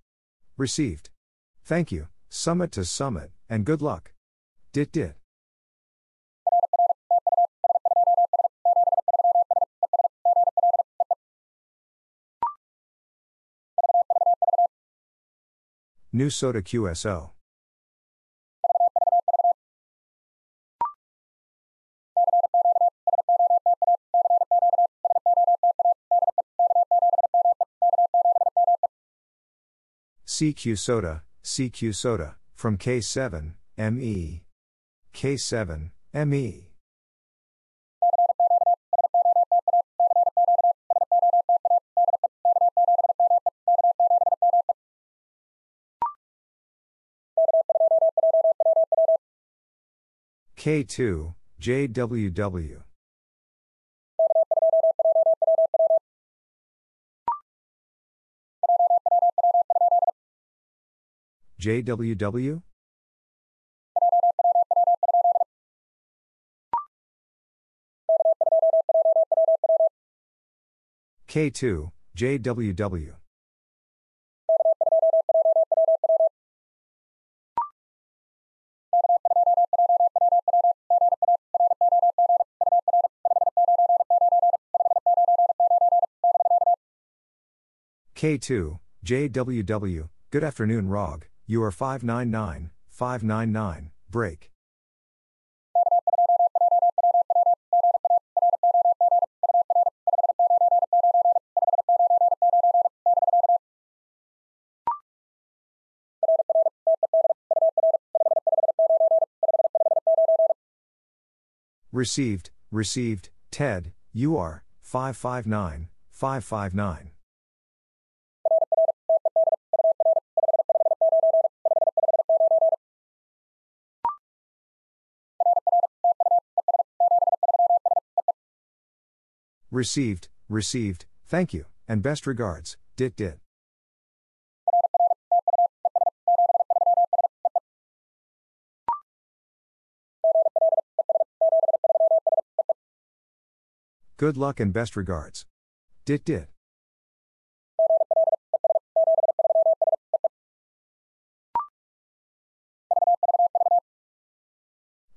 Received. Thank you, summit to summit, and good luck. Dit dit. New SOTA QSO. CQ SOTA, CQ SOTA, from K7, ME. K7, ME. K2, JWW. JWW? K2, JWW. K2, JWW, good afternoon, ROG, you are 599, 599, break. Received, received, Ted, you are 559, 559. Received, received, thank you, and best regards, Dit Dit. Good luck and best regards. Dit Dit.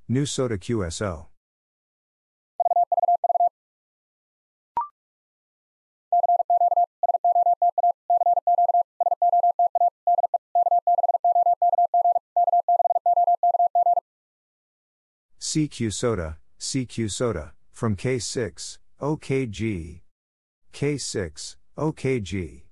New SOTA QSO. CQ SOTA, CQ SOTA, from K6, OKG. K6, OKG.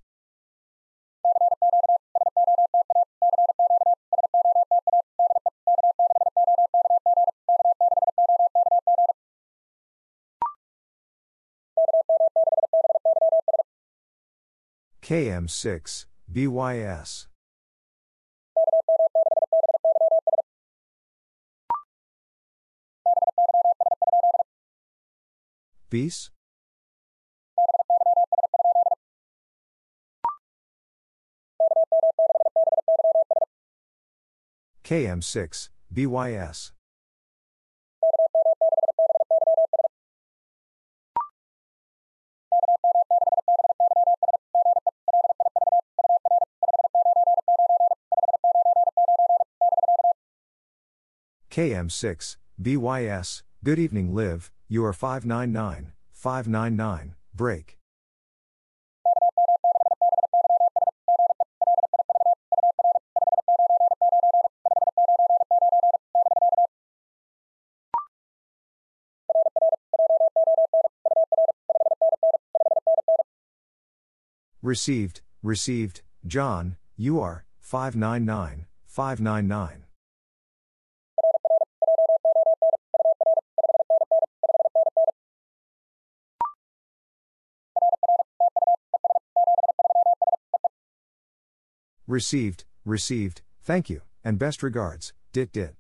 KM6, BYS. Bees? KM6, BYS. KM6, BYS, good evening, Liv, you are 599, 599, break. Received, received, John, you are 599, 599. Received, received, thank you, and best regards, Dit Dit.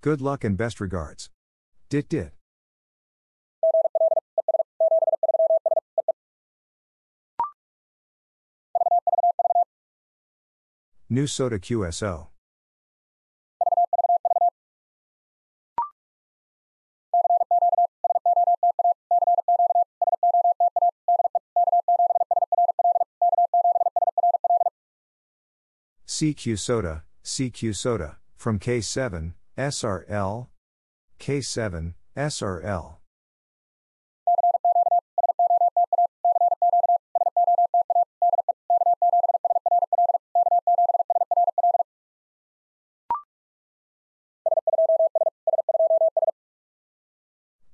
Good luck and best regards. Dit Dit. New SOTA QSO. CQ SOTA, CQ SOTA, from K7, SRL. K7, SRL.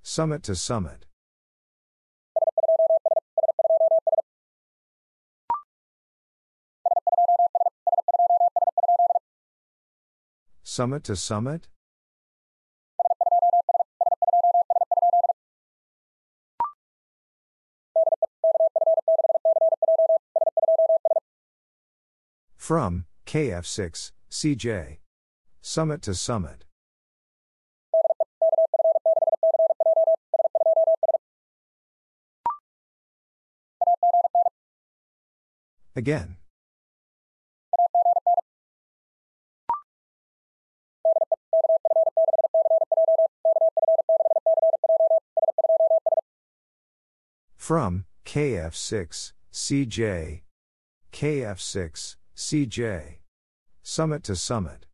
Summit to summit. Summit to summit? From KF6, CJ. Summit to summit. Again. From KF6, CJ. KF6, CJ. Summit to summit.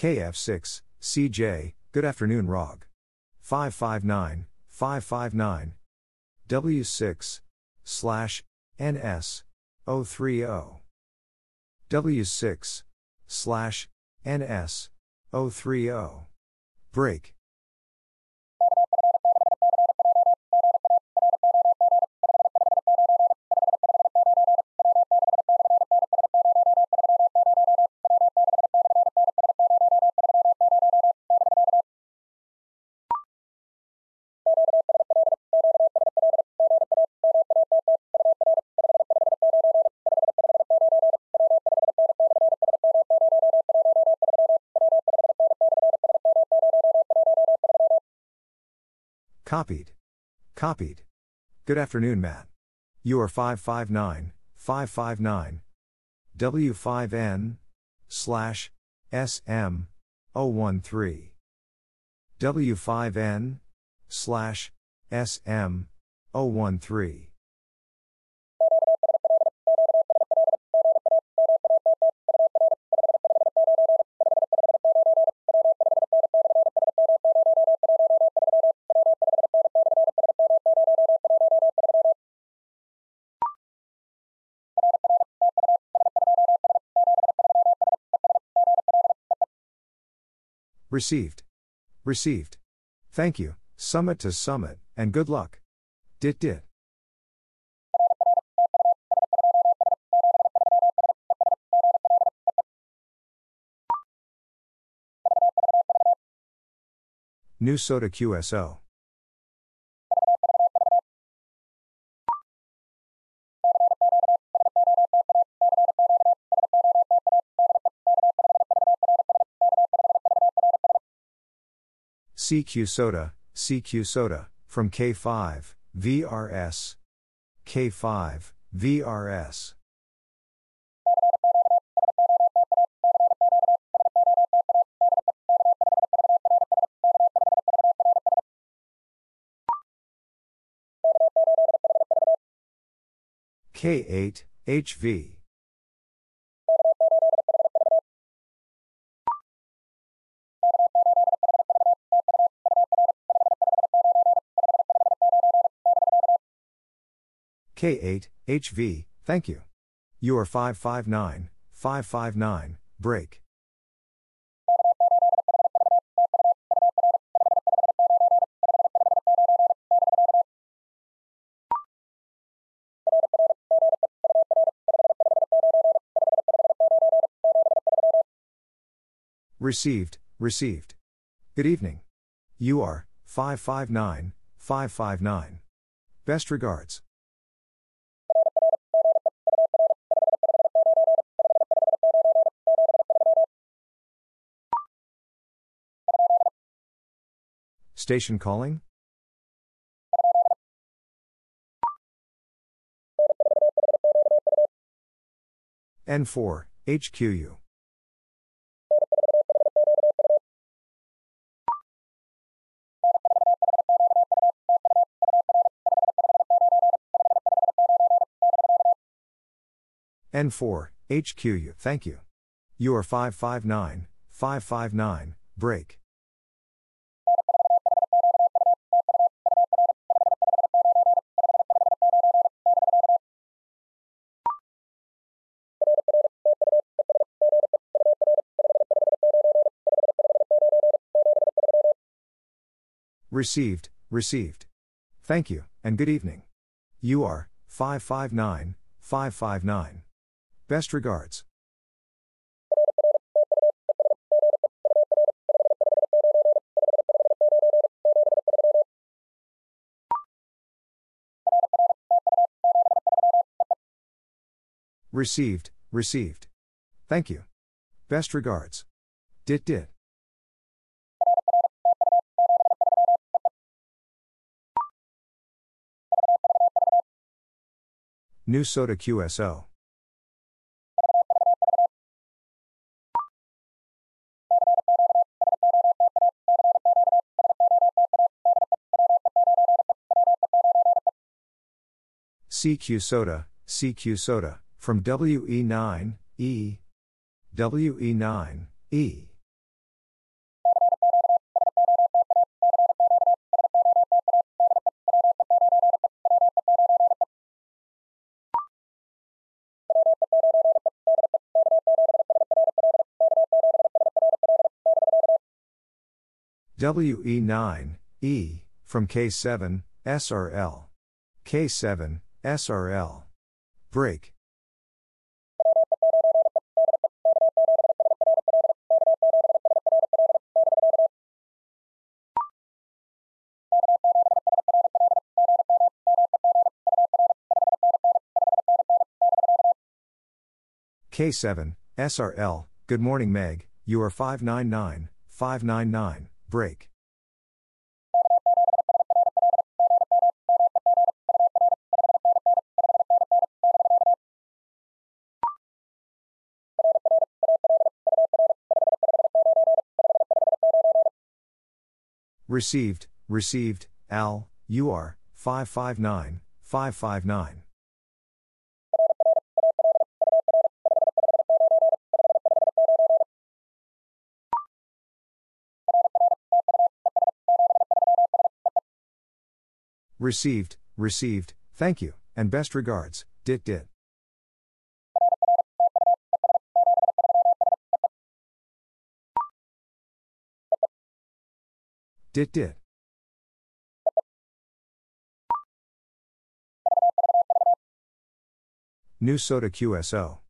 KF6, CJ, good afternoon, ROG. 559, 559. W6, slash, NS, 030. W6, slash, NS, 030. Break. Copied. Copied. Good afternoon, Matt. You are 559, 559. W5N, slash, SM, 013. W5N, slash, SM, 013. Received. Received. Thank you, summit to summit, and good luck. Dit dit. New SOTA QSO. CQ SOTA, CQ SOTA, from K5, VRS. K5, VRS. K8, HV. K8, HV, thank you. You are 559, 559, break. Received, received. Good evening. You are 559, 559. Best regards. Station calling? N4, HQU. N4, HQU, thank you. You are 559, 559, break. Received, received. Thank you, and good evening. You are 559 559. Best regards. Received, received. Thank you. Best regards. Dit dit. New SOTA QSO. CQ SOTA, CQ SOTA, from WE9, E. WE9, E. WE9, E, from K7, SRL. K7, SRL. Break. K7, SRL, good morning Meg, you are 599, 599, break. Received, received, Al, you are 559, 559. Received, received, thank you, and best regards, dit dit. Dit dit. New SOTA QSO.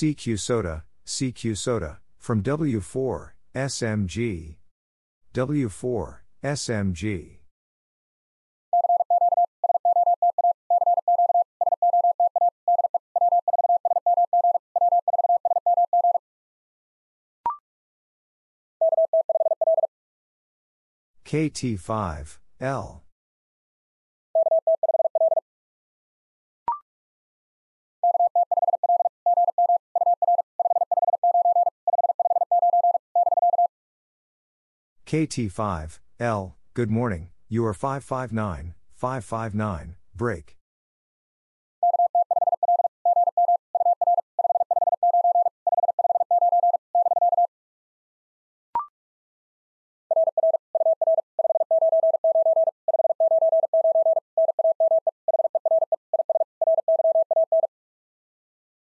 CQ SOTA, CQ SOTA, from W4, SMG. W4, SMG. KT5, L. KT5, L, good morning, you are 559, 559, break.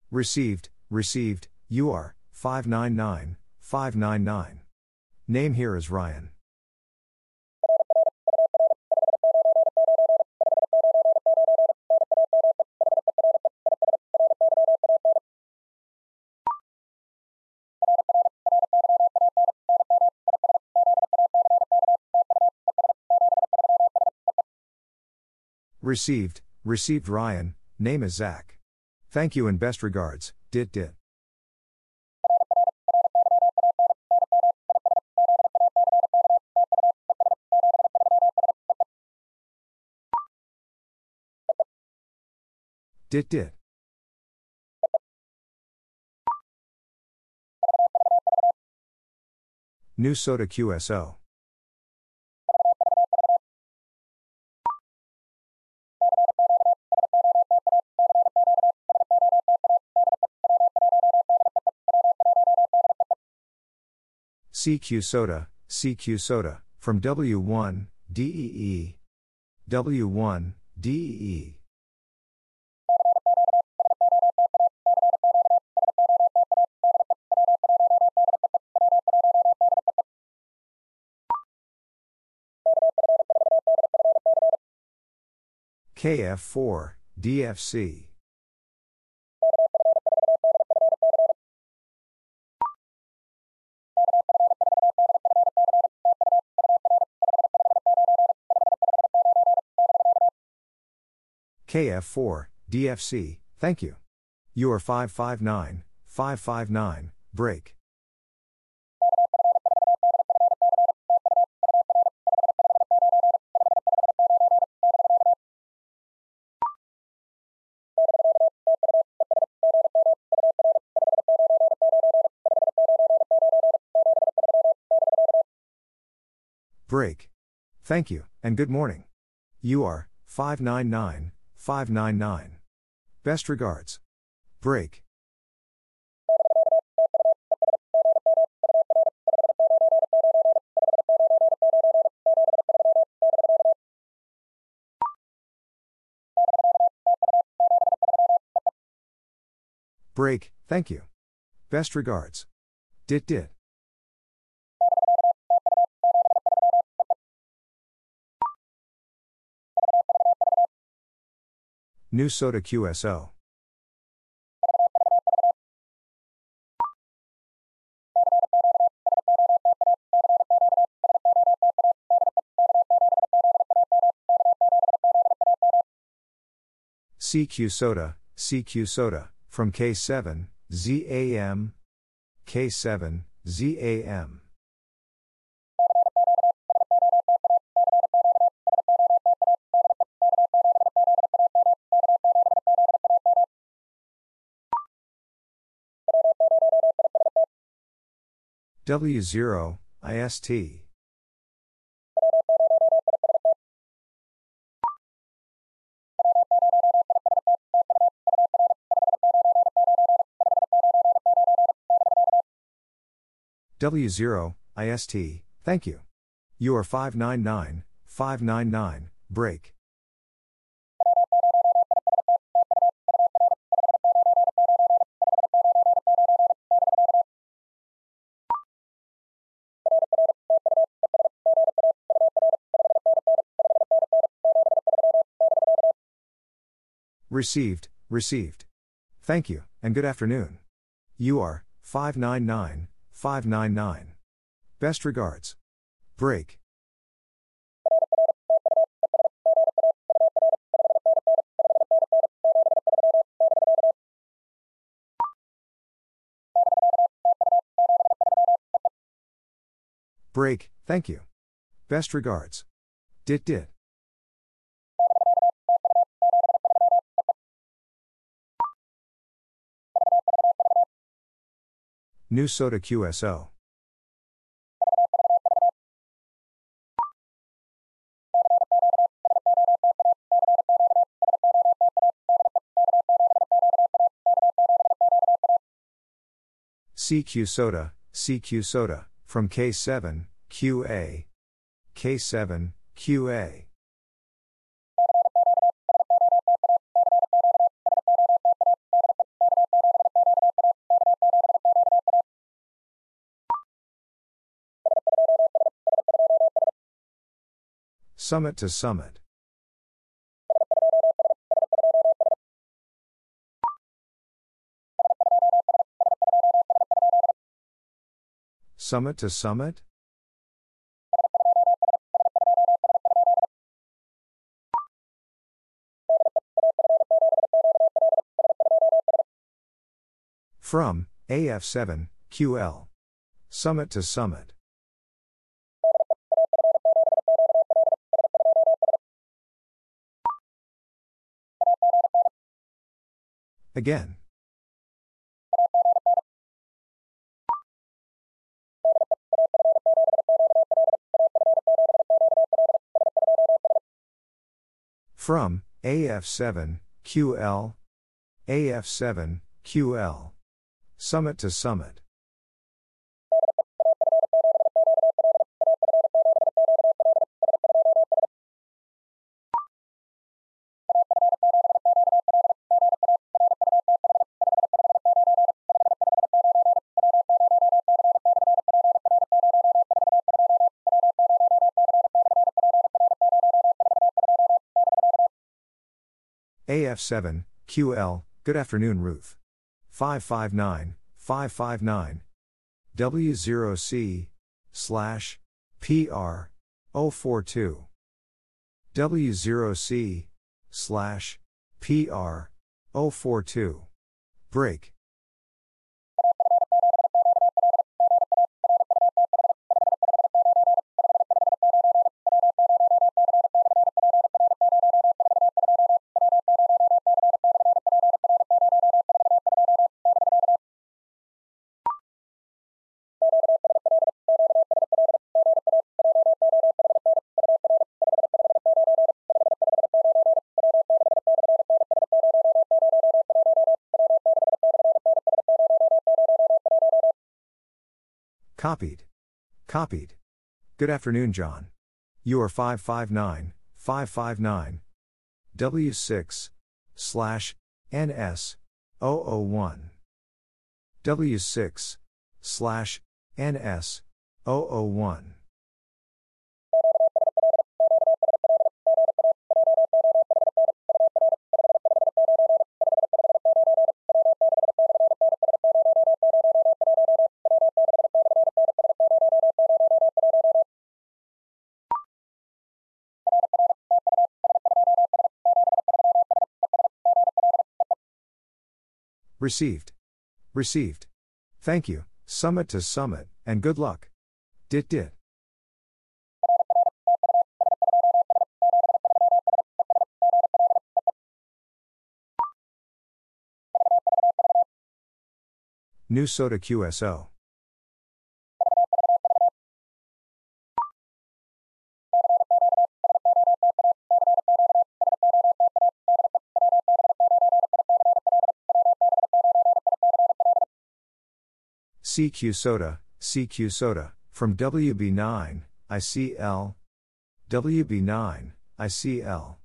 Received, received, you are 599, 599. Name here is Ryan. Received, received Ryan, name is Zach. Thank you and best regards, dit dit. Dit dit. New SOTA QSO. CQ SOTA, CQ SOTA, from W1, DEE. W1, DEE. KF4, DFC. KF4, DFC, thank you. You are 559, 559, break. Break. Thank you, and good morning. You are 599, 599. Best regards. Break. Break, thank you. Best regards. Dit dit. New SOTA QSO. CQ SOTA, CQ SOTA, from K7, ZAM, K7, ZAM. W0, IST. W0, IST, thank you. You are 599, 599, break. Received, received. Thank you, and good afternoon. You are 599, 599. Best regards. Break. Break, thank you. Best regards. Dit dit. New SOTA QSO. CQ SOTA, CQ SOTA, from K7, QA. K7, QA. Summit to summit. Summit to summit? From, AF7, QL. Summit to summit. Again. From, AF7, QL, AF7, QL. Summit to summit. AF7, QL, good afternoon, Ruth. 559, 559. W0C, slash, PR, 042. W0C, slash, PR 042. Break. Copied. Copied. Good afternoon, John. You are 559, 559. W6, slash, NS, 001. W6, slash, NS, 001. Received. Received. Thank you, summit to summit, and good luck. Dit dit. New SOTA QSO. CQ SOTA, CQ SOTA, from WB9, ICL. WB9, ICL.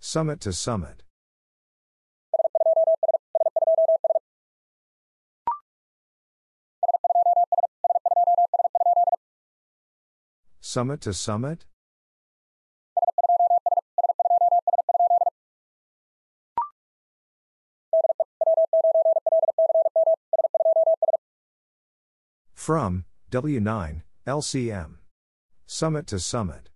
Summit to summit. Summit to summit? From, W9, LCM. Summit to summit.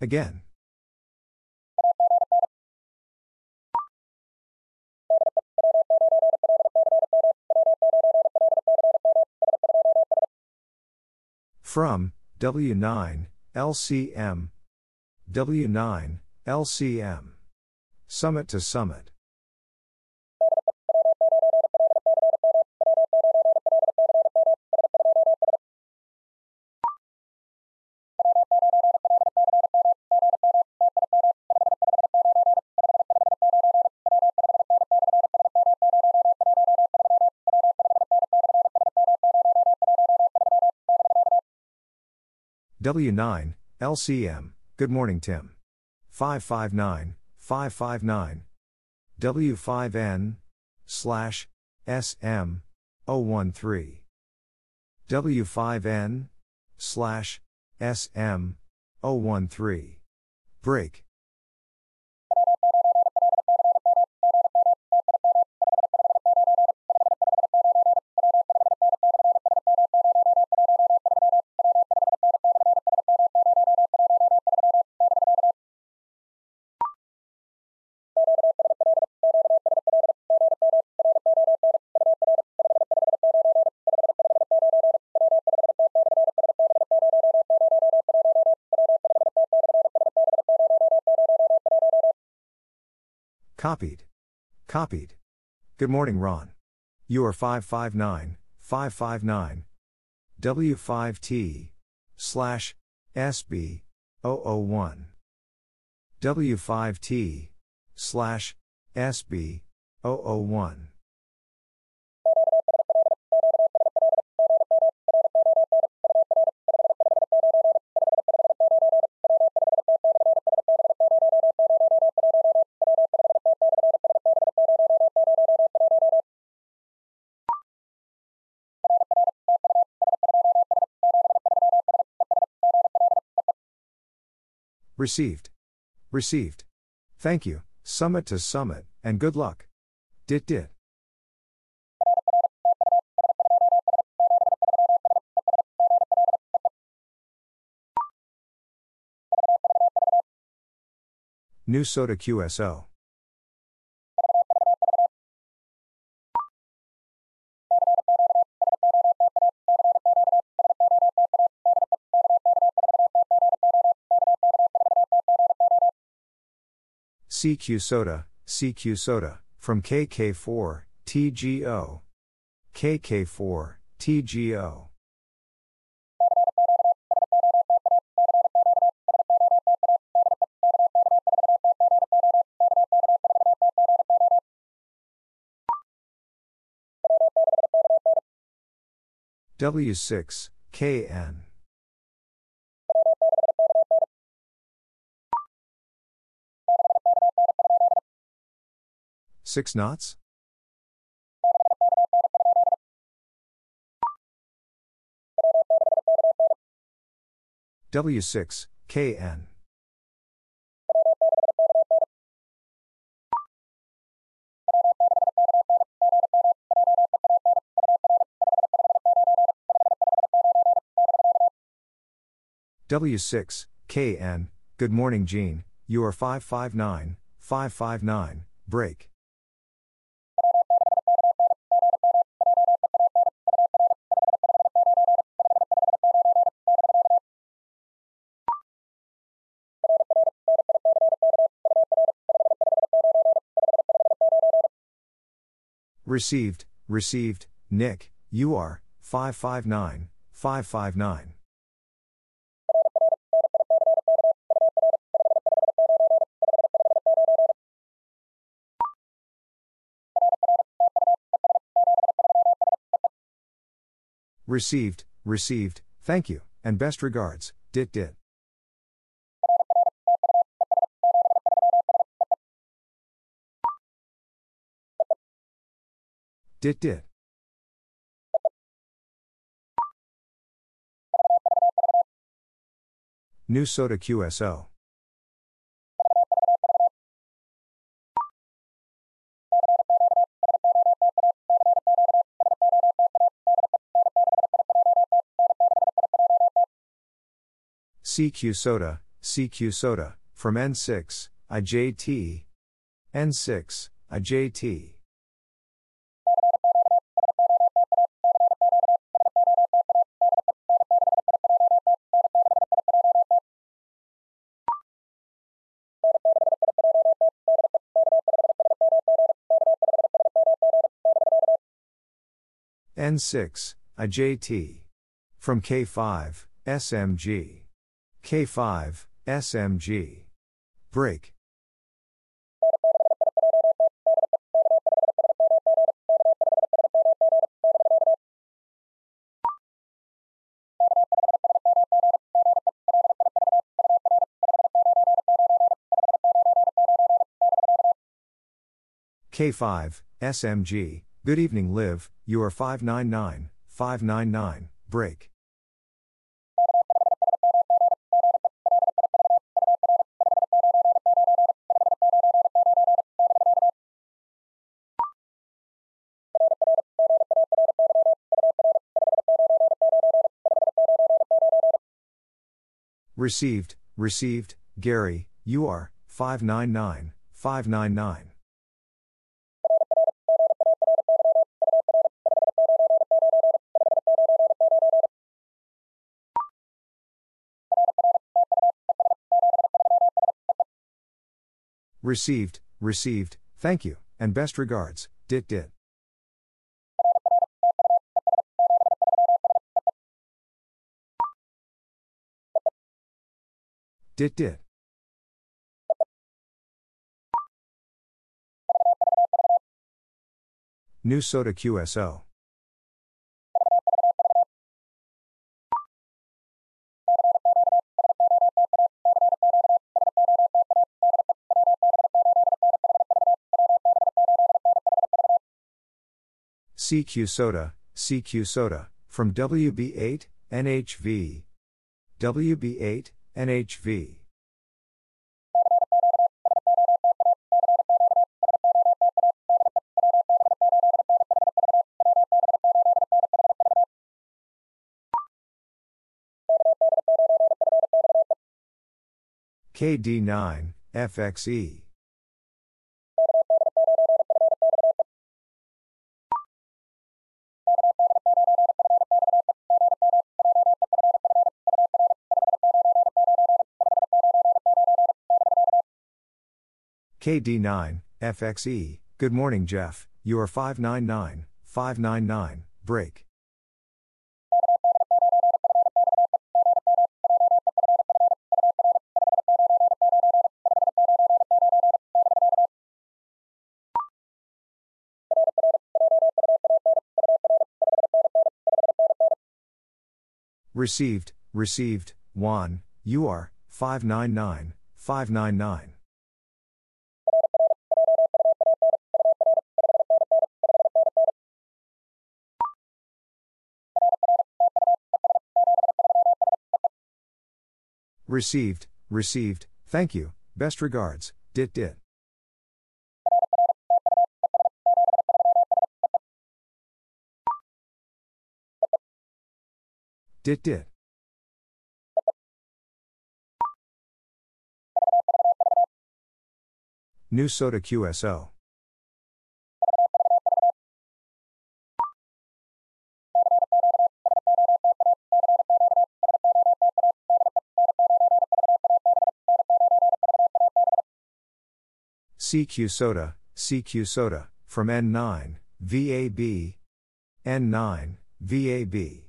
Again. From, W9, LCM. W9, LCM. Summit to summit. W9, LCM, good morning, Tim. 559, 559. W5N, slash, SM, 013. W5N, slash, SM, 013. Break. Copied. Copied. Good morning, Ron. You are 559, 559. W5T, slash, SB, 001. W5T, slash, SB, 001. Received. Received. Thank you, summit to summit, and good luck. Dit dit. New SOTA QSO. CQ SOTA, CQ SOTA, from KK4, TGO. KK4, TGO. W6, KN. 6 knots? W6, KN. W6, KN, good morning, Jean. You are 559, 559, break. Received, received, Nick, you are 559, 559. Received, received, thank you, and best regards, dit dit. Dit dit. New SOTA QSO. CQ SOTA, CQ SOTA, from N6, IJT. N6, IJT. N6, IJT. From K5, SMG. K5, SMG. Break. K5, SMG, good evening, Liv, you are 599, 599, break. Received, received, Gary, you are 599, 599. Received, received, thank you, and best regards, dit dit. Dit dit. New SOTA QSO. CQ SOTA, CQ SOTA, from WB8, NHV. WB8, NHV. KD9, FXE. KD9, FXE. Good morning, Jeff. You are 599, 599, break. Received, received, Juan, you are 599, 599. Received, received, thank you, best regards, dit dit. Dit dit. New SOTA QSO. CQ SOTA, CQ SOTA, from N9, VAB. N9, VAB.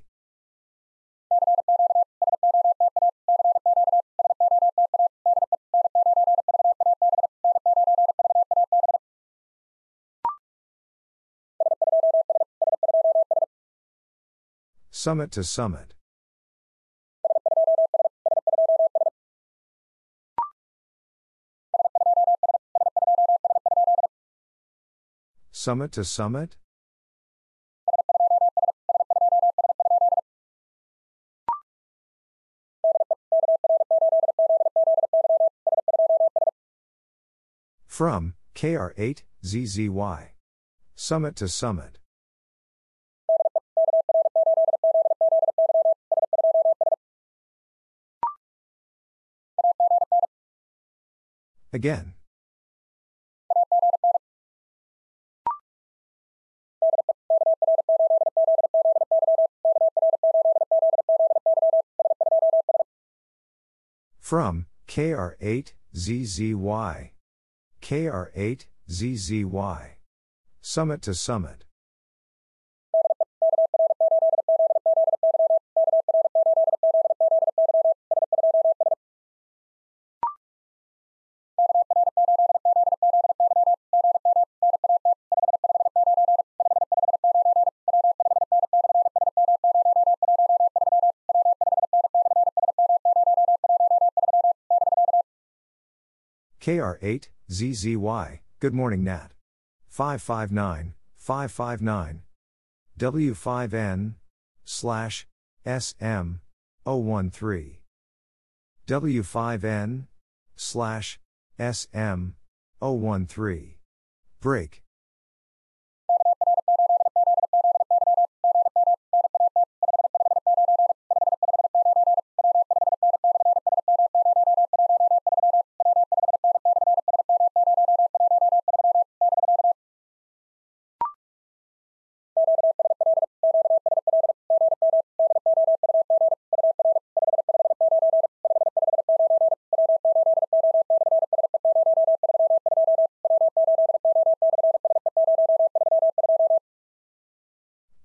Summit to summit. Summit to summit? From, KR8, ZZY. Summit to summit. Again. From, KR8, ZZY. KR8, ZZY. Summit to summit. KR8, ZZY, Good morning, Nat. 559, 559. W5N, slash, SM, 013. W5N, slash, SM, 013. Break.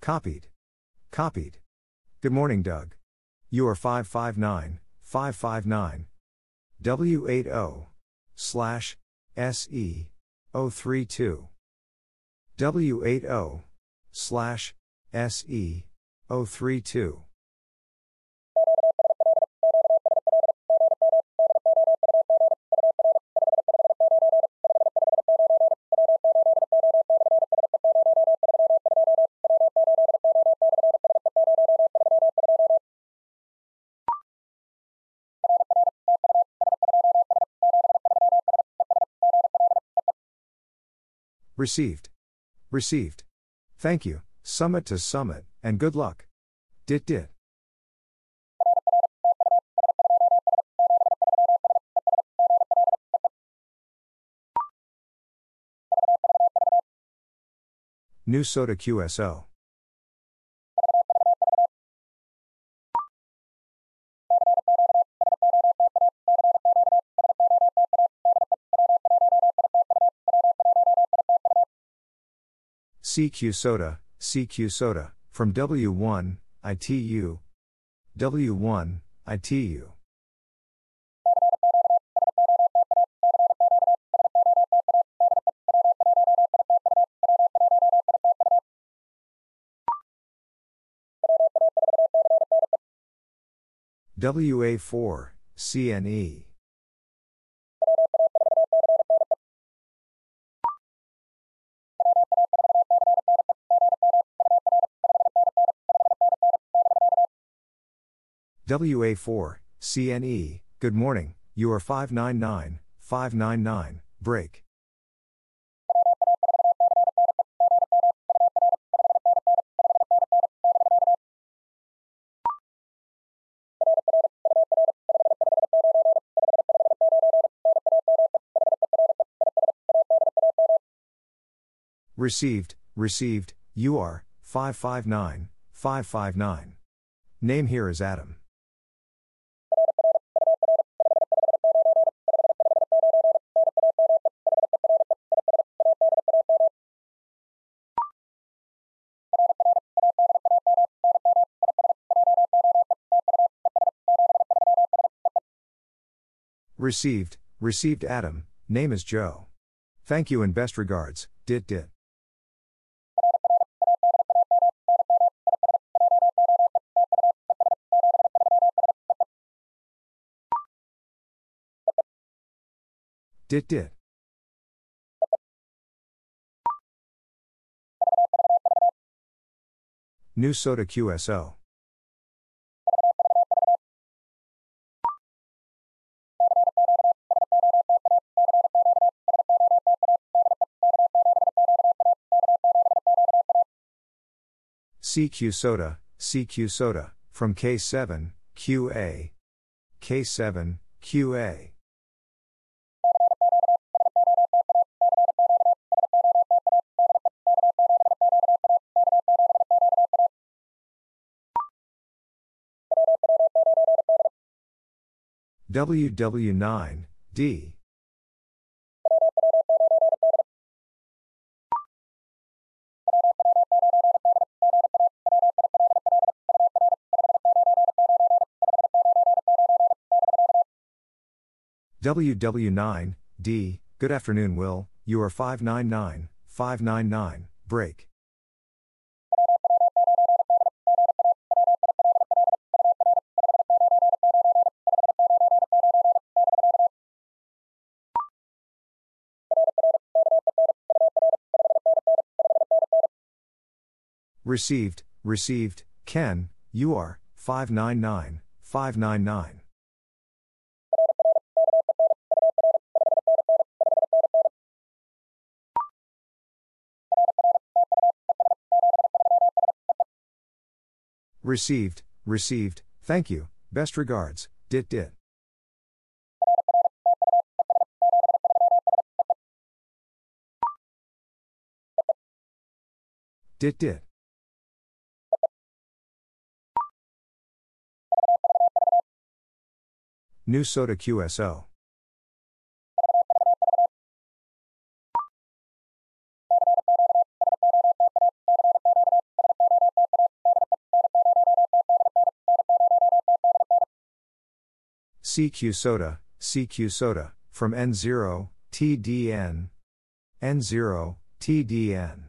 Copied. Copied. Good morning, Doug. You are 559, 559. W80, slash, SE, 032. W80, slash, SE, 032. Received. Received. Thank you, summit to summit, and good luck. Dit dit. New SOTA QSO. CQ SOTA, CQ SOTA, from W1, ITU. W1, ITU. WA4, CNE. WA4, CNE, good morning, you are 599, 599, break. Received, received, you are 559, 559. Name here is Adam. Received, received Adam, name is Joe. Thank you and best regards, dit dit. Dit dit. New SOTA QSO. CQ SOTA, CQ SOTA, from K7, QA. K7, QA. WW9, D. WW9, D, good afternoon, Will, you are 599, 599, break. Received, received, Ken, you are 599, 599. Received, received, thank you, best regards, dit dit. Dit dit. New SOTA QSO. CQ SOTA, CQ SOTA, from N0, TDN. N0, TDN.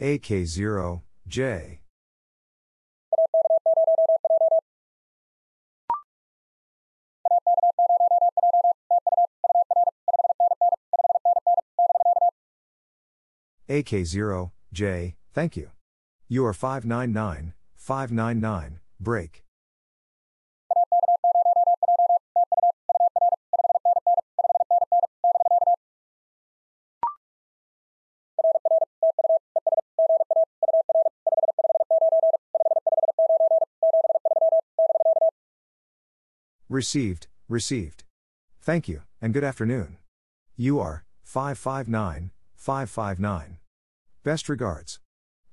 AK0, J. AK0, J, thank you. You are 599, 599, break. Received, received. Thank you, and good afternoon. You are 559 559. Best regards.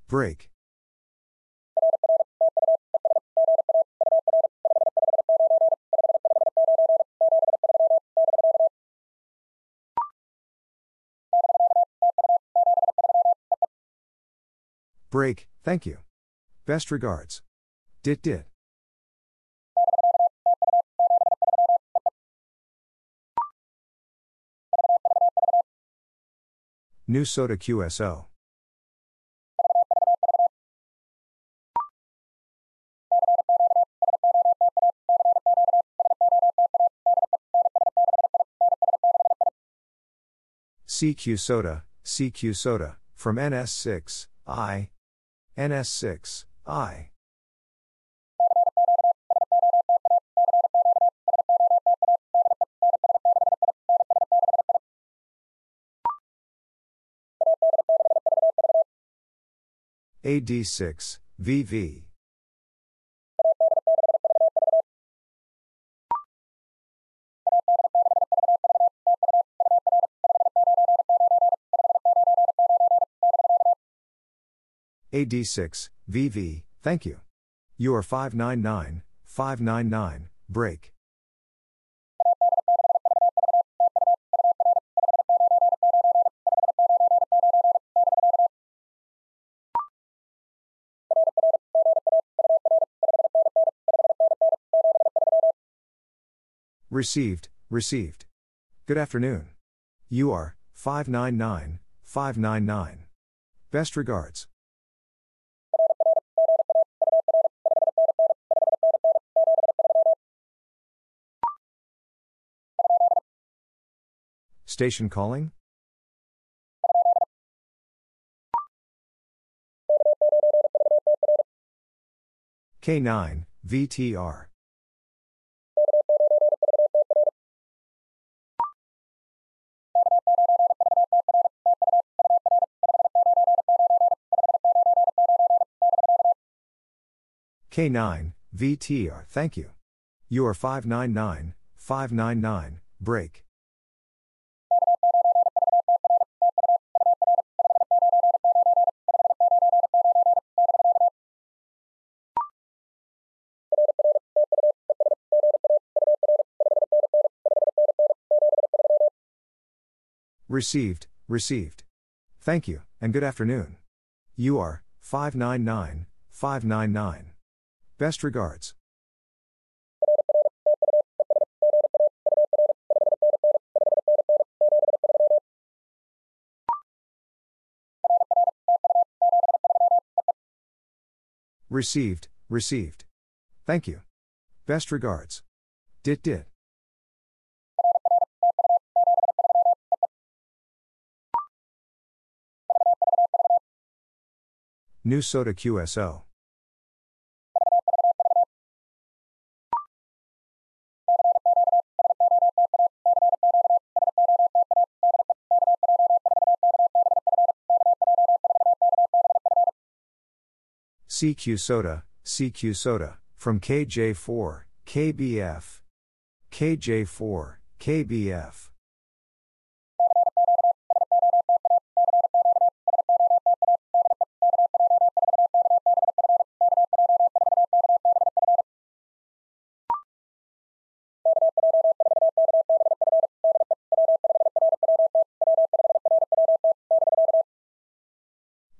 Break. Break, thank you. Best regards. Dit dit. New SOTA QSO. CQ SOTA, CQ SOTA, from NS6, I. NS6, I. AD6, VV. AD6, VV, thank you. You are 599, 599, break. Received, received. Good afternoon. You are 599, 599. Best regards. Station calling? K9, VTR. K9, VTR, thank you. You are 599, 599, break. Received, received. Thank you, and good afternoon. You are 599, 599. Best regards. Received, received. Thank you. Best regards. Dit dit. New SOTA QSO. CQ SOTA, CQ SOTA, from KJ4, KBF. KJ4, KBF.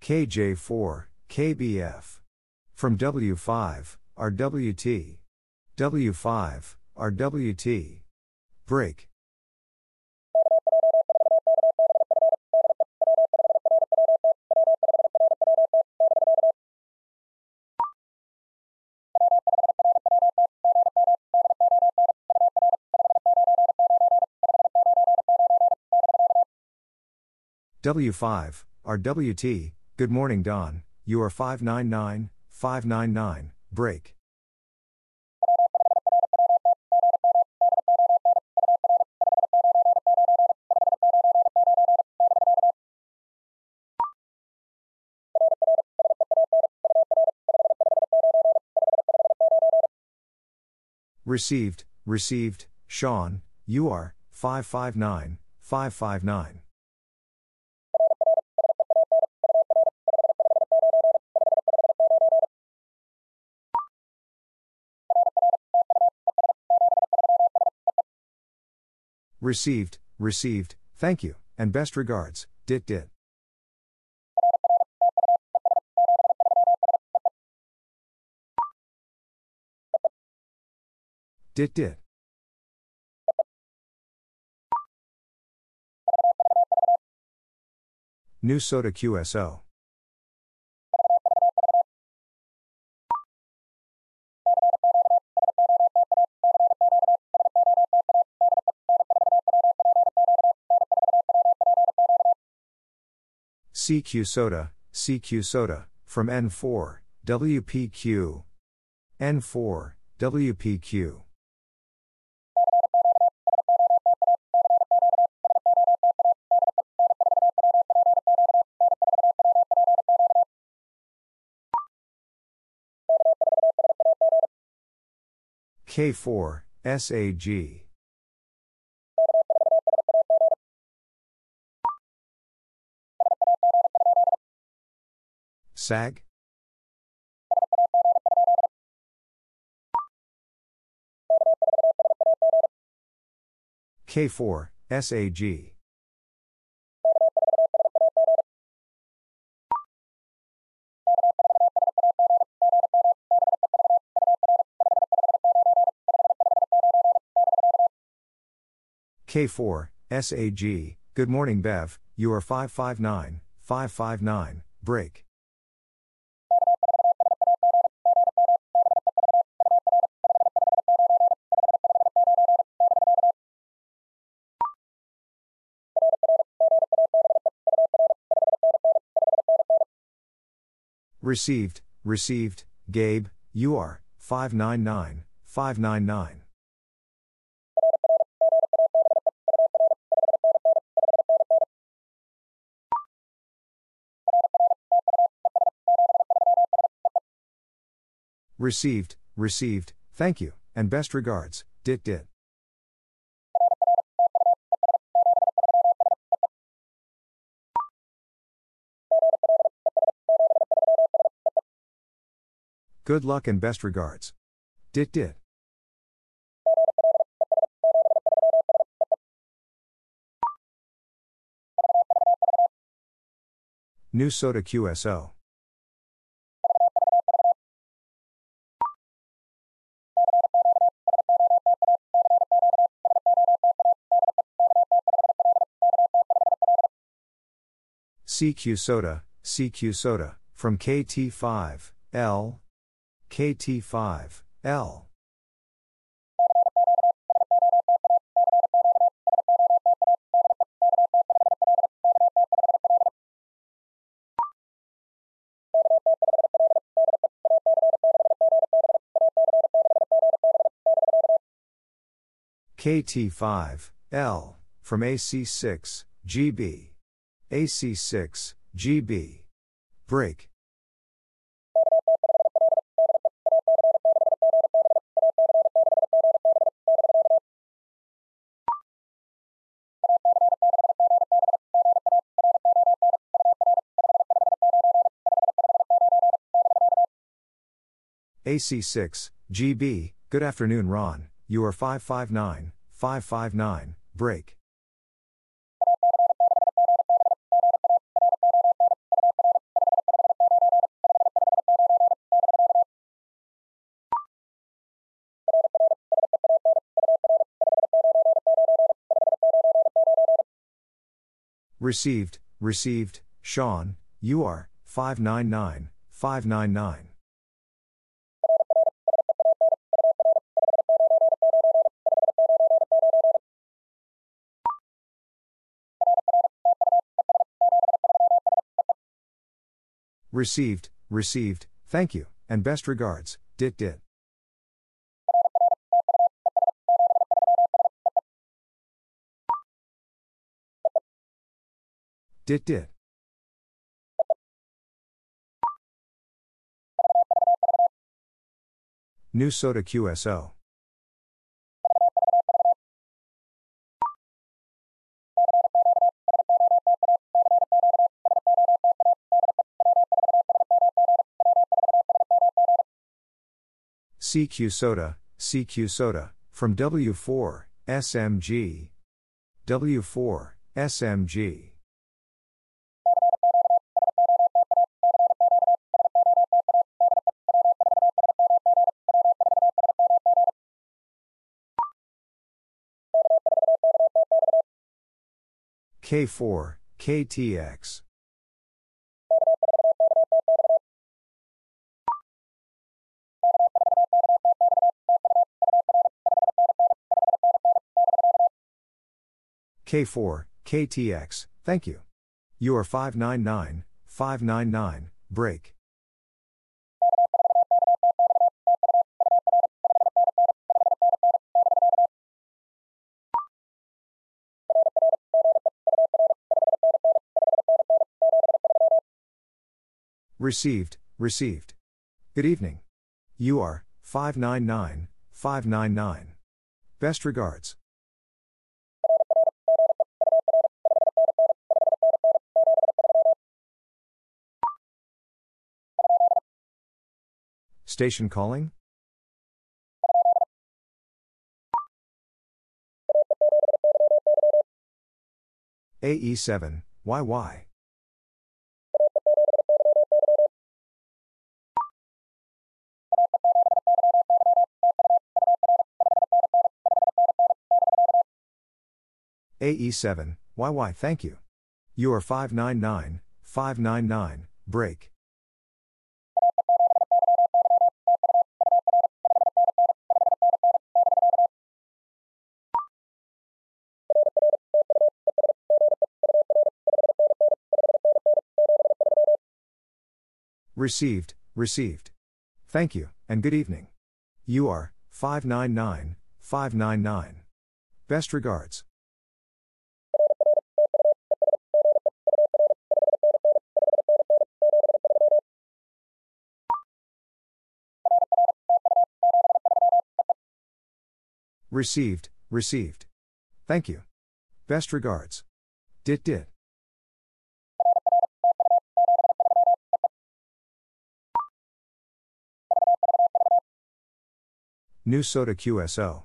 KJ4, KBF. From W5, RWT. W5, RWT. Break. W5, RWT, good morning Don, you are 599, 599, break. Received, received, Sean, you are 559, 559. Received, received, thank you, and best regards, Dit Dit. Dit Dit. New SOTA QSO. CQ SOTA, CQ SOTA, from N4, WPQ. N4, WPQ. K4, SAG. SAG? K4, SAG. K4, SAG, good morning Bev, you are 559, 559, break. Received, received, Gabe, you are 599, 599. Received, received, thank you, and best regards, Dit Dit. Good luck and best regards. Dit Dit. New SOTA QSO. CQ SOTA, CQ SOTA, from KT5, L. KT5, L. KT5, L, from AC6, GB. AC6, GB. Break. AC6, GB, good afternoon Ron, you are 559, 559, break. Received, received, Sean, you are 599, 599. Received, received, thank you, and best regards, Dit Dit. Dit Dit. New SOTA QSO. CQ SOTA, CQ SOTA, from W4, SMG. W4, SMG. K4, KTX. K4, KTX, thank you. You are 599, 599, break. Received, received. Good evening. You are 599, 599. Best regards. Station calling? AE7, YY. AE7, YY, thank you. You are 599, 599, break. Received, received. Thank you, and good evening. You are 599, 599. Best regards. Received, received. Thank you. Best regards. Dit dit. New SOTA QSO.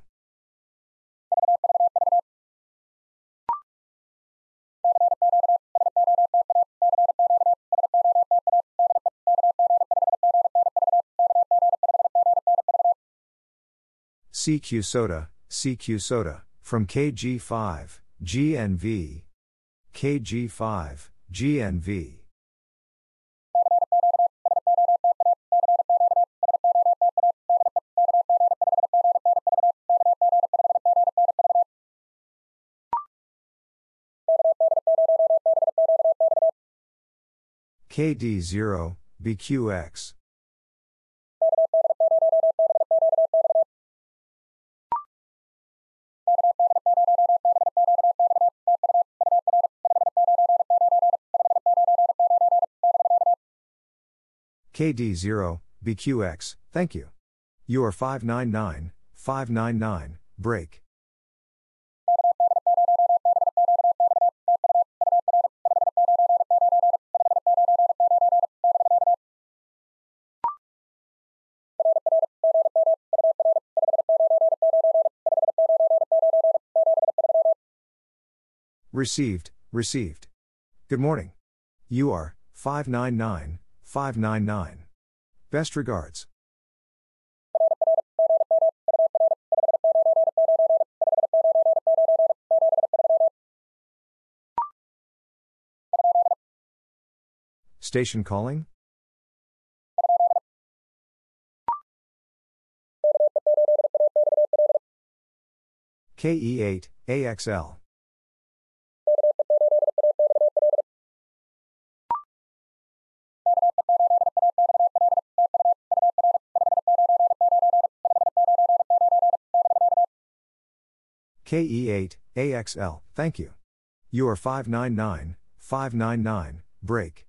CQ SOTA, CQ SOTA, from KG5, GNV. KG5, GNV. KD0, BQX. KD0, BQX, thank you. You are 599, 599, break. Received, received. Good morning. You are 599, 599. Best regards. Station calling? KE8, AXL. KE8, AXL, thank you. You are 599, 599, break.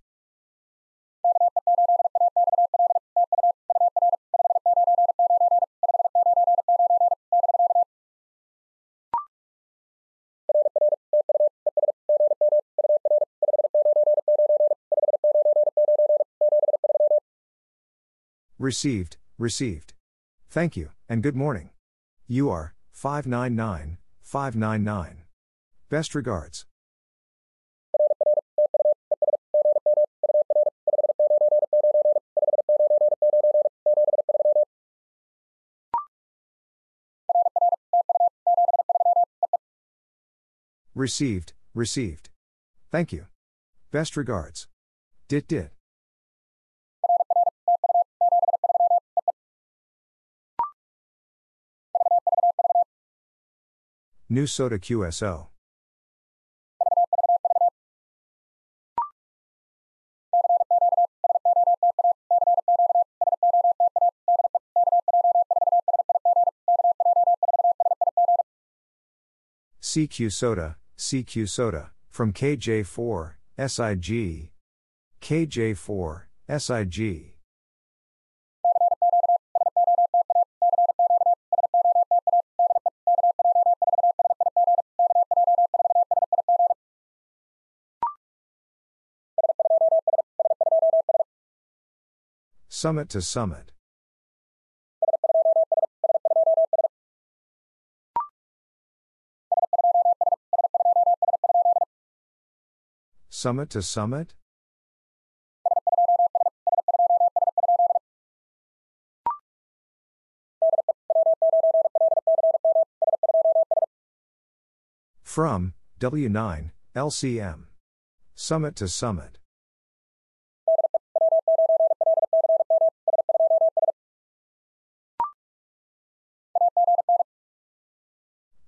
Received, received. Thank you, and good morning. You are 599 599. Best regards. Received, received. Thank you. Best regards. Dit dit. New SOTA QSO. CQ SOTA, CQ SOTA, from KJ4, SIG. KJ4, SIG. Summit to summit. Summit to summit? From, W9, LCM. Summit to summit.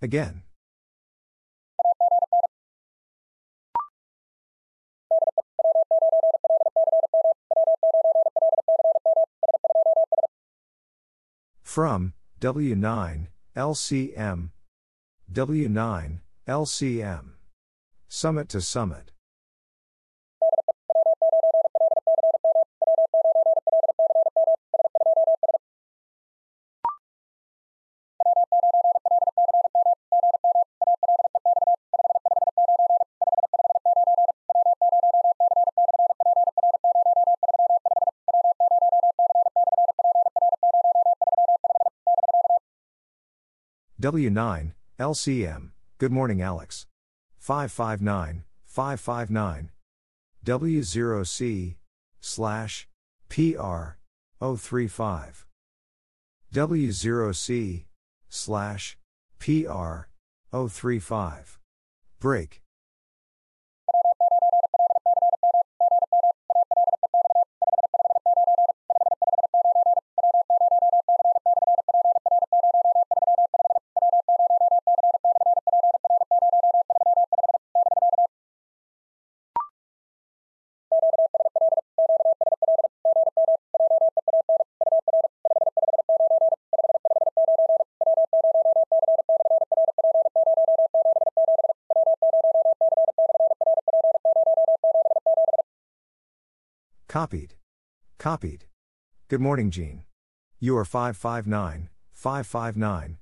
Again. From, W9, LCM. W9, LCM. Summit to summit. W9, LCM. Good morning, Alex. 559, 559. W0C, slash, PR, 035. W0C, slash, PR, 035. Break. Copied. Copied. Good morning, Jean. You are 559, 559.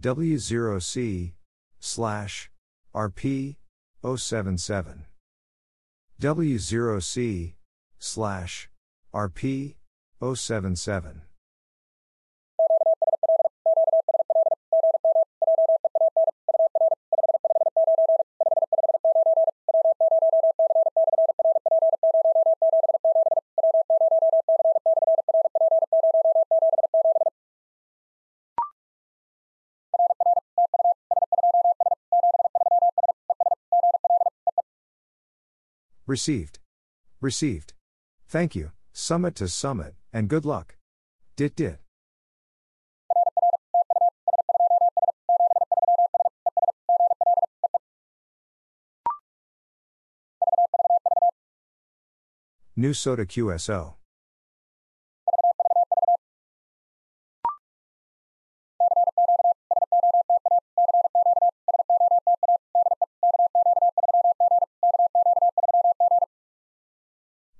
W0C, slash, RP, 077. W0C, slash, RP, 077. Received. Received. Thank you, summit to summit, and good luck. Dit dit. New SOTA QSO.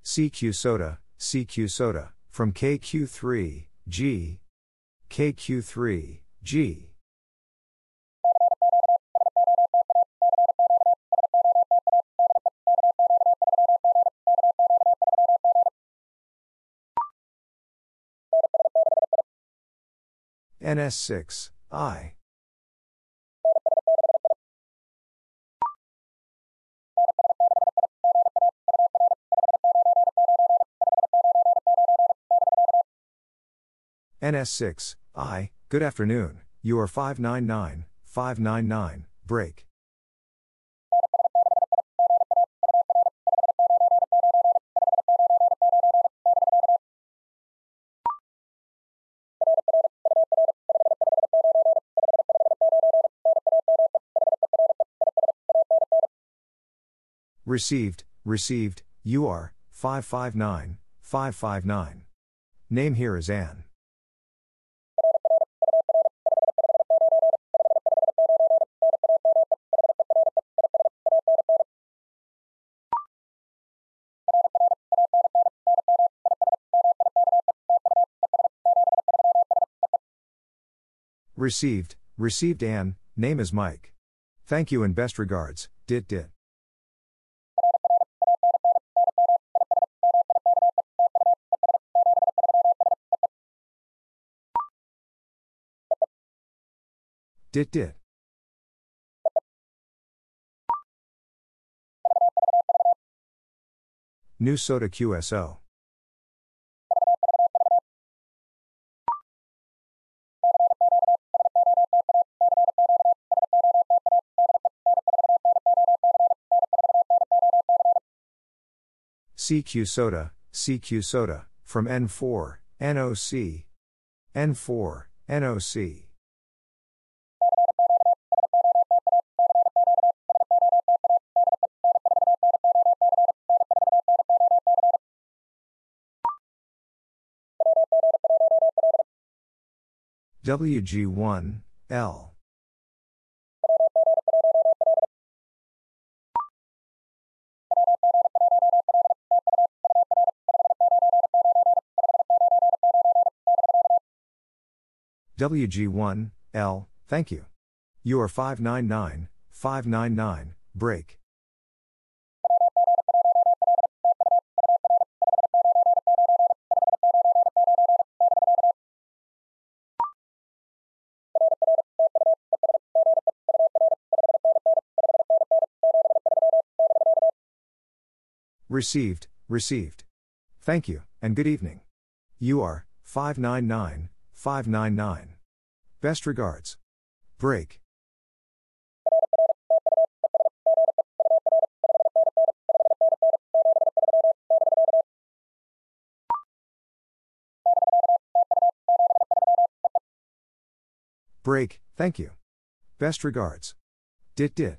CQ SOTA, CQ SOTA, from KQ3, G. KQ3, G. NS6, I. NS6, I, good afternoon, you are 599, 599, break. Received, received, you are 559, 559. Name here is Anne. Received, received Anne, name is Mike. Thank you and best regards, dit dit. Dit dit. New SOTA QSO. CQ SOTA, CQ SOTA, from N4, NOC. N4, NOC. WG1, L. WG1, L, thank you. You are 599, 599, break. Received, received. Thank you, and good evening. You are 599, 599. Best regards. Break. Break, thank you. Best regards. Dit dit.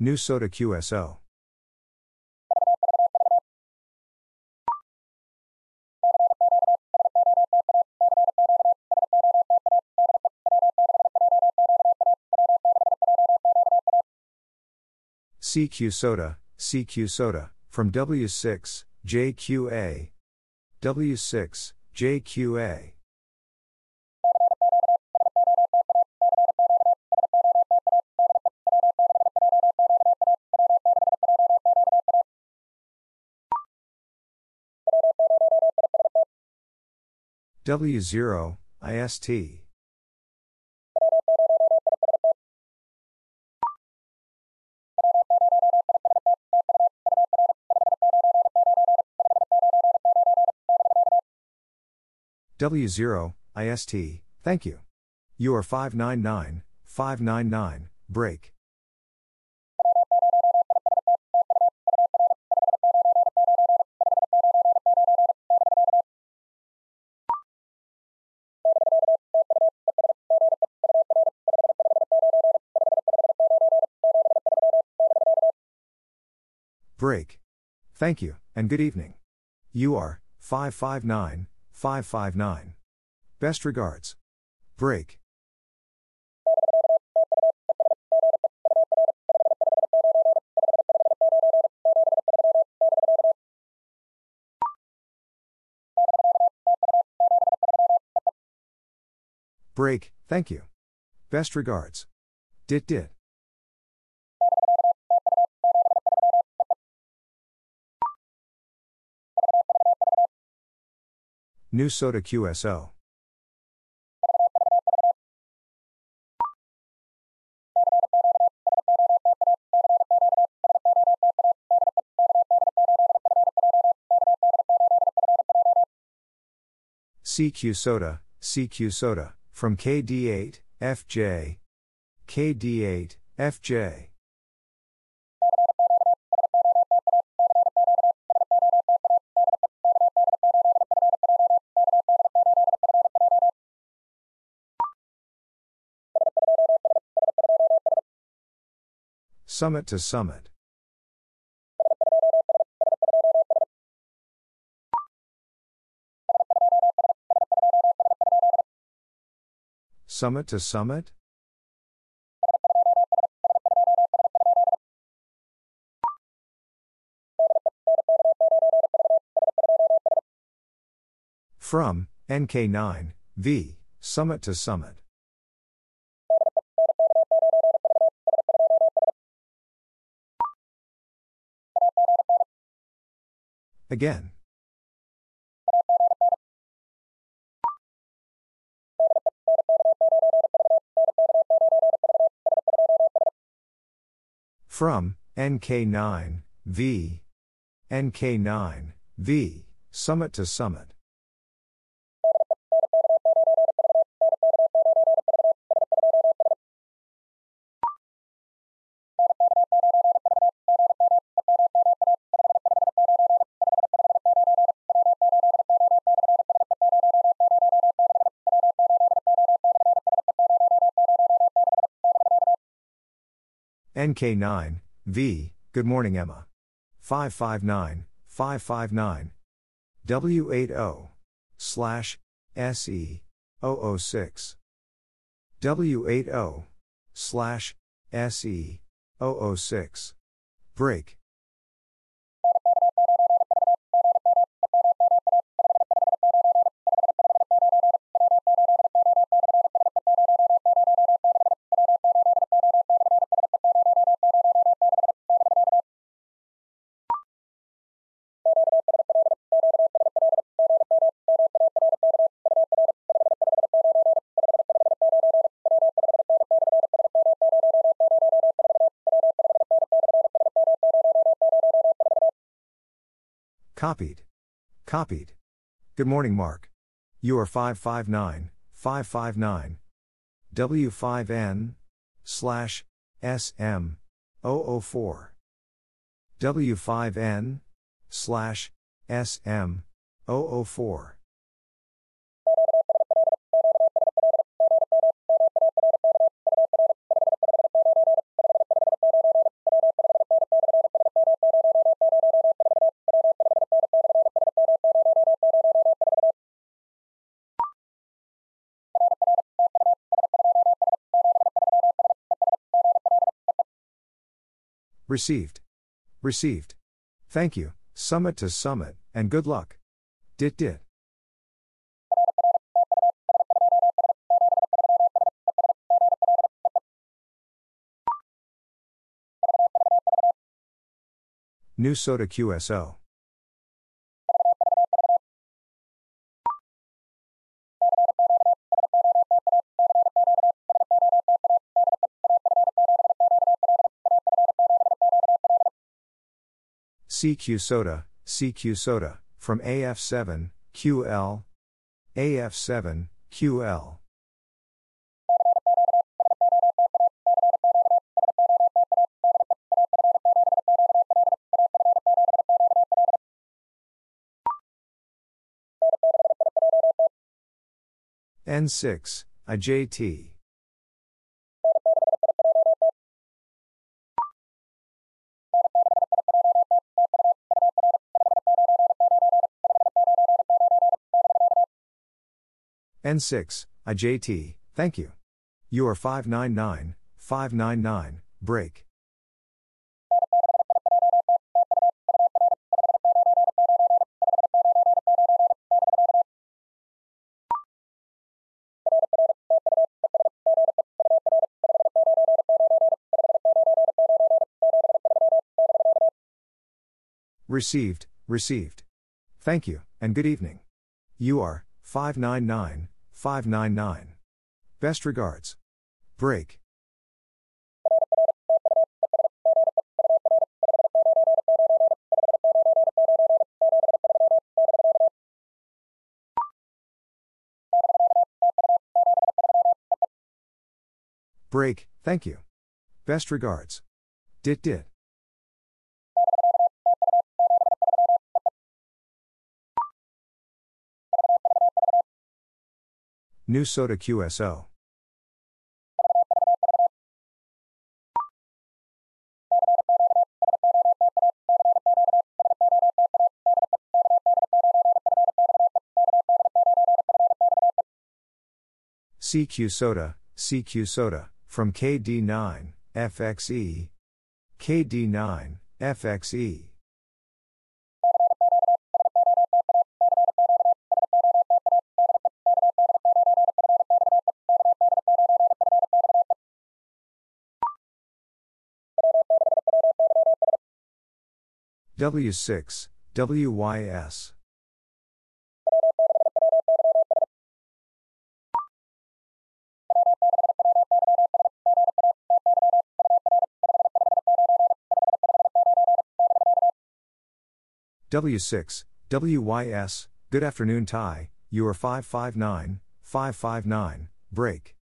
New SOTA QSO. CQ SOTA, CQ SOTA, from W6, JQA. W6, JQA. W0, IST. W0, IST, thank you. You are 599, 599, break. Break. Thank you, and good evening. You are 559, 559. Best regards. Break. Break, thank you. Best regards. Dit dit. New SOTA QSO. CQ SOTA, CQ SOTA, from KD8, FJ. KD8, FJ. Summit to summit. Summit to summit? From, NK9, V, Summit to Summit. Again. From, NK9, V. NK9, V, Summit to Summit. NK9, V, Good morning, Emma. 559, 559. W80, slash, SE, 006. W80, slash, SE, 006. Break. Copied. Copied. Good morning, Mark. You are 559, 559. W5N, slash, SM, 004. W5N, slash, SM, 004. Received. Received. Thank you, summit to summit, and good luck. Dit dit. New SOTA QSO. CQ SOTA, CQ SOTA, from AF7, QL. AF7, QL. N6, IJT. N6, IJT, thank you. You are 599, 599, break. Received, received. Thank you, and good evening. You are 599 599. Best regards. Break. Break, thank you. Best regards. Dit dit. New SOTA QSO. CQ SOTA, CQ SOTA, from KD9, FXE. KD9, FXE. W6, WYS. W6, WYS, good afternoon Ty, you are 559, 559, break.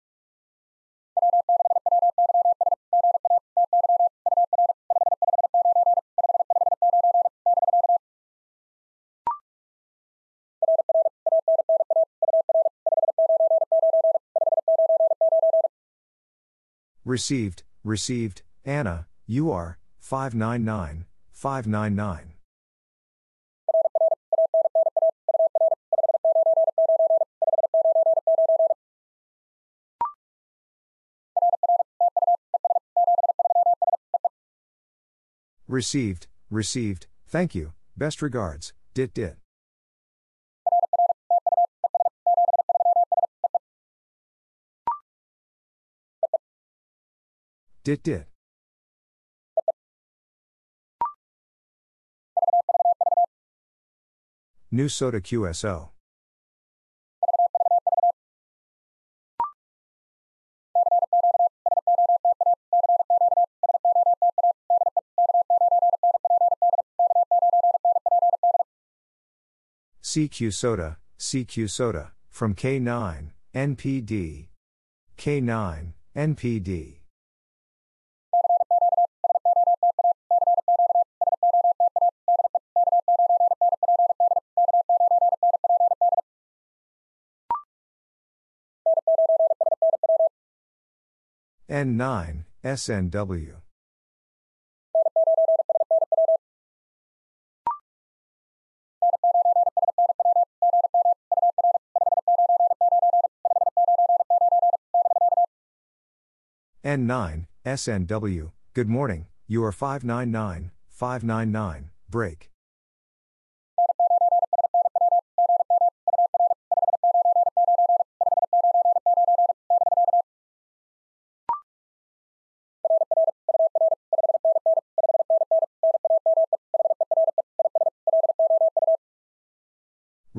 Received, received, Anna, you are 599, 599. Received, received, thank you, best regards, dit dit. Dit dit. New SOTA QSO. CQ SOTA, CQ SOTA, from K9, NPD. K9, NPD. N9, SNW. N9, SNW, good morning, you are 599, 599, break.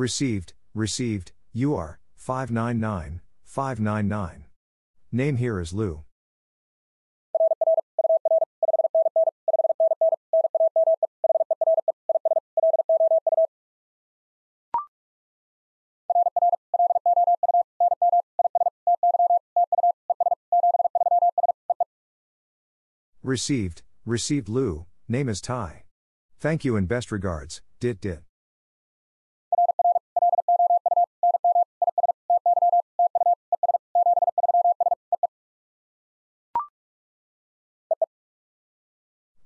Received, received, you are 599, 599. Name here is Lou. Received, received Lou, name is Ty. Thank you and best regards, dit dit.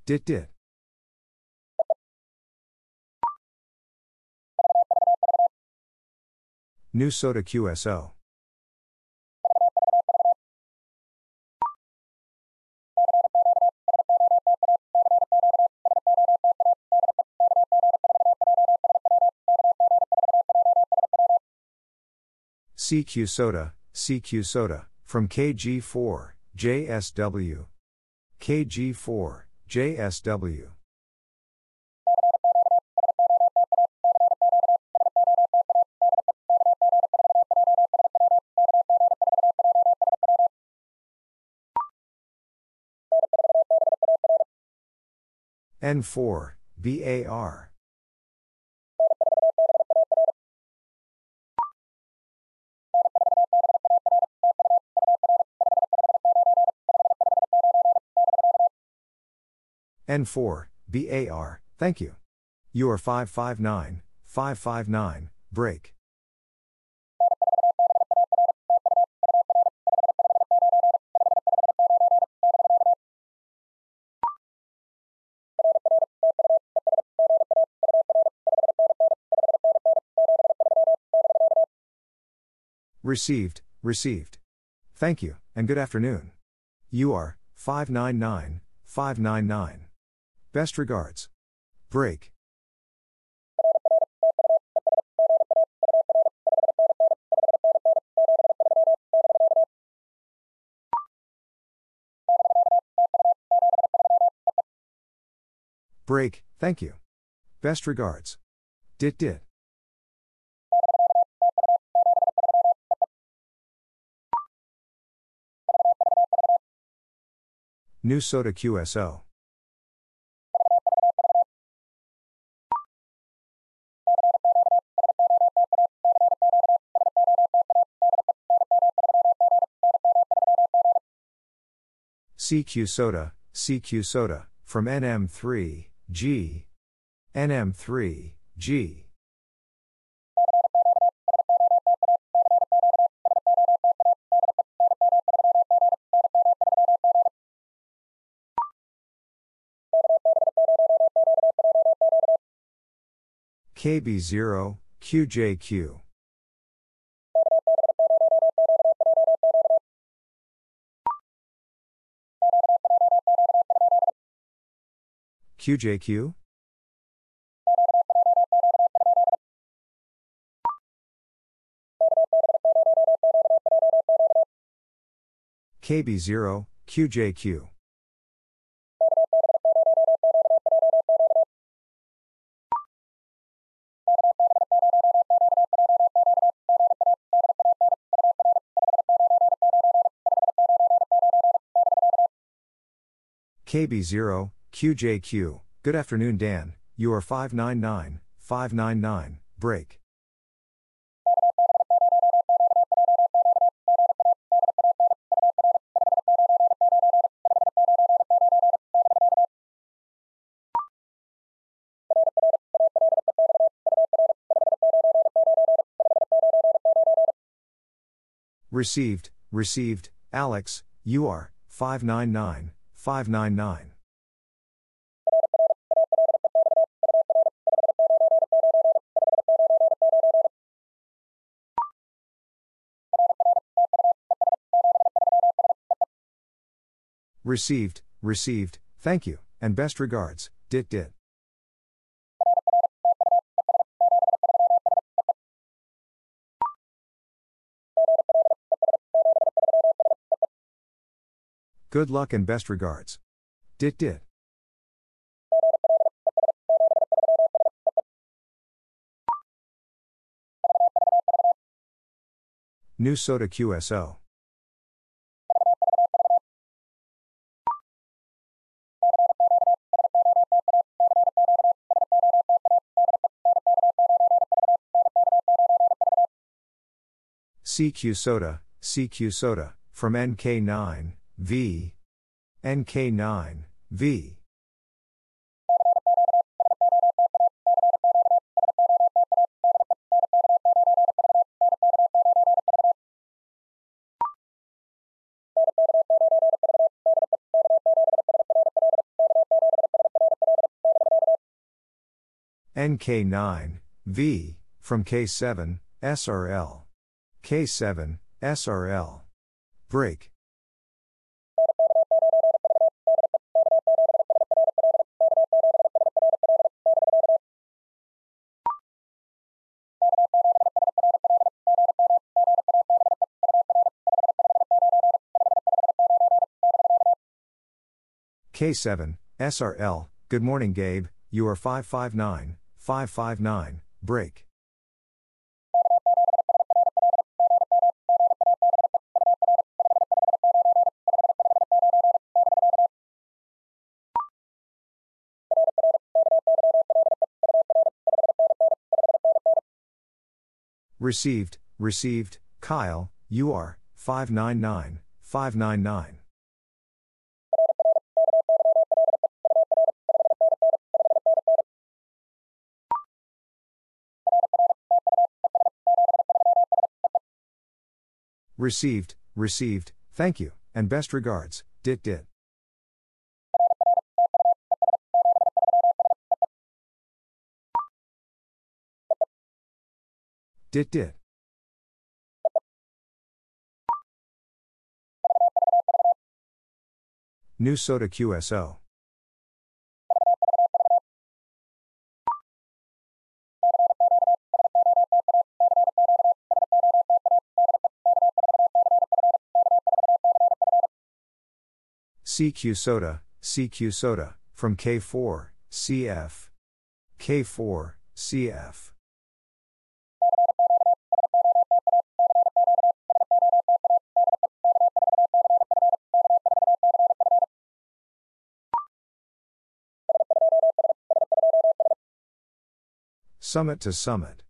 Dit dit. New SOTA QSO. CQ SOTA, CQ SOTA, from KG4, JSW. KG4, JSW. N4, BAR. N4, BAR, thank you. You are 559, 559, break. Received, received. Thank you, and good afternoon. You are 599, 599. Best regards. Break. Break, thank you. Best regards. Dit dit. New SOTA QSO. CQ SOTA, CQ SOTA, from NM3, G. NM3, G. KB0, QJQ. QJQ? KB0, QJQ. KB0, QJQ, good afternoon, Dan. You are 599, 599, break. Received, received, Alex, you are 599, 599. Received, received, thank you, and best regards, dit dit. Good luck and best regards. Dit dit. New SOTA QSO. CQ SOTA, CQ SOTA, from NK9, V. NK9, V. NK9, V, from K7, SRL. K7, SRL. Break. K7, SRL, good morning, Gabe, you are 559, 559, break. Received, received, Kyle, you are 599, 599. Received, received, thank you, and best regards, dit dit. Dit dit. New SOTA QSO. CQ SOTA, CQ SOTA, from K4, CF. K4, CF. Summit to summit.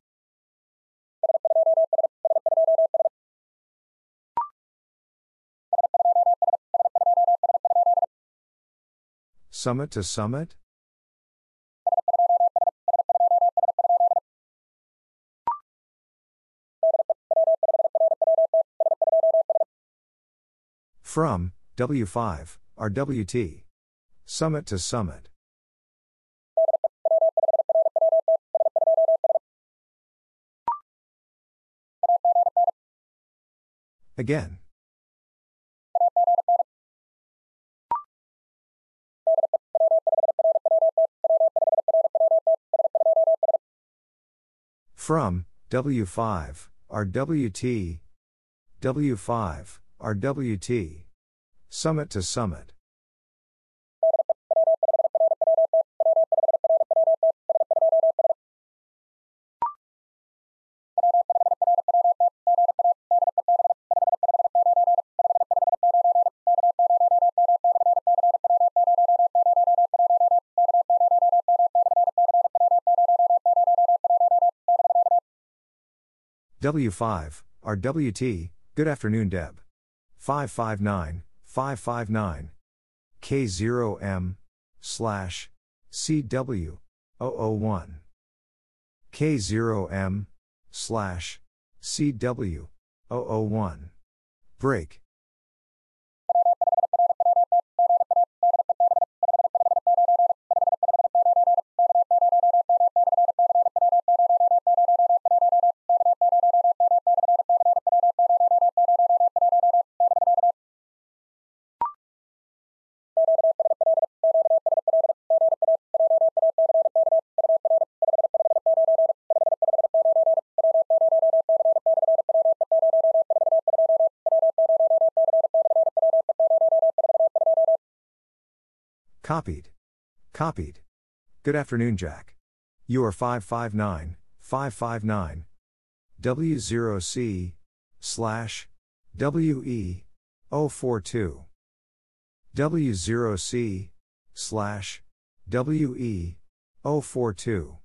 Summit to summit? From, W5, RWT. Summit to summit. Again. From, W5, RWT. W5, RWT. Summit to summit. W5, RWT, good afternoon, Deb. 559, 559. K0M, slash, CW, 001. K0M, slash, CW, 001. Break. Copied. Copied. Good afternoon, Jack. You are 559, 559. W0C, slash, WE, 042. W0C, slash, WE, 042.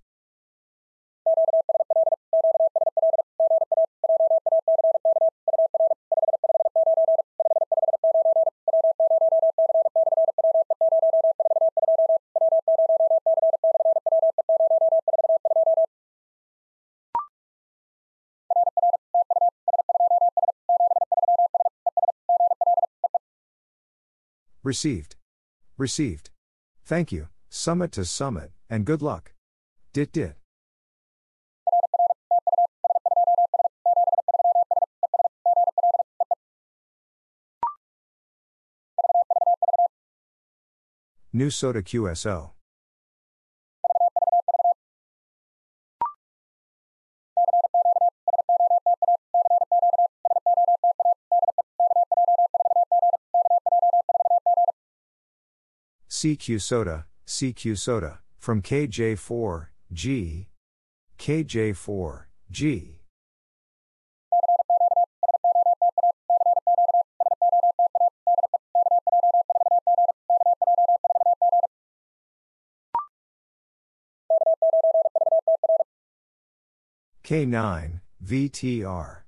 Received. Received. Thank you, summit to summit, and good luck. Dit dit. New SOTA QSO. CQ SOTA, CQ SOTA, from KJ4, G. KJ4, G. K9, VTR.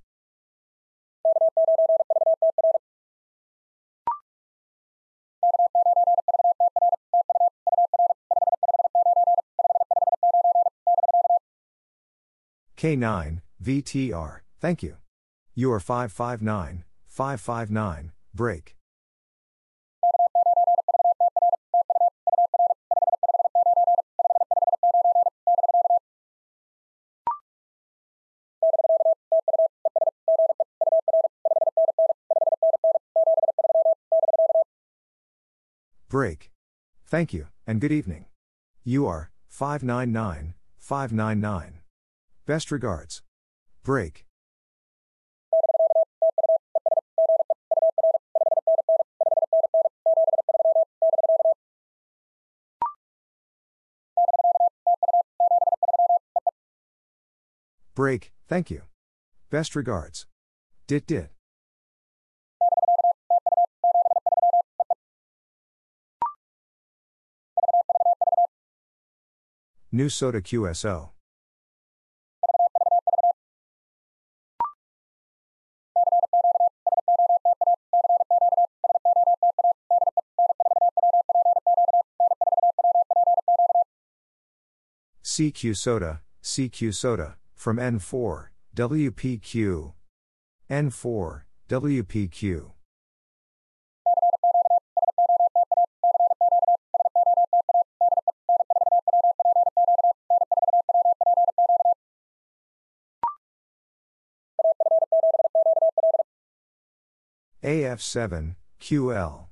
K9, VTR, thank you. You are 559, 559, break. Break. Thank you, and good evening. You are 599, 599. Best regards. Break. Break, thank you. Best regards. Dit dit. New SOTA QSO. CQ SOTA, CQ SOTA, from N4, WPQ. N4, WPQ. AF7, QL.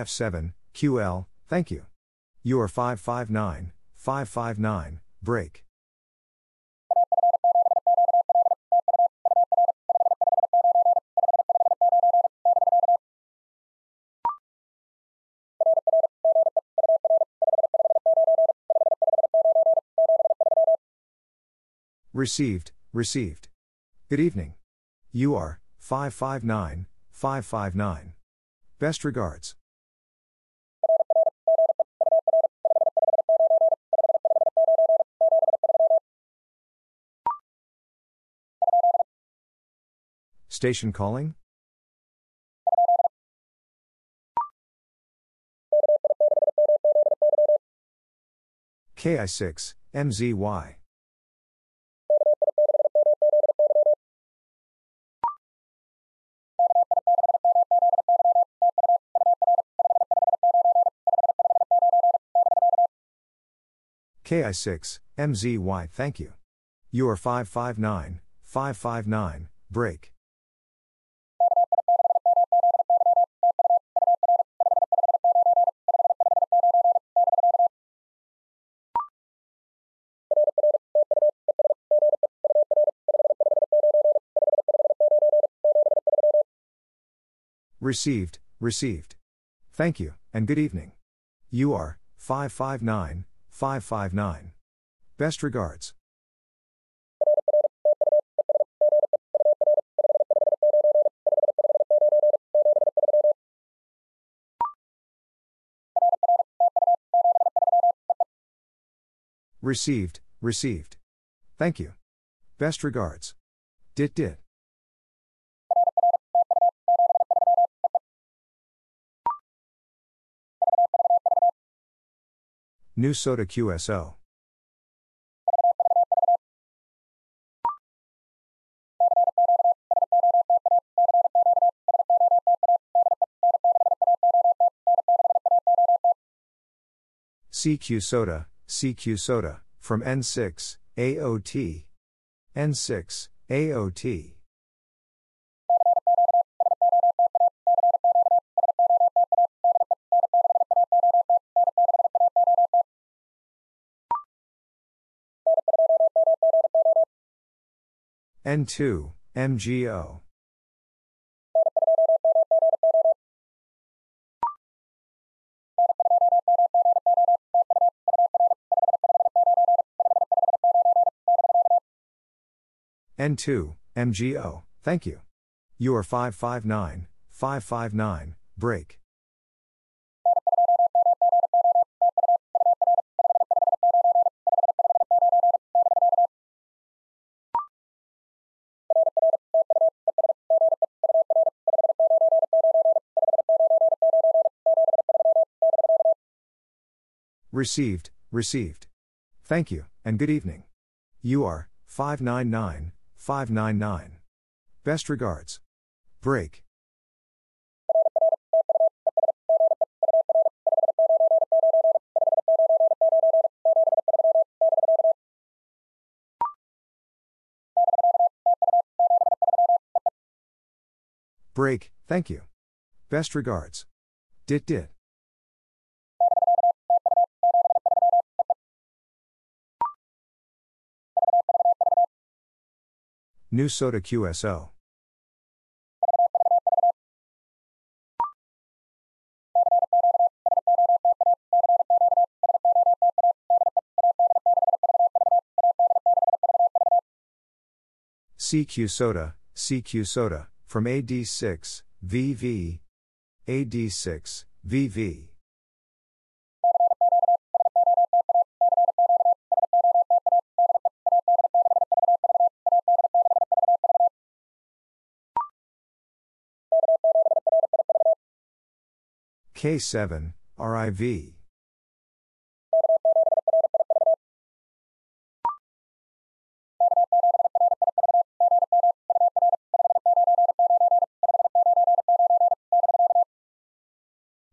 AF7, QL, thank you. You are 559, 559, break. Received, received. Good evening. You are 559, 559. Best regards. Station calling? KI6, MZY. KI6, MZY, thank you. You are 559, 559, break. Received, received. Thank you, and good evening. You are 559, 559. Best regards. Received, received. Thank you. Best regards. Dit dit. New SOTA QSO. CQ SOTA, CQ SOTA, from N6, AOT. N6, AOT. N2, MGO. N2, MGO, thank you. You are 559, 559, break. Received, received. Thank you, and good evening. You are 599, 599. Best regards. Break. Break, thank you. Best regards. Dit dit. New SOTA QSO. CQ SOTA, CQ SOTA, from AD6, VV. AD6, VV. K7, RIV.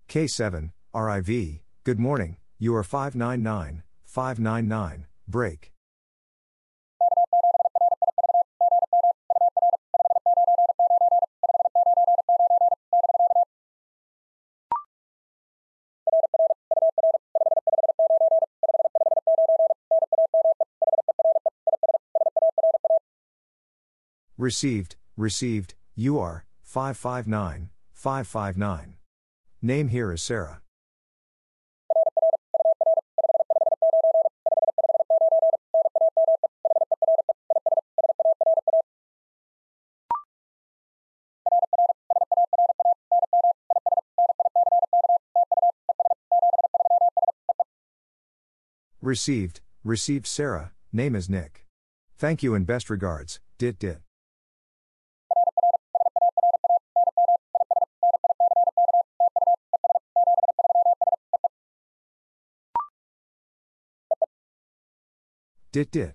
K7, RIV, good morning, you are 599, 599, break. Received, received, you are 559, 559. Name here is Sarah. Received, received Sarah, name is Nick. Thank you and best regards, dit dit. Dit dit.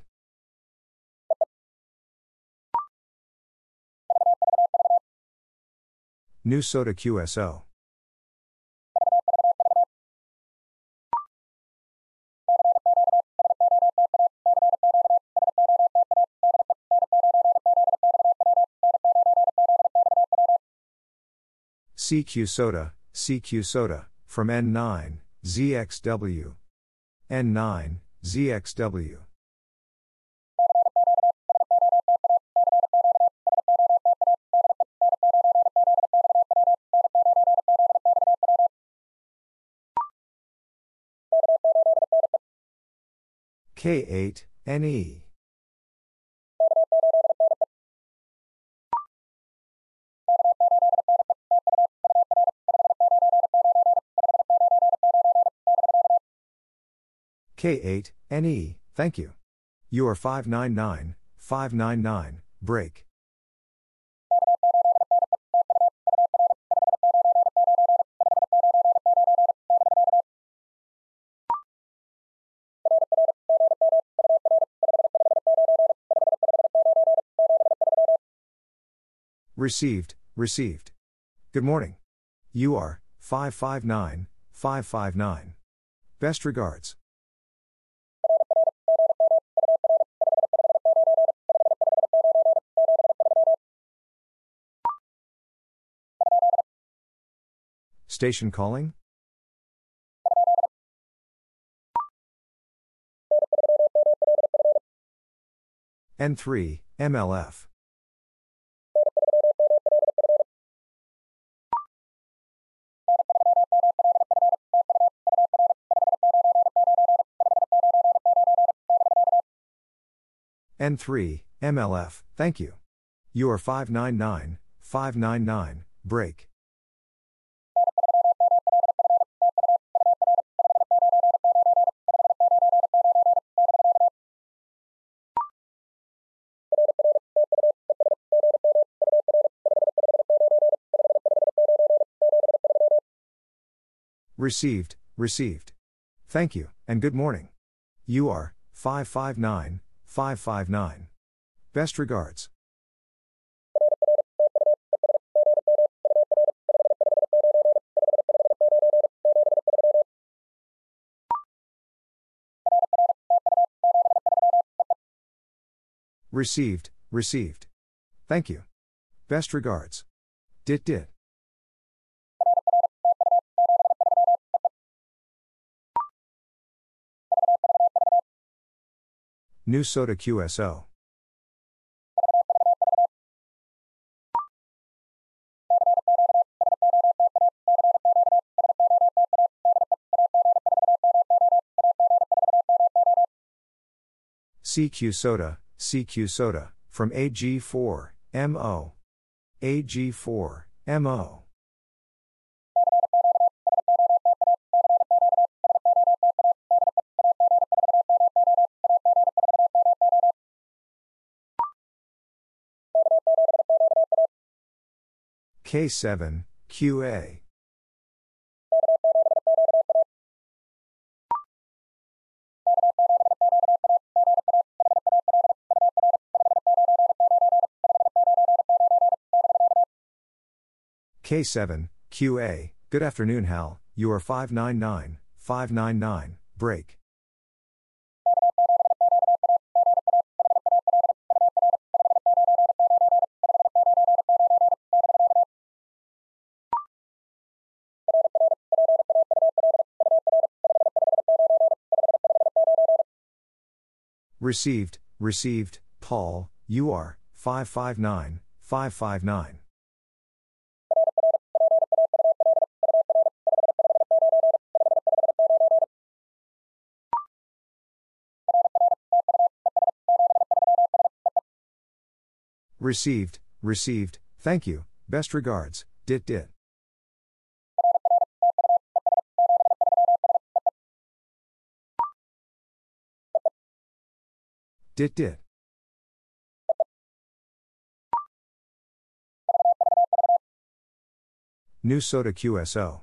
New SOTA QSO. CQ SOTA, CQ SOTA, from N9, ZXW. N9, ZXW. K8, NE. K8, NE, thank you. You are 599, 599, break. Received, received. Good morning. You are 559, 559. Best regards. Station calling? N3, MLF. N3, MLF, thank you. You are 599, 599, break. Received, received. Thank you, and good morning. You are 559 559. Best regards. Received, received. Thank you. Best regards. Dit dit. New SOTA QSO. CQ SOTA, CQ SOTA, from AG4, MO. AG4, MO. K7, QA. K7, QA, good afternoon, Hal. You are 599, 599, break. Received, received, Paul, you are 559, 559. Received, received, thank you, best regards, dit dit. Dit dit. New SOTA QSO.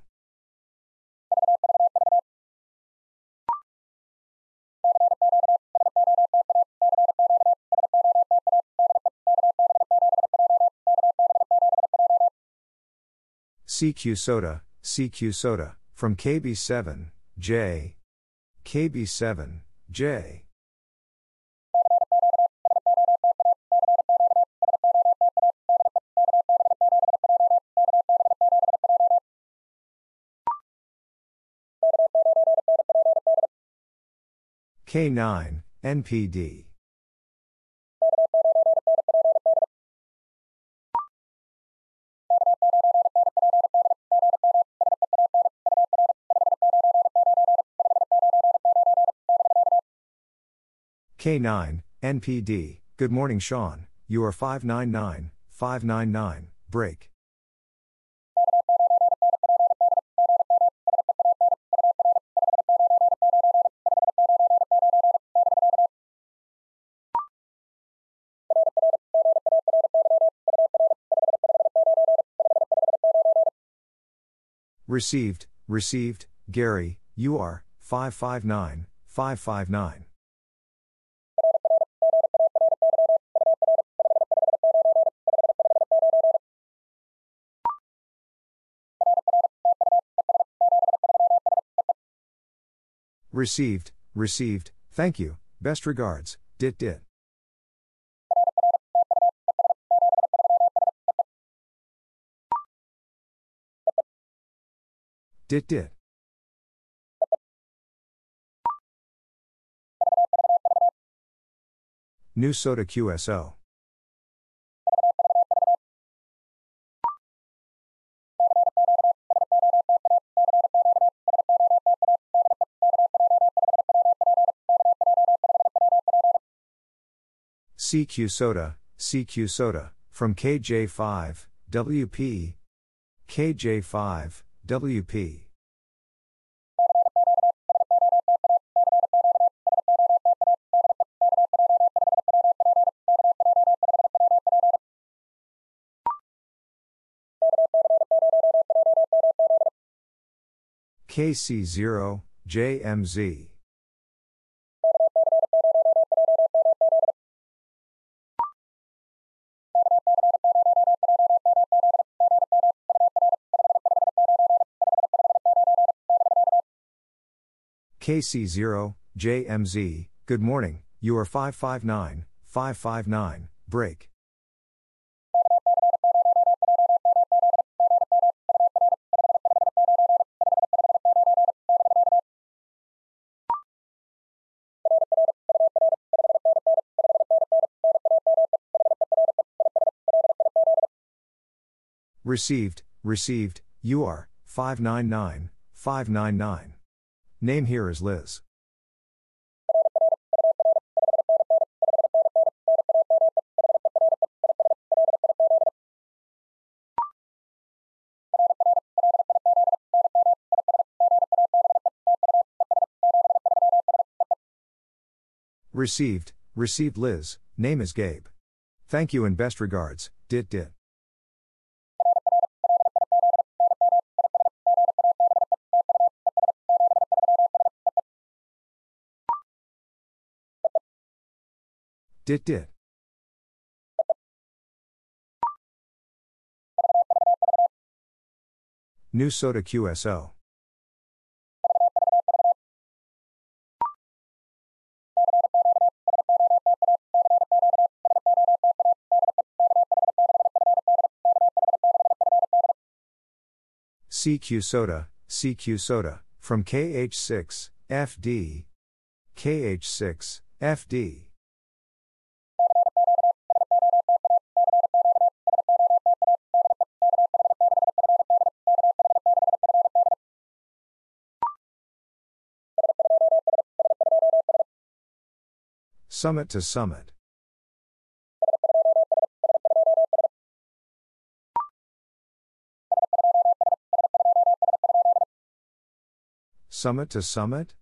CQ SOTA, CQ SOTA, from KB7, J. KB7, J. K9, NPD. K9, NPD, good morning, Sean. You are 599, 599, break. Received, received, Gary, you are 559, 559. Received, received, thank you, best regards, dit dit. Dit dit. New SOTA QSO. CQ SOTA, CQ SOTA, from KJ5, WP, KJ5, WP. KC0, JMZ. KC0, JMZ, good morning, you are 559, 559, break. Received, received, you are 599, 599. Name here is Liz. Received, received Liz, name is Gabe. Thank you and best regards, dit dit. Dit dit. New SOTA QSO. CQ SOTA, CQ SOTA, from KH6, FD. KH6, FD. Summit to summit. Summit to summit?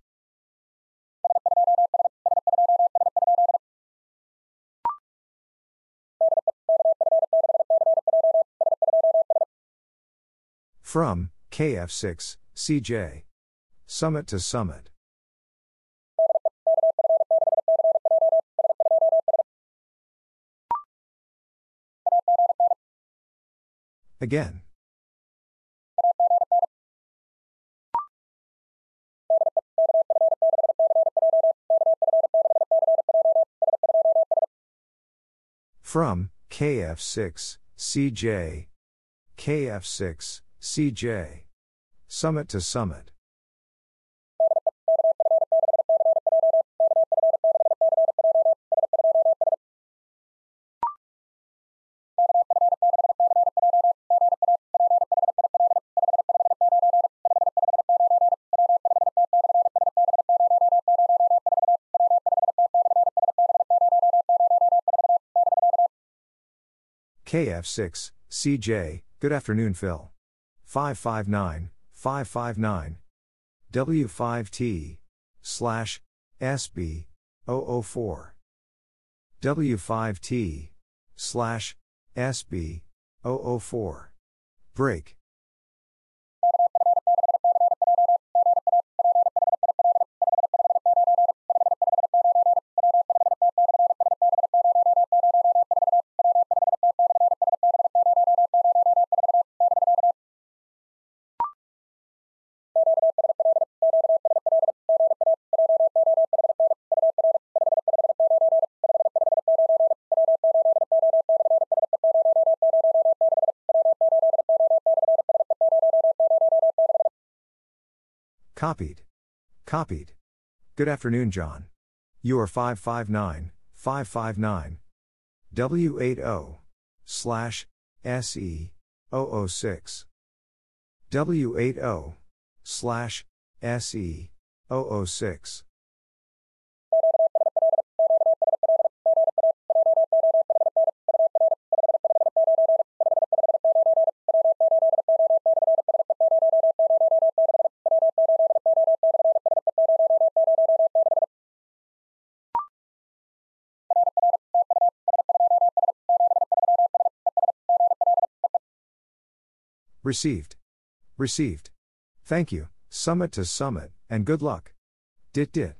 From, KF6, CJ. Summit to summit. Again. From, KF6, CJ. KF6, CJ. Summit to summit. KF6, CJ, good afternoon, Phil. 559, 559. W5T, slash, SB, 004. W5T, slash, SB, 004. Break. Copied. Copied. Good afternoon, John. You are 559, 559. W80, slash, SE, 006. W80, slash, SE, 006. Received. Received. Thank you, summit to summit, and good luck. Dit dit.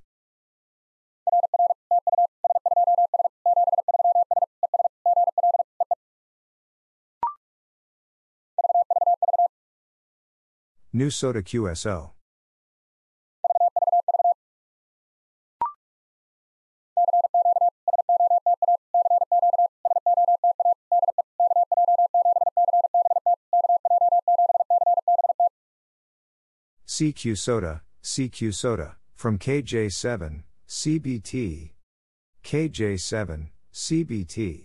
New SOTA QSO. CQ SOTA, CQ SOTA, from KJ7, CBT. KJ7, CBT.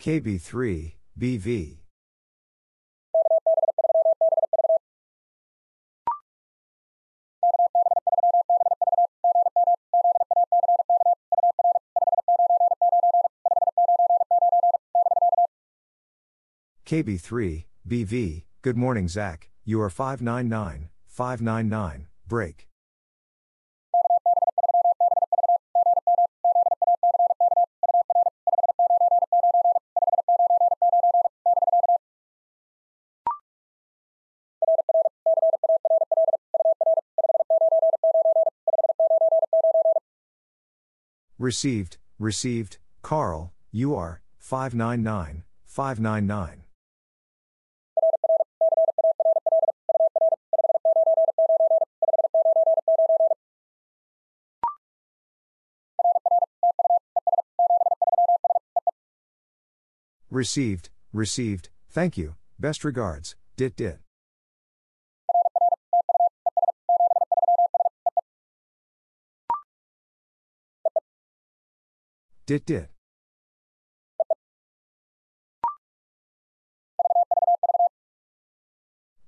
KB3, BV. KB3, BV, good morning, Zach. You are 599, 599, break. Received, received, Carl, you are 599, 599. Received, received, thank you, best regards, dit dit. Dit dit.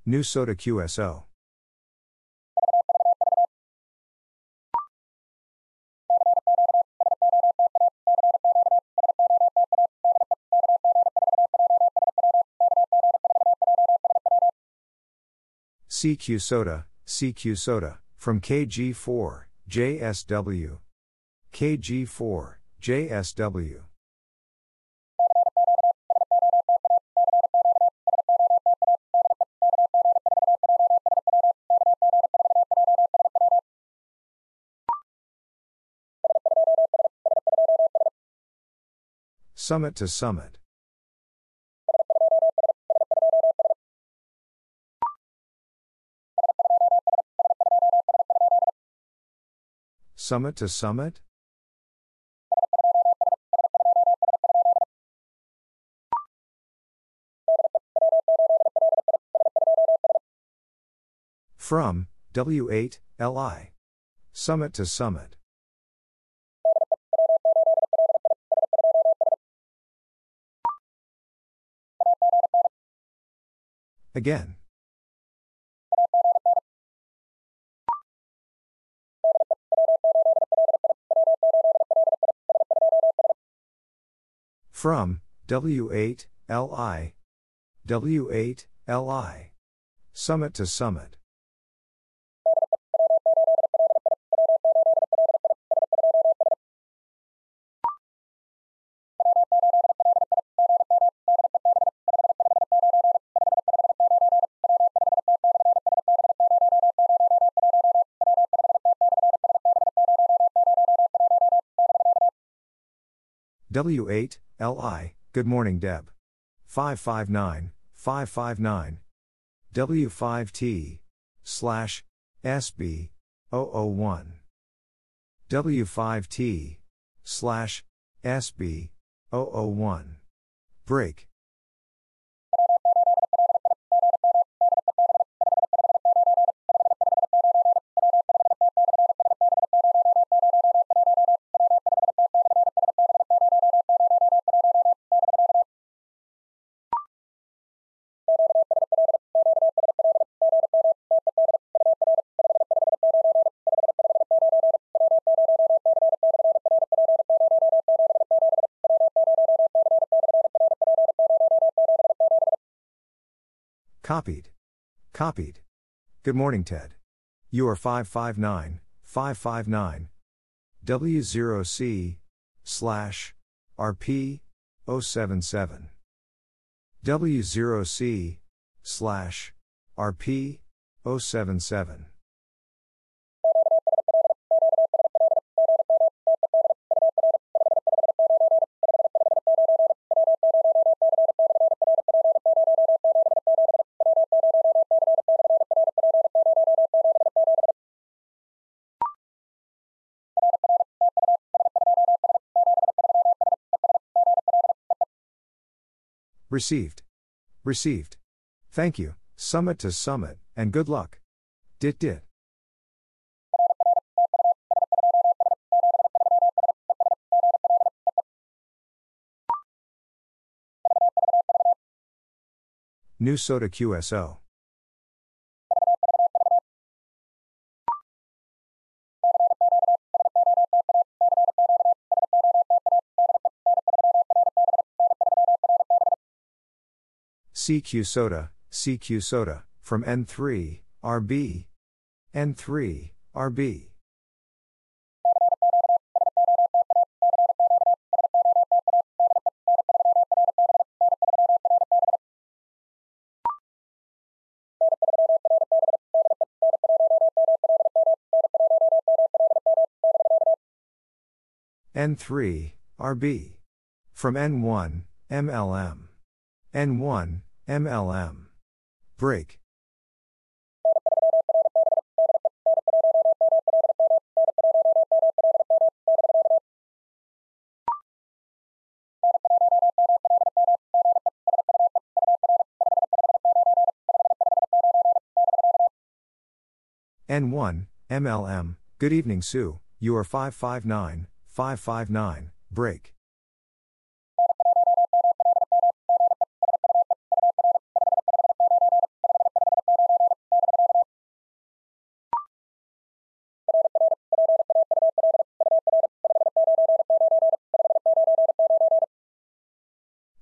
New SOTA QSO. CQ SOTA, CQ SOTA, from KG4, JSW. KG4, JSW. Summit to summit. Summit to summit? From, W8, LI. Summit to summit. Again. From, W8, LI. W8, LI. Summit to summit. W8, LI, good morning, Deb. 559, 559. W5T, slash, SB, 001. W5T, slash, SB, 001. Break. Copied. Copied. Good morning, Ted. You are 559, 559. W0C, slash, RP, 077. W0C, slash, RP, 077. Received. Received. Thank you, summit to summit, and good luck. Dit dit. New SOTA QSO. CQ SOTA, CQ SOTA, from N3, RB. N3, RB. N3, RB. From N1, MLM. N1, MLM. Break. N1, MLM, good evening Sue, you are 559, 559, break.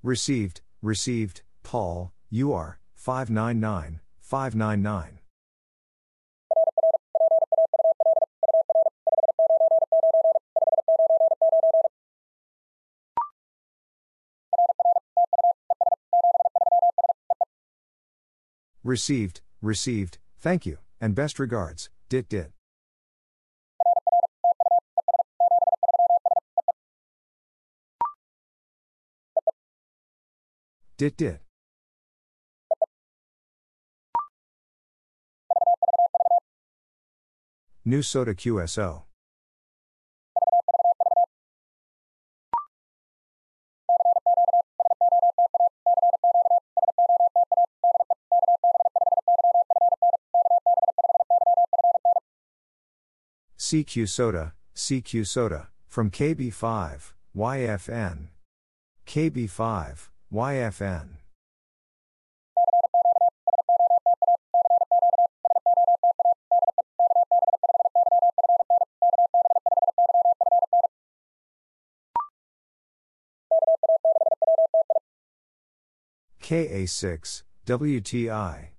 Received, received, Paul, you are 599, 599. Received, received, thank you, and best regards, dit dit. Dit dit. New SOTA QSO. CQ SOTA, CQ SOTA, from KB5, YFN. KB5, YFN. KA6, WTI.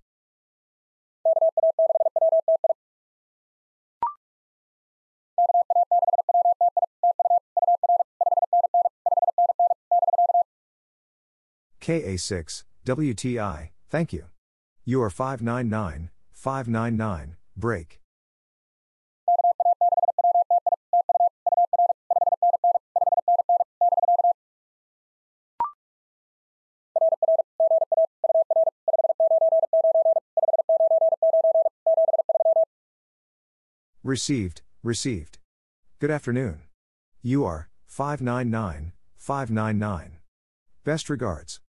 KA6, WTI, thank you. You are 599, 599, break. Received, received. Good afternoon. You are 599, 599. Best regards.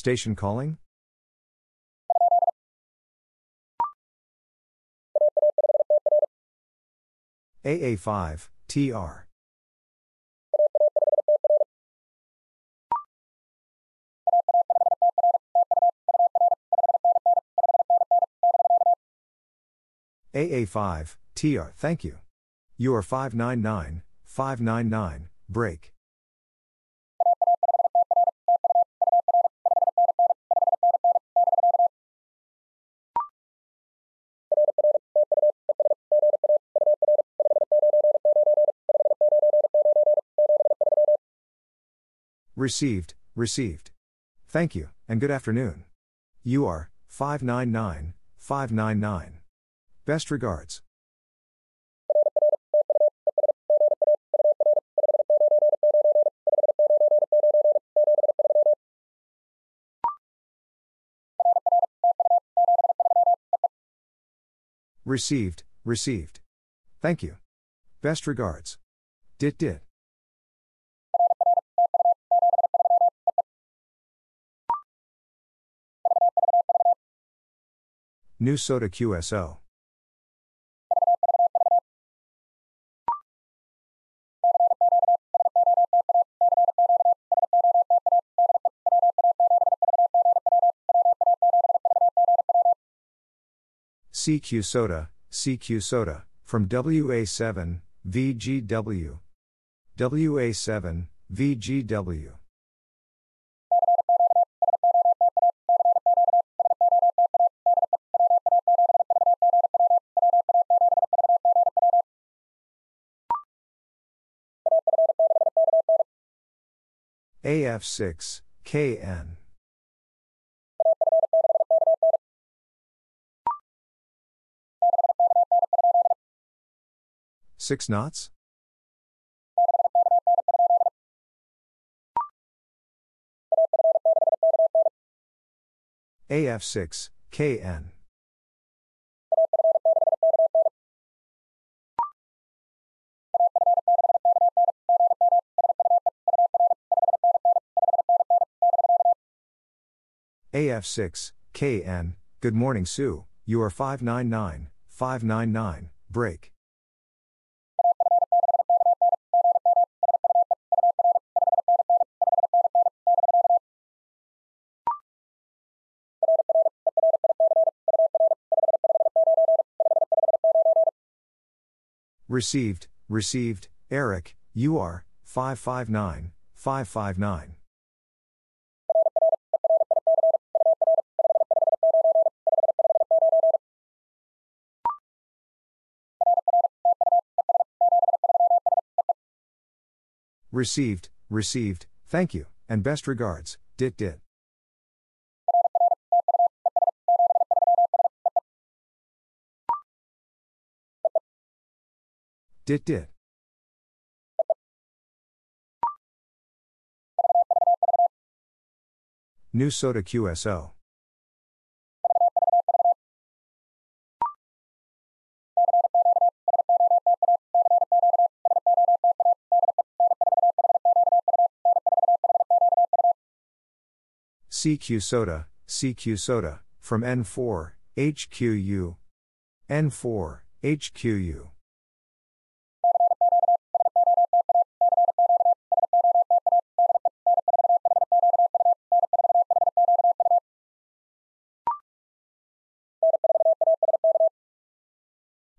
Station calling? AA5, TR. AA5, TR, thank you. You are 599, 599, break. Received, received. Thank you, and good afternoon. You are 599, 599. Best regards. Received, received. Thank you. Best regards. Dit dit. New SOTA QSO. CQ SOTA, CQ SOTA, from WA7, VGW. WA7, VGW. AF6, KN. Six knots? AF6, KN. AF6, KN, good morning Sue, you are 599, 599, break. Received, received, Eric, you are 559, 559. Received, received, thank you, and best regards, dit dit. Dit dit. New SOTA QSO. CQ SOTA, CQ SOTA, from N4, HQU. N4, HQU.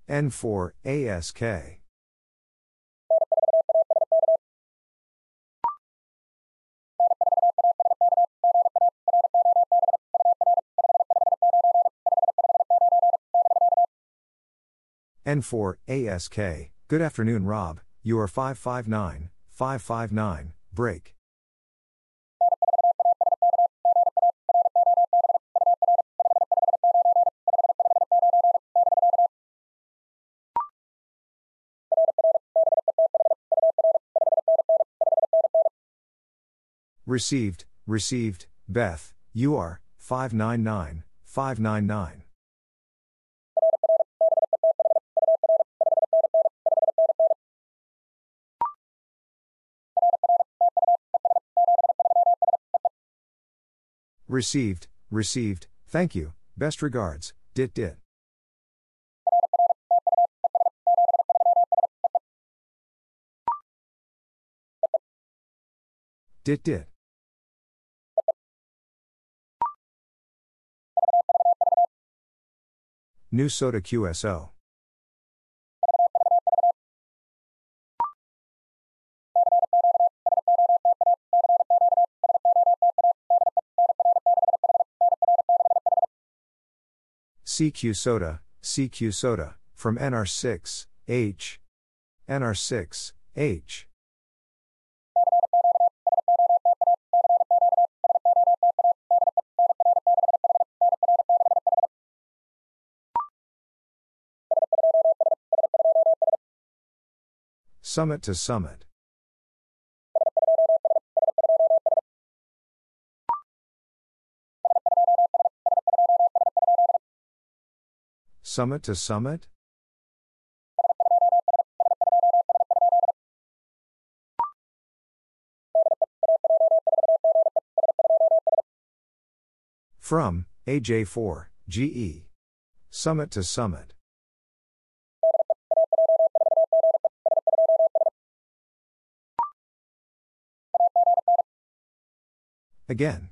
N4, ASK. N4, ASK, good afternoon Rob, you are 559, 559, break. Received, received, Beth, you are 599, 599. Received, received, thank you, best regards, dit dit. Dit dit. New SOTA QSO. CQ SOTA, CQ SOTA, from NR6, H. NR6, H. Summit to summit. Summit to summit? From, AJ4, GE. Summit to summit. Again.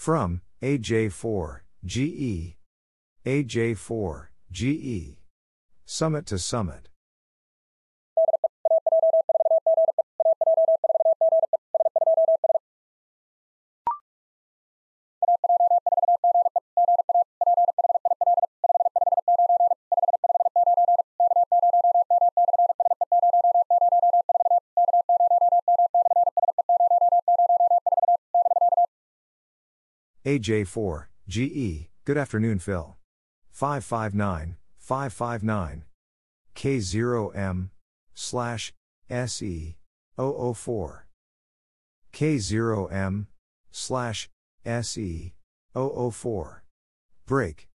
From, AJ4, GE. AJ4, GE. Summit to summit. AJ4, GE, good afternoon, Phil. 559, 559. K0M, slash, SE, 004. K0M, slash, SE, 004. Break.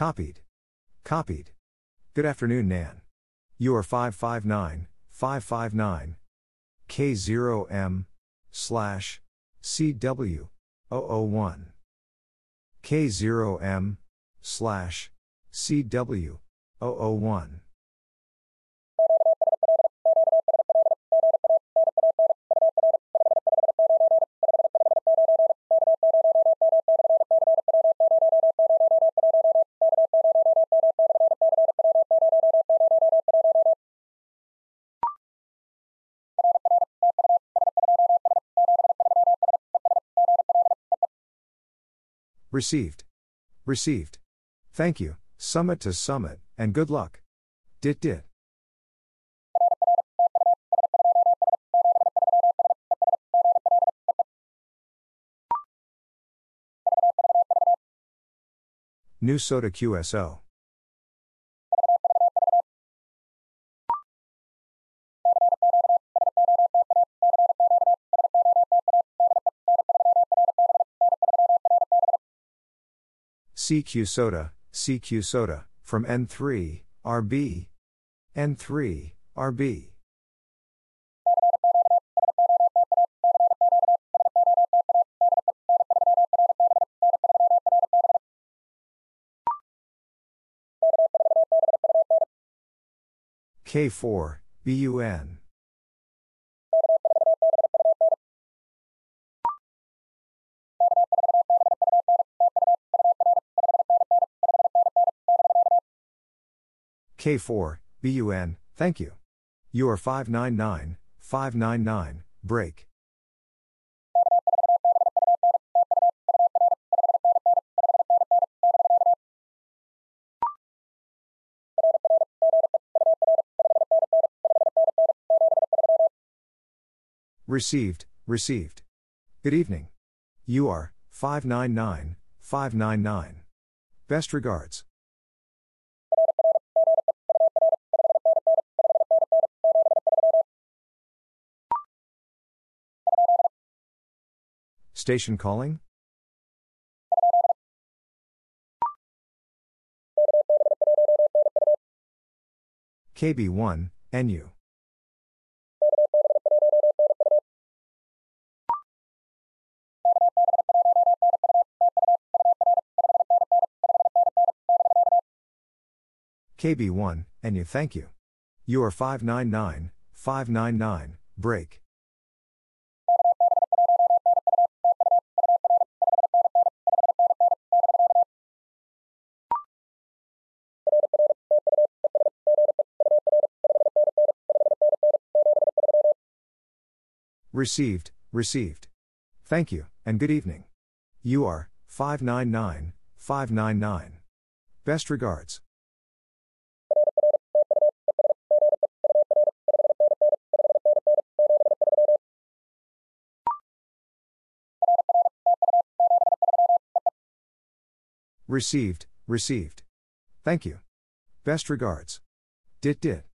Copied. Copied. Good afternoon, Nan. You are 559, 559. K0M, slash, CW, 001. K0M, slash, CW, 001. Received. Received. Thank you, summit to summit, and good luck. Dit dit. New SOTA QSO. CQ SOTA, CQ SOTA, from N3, RB. N3, RB. K4, BUN. K4, BUN, thank you. You are 599, 599, break. Received, received. Good evening. You are 599, 599. Best regards. Station calling? KB1, NU. KB1, NU thank you. You are 599, 599, break. Received, received. Thank you, and good evening. You are 599, 599. Best regards. Received, received. Thank you. Best regards. Dit dit.